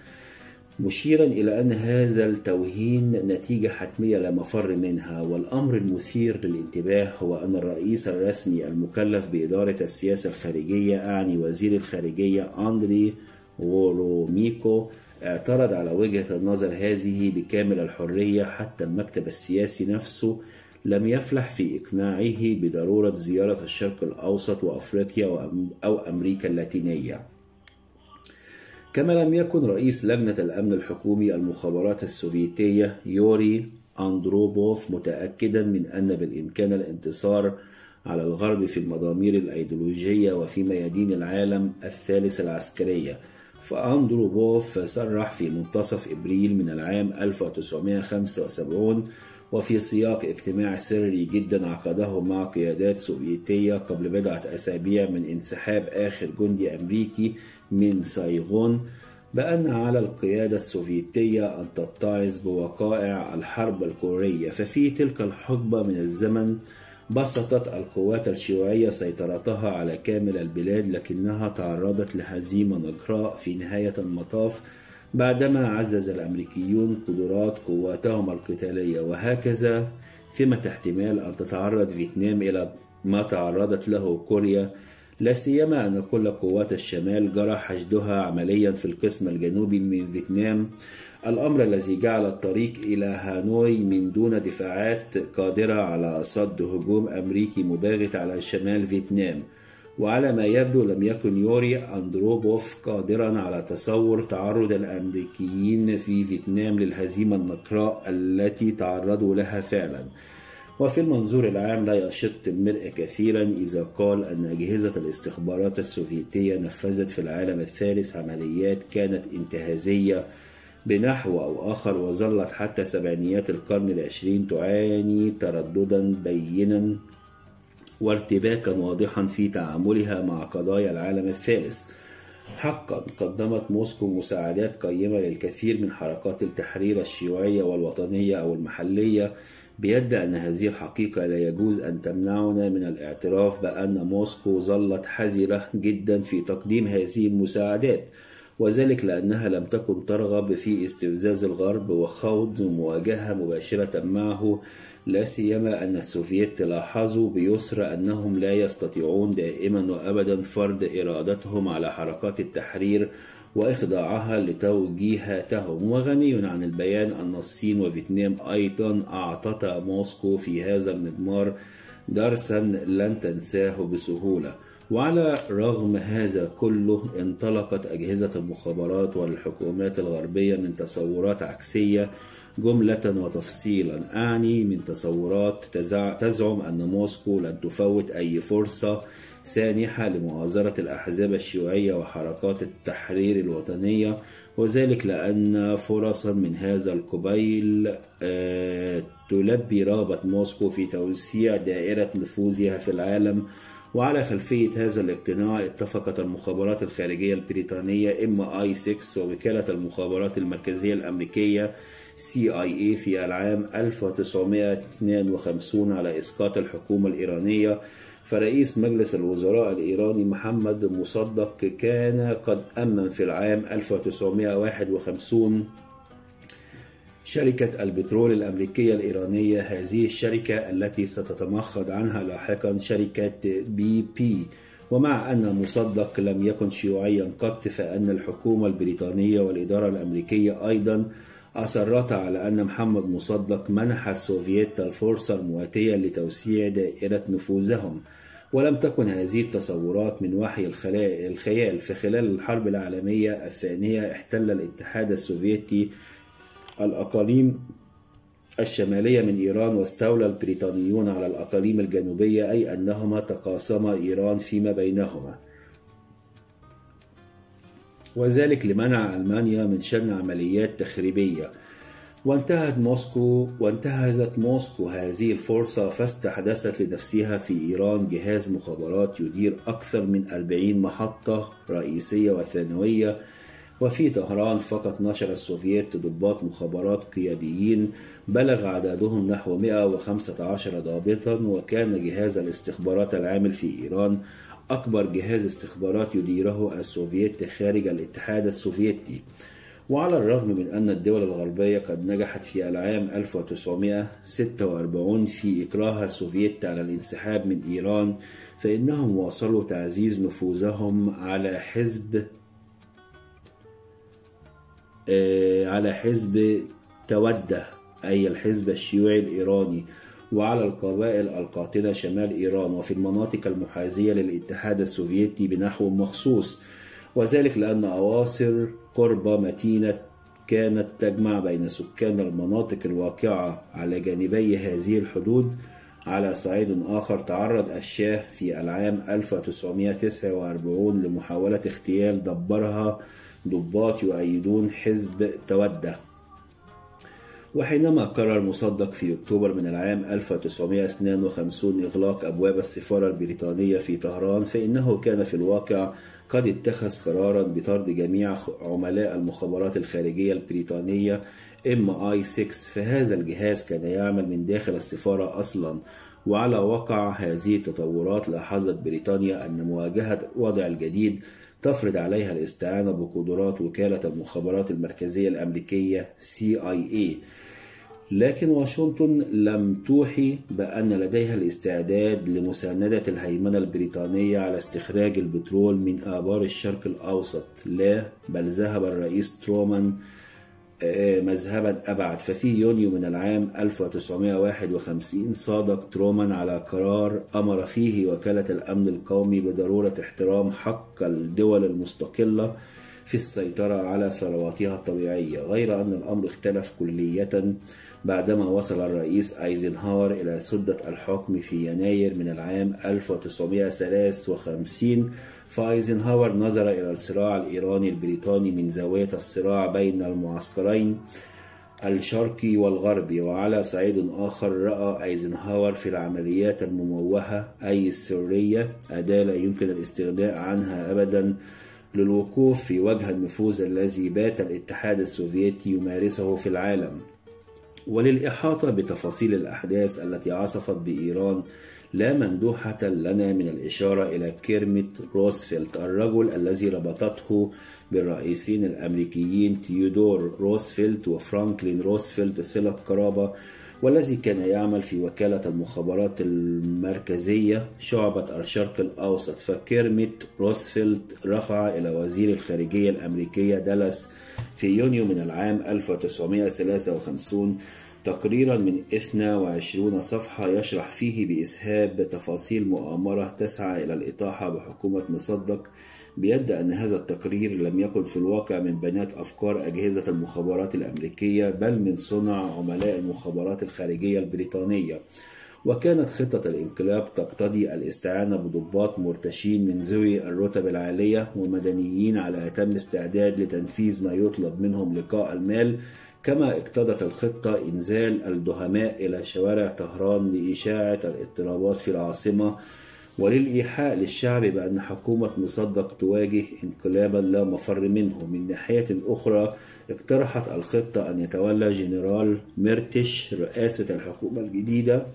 Speaker 1: مشيرا إلى أن هذا التوهين نتيجة حتمية لا مفر منها. والأمر المثير للانتباه هو أن الرئيس الرسمي المكلف بإدارة السياسة الخارجية أعني وزير الخارجية أندري وروميكو اعترض على وجهة النظر هذه بكامل الحرية حتى المكتب السياسي نفسه لم يفلح في إقناعه بضرورة زيارة الشرق الأوسط وأفريقيا أو أمريكا اللاتينية. كما لم يكن رئيس لجنة الأمن الحكومي المخابرات السوفيتية يوري أندروبوف متأكدا من أن بالإمكان الانتصار على الغرب في المضامير الأيديولوجية وفي ميادين العالم الثالث العسكرية. فأندروبوف صرح في منتصف إبريل من العام 1975 وفي سياق اجتماع سري جدا عقده مع قيادات سوفيتية قبل بضعة أسابيع من انسحاب آخر جندي أمريكي من سايغون بأن على القيادة السوفيتية أن تتعظ بوقائع الحرب الكورية. ففي تلك الحقبة من الزمن بسطت القوات الشيوعية سيطرتها على كامل البلاد لكنها تعرضت لهزيمة نجراء في نهاية المطاف بعدما عزز الأمريكيون قدرات قواتهم القتالية وهكذا ثمة احتمال أن تتعرض فيتنام إلى ما تعرضت له كوريا لا سيما أن كل قوات الشمال جرى حشدها عمليا في القسم الجنوبي من فيتنام. الأمر الذي جعل الطريق إلى هانوي من دون دفاعات قادرة على صد هجوم أمريكي مباغت على شمال فيتنام. وعلى ما يبدو لم يكن يوري أندروبوف قادرا على تصور تعرض الأمريكيين في فيتنام للهزيمة النقراء التي تعرضوا لها فعلا. وفي المنظور العام لا يشط المرء كثيرا إذا قال أن أجهزة الاستخبارات السوفيتية نفذت في العالم الثالث عمليات كانت انتهازية بنحو أو آخر وظلت حتى سبعينيات القرن العشرين تعاني ترددا بينا وارتباكا واضحا في تعاملها مع قضايا العالم الثالث. حقا قدمت موسكو مساعدات قيمة للكثير من حركات التحرير الشيوعية والوطنية أو المحلية بيد أن هذه الحقيقة لا يجوز أن تمنعنا من الاعتراف بأن موسكو ظلت حذرة جدا في تقديم هذه المساعدات وذلك لأنها لم تكن ترغب في استفزاز الغرب وخوض مواجهة مباشرة معه لا سيما أن السوفييت لاحظوا بيسر أنهم لا يستطيعون دائما وأبدا فرض إرادتهم على حركات التحرير وإخضاعها لتوجيهاتهم. وغني عن البيان أن الصين وفيتنام أيضا أعطتا موسكو في هذا المضمار درسا لن تنساه بسهولة. وعلى رغم هذا كله انطلقت أجهزة المخابرات والحكومات الغربية من تصورات عكسية جملة وتفصيلا. أعني من تصورات تزعم أن موسكو لن تفوت أي فرصة سانحة لمؤازرة الأحزاب الشيوعية وحركات التحرير الوطنية وذلك لأن فرصا من هذا القبيل تلبي رغبة موسكو في توسيع دائرة نفوذها في العالم. وعلى خلفية هذا الاقتناع اتفقت المخابرات الخارجية البريطانية MI6 ووكالة المخابرات المركزية الأمريكية CIA في العام 1952 على إسقاط الحكومة الإيرانية. فرئيس مجلس الوزراء الإيراني محمد مصدق كان قد أمن في العام 1951 شركة البترول الأمريكية الإيرانية. هذه الشركة التي ستتمخض عنها لاحقا شركة بي بي. ومع أن مصدق لم يكن شيوعيا قط فإن الحكومة البريطانية والإدارة الأمريكية أيضا أصرتا على أن محمد مصدق منح السوفييت الفرصة المواتية لتوسيع دائرة نفوذهم ولم تكن هذه التصورات من وحي الخيال. فخلال الحرب العالمية الثانية احتل الاتحاد السوفيتي الأقاليم الشمالية من إيران واستولى البريطانيون على الأقاليم الجنوبية أي أنهما تقاسما إيران فيما بينهما. وذلك لمنع ألمانيا من شن عمليات تخريبية. وانتهت موسكو وانتهزت موسكو هذه الفرصة فاستحدثت لنفسها في إيران جهاز مخابرات يدير أكثر من 40 محطة رئيسية وثانوية. وفي طهران فقط نشر السوفييت ضباط مخابرات قياديين بلغ عددهم نحو 115 ضابطا وكان جهاز الاستخبارات العامل في إيران أكبر جهاز استخبارات يديره السوفييت خارج الاتحاد السوفيتي. وعلى الرغم من أن الدول الغربية قد نجحت في العام 1946 في إكراه السوفييت على الانسحاب من إيران فإنهم واصلوا تعزيز نفوذهم على حزب على حزب تودة أي الحزب الشيوعي الإيراني. وعلى القبائل القاطنة شمال إيران وفي المناطق المحاذية للاتحاد السوفيتي بنحو مخصوص. وذلك لأن أواصر قرب متينة كانت تجمع بين سكان المناطق الواقعة على جانبي هذه الحدود. على صعيد آخر تعرض الشاه في العام 1949 لمحاولة اغتيال دبرها ضباط يؤيدون حزب تودة وحينما قرر مصدق في أكتوبر من العام 1952 إغلاق أبواب السفارة البريطانية في طهران فإنه كان في الواقع قد اتخذ قرارا بطرد جميع عملاء المخابرات الخارجية البريطانية MI6 فهذا الجهاز كان يعمل من داخل السفارة أصلا وعلى وقع هذه التطورات لاحظت بريطانيا أن مواجهة الوضع الجديد تفرض عليها الاستعانة بقدرات وكالة المخابرات المركزية الأمريكية CIA لكن واشنطن لم توحي بأن لديها الاستعداد لمساندة الهيمنة البريطانية على استخراج البترول من آبار الشرق الأوسط. لا بل ذهب الرئيس ترومان مذهبا أبعد. ففي يونيو من العام 1951 صادق ترومان على قرار أمر فيه وكالة الأمن القومي بضرورة احترام حق الدول المستقلة في السيطرة على ثرواتها الطبيعية. غير أن الأمر اختلف كلية بعدما وصل الرئيس أيزنهاور إلى سدة الحكم في يناير من العام 1953 فأيزنهاور نظر إلى الصراع الإيراني البريطاني من زاوية الصراع بين المعسكرين الشرقي والغربي وعلى صعيد آخر رأى أيزنهاور في العمليات المموهة أي السرية أداة لا يمكن الاستغناء عنها أبدا للوقوف في وجه النفوذ الذي بات الاتحاد السوفيتي يمارسه في العالم. وللإحاطة بتفاصيل الأحداث التي عصفت بإيران لا مندوحة لنا من الإشارة إلى كيرميت روزفلت الرجل الذي ربطته بالرئيسين الأمريكيين تيودور روزفلت وفرانكلين روزفلت صلة قرابة والذي كان يعمل في وكالة المخابرات المركزية شعبة الشرق الأوسط. فكيرميت روزفلت رفع إلى وزير الخارجية الأمريكية دالاس في يونيو من العام 1953 تقريرا من 22 صفحة يشرح فيه بإسهاب تفاصيل مؤامرة تسعى إلى الإطاحة بحكومة مصدق بيد أن هذا التقرير لم يكن في الواقع من بنات أفكار أجهزة المخابرات الأمريكية بل من صنع عملاء المخابرات الخارجية البريطانية. وكانت خطة الانقلاب تقتضي الاستعانة بضباط مرتشين من ذوي الرتب العالية ومدنيين على أتم استعداد لتنفيذ ما يطلب منهم لقاء المال كما اقتضت الخطة إنزال الدهماء إلى شوارع طهران لإشاعة الاضطرابات في العاصمة وللإيحاء للشعب بأن حكومة مصدق تواجه انقلابا لا مفر منه. من ناحية أخرى اقترحت الخطة أن يتولى جنرال ميرتش رئاسة الحكومة الجديدة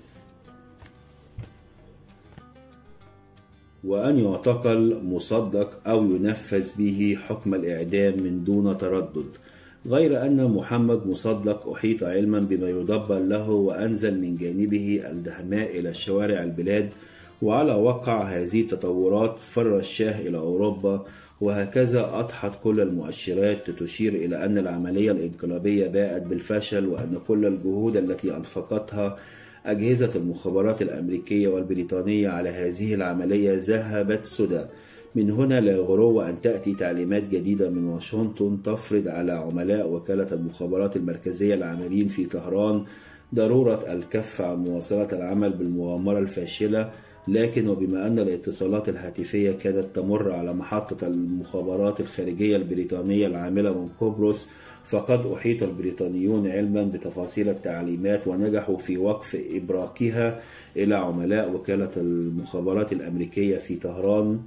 Speaker 1: وأن يعتقل مصدق أو ينفذ به حكم الإعدام من دون تردد غير أن محمد مصدق أحيط علما بما يدبر له وأنزل من جانبه الدهماء إلى شوارع البلاد وعلى وقع هذه التطورات فر الشاه إلى أوروبا وهكذا أضحت كل المؤشرات تشير إلى أن العملية الانقلابية باءت بالفشل وأن كل الجهود التي أنفقتها أجهزة المخابرات الأمريكية والبريطانية على هذه العملية ذهبت سدى. من هنا لا غرو أن تأتي تعليمات جديدة من واشنطن تفرض على عملاء وكالة المخابرات المركزية العاملين في طهران ضرورة الكف عن مواصلة العمل بالمؤامرة الفاشلة لكن وبما أن الاتصالات الهاتفية كانت تمر على محطة المخابرات الخارجية البريطانية العاملة من قبرص فقد أحيط البريطانيون علما بتفاصيل التعليمات ونجحوا في وقف إبراكها إلى عملاء وكالة المخابرات الأمريكية في طهران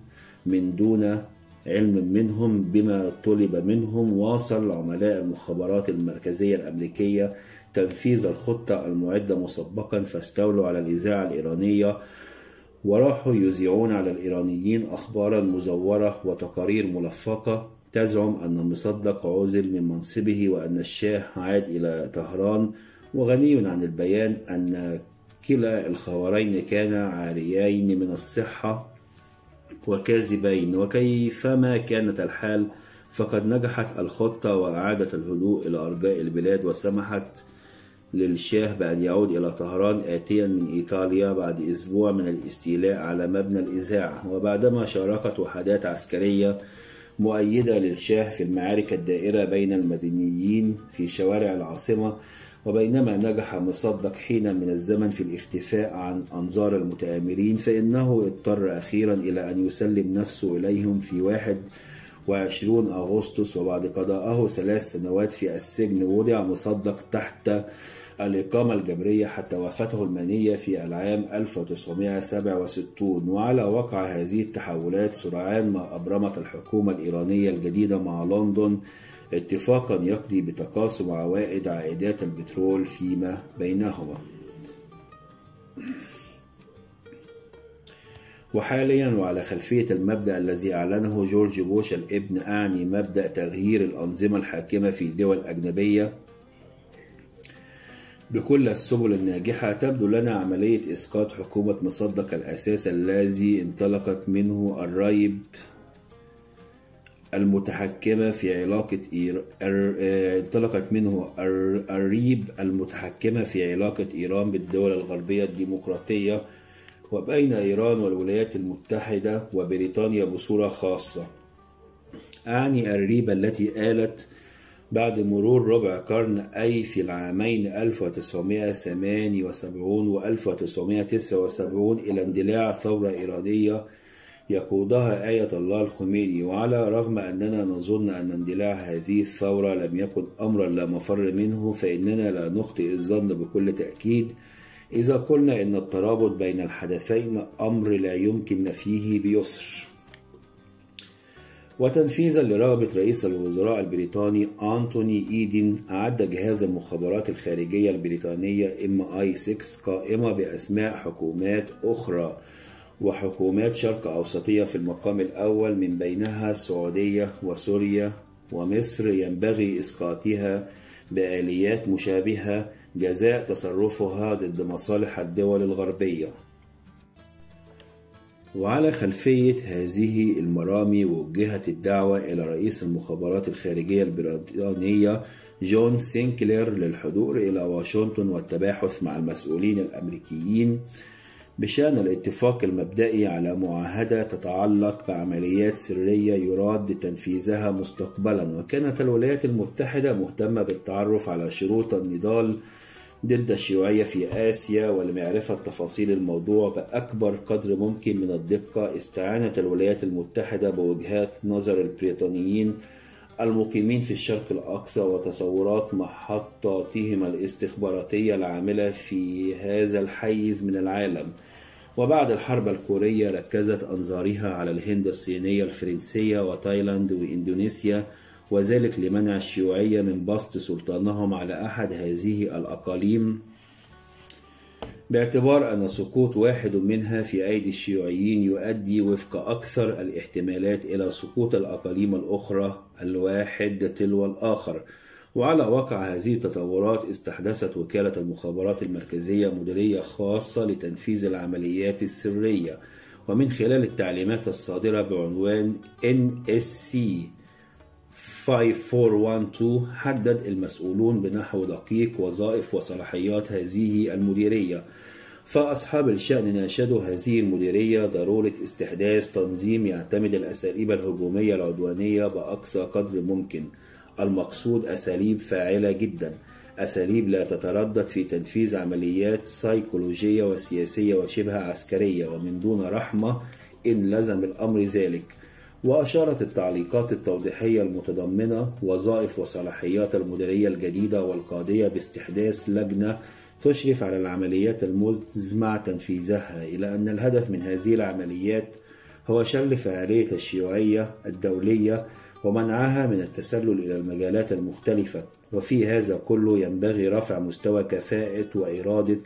Speaker 1: من دون علم منهم بما طلب منهم. واصل عملاء المخابرات المركزية الأمريكية تنفيذ الخطة المعدة مسبقا فاستولوا على الإذاعة الإيرانية وراحوا يذيعون على الإيرانيين أخبارا مزورة وتقارير ملفقة تزعم أن مصدق عزل من منصبه وأن الشاه عاد إلى طهران وغني عن البيان أن كلا الخبرين كانا عاريين من الصحة وكاذبين. وكيفما كانت الحال فقد نجحت الخطة وأعادت الهدوء إلى أرجاء البلاد وسمحت للشاه بأن يعود إلى طهران آتيا من إيطاليا بعد أسبوع من الاستيلاء على مبنى الإذاعة. وبعدما شاركت وحدات عسكرية مؤيدة للشاه في المعارك الدائرة بين المدنيين في شوارع العاصمة وبينما نجح مصدق حينا من الزمن في الاختفاء عن أنظار المتآمرين فإنه اضطر أخيرا إلى أن يسلم نفسه إليهم في واحد وعشرون أغسطس وبعد قضائه ثلاث سنوات في السجن وضع مصدق تحت الإقامة الجبرية حتى وفاته المنية في العام 1967 وعلى وقع هذه التحولات سرعان ما أبرمت الحكومة الإيرانية الجديدة مع لندن اتفاقا يقضي بتقاسم عوائد عائدات البترول فيما بينهما. وحاليا وعلى خلفية المبدأ الذي أعلنه جورج بوش الإبن أعني مبدأ تغيير الأنظمة الحاكمة في دول أجنبية بكل السبل الناجحة تبدو لنا عملية إسقاط حكومة مصدق الأساس الذي انطلقت منه الريب المتحكمة في علاقة إير... انطلقت منه الريب المتحكمة في علاقة إيران بالدول الغربية الديمقراطية وبين إيران والولايات المتحدة وبريطانيا بصورة خاصة. أعني الريبة التي آلت بعد مرور ربع قرن أي في العامين 1978 و 1979 إلى اندلاع ثورة إيرانية يقودها آية الله الخميني. وعلى رغم أننا نظن أن اندلاع هذه الثورة لم يكن أمرا لا مفر منه فإننا لا نخطئ الظن بكل تأكيد. إذا قلنا إن الترابط بين الحدثين أمر لا يمكن نفيه بيسر. وتنفيذا لرغبة رئيس الوزراء البريطاني أنتوني إيدن أعد جهاز المخابرات الخارجية البريطانية MI6 قائمة بأسماء حكومات أخرى وحكومات شرق أوسطية في المقام الأول من بينها السعودية وسوريا ومصر. ينبغي إسقاطها بآليات مشابهة جزاء تصرفها ضد مصالح الدول الغربية. وعلى خلفية هذه المرامي وجهت الدعوة إلى رئيس المخابرات الخارجية البريطانية جون سينكلير للحضور إلى واشنطن والتباحث مع المسؤولين الأمريكيين بشأن الاتفاق المبدئي على معاهدة تتعلق بعمليات سرية يراد تنفيذها مستقبلا. وكانت الولايات المتحدة مهتمة بالتعرف على شروط النضال ضد الشيوعية في آسيا ولمعرفة تفاصيل الموضوع بأكبر قدر ممكن من الدقة استعانت الولايات المتحدة بوجهات نظر البريطانيين المقيمين في الشرق الأقصى وتصورات محطاتهم الاستخباراتية العاملة في هذا الحيز من العالم. وبعد الحرب الكورية ركزت أنظارها على الهند الصينية الفرنسية وتايلاند وإندونيسيا وذلك لمنع الشيوعية من بسط سلطانهم على أحد هذه الأقاليم. باعتبار أن سقوط واحد منها في أيدي الشيوعيين يؤدي وفق أكثر الاحتمالات إلى سقوط الأقاليم الأخرى الواحد تلو الآخر. وعلى واقع هذه التطورات استحدثت وكالة المخابرات المركزية مديرية خاصة لتنفيذ العمليات السرية. ومن خلال التعليمات الصادرة بعنوان NSC 5412 حدد المسؤولون بنحو دقيق وظائف وصلاحيات هذه المديرية فأصحاب الشأن ناشدوا هذه المديرية ضرورة استحداث تنظيم يعتمد الأساليب الهجومية العدوانية بأقصى قدر ممكن المقصود أساليب فاعلة جدا أساليب لا تتردد في تنفيذ عمليات سيكولوجية وسياسية وشبه عسكرية ومن دون رحمة إن لزم الأمر ذلك وأشارت التعليقات التوضيحية المتضمنة وظائف وصلاحيات المديرية الجديدة والقادية باستحداث لجنة تشرف على العمليات المزمع تنفيذها إلى أن الهدف من هذه العمليات هو شل فاعلية الشيوعية الدولية ومنعها من التسلل إلى المجالات المختلفة وفي هذا كله ينبغي رفع مستوى كفاءة وإرادة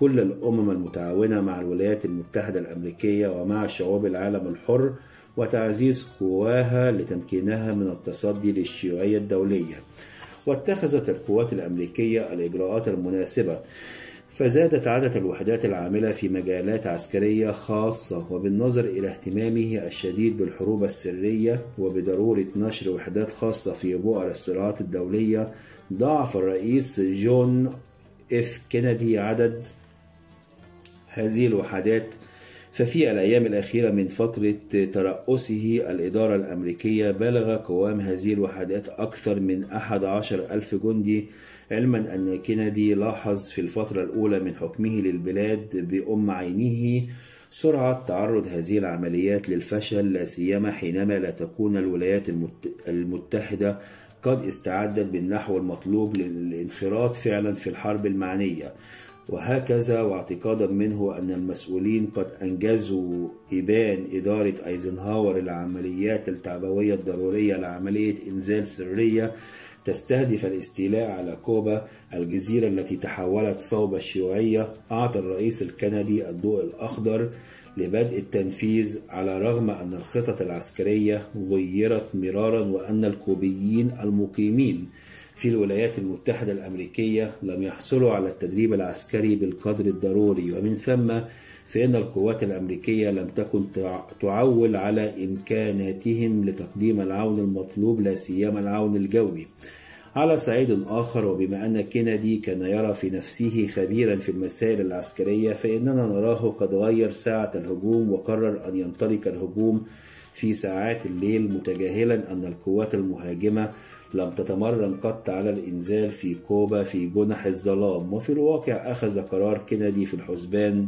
Speaker 1: كل الأمم المتعاونة مع الولايات المتحدة الأمريكية ومع شعوب العالم الحر وتعزيز قواها لتمكينها من التصدي للشيوعية الدولية. واتخذت القوات الأمريكية الإجراءات المناسبة. فزادت عدد الوحدات العاملة في مجالات عسكرية خاصة وبالنظر إلى اهتمامه الشديد بالحروب السرية وبضرورة نشر وحدات خاصة في بؤر الصراعات الدولية ضاعف الرئيس جون إف كينيدي عدد هذه الوحدات ففي الأيام الأخيرة من فترة ترأسه الإدارة الأمريكية بلغ قوام هذه الوحدات أكثر من 11 ألف جندي. علما أن كينيدي لاحظ في الفترة الأولى من حكمه للبلاد بأم عينه سرعة تعرض هذه العمليات للفشل لا سيما حينما لا تكون الولايات المتحدة قد استعدت بالنحو المطلوب للانخراط فعلا في الحرب المعنية. وهكذا واعتقادا منه أن المسؤولين قد أنجزوا إبان إدارة أيزنهاور العمليات التعبوية الضرورية لعملية إنزال سرية تستهدف الاستيلاء على كوبا الجزيرة التي تحولت صوب الشيوعية أعطى الرئيس الكندي الضوء الأخضر لبدء التنفيذ على رغم أن الخطط العسكرية غيرت مرارا وأن الكوبيين المقيمين في الولايات المتحدة الأمريكية لم يحصلوا على التدريب العسكري بالقدر الضروري ومن ثم فإن القوات الأمريكية لم تكن تعول على إمكاناتهم لتقديم العون المطلوب لا سيما العون الجوي. على صعيد آخر وبما أن كينيدي كان يرى في نفسه خبيرا في المسائل العسكرية فإننا نراه قد غير ساعة الهجوم وقرر أن ينطلق الهجوم في ساعات الليل متجاهلا أن القوات المهاجمة لم تتمرن قط على الإنزال في كوبا في جنح الظلام. وفي الواقع أخذ قرار كندي في الحسبان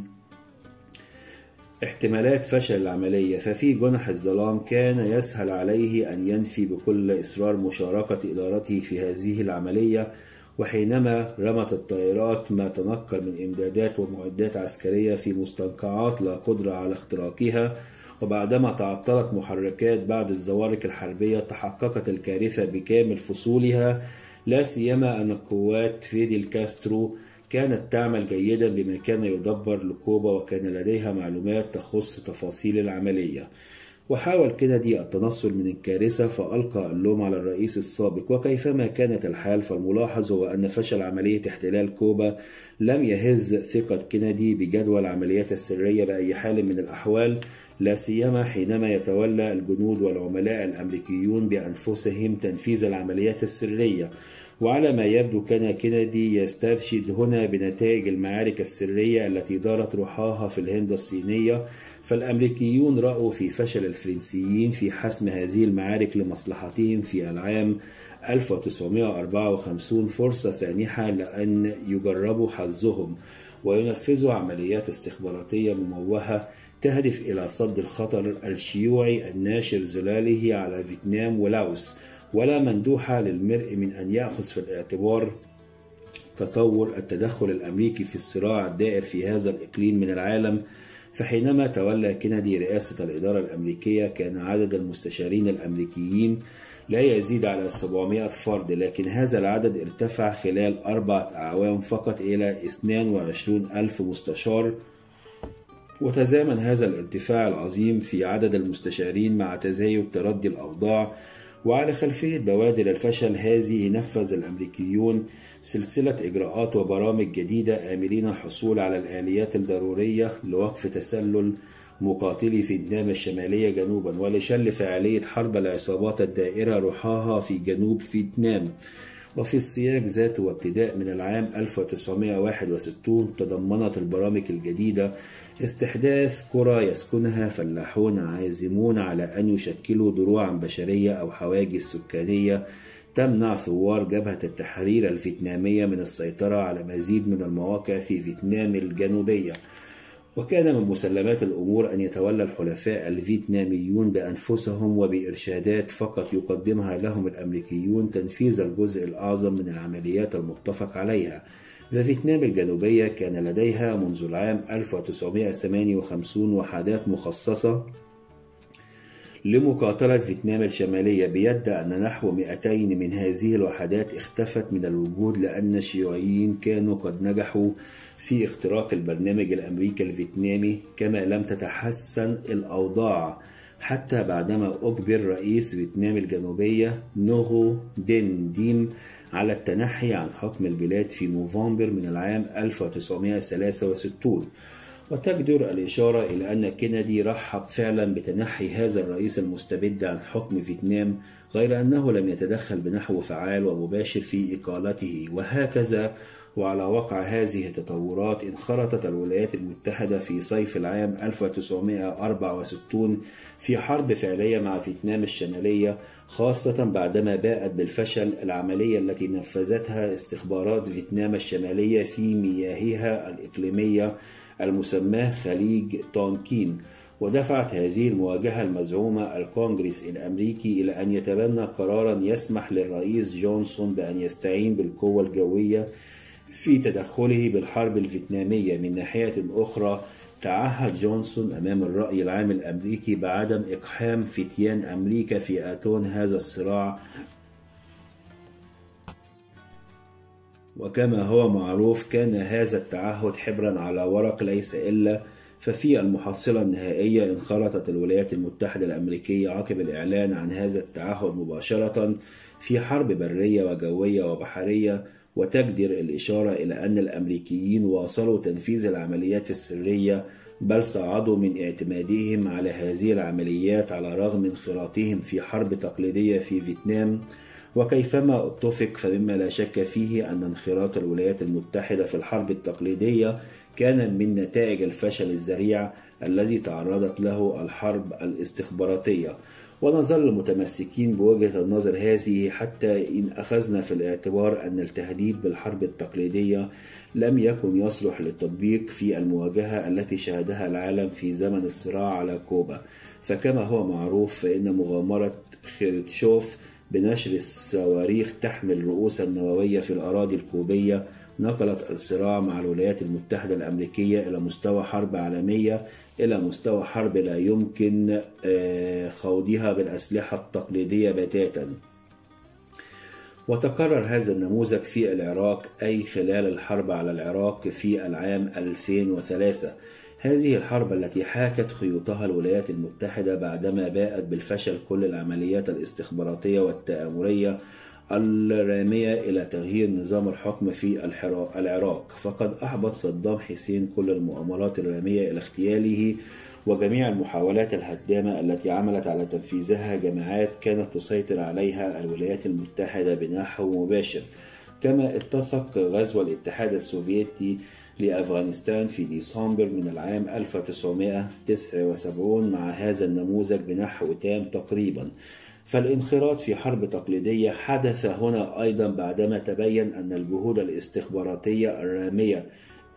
Speaker 1: احتمالات فشل العملية ففي جنح الظلام كان يسهل عليه أن ينفي بكل إصرار مشاركة إدارته في هذه العملية. وحينما رمت الطائرات ما تنقل من إمدادات ومعدات عسكرية في مستنقعات لا قدرة على اختراقها وبعدما تعطلت محركات بعد الزوارق الحربية تحققت الكارثة بكامل فصولها لا سيما أن قوات فيديل كاسترو كانت تعمل جيدا بما كان يدبر لكوبا وكان لديها معلومات تخص تفاصيل العملية. وحاول كندي التنصل من الكارثة فألقى اللوم على الرئيس السابق. وكيفما كانت الحال فالملاحظ هو أن فشل عملية احتلال كوبا لم يهز ثقة كندي بجدوى العمليات السرية بأي حال من الأحوال. لا سيما حينما يتولى الجنود والعملاء الأمريكيون بأنفسهم تنفيذ العمليات السرية. وعلى ما يبدو كان كندي يسترشد هنا بنتائج المعارك السرية التي دارت رحاها في الهند الصينية. فالأمريكيون رأوا في فشل الفرنسيين في حسم هذه المعارك لمصلحتهم في العام 1954 فرصة سانحة لأن يجربوا حظهم وينفذوا عمليات استخباراتية مموهة تهدف إلى صد الخطر الشيوعي الناشر زلاله على فيتنام ولاوس ولا مندوحة للمرء من أن يأخذ في الاعتبار تطور التدخل الأمريكي في الصراع الدائر في هذا الإقليم من العالم. فحينما تولى كندي رئاسة الإدارة الأمريكية كان عدد المستشارين الأمريكيين لا يزيد على 700 فرد لكن هذا العدد ارتفع خلال أربعة أعوام فقط إلى 22 ألف مستشار. وتزامن هذا الارتفاع العظيم في عدد المستشارين مع تزايد تردي الأوضاع وعلى خلفية بوادر الفشل. هذه نفذ الأمريكيون سلسلة إجراءات وبرامج جديدة آملين الحصول على الآليات الضرورية لوقف تسلل مقاتلي فيتنام الشمالية جنوبا ولشل فعالية حرب العصابات الدائرة رحاها في جنوب فيتنام. وفي السياق ذاته وابتداء من العام 1961 تضمنت البرامج الجديدة استحداث قرى يسكنها فلاحون عازمون على أن يشكلوا دروعا بشرية أو حواجز سكانية تمنع ثوار جبهة التحرير الفيتنامية من السيطرة على مزيد من المواقع في فيتنام الجنوبية. وكان من مسلمات الأمور أن يتولى الحلفاء الفيتناميون بأنفسهم وبإرشادات فقط يقدمها لهم الأمريكيون تنفيذ الجزء الأعظم من العمليات المتفق عليها. ففيتنام الجنوبية كان لديها منذ العام 1958 وحدات مخصصة لمقاتلة فيتنام الشمالية بيد أن نحو 200 من هذه الوحدات اختفت من الوجود لأن الشيوعيين كانوا قد نجحوا في اختراق البرنامج الأمريكي الفيتنامي كما لم تتحسن الأوضاع. حتى بعدما أجبر رئيس فيتنام الجنوبية نوغو دين ديم على التنحي عن حكم البلاد في نوفمبر من العام 1963 وتجدر الإشارة إلى أن كينيدي رحب فعلا بتنحي هذا الرئيس المستبد عن حكم فيتنام غير أنه لم يتدخل بنحو فعال ومباشر في إقالته. وهكذا وعلى وقع هذه التطورات انخرطت الولايات المتحدة في صيف العام 1964 في حرب فعلية مع فيتنام الشمالية خاصة بعدما باءت بالفشل العملية التي نفذتها استخبارات فيتنام الشمالية في مياهها الإقليمية المسماة خليج تونكين. ودفعت هذه المواجهة المزعومة الكونغرس الأمريكي إلى أن يتبنى قرارا يسمح للرئيس جونسون بأن يستعين بالقوة الجوية في تدخله بالحرب الفيتنامية من ناحية أخرى تعهد جونسون أمام الرأي العام الأمريكي بعدم إقحام فتيان أمريكا في أتون هذا الصراع. وكما هو معروف كان هذا التعهد حبرا على ورق ليس إلا ففي المحصلة النهائية انخرطت الولايات المتحدة الأمريكية عقب الإعلان عن هذا التعهد مباشرة في حرب برية وجوية وبحرية وتجدر الإشارة إلى أن الأمريكيين واصلوا تنفيذ العمليات السرية بل صعدوا من اعتمادهم على هذه العمليات على رغم انخراطهم في حرب تقليدية في فيتنام. وكيفما اتفق فمما لا شك فيه أن انخراط الولايات المتحدة في الحرب التقليدية كان من نتائج الفشل الذريع الذي تعرضت له الحرب الاستخباراتية. ونظل متمسكين بوجهة النظر هذه حتى إن أخذنا في الاعتبار أن التهديد بالحرب التقليدية لم يكن يصلح للتطبيق في المواجهة التي شهدها العالم في زمن الصراع على كوبا. فكما هو معروف فإن مغامرة خيرتشوف بنشر الصواريخ تحمل الرؤوس النووية في الأراضي الكوبية. نقلت الصراع مع الولايات المتحدة الأمريكية إلى مستوى حرب عالمية إلى مستوى حرب لا يمكن خوضها بالأسلحة التقليدية بتاتا. وتكرر هذا النموذج في العراق أي خلال الحرب على العراق في العام 2003 هذه الحرب التي حاكت خيوطها الولايات المتحدة بعدما باءت بالفشل كل العمليات الاستخباراتية والتآمرية الرامية إلى تغيير نظام الحكم في العراق. فقد أحبط صدام حسين كل المؤامرات الرامية إلى اغتياله وجميع المحاولات الهدامة التي عملت على تنفيذها. جماعات كانت تسيطر عليها الولايات المتحدة بنحو مباشر كما اتسق غزو الاتحاد السوفيتي لأفغانستان في ديسمبر من العام 1979 مع هذا النموذج بنحو تام تقريبا. فالانخراط في حرب تقليدية حدث هنا أيضا بعدما تبين أن الجهود الاستخباراتية الرامية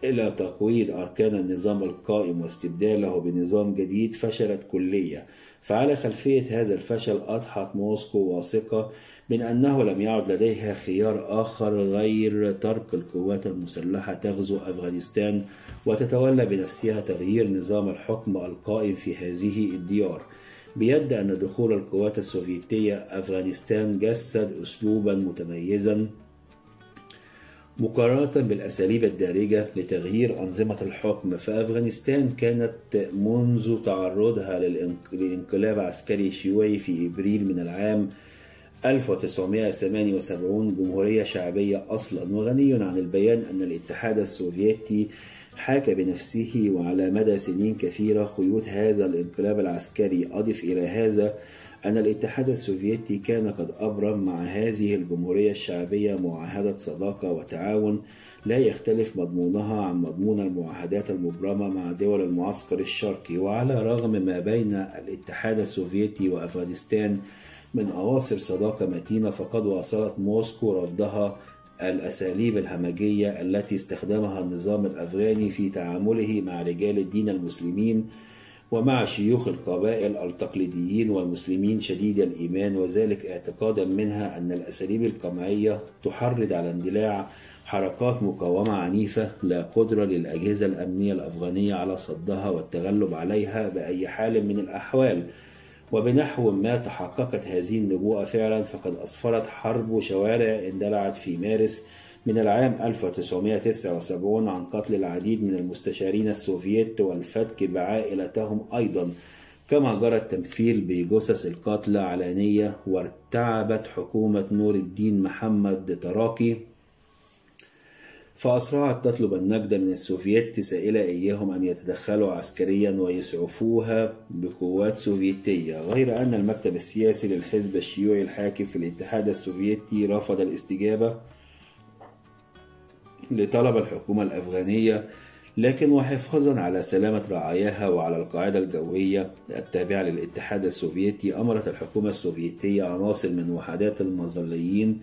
Speaker 1: إلى تقويض أركان النظام القائم واستبداله بنظام جديد فشلت كليا. فعلى خلفية هذا الفشل أضحت موسكو واثقة من أنه لم يعد لديها خيار آخر غير ترك القوات المسلحة تغزو أفغانستان وتتولى بنفسها تغيير نظام الحكم القائم في هذه الديار. بيد أن دخول القوات السوفيتية أفغانستان جسد أسلوبا متميزا مقارنة بالأساليب الدارجة لتغيير أنظمة الحكم فأفغانستان كانت منذ تعرضها لإنقلاب عسكري شيوعي في إبريل من العام 1978 جمهورية شعبية أصلا وغني عن البيان أن الاتحاد السوفيتي حاك بنفسه وعلى مدى سنين كثيرة خيوط هذا الانقلاب العسكري. أضف إلى هذا أن الاتحاد السوفيتي كان قد أبرم مع هذه الجمهورية الشعبية معاهدة صداقة وتعاون لا يختلف مضمونها عن مضمون المعاهدات المبرمة مع دول المعسكر الشرقي. وعلى رغم ما بين الاتحاد السوفيتي وأفغانستان من أواصر صداقة متينة فقد واصلت موسكو رفضها الأساليب الهمجية التي استخدمها النظام الأفغاني في تعامله مع رجال الدين المسلمين ومع شيوخ القبائل التقليديين والمسلمين شديد الإيمان وذلك اعتقادا منها أن الأساليب القمعية تحرض على اندلاع حركات مقاومة عنيفة لا قدرة للأجهزة الأمنية الأفغانية على صدها والتغلب عليها بأي حال من الأحوال. وبنحو ما تحققت هذه النبوءة فعلا فقد أسفرت حرب شوارع اندلعت في مارس من العام 1979 عن قتل العديد من المستشارين السوفييت والفتك بعائلتهم أيضا. كما جرى التمثيل بجثث القتلى علانية وارتعبت حكومة نور الدين محمد تراكي فأسرعت تطلب النجدة من السوفييت سائلة إياهم أن يتدخلوا عسكريا ويسعفوها بقوات سوفيتية غير أن المكتب السياسي للحزب الشيوعي الحاكم في الاتحاد السوفيتي رفض الاستجابة لطلب الحكومة الأفغانية لكن وحفاظا على سلامة رعاياها وعلى القاعدة الجوية التابعة للاتحاد السوفيتي أمرت الحكومة السوفيتية عناصر من وحدات المظليين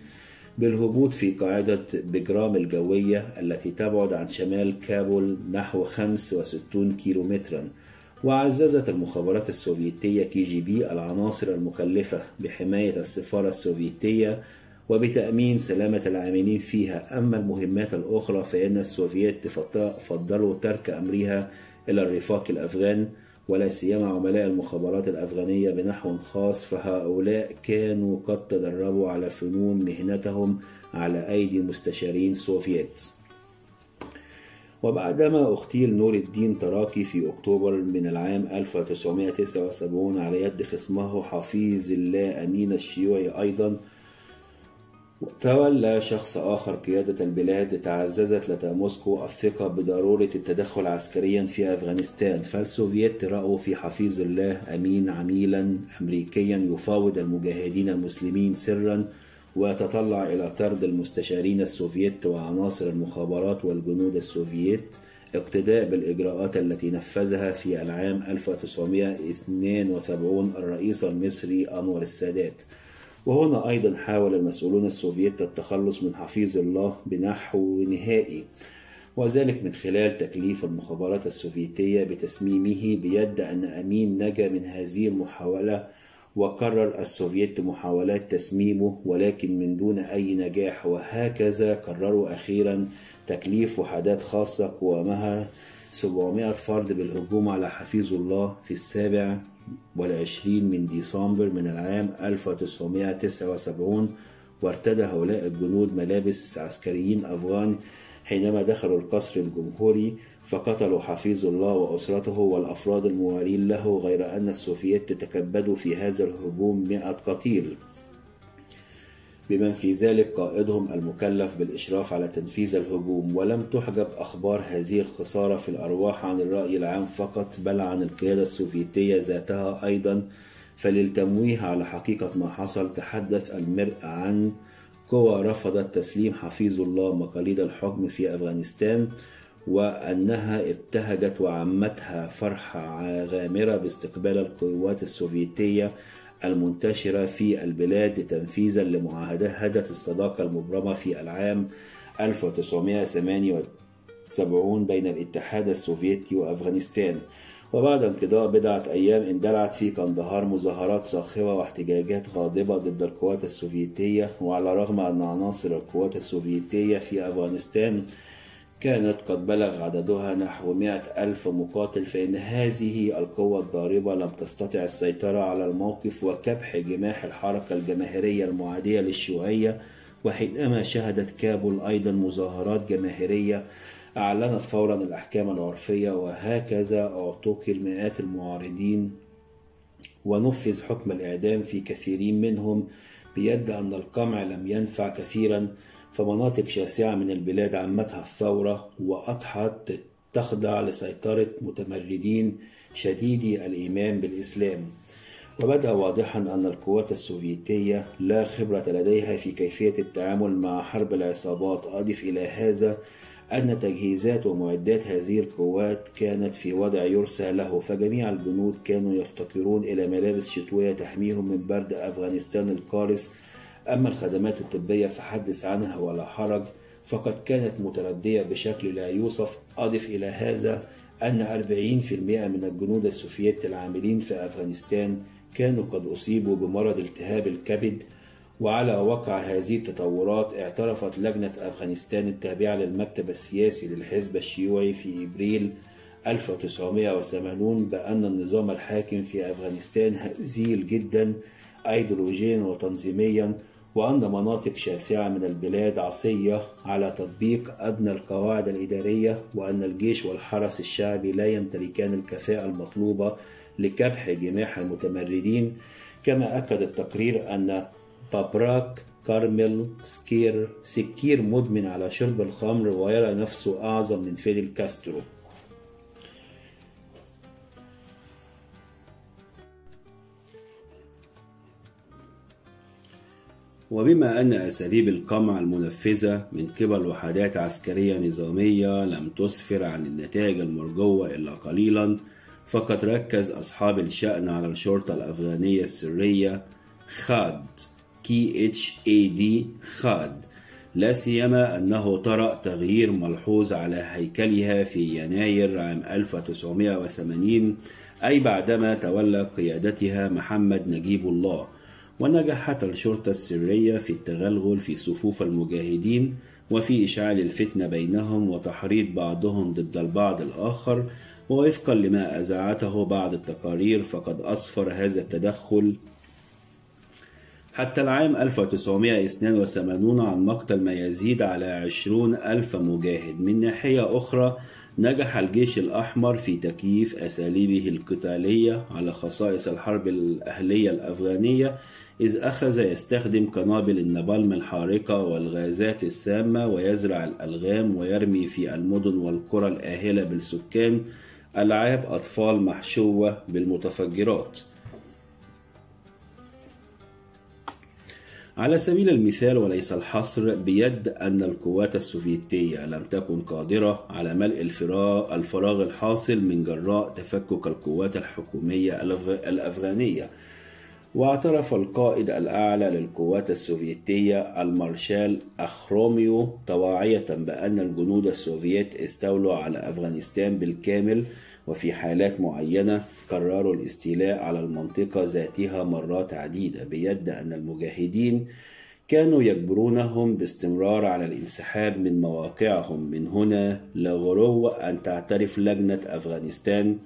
Speaker 1: بالهبوط في قاعدة بجرام الجوية التي تبعد عن شمال كابول نحو 65 كيلومترا وعززت المخابرات السوفيتية كي جي بي العناصر المكلفة بحماية السفارة السوفيتية وبتأمين سلامة العاملين فيها. أما المهمات الأخرى فإن السوفييت فضلوا ترك أمرها إلى الرفاق الأفغان ولا سيما عملاء المخابرات الأفغانية بنحو خاص فهؤلاء كانوا قد تدربوا على فنون مهنتهم على أيدي مستشارين سوفييت. وبعدما اغتيل نور الدين تراكي في أكتوبر من العام 1979 على يد خصمه حفيظ الله أمين الشيوعي أيضا تولى شخص آخر قيادة البلاد تعززت لدى موسكو الثقة بضرورة التدخل عسكريا في أفغانستان فالسوفييت رأوا في حفيظ الله أمين عميلا أمريكيا يفاوض المجاهدين المسلمين سرا ويتطلع إلى طرد المستشارين السوفييت وعناصر المخابرات والجنود السوفييت. اقتداء بالإجراءات التي نفذها في العام 1972 الرئيس المصري أنور السادات. وهنا أيضا حاول المسؤولون السوفيت التخلص من حفيظ الله بنحو نهائي وذلك من خلال تكليف المخابرات السوفيتية بتسميمه بيد أن أمين نجا من هذه المحاولة وكرر السوفيت محاولات تسميمه ولكن من دون أي نجاح. وهكذا قرروا أخيرا تكليف وحدات خاصة قوامها 700 فرد بالهجوم على حفيظ الله في السابع والعشرين من ديسمبر من العام 1979 وارتدى هؤلاء الجنود ملابس عسكريين أفغان حينما دخلوا القصر الجمهوري فقتلوا حفيظ الله وأسرته والأفراد الموالين له غير أن السوفيت تكبدوا في هذا الهجوم مئة قتيل. بمن في ذلك قائدهم المكلف بالإشراف على تنفيذ الهجوم ولم تحجب أخبار هذه الخسارة في الأرواح عن الرأي العام فقط بل عن القيادة السوفيتية ذاتها أيضا. فللتمويه على حقيقة ما حصل تحدث المرء عن قوى رفضت تسليم حفيظ الله مقاليد الحكم في أفغانستان وأنها ابتهجت وعمتها فرحة غامرة باستقبال القوات السوفيتية المنتشرة في البلاد تنفيذا لمعاهدة الصداقة المبرمة في العام 1978 بين الاتحاد السوفيتي وأفغانستان. وبعد انقضاء بضعة أيام اندلعت في قندهار مظاهرات صاخبة واحتجاجات غاضبة ضد القوات السوفيتية وعلى الرغم أن عناصر القوات السوفيتية في أفغانستان كانت قد بلغ عددها نحو مئة ألف مقاتل فإن هذه القوة الضاربة لم تستطع السيطرة على الموقف وكبح جماح الحركة الجماهيرية المعادية للشيوعية. وحينما شهدت كابول أيضا مظاهرات جماهيرية أعلنت فورا الأحكام العرفية وهكذا أعتقل مئات المعارضين. ونفذ حكم الإعدام في كثيرين منهم بيد أن القمع لم ينفع كثيرا. فمناطق شاسعة من البلاد عمتها الثورة وأضحت تخضع لسيطرة متمردين شديدي الإيمان بالإسلام. وبدأ واضحا أن القوات السوفيتية لا خبرة لديها في كيفية التعامل مع حرب العصابات. أضف إلى هذا أن تجهيزات ومعدات هذه القوات كانت في وضع يرثى له فجميع الجنود كانوا يفتقرون إلى ملابس شتوية تحميهم من برد أفغانستان القارس أما الخدمات الطبية فحدث عنها ولا حرج فقد كانت متردية بشكل لا يوصف. أضف إلى هذا أن 40% من الجنود السوفيت العاملين في أفغانستان كانوا قد أصيبوا بمرض التهاب الكبد وعلى وقع هذه التطورات اعترفت لجنة أفغانستان التابعة للمكتب السياسي للحزب الشيوعي في إبريل 1980 بأن النظام الحاكم في أفغانستان هزيل جدا أيديولوجيا وتنظيميا وأن مناطق شاسعة من البلاد عصية على تطبيق أدنى القواعد الإدارية وأن الجيش والحرس الشعبي لا يمتلكان الكفاءة المطلوبة لكبح جماح المتمردين. كما أكد التقرير أن بابراك كارمل سكير سكير مدمن على شرب الخمر ويرى نفسه أعظم من فيدل كاسترو. وبما أن أساليب القمع المنفذة من قبل وحدات عسكرية نظامية لم تسفر عن النتائج المرجوة إلا قليلا فقد ركز أصحاب الشأن على الشرطة الأفغانية السرية خاد كي اتش اي دي خاد. لا سيما أنه طرأ تغيير ملحوظ على هيكلها في يناير عام 1980 أي بعدما تولى قيادتها محمد نجيب الله. ونجحت الشرطة السرية في التغلغل في صفوف المجاهدين وفي إشعال الفتنة بينهم وتحريض بعضهم ضد البعض الآخر ووفقا لما أذاعته بعض التقارير فقد أسفر هذا التدخل. حتى العام 1982 عن مقتل ما يزيد على 20 ألف مجاهد. من ناحية أخرى نجح الجيش الأحمر في تكييف أساليبه القتالية على خصائص الحرب الأهلية الأفغانية إذ أخذ يستخدم قنابل النابالم الحارقة والغازات السامة ويزرع الألغام ويرمي في المدن والقرى الآهلة بالسكان ألعاب أطفال محشوة بالمتفجرات. على سبيل المثال وليس الحصر بيد أن القوات السوفيتية لم تكن قادرة على ملء الفراغ الحاصل من جراء تفكك القوات الحكومية الأفغانية. واعترف القائد الأعلى للقوات السوفيتية المارشال أخروميو طواعية بأن الجنود السوفيت استولوا على أفغانستان بالكامل وفي حالات معينة قرروا الاستيلاء على المنطقة ذاتها مرات عديدة بيد أن المجاهدين كانوا يجبرونهم باستمرار على الانسحاب من مواقعهم. من هنا لغرو أن تعترف لجنة أفغانستان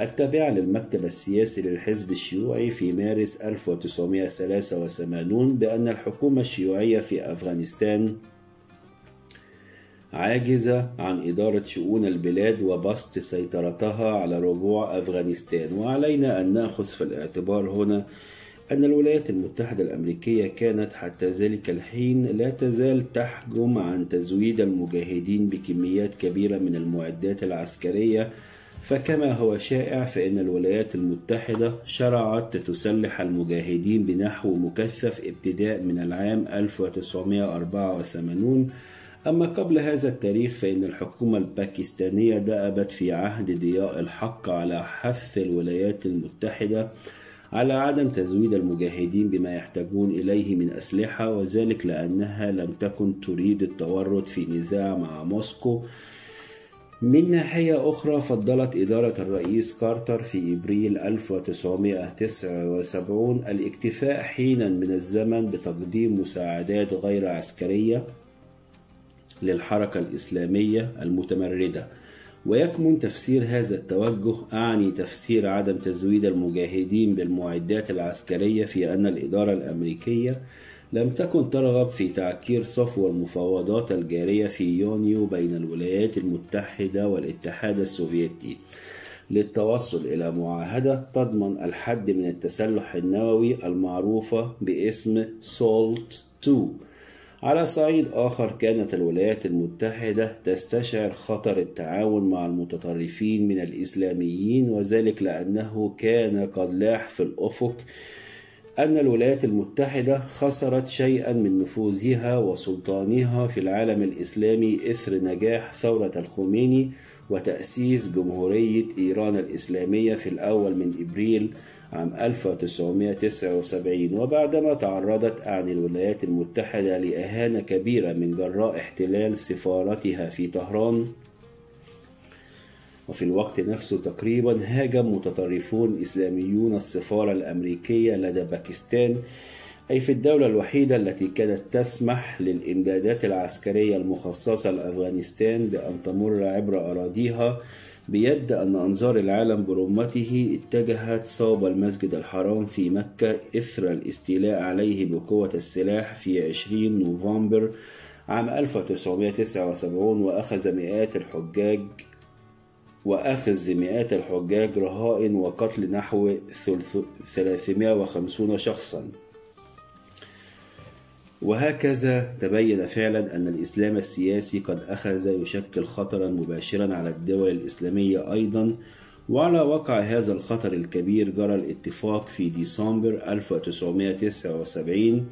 Speaker 1: التابعة للمكتب السياسي للحزب الشيوعي في مارس 1983 بأن الحكومة الشيوعية في أفغانستان عاجزة عن إدارة شؤون البلاد وبسط سيطرتها على ربوع أفغانستان. وعلينا أن نأخذ في الاعتبار هنا أن الولايات المتحدة الأمريكية كانت حتى ذلك الحين لا تزال تحجم عن تزويد المجاهدين بكميات كبيرة من المعدات العسكرية فكما هو شائع فإن الولايات المتحدة شرعت تسلح المجاهدين بنحو مكثف ابتداء من العام 1984 أما قبل هذا التاريخ فإن الحكومة الباكستانية دأبت في عهد ضياء الحق على حث الولايات المتحدة على عدم تزويد المجاهدين بما يحتاجون إليه من أسلحة وذلك لأنها لم تكن تريد التورط في نزاع مع موسكو. من ناحية أخرى فضلت إدارة الرئيس كارتر في إبريل 1979 الاكتفاء حينا من الزمن بتقديم مساعدات غير عسكرية للحركة الإسلامية المتمردة. ويكمن تفسير هذا التوجه أعني تفسير عدم تزويد المجاهدين بالمعدات العسكرية في أن الإدارة الأمريكية لم تكن ترغب في تعكير صفو المفاوضات الجارية في يونيو بين الولايات المتحدة والاتحاد السوفيتي للتوصل إلى معاهدة تضمن الحد من التسلح النووي المعروفة باسم سولت 2 على صعيد آخر كانت الولايات المتحدة تستشعر خطر التعاون مع المتطرفين من الإسلاميين وذلك لأنه كان قد لاح في الأفق أن الولايات المتحدة خسرت شيئا من نفوذها وسلطانها في العالم الإسلامي إثر نجاح ثورة الخميني وتأسيس جمهورية إيران الإسلامية في الأول من إبريل عام 1979 وبعدما تعرضت عن الولايات المتحدة لإهانة كبيرة من جراء احتلال سفارتها في طهران وفي الوقت نفسه تقريبا هاجم متطرفون إسلاميون السفارة الأمريكية لدى باكستان أي في الدولة الوحيدة التي كانت تسمح للإمدادات العسكرية المخصصة لأفغانستان بأن تمر عبر أراضيها بيد أن أنظار العالم برمته اتجهت صوب المسجد الحرام في مكة إثر الاستيلاء عليه بقوة السلاح في 20 نوفمبر عام 1979 وأخذ مئات الحجاج وأخذ مئات الحجاج رهائن وقتل نحو 350 شخصا. وهكذا تبين فعلا أن الإسلام السياسي قد أخذ يشكل خطرا مباشرا على الدول الإسلامية أيضا وعلى وقع هذا الخطر الكبير جرى الاتفاق في ديسمبر 1979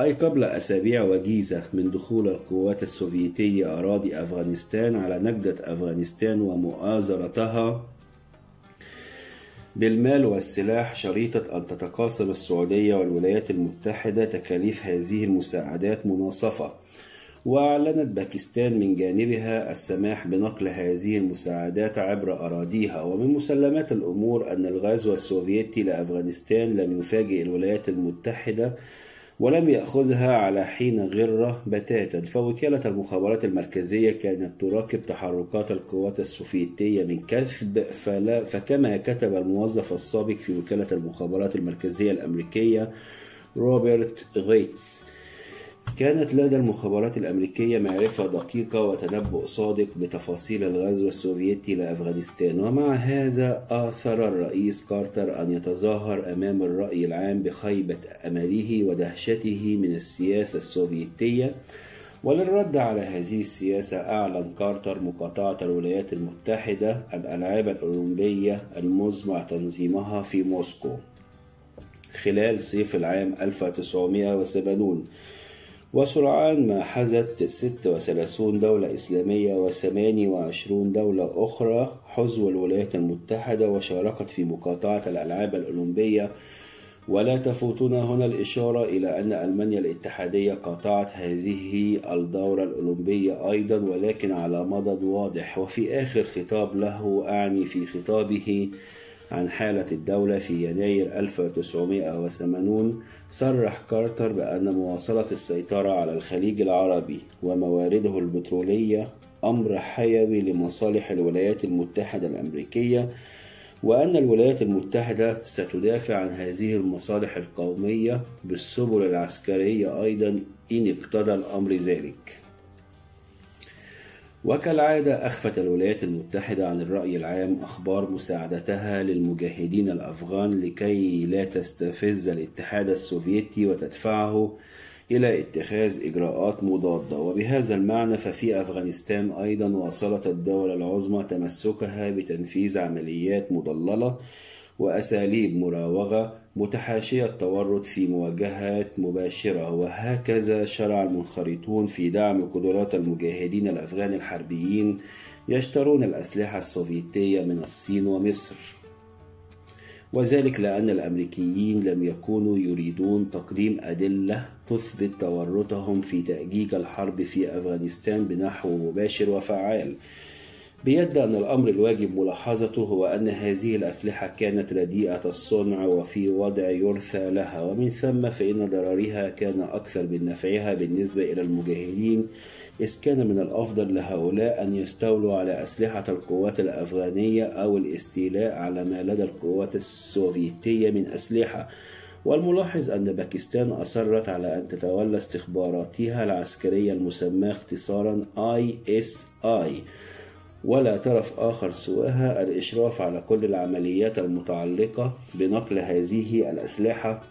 Speaker 1: أي قبل أسابيع وجيزة من دخول القوات السوفيتية أراضي أفغانستان على نجدة أفغانستان ومؤازرتها بالمال والسلاح شريطة أن تتقاسم السعودية والولايات المتحدة تكاليف هذه المساعدات مناصفة. وأعلنت باكستان من جانبها السماح بنقل هذه المساعدات عبر أراضيها. ومن مسلمات الأمور أن الغزو السوفيتي لأفغانستان لم يفاجئ الولايات المتحدة ولم يأخذها على حين غرة بتاتا. فوكالة المخابرات المركزية كانت تراقب تحركات القوات السوفيتية من كثب فلا فكما كتب الموظف السابق في وكالة المخابرات المركزية الأمريكية روبرت غيتس. كانت لدى المخابرات الأمريكية معرفة دقيقة وتنبؤ صادق بتفاصيل الغزو السوفيتي لأفغانستان. ومع هذا آثر الرئيس كارتر أن يتظاهر أمام الرأي العام بخيبة أمله ودهشته من السياسة السوفيتية. وللرد على هذه السياسة أعلن كارتر مقاطعة الولايات المتحدة الألعاب الأولمبية المزمع تنظيمها في موسكو. خلال صيف العام 1980 وسرعان ما حازت 36 دولة إسلامية و28 دولة أخرى حظو الولايات المتحدة وشاركت في مقاطعة الألعاب الأولمبية. ولا تفوتنا هنا الإشارة إلى أن ألمانيا الاتحادية قاطعت هذه الدورة الأولمبية أيضا ولكن على مدد واضح. وفي آخر خطاب له أعني في خطابه عن حالة الدولة في يناير 1980 صرح كارتر بأن مواصلة السيطرة على الخليج العربي وموارده البترولية أمر حيوي لمصالح الولايات المتحدة الأمريكية وأن الولايات المتحدة ستدافع عن هذه المصالح القومية بالسبل العسكرية أيضا إن اقتضى الأمر ذلك. وكالعادة أخفت الولايات المتحدة عن الرأي العام أخبار مساعدتها للمجاهدين الأفغان لكي لا تستفز الاتحاد السوفيتي وتدفعه إلى اتخاذ إجراءات مضادة. وبهذا المعنى ففي أفغانستان أيضا واصلت الدولة العظمى تمسكها بتنفيذ عمليات مضللة وأساليب مراوغة متحاشية التورط في مواجهات مباشرة وهكذا شرع المنخرطون في دعم قدرات المجاهدين الأفغان الحربيين يشترون الأسلحة السوفيتية من الصين ومصر. وذلك لأن الأمريكيين لم يكونوا يريدون تقديم أدلة تثبت تورطهم في تأجيج الحرب في أفغانستان بنحو مباشر وفعال. بيد أن الأمر الواجب ملاحظته هو أن هذه الأسلحة كانت رديئة الصنع وفي وضع يرثى لها ومن ثم فإن ضررها كان أكثر من نفعها بالنسبة إلى المجاهدين إذ كان من الأفضل لهؤلاء أن يستولوا على أسلحة القوات الأفغانية أو الاستيلاء على ما لدى القوات السوفيتية من أسلحة. والملاحظ أن باكستان أصرت على أن تتولى استخباراتها العسكرية المسماة اختصارا ISI ولا طرف آخر سواها الإشراف على كل العمليات المتعلقة بنقل هذه الأسلحة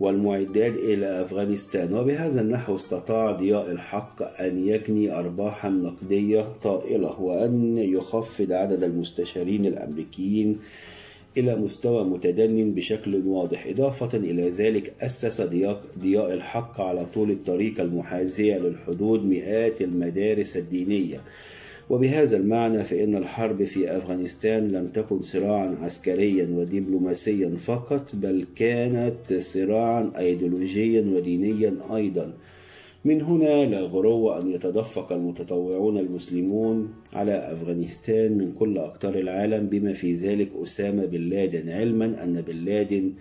Speaker 1: والمعدات إلى أفغانستان. وبهذا النحو استطاع ضياء الحق أن يجني أرباحا نقدية طائلة وأن يخفض عدد المستشارين الأمريكيين إلى مستوى متدن بشكل واضح. إضافة إلى ذلك أسس ضياء الحق على طول الطريق المحاذية للحدود مئات المدارس الدينية. وبهذا المعنى فإن الحرب في أفغانستان لم تكن صراعا عسكريا ودبلوماسيا فقط بل كانت صراعا أيديولوجيا ودينيا أيضا. من هنا لا غرو أن يتدفق المتطوعون المسلمون على أفغانستان من كل أقطار العالم بما في ذلك أسامة بن لادن علما أن بن لادن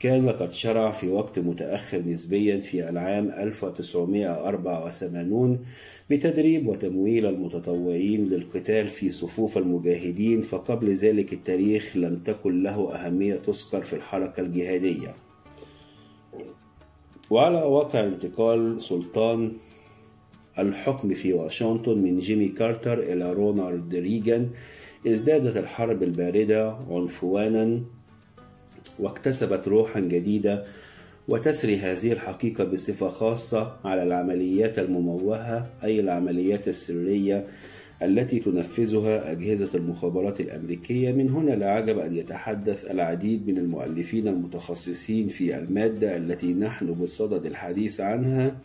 Speaker 1: كان قد شرع في وقت متأخر نسبيا في العام 1984 بتدريب وتمويل المتطوعين للقتال في صفوف المجاهدين فقبل ذلك التاريخ لم تكن له أهمية تذكر في الحركة الجهادية. وعلى واقع انتقال سلطان الحكم في واشنطن من جيمي كارتر إلى رونالد ريغان ازدادت الحرب الباردة عنفوانا واكتسبت روحا جديدة وتسري هذه الحقيقة بصفة خاصة على العمليات المموهة أي العمليات السرية التي تنفذها أجهزة المخابرات الأمريكية. من هنا لا عجب أن يتحدث العديد من المؤلفين المتخصصين في المادة التي نحن بصدد الحديث عنها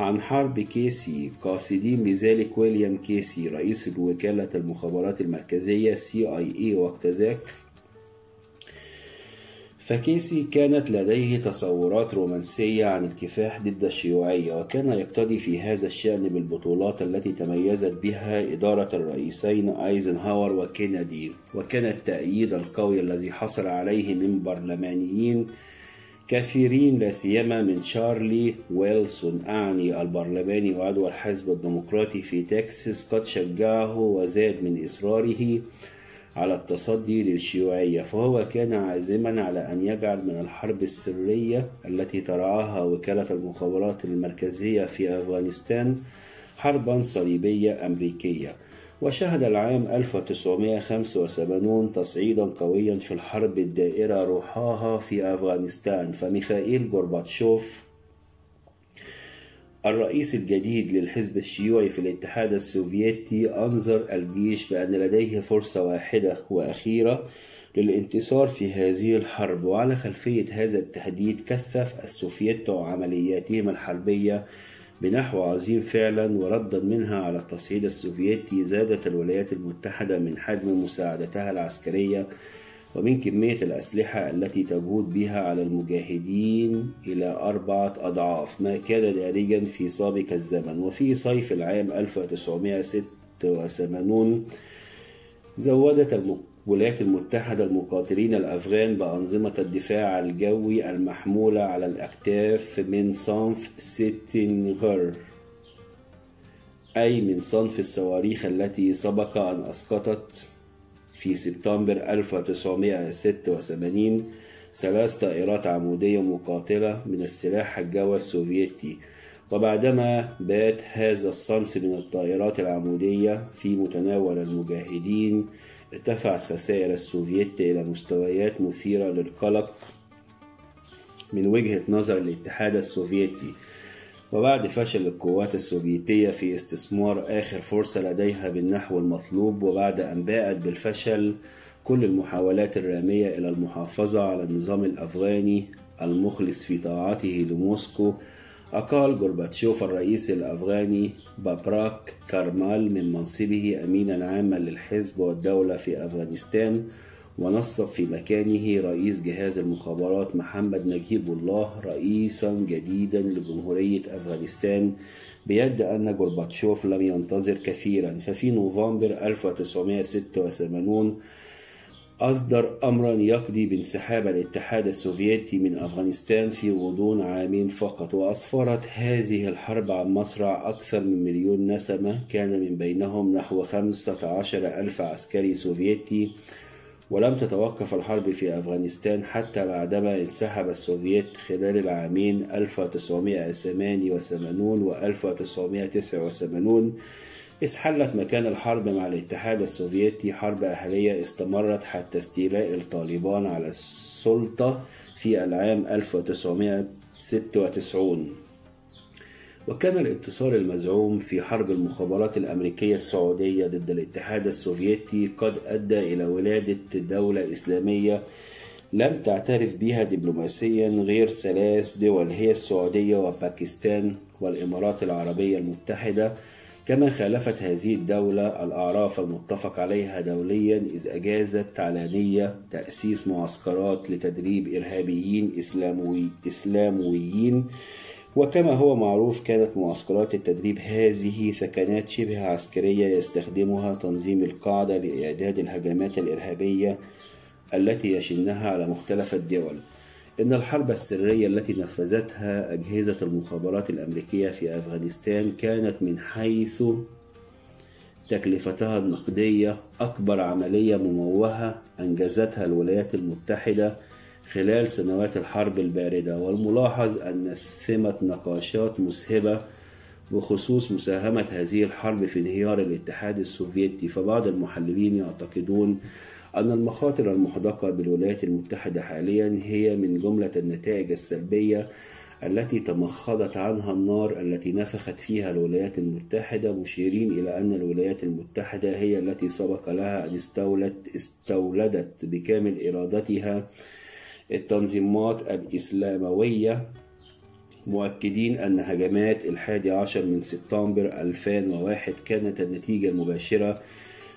Speaker 1: عن حرب كيسي قاصدين بذلك ويليام كيسي رئيس وكالة المخابرات المركزية CIA وقت ذاك فكيسي كانت لديه تصورات رومانسية عن الكفاح ضد الشيوعية وكان يقتدي في هذا الشأن بالبطولات التي تميزت بها إدارة الرئيسين أيزنهاور وكينيدي. وكان التأييد القوي الذي حصل عليه من برلمانيين كثيرين لا سيما من شارلي ويلسون. أعني البرلماني وعضو الحزب الديمقراطي في تكساس قد شجعه وزاد من إصراره على التصدي للشيوعية فهو كان عازما على أن يجعل من الحرب السرية التي ترعاها وكالة المخابرات المركزية في أفغانستان حربا صليبية أمريكية. وشهد العام 1975 تصعيدا قويا في الحرب الدائرة روحاها في أفغانستان فميخائيل غورباتشوف الرئيس الجديد للحزب الشيوعي في الاتحاد السوفيتي أنظر الجيش بأن لديه فرصة واحدة وأخيرة للانتصار في هذه الحرب وعلى خلفية هذا التهديد كثف السوفيت عملياتهم الحربية بنحو عظيم فعلا وردا منها على التصعيد السوفيتي زادت الولايات المتحدة من حجم مساعدتها العسكرية ومن كمية الأسلحة التي تجود بها على المجاهدين إلى أربعة أضعاف ما كان دارجا في سابق الزمن. وفي صيف العام 1986 زودت الولايات المتحدة المقاتلين الأفغان بأنظمة الدفاع الجوي المحمولة على الأكتاف من صنف ستينغر أي من صنف الصواريخ التي سبق أن أسقطت في سبتمبر 1986 ثلاث طائرات عمودية مقاتلة من السلاح الجوي السوفيتي. وبعدما بات هذا الصنف من الطائرات العمودية في متناول المجاهدين ارتفعت خسائر السوفيت إلى مستويات مثيرة للقلق من وجهة نظر الاتحاد السوفيتي. وبعد فشل القوات السوفيتية في استثمار آخر فرصة لديها بالنحو المطلوب وبعد أن باءت بالفشل كل المحاولات الرامية إلى المحافظة على النظام الأفغاني المخلص في طاعته لموسكو أقال جورباتشوف الرئيس الأفغاني بابراك كارمال من منصبه أمينا عاما للحزب والدولة في أفغانستان ونصب في مكانه رئيس جهاز المخابرات محمد نجيب الله رئيسا جديدا لجمهورية أفغانستان بيد أن جورباتشوف لم ينتظر كثيرا. ففي نوفمبر 1986 أصدر أمرا يقضي بانسحاب الاتحاد السوفيتي من أفغانستان في غضون عامين فقط وأسفرت هذه الحرب عن مصرع أكثر من مليون نسمة. كان من بينهم نحو خمسة عشر ألف عسكري سوفيتي ولم تتوقف الحرب في أفغانستان حتى بعدما انسحب السوفييت خلال العامين 1988 و 1989 إذ حلت مكان الحرب مع الاتحاد السوفيتي حرب أهلية استمرت حتى استيلاء الطالبان على السلطة في العام 1996 وكان الانتصار المزعوم في حرب المخابرات الأمريكية السعودية ضد الاتحاد السوفيتي قد أدى إلى ولادة دولة إسلامية لم تعترف بها دبلوماسيا غير ثلاث دول هي السعودية وباكستان والإمارات العربية المتحدة كما خالفت هذه الدولة الأعراف المتفق عليها دوليا إذ أجازت علانية تأسيس معسكرات لتدريب إرهابيين إسلاموي إسلامويين وكما هو معروف كانت معسكرات التدريب هذه ثكنات شبه عسكرية يستخدمها تنظيم القاعدة لإعداد الهجمات الإرهابية التي يشنها على مختلف الدول. إن الحرب السرية التي نفذتها أجهزة المخابرات الأمريكية في أفغانستان كانت من حيث تكلفتها النقدية أكبر عملية مموهة أنجزتها الولايات المتحدة خلال سنوات الحرب الباردة والملاحظ أن ثمة نقاشات مسهبة بخصوص مساهمة هذه الحرب في انهيار الاتحاد السوفيتي. فبعض المحللين يعتقدون أن المخاطر المحدقة بالولايات المتحدة حاليا هي من جملة النتائج السلبية التي تمخضت عنها النار التي نفخت فيها الولايات المتحدة. مشيرين إلى أن الولايات المتحدة هي التي سبق لها أن استولت استولدت بكامل إرادتها التنظيمات الإسلاموية. مؤكدين أن هجمات الحادي عشر من سبتمبر 2001 كانت النتيجة المباشرة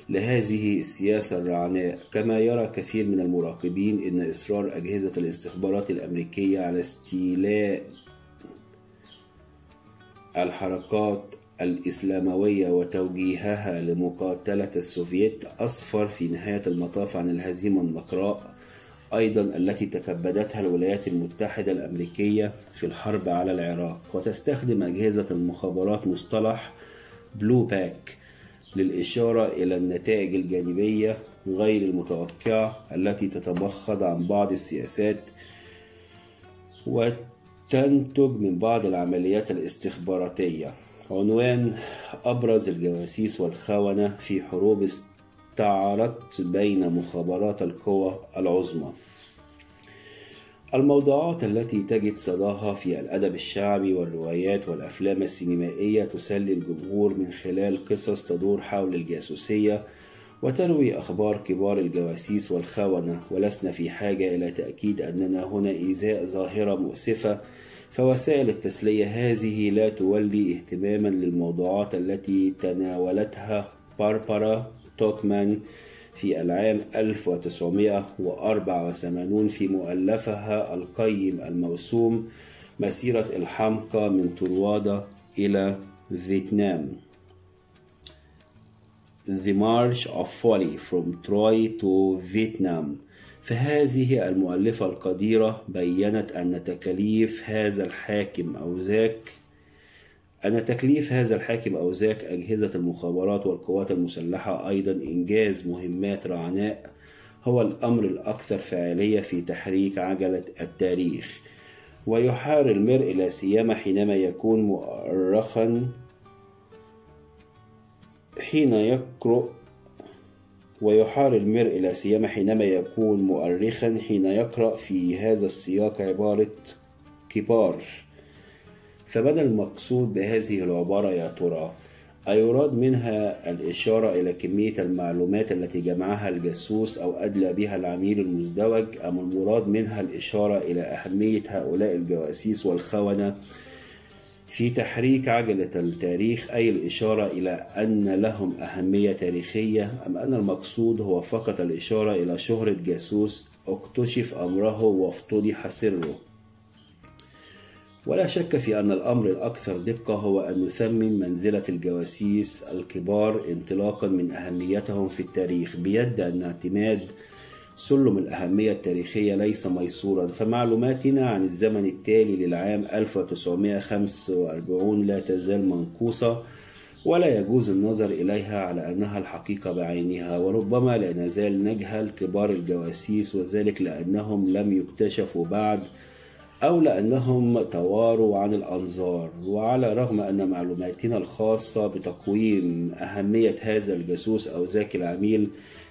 Speaker 1: لهذه السياسة الرعناء. كما يرى كثير من المراقبين أن إصرار أجهزة الاستخبارات الأمريكية على استيلاء الحركات الإسلاموية وتوجيهها لمقاتلة السوفييت أسفر في نهاية المطاف عن الهزيمة النقراء. أيضا التي تكبدتها الولايات المتحدة الأمريكية في الحرب على العراق وتستخدم أجهزة المخابرات مصطلح بلو باك للإشارة إلى النتائج الجانبية غير المتوقعة التي تتمخض عن بعض السياسات وتنتج من بعض العمليات الاستخباراتية. عنوان أبرز الجواسيس والخونة في حروب استعرت بين مخابرات القوى العظمى. الموضوعات التي تجد صداها في الأدب الشعبي والروايات والأفلام السينمائية تسلي الجمهور من خلال قصص تدور حول الجاسوسية وتروي أخبار كبار الجواسيس والخونة ولسنا في حاجة إلى تأكيد أننا هنا إزاء ظاهرة مؤسفة فوسائل التسلية هذه لا تولي اهتماما للموضوعات التي تناولتها باربرا. توكمان في العام 1984 في مؤلفها القيم الموسوم مسيرة الحمقى من طروادة إلى فيتنام. The March of Folly from Troy to Vietnam. فهذه المؤلفة القديرة بيّنت أن تكاليف هذا الحاكم أو ذاك أن تكليف هذا الحاكم أو ذاك أجهزة المخابرات والقوات المسلحة أيضا إنجاز مهمات رعناء هو الأمر الأكثر فعالية في تحريك عجلة التاريخ. ويحار المرء لا سيما حينما يكون مؤرخا حين يقرأ ويحار المرء لا سيما حينما يكون مؤرخا حين يقرأ في هذا السياق عبارة كبار. فمن المقصود بهذه العبارة يا ترى؟ أيراد منها الإشارة إلى كمية المعلومات التي جمعها الجاسوس أو أدلى بها العميل المزدوج أم المراد منها الإشارة إلى أهمية هؤلاء الجواسيس والخونة في تحريك عجلة التاريخ أي الإشارة إلى أن لهم أهمية تاريخية أم أن المقصود هو فقط الإشارة إلى شهرة جاسوس أكتشف أمره وافتضح سره ولا شك في أن الأمر الأكثر دقة هو أن نثمن منزلة الجواسيس الكبار انطلاقا من أهميتهم في التاريخ بيد أن اعتماد سلم الأهمية التاريخية ليس ميسورا. فمعلوماتنا عن الزمن التالي للعام 1945 لا تزال منقوصة ولا يجوز النظر إليها على أنها الحقيقة بعينها. وربما لا نزال نجهل كبار الجواسيس وذلك لأنهم لم يكتشفوا بعد أو لأنهم تواروا عن الأنظار وعلى رغم أن معلوماتنا الخاصة بتقويم أهمية هذا الجاسوس أو ذاك العميل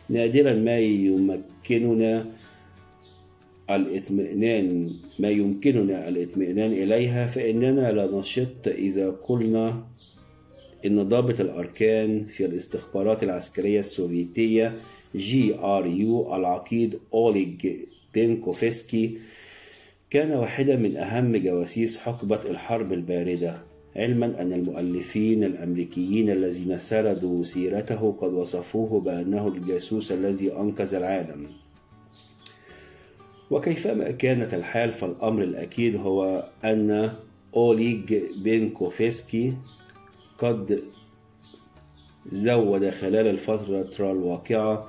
Speaker 1: نادرا ما يمكننا الإطمئنان ما يمكننا الإطمئنان إليها فإننا لا نشط إذا قلنا إن ضابط الأركان في الاستخبارات العسكرية السوفيتية جي آر يو العقيد أوليج بينكوفسكي كان واحدا من أهم جواسيس حقبة الحرب الباردة علما أن المؤلفين الأمريكيين الذين سردوا سيرته قد وصفوه بأنه الجاسوس الذي أنقذ العالم. وكيفما كانت الحال فالأمر الأكيد هو أن أوليج بينكوفسكي قد زود خلال الفترة الواقعة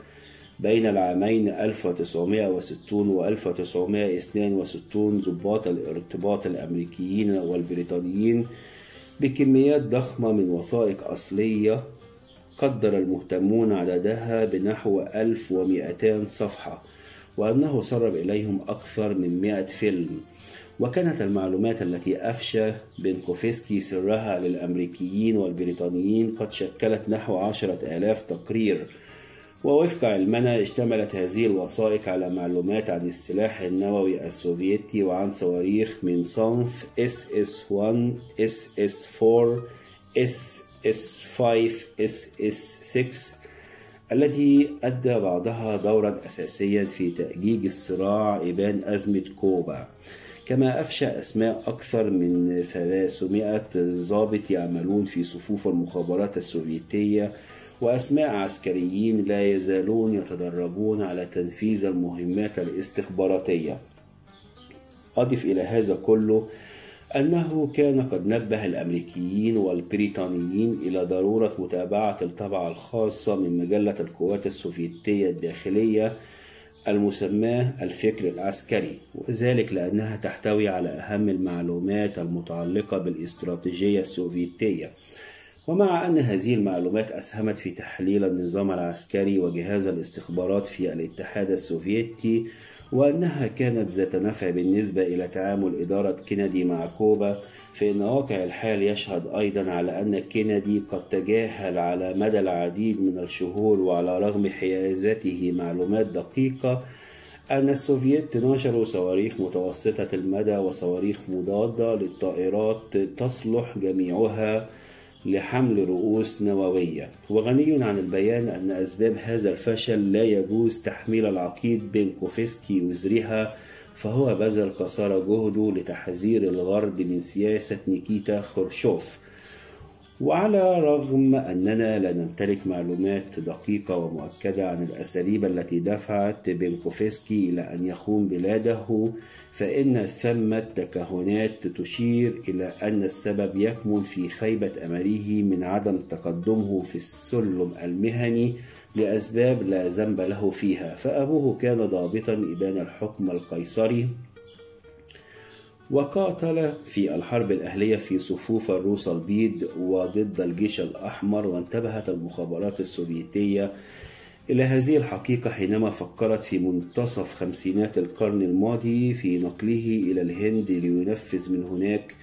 Speaker 1: بين العامين 1960 و 1962 ضباط الارتباط الأمريكيين والبريطانيين بكميات ضخمة من وثائق أصلية قدر المهتمون عددها بنحو 1200 صفحة وأنه سرب إليهم أكثر من 100 فيلم. وكانت المعلومات التي أفشى بنكوفسكي سرها للأمريكيين والبريطانيين قد شكلت نحو عشرة آلاف تقرير. ووفق علمنا اشتملت هذه الوثائق على معلومات عن السلاح النووي السوفيتي وعن صواريخ من صنف SS-1, SS-4, SS-5, SS-6 التي أدى بعضها دورا أساسيا في تأجيج الصراع إبان أزمة كوبا. كما أفشى أسماء أكثر من 300 ضابط يعملون في صفوف المخابرات السوفيتية وأسماء عسكريين لا يزالون يتدربون على تنفيذ المهمات الاستخباراتية. أضف إلى هذا كله أنه كان قد نبه الأمريكيين والبريطانيين إلى ضرورة متابعة الطبعة الخاصة من مجلة القوات السوفيتية الداخلية المسماة الفكر العسكري وذلك لأنها تحتوي على أهم المعلومات المتعلقة بالاستراتيجية السوفيتية. ومع أن هذه المعلومات أسهمت في تحليل النظام العسكري وجهاز الاستخبارات في الاتحاد السوفيتي وأنها كانت ذات نفع بالنسبة إلى تعامل إدارة كينيدي مع كوبا فإن واقع الحال يشهد أيضا على أن كينيدي قد تجاهل على مدى العديد من الشهور وعلى رغم حيازته معلومات دقيقة أن السوفييت نشروا صواريخ متوسطة المدى وصواريخ مضادة للطائرات تصلح جميعها لحمل رؤوس نووية. وغني عن البيان أن أسباب هذا الفشل لا يجوز تحميل العقيد بين كوفسكي وزريها فهو بذل قصارى جهده لتحذير الغرب من سياسة نيكيتا خروشوف وعلى رغم أننا لا نمتلك معلومات دقيقة ومؤكدة عن الأساليب التي دفعت بنكوفسكي إلى أن يخون بلاده فإن ثمة تكهنات تشير إلى أن السبب يكمن في خيبة أمله من عدم تقدمه في السلم المهني لأسباب لا ذنب له فيها. فأبوه كان ضابطا إبان الحكم القيصري وقاتل في الحرب الأهلية في صفوف الروس البيض وضد الجيش الأحمر وانتبهت المخابرات السوفيتية إلى هذه الحقيقة حينما فكرت في منتصف خمسينات القرن الماضي في نقله إلى الهند لينفذ من هناك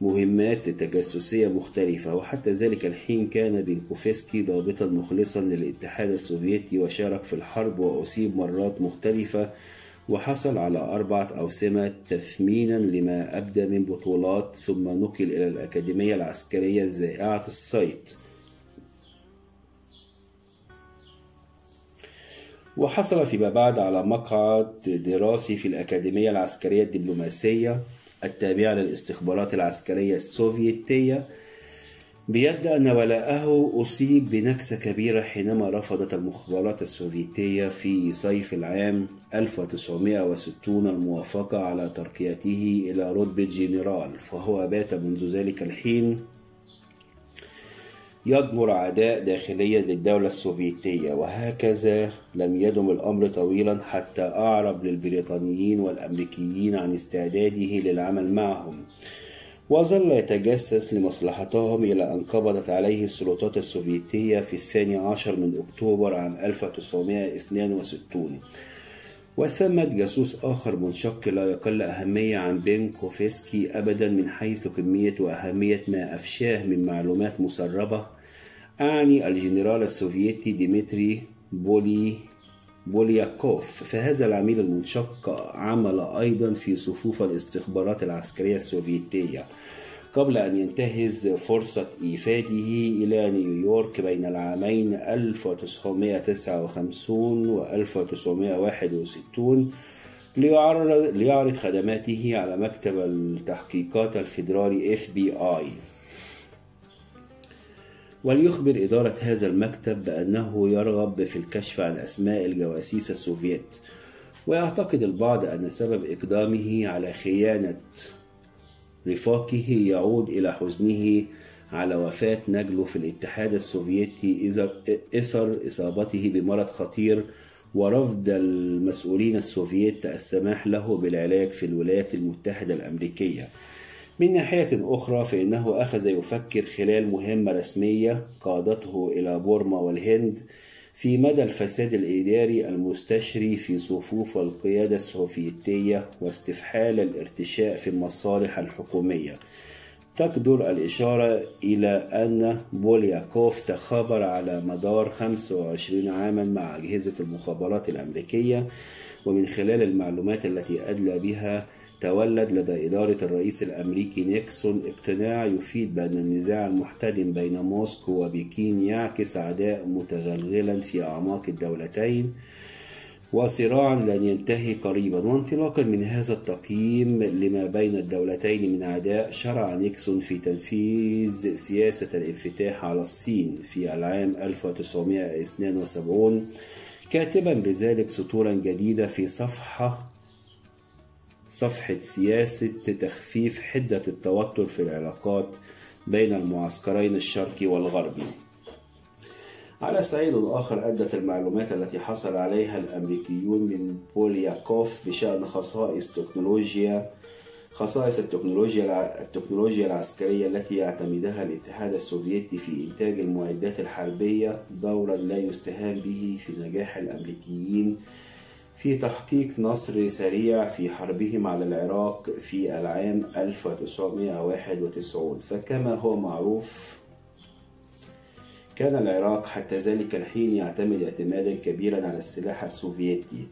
Speaker 1: مهمات تجسسية مختلفة. وحتى ذلك الحين كان بنكوفسكي ضابطا مخلصا للاتحاد السوفيتي وشارك في الحرب وأصيب مرات مختلفة وحصل على أربعة أوسمة تثمينا لما أبدى من بطولات ثم نقل إلى الأكاديمية العسكرية الزائعة الصيت وحصل فيما بعد على مقعد دراسي في الأكاديمية العسكرية الدبلوماسية التابعة للاستخبارات العسكرية السوفيتية بيد أن ولاءه أصيب بنكسة كبيرة حينما رفضت المخابرات السوفيتية في صيف العام 1960 الموافقة على ترقيته إلى رتبة جنرال فهو بات منذ ذلك الحين يضمر عداء داخليا للدولة السوفيتية وهكذا لم يدم الأمر طويلا حتى أعرب للبريطانيين والأمريكيين عن استعداده للعمل معهم. وظل يتجسس لمصلحتهم إلى أن قبضت عليه السلطات السوفيتية في الثاني عشر من أكتوبر عام 1962 وثمة جاسوس آخر منشق لا يقل أهمية عن بينكوفسكي أبدا من حيث كمية وأهمية ما أفشاه من معلومات مسربة أعني الجنرال السوفيتي ديمتري بولي بولياكوف فهذا العميل المنشق عمل أيضا في صفوف الاستخبارات العسكرية السوفيتية. قبل أن ينتهز فرصة إيفاده إلى نيويورك بين العامين 1959 و 1961 ليعرض, خدماته على مكتب التحقيقات الفيدرالي FBI وليخبر إدارة هذا المكتب بأنه يرغب في الكشف عن أسماء الجواسيس السوفيت ويعتقد البعض أن سبب إقدامه على خيانة رفاقه يعود إلى حزنه على وفاة نجله في الاتحاد السوفيتي إثر إصابته بمرض خطير ورفض المسؤولين السوفيت السماح له بالعلاج في الولايات المتحدة الأمريكية. من ناحية أخرى فإنه أخذ يفكر خلال مهمة رسمية قادته إلى بورما والهند في مدى الفساد الإداري المستشري في صفوف القيادة السوفيتية واستفحال الارتشاء في المصالح الحكومية. تقدر الإشارة إلى أن بولياكوف تخابر على مدار 25 عاما مع أجهزة المخابرات الأمريكية ومن خلال المعلومات التي أدلى بها تولد لدى إدارة الرئيس الأمريكي نيكسون اقتناع يفيد بأن النزاع المحتدم بين موسكو وبكين يعكس عداء متغلغلا في أعماق الدولتين وصراعا لن ينتهي قريبا. وانطلاقا من هذا التقييم لما بين الدولتين من عداء شرع نيكسون في تنفيذ سياسة الانفتاح على الصين في العام 1972 كاتبا بذلك سطورا جديدة في صفحة صفحة سياسة تخفيف حدة التوتر في العلاقات بين المعسكرين الشرقي والغربي. على صعيد آخر أدت المعلومات التي حصل عليها الأمريكيون من بولياكوف بشأن خصائص تكنولوجيا خصائص التكنولوجيا التكنولوجيا العسكرية التي يعتمدها الاتحاد السوفيتي في إنتاج المعدات الحربية دورا لا يستهان به في نجاح الأمريكيين في تحقيق نصر سريع في حربهم على العراق في العام 1991 فكما هو معروف كان العراق حتى ذلك الحين يعتمد اعتمادا كبيرا على السلاح السوفيتي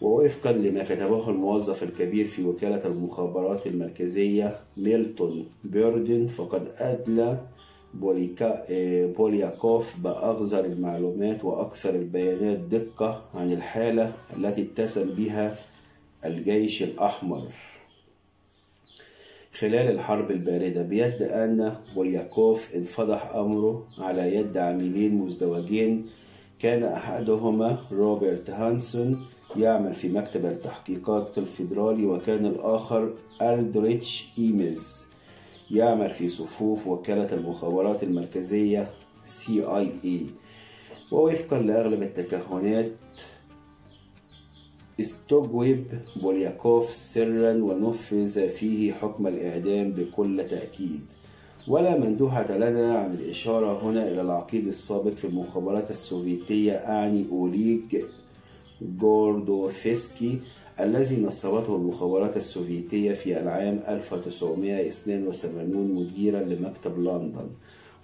Speaker 1: ووفقا لما كتبه الموظف الكبير في وكالة المخابرات المركزية ميلتون بيردن فقد أدلى بولياكوف بأغزر المعلومات وأكثر البيانات دقة عن الحالة التي اتسم بها الجيش الأحمر. خلال الحرب الباردة بيد أن بولياكوف انفضح أمره على يد عاملين مزدوجين. كان أحدهما روبرت هانسون يعمل في مكتب التحقيقات الفيدرالي وكان الآخر ألدريتش إيميز يعمل في صفوف وكالة المخابرات المركزية CIA ووفقا لأغلب التكهنات استجوب بولياكوف سرا ونفذ فيه حكم الإعدام بكل تأكيد. ولا مندوحة لنا عن الإشارة هنا إلى العقيد السابق في المخابرات السوفيتية أعني أوليج جوردوفسكي الذي نصبته المخابرات السوفيتية في العام 1982 مديرا لمكتب لندن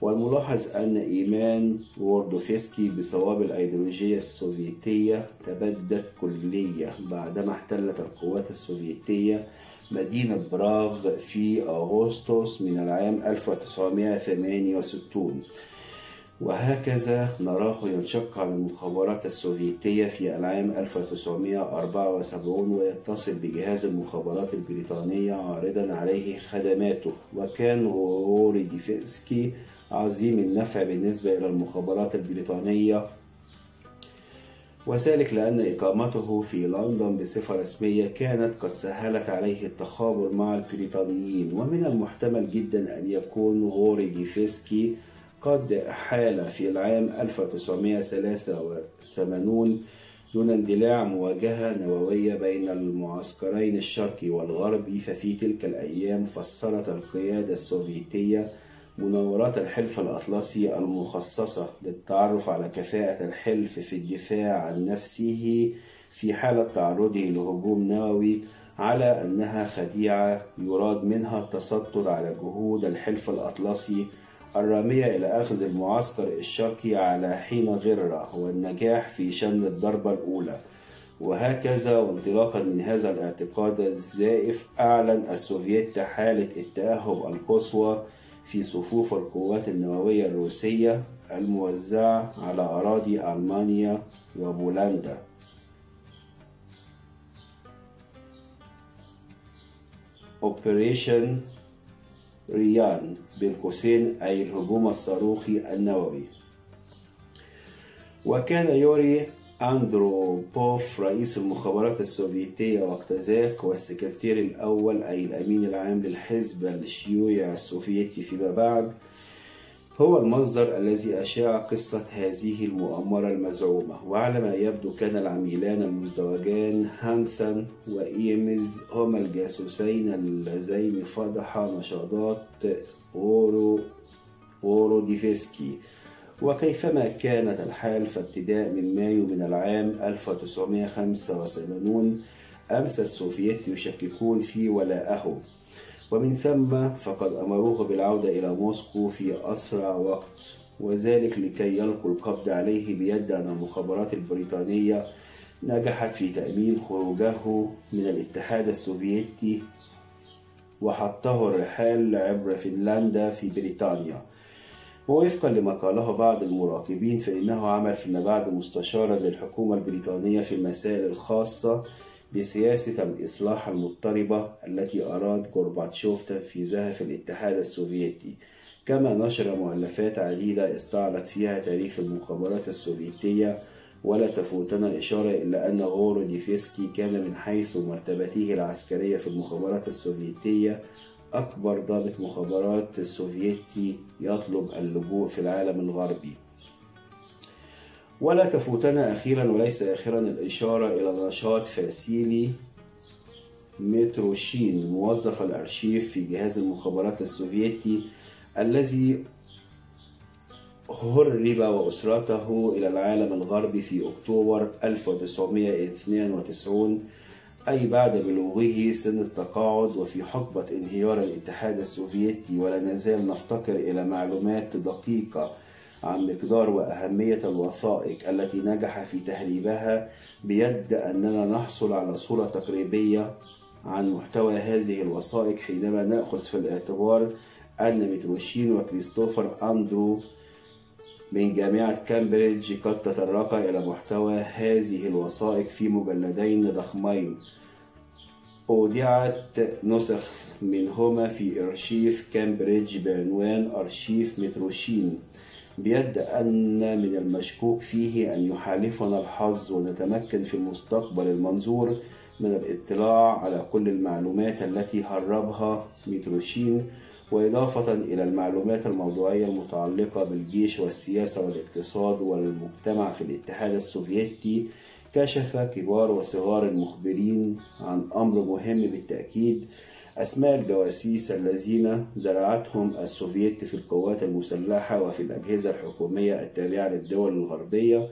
Speaker 1: والملاحظ أن إيمان ووردوفسكي بصواب الأيديولوجية السوفيتية تبدت كلية بعدما احتلت القوات السوفيتية مدينة براغ في أغسطس من العام 1968 وهكذا نراه ينشق عن المخابرات السوفيتية في العام 1974 ويتصل بجهاز المخابرات البريطانية عارضا عليه خدماته. وكان غوريديفسكي عظيم النفع بالنسبة إلى المخابرات البريطانية. وذلك لأن إقامته في لندن بصفة رسمية كانت قد سهلت عليه التخابر مع البريطانيين. ومن المحتمل جدا أن يكون غوريديفسكي قد حال في العام 1983 دون اندلاع مواجهة نووية بين المعسكرين الشرقي والغربي ففي تلك الأيام فسرت القيادة السوفيتية مناورات الحلف الأطلسي المخصصة للتعرف على كفاءة الحلف في الدفاع عن نفسه في حالة تعرضه لهجوم نووي على أنها خديعة يراد منها التستر على جهود الحلف الأطلسي الرامية إلى أخذ المعسكر الشرقي على حين غرة والنجاح في شن الضربة الأولى. وهكذا وانطلاقا من هذا الاعتقاد الزائف أعلن السوفييت حالة التأهب القصوى في صفوف القوات النووية الروسية الموزعة على أراضي ألمانيا وبولندا. Operation ريان بين قوسين أي الهجوم الصاروخي النووي. وكان يوري أندروبوف رئيس المخابرات السوفيتية وقت ذاك والسكرتير الأول أي الأمين العام للحزب الشيوعي السوفيتي فيما بعد هو المصدر الذي أشاع قصة هذه المؤامرة المزعومة. وعلى ما يبدو كان العميلان المزدوجان هانسن وإيمز هما الجاسوسين اللذين فضحا نشاطات غورو غوروديفسكي وكيفما كانت الحال فابتداء من مايو من العام 1985 أمسى السوفييت يشككون في ولائه. ومن ثم فقد أمروه بالعودة إلى موسكو في أسرع وقت وذلك لكي يلقوا القبض عليه بيد أن المخابرات البريطانية نجحت في تأمين خروجه من الاتحاد السوفيتي وحطه الرحال عبر فنلندا في بريطانيا. ووفقا لما قاله بعض المراقبين فإنه عمل فيما بعد مستشارا للحكومة البريطانية في المسائل الخاصة بسياسة الإصلاح المضطربة التي أراد غورباتشوف تنفيذها في الاتحاد السوفيتي. كما نشر مؤلفات عديدة استعرض فيها تاريخ المخابرات السوفيتية ولا تفوتنا الإشارة إلا أن غوروديفسكي كان من حيث مرتبته العسكرية في المخابرات السوفيتية أكبر ضابط مخابرات السوفيتي يطلب اللجوء في العالم الغربي. ولا تفوتنا أخيرا وليس آخرا الإشارة إلى نشاط فاسيلي متروشين موظف الأرشيف في جهاز المخابرات السوفيتي الذي هرب وأسرته إلى العالم الغربي في أكتوبر 1992 أي بعد بلوغه سن التقاعد وفي حقبة انهيار الاتحاد السوفيتي. ولا نزال نفتقر إلى معلومات دقيقة عن مقدار وأهمية الوثائق التي نجح في تهريبها بيد أننا نحصل على صورة تقريبية عن محتوى هذه الوثائق حينما نأخذ في الاعتبار أن متروشين وكريستوفر أندرو من جامعة كامبريدج قد تطرقا إلى محتوى هذه الوثائق في مجلدين ضخمين. أودعت نسخ منهما في أرشيف كامبريدج بعنوان أرشيف متروشين بيد أن من المشكوك فيه أن يحالفنا الحظ ونتمكن في المستقبل المنظور من الاطلاع على كل المعلومات التي هربها متروشين وإضافة إلى المعلومات الموضوعية المتعلقة بالجيش والسياسة والاقتصاد والمجتمع في الاتحاد السوفيتي كشف كبار وصغار المخبرين عن أمر مهم بالتأكيد أسماء الجواسيس الذين زرعتهم السوفيت في القوات المسلحة وفي الأجهزة الحكومية التابعة للدول الغربية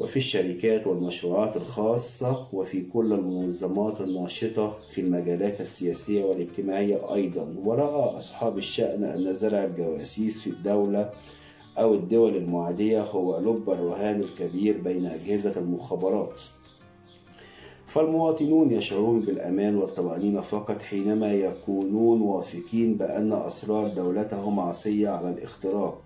Speaker 1: وفي الشركات والمشروعات الخاصة وفي كل المنظمات الناشطة في المجالات السياسية والاجتماعية أيضا. ورأى أصحاب الشأن أن زرع الجواسيس في الدولة أو الدول المعادية هو لب الرهان الكبير بين أجهزة المخابرات. فالمواطنون يشعرون بالأمان والطمأنينة فقط حينما يكونون واثقين بأن أسرار دولتهم عصية على الاختراق.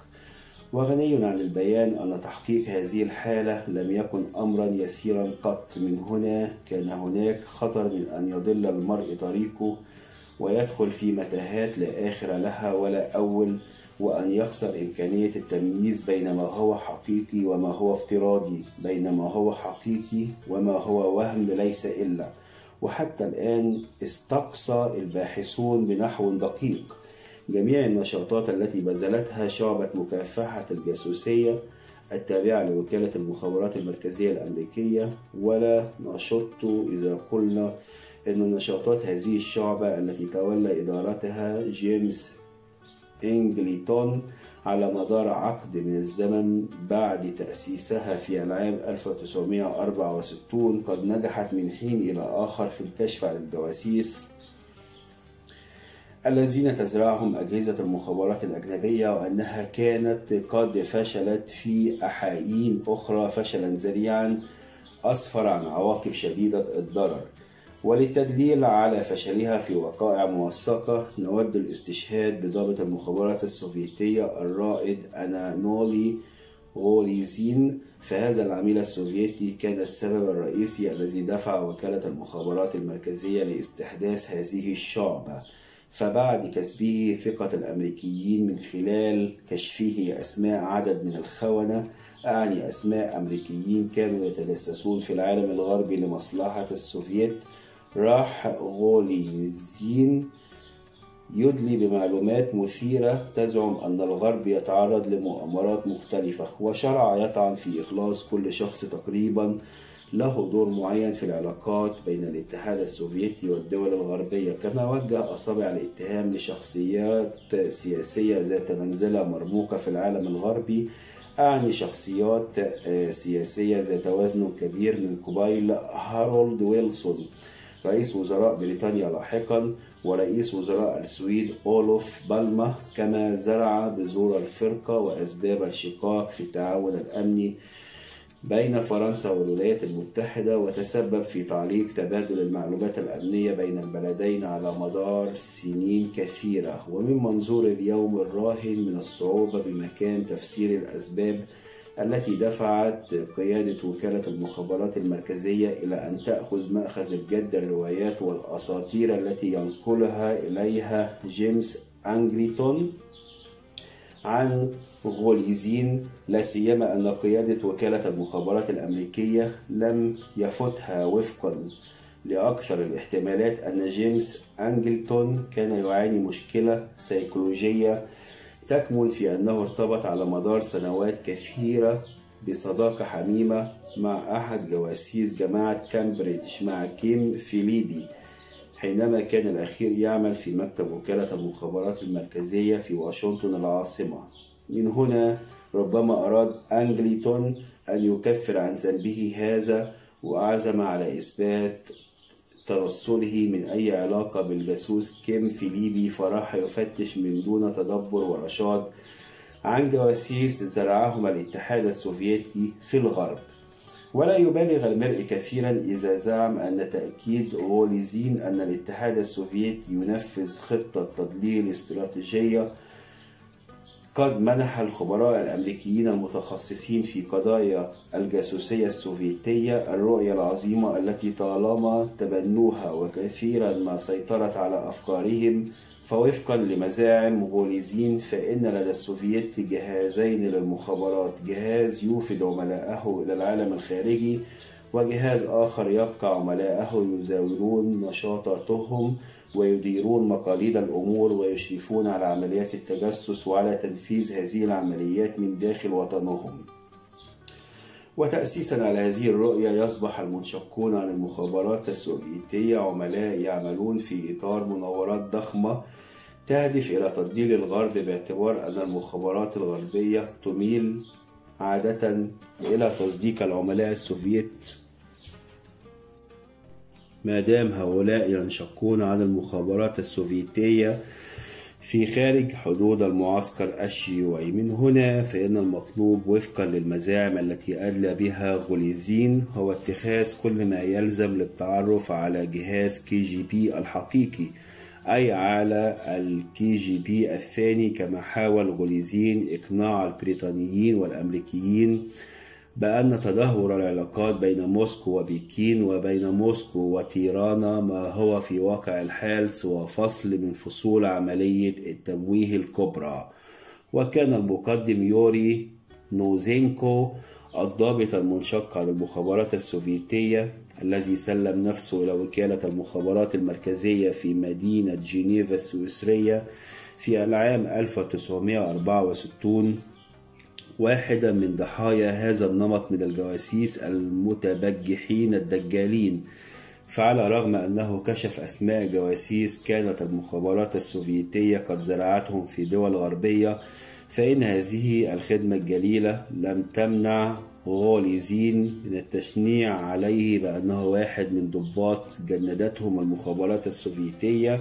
Speaker 1: وغني عن البيان أن تحقيق هذه الحالة لم يكن أمرا يسيرا قط. من هنا كان هناك خطر من أن يضل المرء طريقه ويدخل في متاهات لا آخر لها ولا أول وأن يخسر إمكانية التمييز بين ما هو حقيقي وما هو افتراضي بين ما هو حقيقي وما هو وهم ليس إلا. وحتى الآن استقصى الباحثون بنحو دقيق. جميع النشاطات التي بذلتها شعبة مكافحة الجاسوسية التابعة لوكالة المخابرات المركزية الأمريكية. ولا نشط إذا قلنا أن نشاطات هذه الشعبة التي تولى إدارتها جيمس إنجليتون على مدار عقد من الزمن بعد تأسيسها في العام 1964 قد نجحت من حين إلى آخر في الكشف عن الجواسيس الذين تزرعهم أجهزة المخابرات الأجنبية وأنها كانت قد فشلت في أحايين أخرى فشلا ذريعا أسفر عن عواقب شديدة الضرر. وللتدليل على فشلها في وقائع موثقة نود الاستشهاد بضابط المخابرات السوفيتية الرائد أنانولي غوليزين. فهذا العميل السوفيتي كان السبب الرئيسي الذي دفع وكالة المخابرات المركزية لاستحداث هذه الشعبة. فبعد كسبه ثقة الأمريكيين من خلال كشفه أسماء عدد من الخونة أعني أسماء أمريكيين كانوا يتجسسون في العالم الغربي لمصلحة السوفيت. راح غوليزين يدلي بمعلومات مثيرة تزعم أن الغرب يتعرض لمؤامرات مختلفة وشرع يطعن في إخلاص كل شخص تقريبا له دور معين في العلاقات بين الاتحاد السوفيتي والدول الغربية كما وجه أصابع الاتهام لشخصيات سياسية ذات منزلة مرموقة في العالم الغربي أعني شخصيات سياسية ذات وزن كبير من قبيل هارولد ويلسون. رئيس وزراء بريطانيا لاحقا ورئيس وزراء السويد أولوف بالما كما زرع بذور الفرقة وأسباب الشقاق في التعاون الأمني بين فرنسا والولايات المتحدة وتسبب في تعليق تبادل المعلومات الأمنية بين البلدين على مدار سنين كثيرة. ومن منظور اليوم الراهن من الصعوبة بمكان تفسير الأسباب التي دفعت قيادة وكالة المخابرات المركزية إلى أن تأخذ مأخذ الجد الروايات والأساطير التي ينقلها إليها جيمس أنجليتون عن غوليزين لا سيما أن قيادة وكالة المخابرات الأمريكية لم يفتها وفقا لأكثر الاحتمالات أن جيمس أنجلتون كان يعاني مشكلة سيكولوجية تكمن في أنه ارتبط على مدار سنوات كثيرة بصداقة حميمة مع أحد جواسيس جماعة كامبريدج مع كيم فيليبي حينما كان الأخير يعمل في مكتب وكالة المخابرات المركزية في واشنطن العاصمة. من هنا ربما أراد أنجليتون أن يكفر عن ذنبه هذا وأعزم على إثبات تنصله من أي علاقة بالجاسوس كيم فيليبي فراح يفتش من دون تدبر ورشاد عن جواسيس زرعهم الاتحاد السوفيتي في الغرب. ولا يبالغ المرء كثيرا إذا زعم أن تأكيد غوليزين أن الاتحاد السوفيتي ينفذ خطة تضليل استراتيجية قد منح الخبراء الأمريكيين المتخصصين في قضايا الجاسوسية السوفيتية الرؤية العظيمة التي طالما تبنوها وكثيرا ما سيطرت على أفكارهم فوفقا لمزاعم غوليزين فإن لدى السوفيت جهازين للمخابرات جهاز يوفد عملاءه إلى العالم الخارجي وجهاز آخر يبقى عملاءه يزاولون نشاطاتهم ويديرون مقاليد الأمور ويشرفون على عمليات التجسس وعلى تنفيذ هذه العمليات من داخل وطنهم. وتأسيسا على هذه الرؤية يصبح المنشقون عن المخابرات السوفيتية عملاء يعملون في إطار مناورات ضخمة تهدف إلى تضليل الغرب باعتبار أن المخابرات الغربية تميل عادة إلى تصديق العملاء السوفيت ما دام هؤلاء ينشقون عن المخابرات السوفيتية في خارج حدود المعسكر الشيوعي. من هنا فإن المطلوب وفقا للمزاعم التي أدلى بها غوليزين هو اتخاذ كل ما يلزم للتعرف على جهاز كي جي بي الحقيقي أي على الكي جي بي الثاني كما حاول غوليزين إقناع البريطانيين والأمريكيين بأن تدهور العلاقات بين موسكو وبكين وبين موسكو وتيرانا ما هو في واقع الحال سوى فصل من فصول عملية التمويه الكبرى. وكان المقدم يوري نوزينكو الضابط المنشق عن المخابرات السوفيتية الذي سلم نفسه إلى وكالة المخابرات المركزية في مدينة جنيف السويسرية في العام 1964 واحدا من ضحايا هذا النمط من الجواسيس المتبجحين الدجالين. فعلى رغم أنه كشف أسماء جواسيس كانت المخابرات السوفيتية قد زرعتهم في دول غربية فإن هذه الخدمة الجليلة لم تمنع غوليزين من التشنيع عليه بأنه واحد من ضباط جندتهم المخابرات السوفيتية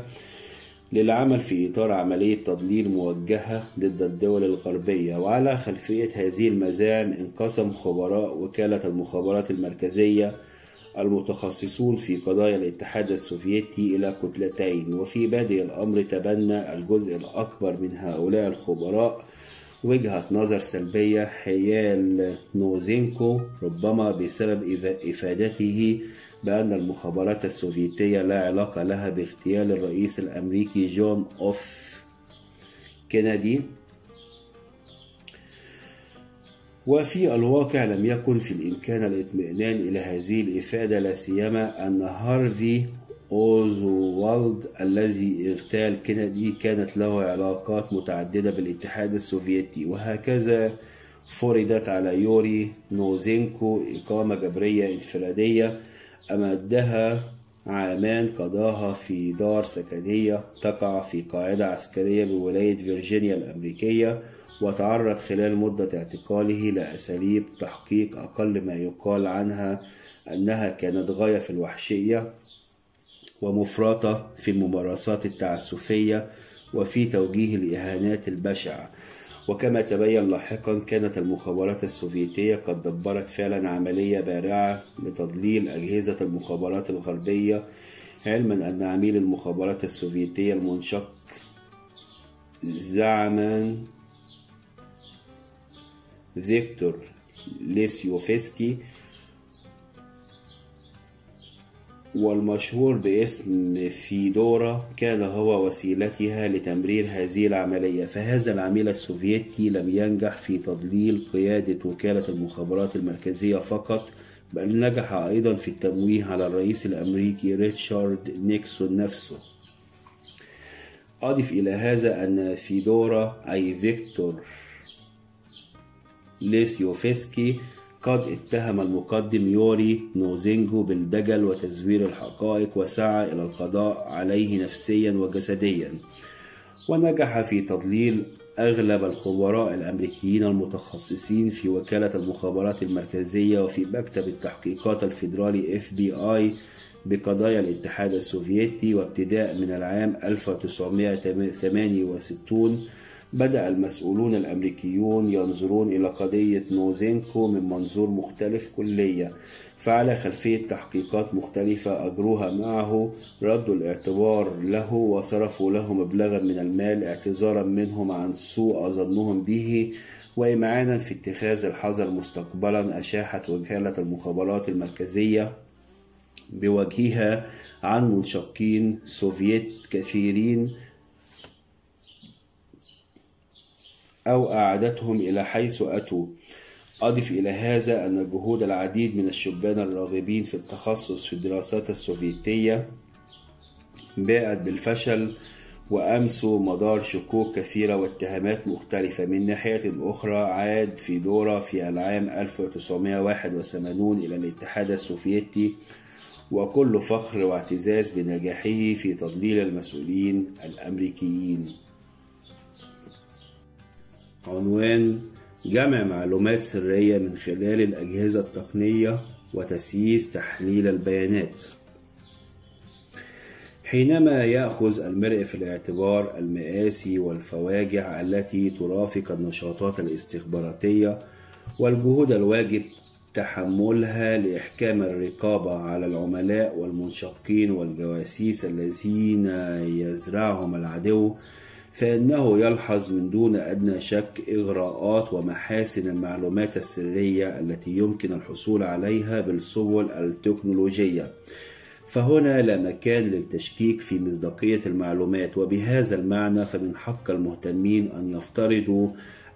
Speaker 1: للعمل في إطار عملية تضليل موجهة ضد الدول الغربية وعلى خلفية هذه المزاعم انقسم خبراء وكالة المخابرات المركزية المتخصصون في قضايا الاتحاد السوفيتي إلى كتلتين وفي بادئ الأمر تبنى الجزء الأكبر من هؤلاء الخبراء وجهة نظر سلبية حيال نوزينكو ربما بسبب إفادته بأن المخابرات السوفيتية لا علاقة لها باغتيال الرئيس الأمريكي جون إف كينيدي. وفي الواقع لم يكن في الإمكان الاطمئنان إلى هذه الإفادة لا سيما أن هارفي أوزوالد الذي اغتال كينيدي كانت له علاقات متعددة بالاتحاد السوفيتي. وهكذا فرضت على يوري نوزينكو إقامة جبرية انفرادية أمدها عامان قضاها في دار سكنية تقع في قاعدة عسكرية بولاية فيرجينيا الأمريكية وتعرض خلال مدة اعتقاله لأساليب تحقيق أقل ما يقال عنها أنها كانت غاية في الوحشية ومفرطة في الممارسات التعسفية وفي توجيه الإهانات البشعة. وكما تبين لاحقا كانت المخابرات السوفيتية قد دبرت فعلا عملية بارعة لتضليل أجهزة المخابرات الغربية علما أن عميل المخابرات السوفيتية المنشق زعما فيكتور ليسيوفسكي والمشهور باسم فيدورا كان هو وسيلتها لتمرير هذه العملية فهذا العميل السوفيتي لم ينجح في تضليل قيادة وكالة المخابرات المركزية فقط بل نجح أيضا في التمويه على الرئيس الأمريكي ريتشارد نيكسون نفسه. أضف إلى هذا أن فيدورا أي فيكتور ليسيوفسكي قد اتهم المقدم يوري نوزينجو بالدجل وتزوير الحقائق وسعى إلى القضاء عليه نفسيا وجسديا. ونجح في تضليل أغلب الخبراء الأمريكيين المتخصصين في وكالة المخابرات المركزية وفي مكتب التحقيقات الفيدرالي FBI بقضايا الاتحاد السوفيتي وابتداء من العام 1968 بدأ المسؤولون الأمريكيون ينظرون إلى قضية نوزينكو من منظور مختلف كليا فعلى خلفية تحقيقات مختلفة أجروها معه ردوا الاعتبار له وصرفوا له مبلغا من المال اعتذارا منهم عن سوء ظنهم به وإمعانا في اتخاذ الحذر مستقبلا أشاحت وكالة المخابرات المركزية بوجهها عن منشقين سوفيت كثيرين أو أعادتهم إلى حيث أتوا. أضف إلى هذا أن جهود العديد من الشبان الراغبين في التخصص في الدراسات السوفيتية باءت بالفشل وأمسوا مدار شكوك كثيرة واتهامات مختلفة. من ناحية أخرى عاد فيدورا في العام 1981 إلى الاتحاد السوفيتي وكل فخر واعتزاز بنجاحه في تضليل المسؤولين الأمريكيين. عنوان جمع معلومات سرية من خلال الأجهزة التقنية وتسييس تحليل البيانات. حينما يأخذ المرء في الاعتبار المآسي والفواجع التي ترافق النشاطات الاستخباراتية والجهود الواجب تحملها لإحكام الرقابة على العملاء والمنشقين والجواسيس الذين يزرعهم العدو فإنه يلحظ من دون أدنى شك إغراءات ومحاسن المعلومات السرية التي يمكن الحصول عليها بالسبل التكنولوجية. فهنا لا مكان للتشكيك في مصداقية المعلومات وبهذا المعنى فمن حق المهتمين أن يفترضوا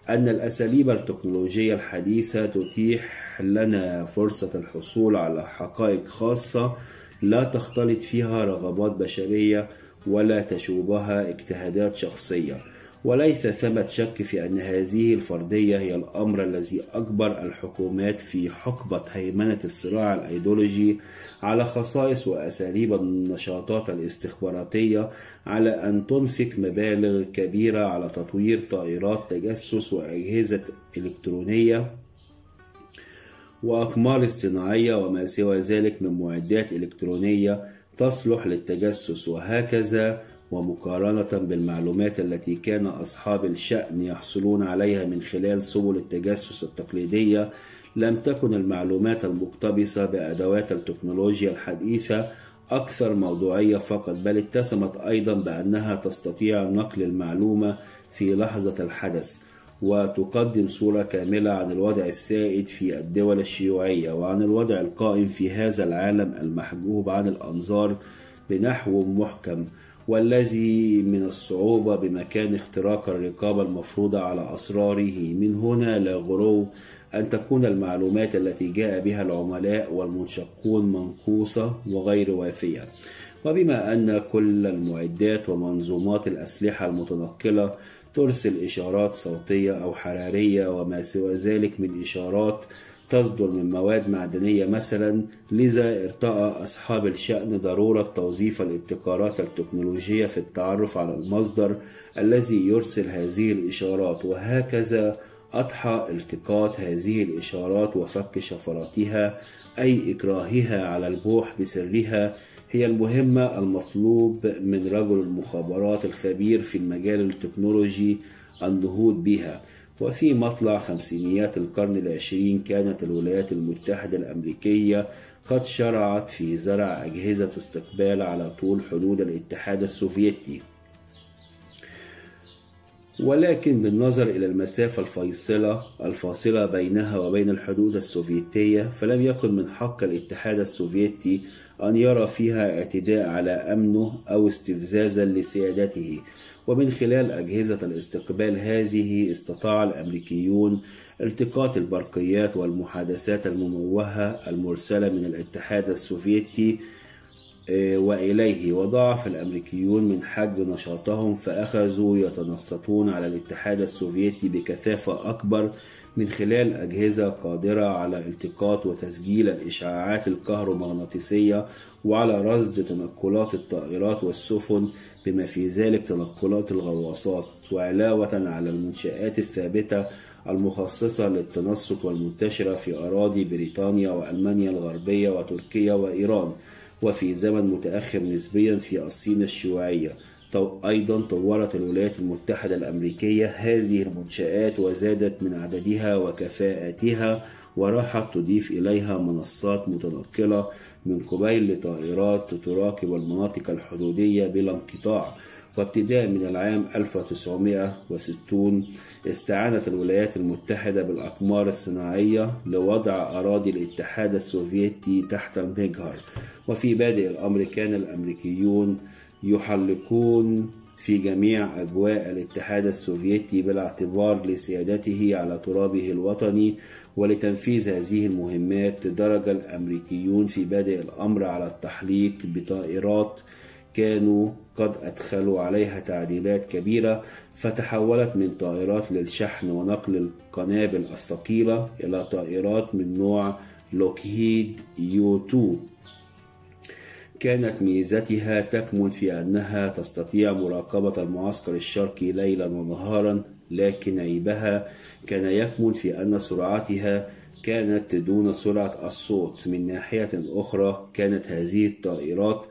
Speaker 1: أن الأساليب التكنولوجية الحديثة تتيح لنا فرصة الحصول على حقائق خاصة لا تختلط فيها رغبات بشرية ولا تشوبها اجتهادات شخصية. وليس ثمة شك في أن هذه الفردية هي الأمر الذي أجبر الحكومات في حقبة هيمنة الصراع الأيديولوجي على خصائص وأساليب النشاطات الاستخباراتية على أن تنفق مبالغ كبيرة على تطوير طائرات تجسس وأجهزة إلكترونية وأقمار اصطناعية وما سوى ذلك من معدات إلكترونية تصلح للتجسس وهكذا ومقارنة بالمعلومات التي كان أصحاب الشأن يحصلون عليها من خلال سبل التجسس التقليدية لم تكن المعلومات المقتبسة بأدوات التكنولوجيا الحديثة أكثر موضوعية فقط بل اتسمت أيضا بأنها تستطيع نقل المعلومة في لحظة الحدث. وتقدم صورة كاملة عن الوضع السائد في الدول الشيوعية وعن الوضع القائم في هذا العالم المحجوب عن الأنظار بنحو محكم والذي من الصعوبة بمكان اختراق الرقابة المفروضة على أسراره. من هنا لا غرو أن تكون المعلومات التي جاء بها العملاء والمنشقون منقوصة وغير وافية وبما أن كل المعدات ومنظومات الأسلحة المتنقلة ترسل إشارات صوتية أو حرارية وما سوى ذلك من إشارات تصدر من مواد معدنية مثلا لذا ارتأى أصحاب الشأن ضرورة توظيف الابتكارات التكنولوجية في التعرف على المصدر الذي يرسل هذه الإشارات وهكذا أضحى التقاط هذه الإشارات وفك شفراتها أي إكراهها على البوح بسرها هي المهمة المطلوب من رجل المخابرات الخبير في المجال التكنولوجي النهوض بها. وفي مطلع خمسينيات القرن العشرين كانت الولايات المتحدة الأمريكية قد شرعت في زرع أجهزة استقبال على طول حدود الاتحاد السوفيتي. ولكن بالنظر إلى المسافة الفاصلة الفاصلة بينها وبين الحدود السوفيتية فلم يكن من حق الاتحاد السوفيتي أن يرى فيها اعتداء على أمنه أو استفزازا لسيادته. ومن خلال أجهزة الاستقبال هذه استطاع الأمريكيون التقاط البرقيات والمحادثات المموهة المرسلة من الاتحاد السوفيتي وإليه. وضاعف الأمريكيون من حجم نشاطهم فأخذوا يتنصتون على الاتحاد السوفيتي بكثافة أكبر من خلال أجهزة قادرة على التقاط وتسجيل الإشعاعات الكهرومغناطيسية وعلى رصد تنقلات الطائرات والسفن بما في ذلك تنقلات الغواصات وعلاوة على المنشآت الثابتة المخصصة للتنصت والمنتشرة في أراضي بريطانيا وألمانيا الغربية وتركيا وإيران وفي زمن متأخر نسبيا في الصين الشيوعية. أيضا طورت الولايات المتحدة الأمريكية هذه المنشآت وزادت من عددها وكفاءتها وراحت تضيف إليها منصات متنقلة من قبيل لطائرات تراقب المناطق الحدودية بلا انقطاع. وابتداء من العام 1960 استعانت الولايات المتحدة بالأقمار الصناعية لوضع أراضي الاتحاد السوفيتي تحت المجهر. وفي بادئ الأمر كان الأمريكيون يحلقون في جميع أجواء الاتحاد السوفيتي بالاعتبار لسيادته على ترابه الوطني ولتنفيذ هذه المهمات درج الأمريكيون في بادئ الأمر على التحليق بطائرات كانوا قد أدخلوا عليها تعديلات كبيرة فتحولت من طائرات للشحن ونقل القنابل الثقيلة إلى طائرات من نوع لوكهيد يو 2 كانت ميزتها تكمن في أنها تستطيع مراقبة المعسكر الشرقي ليلا ونهارا لكن عيبها كان يكمن في أن سرعتها كانت دون سرعة الصوت. من ناحية أخرى كانت هذه الطائرات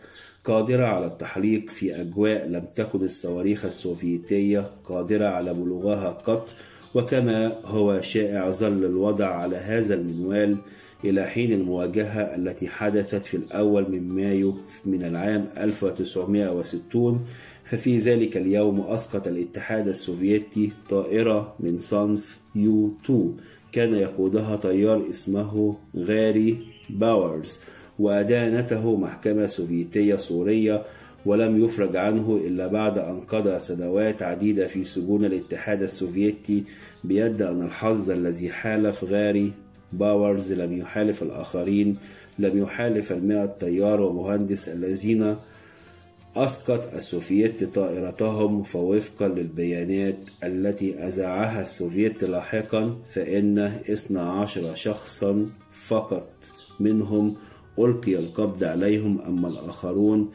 Speaker 1: قادرة على التحليق في أجواء لم تكن الصواريخ السوفيتية قادرة على بلوغها قط. وكما هو شائع ظل الوضع على هذا المنوال إلى حين المواجهة التي حدثت في الأول من مايو من العام 1960 ففي ذلك اليوم أسقط الاتحاد السوفيتي طائرة من صنف يو 2 كان يقودها طيار اسمه غاري باورز وأدانته محكمة سوفيتية صورية ولم يفرج عنه إلا بعد أن قضى سنوات عديدة في سجون الاتحاد السوفيتي بيد أن الحظ الذي حالف غاري باورز لم يحالف الآخرين لم يحالف المئة طيار ومهندس الذين أسقط السوفيت طائرتهم فوفقا للبيانات التي أذاعها السوفيت لاحقا فإن 12 شخصا فقط منهم ألقي القبض عليهم أما الآخرون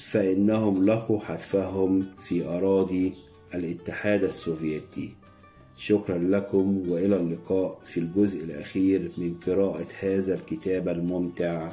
Speaker 1: فإنهم لقوا حتفهم في أراضي الاتحاد السوفيتي. شكرا لكم وإلى اللقاء في الجزء الأخير من قراءة هذا الكتاب الممتع.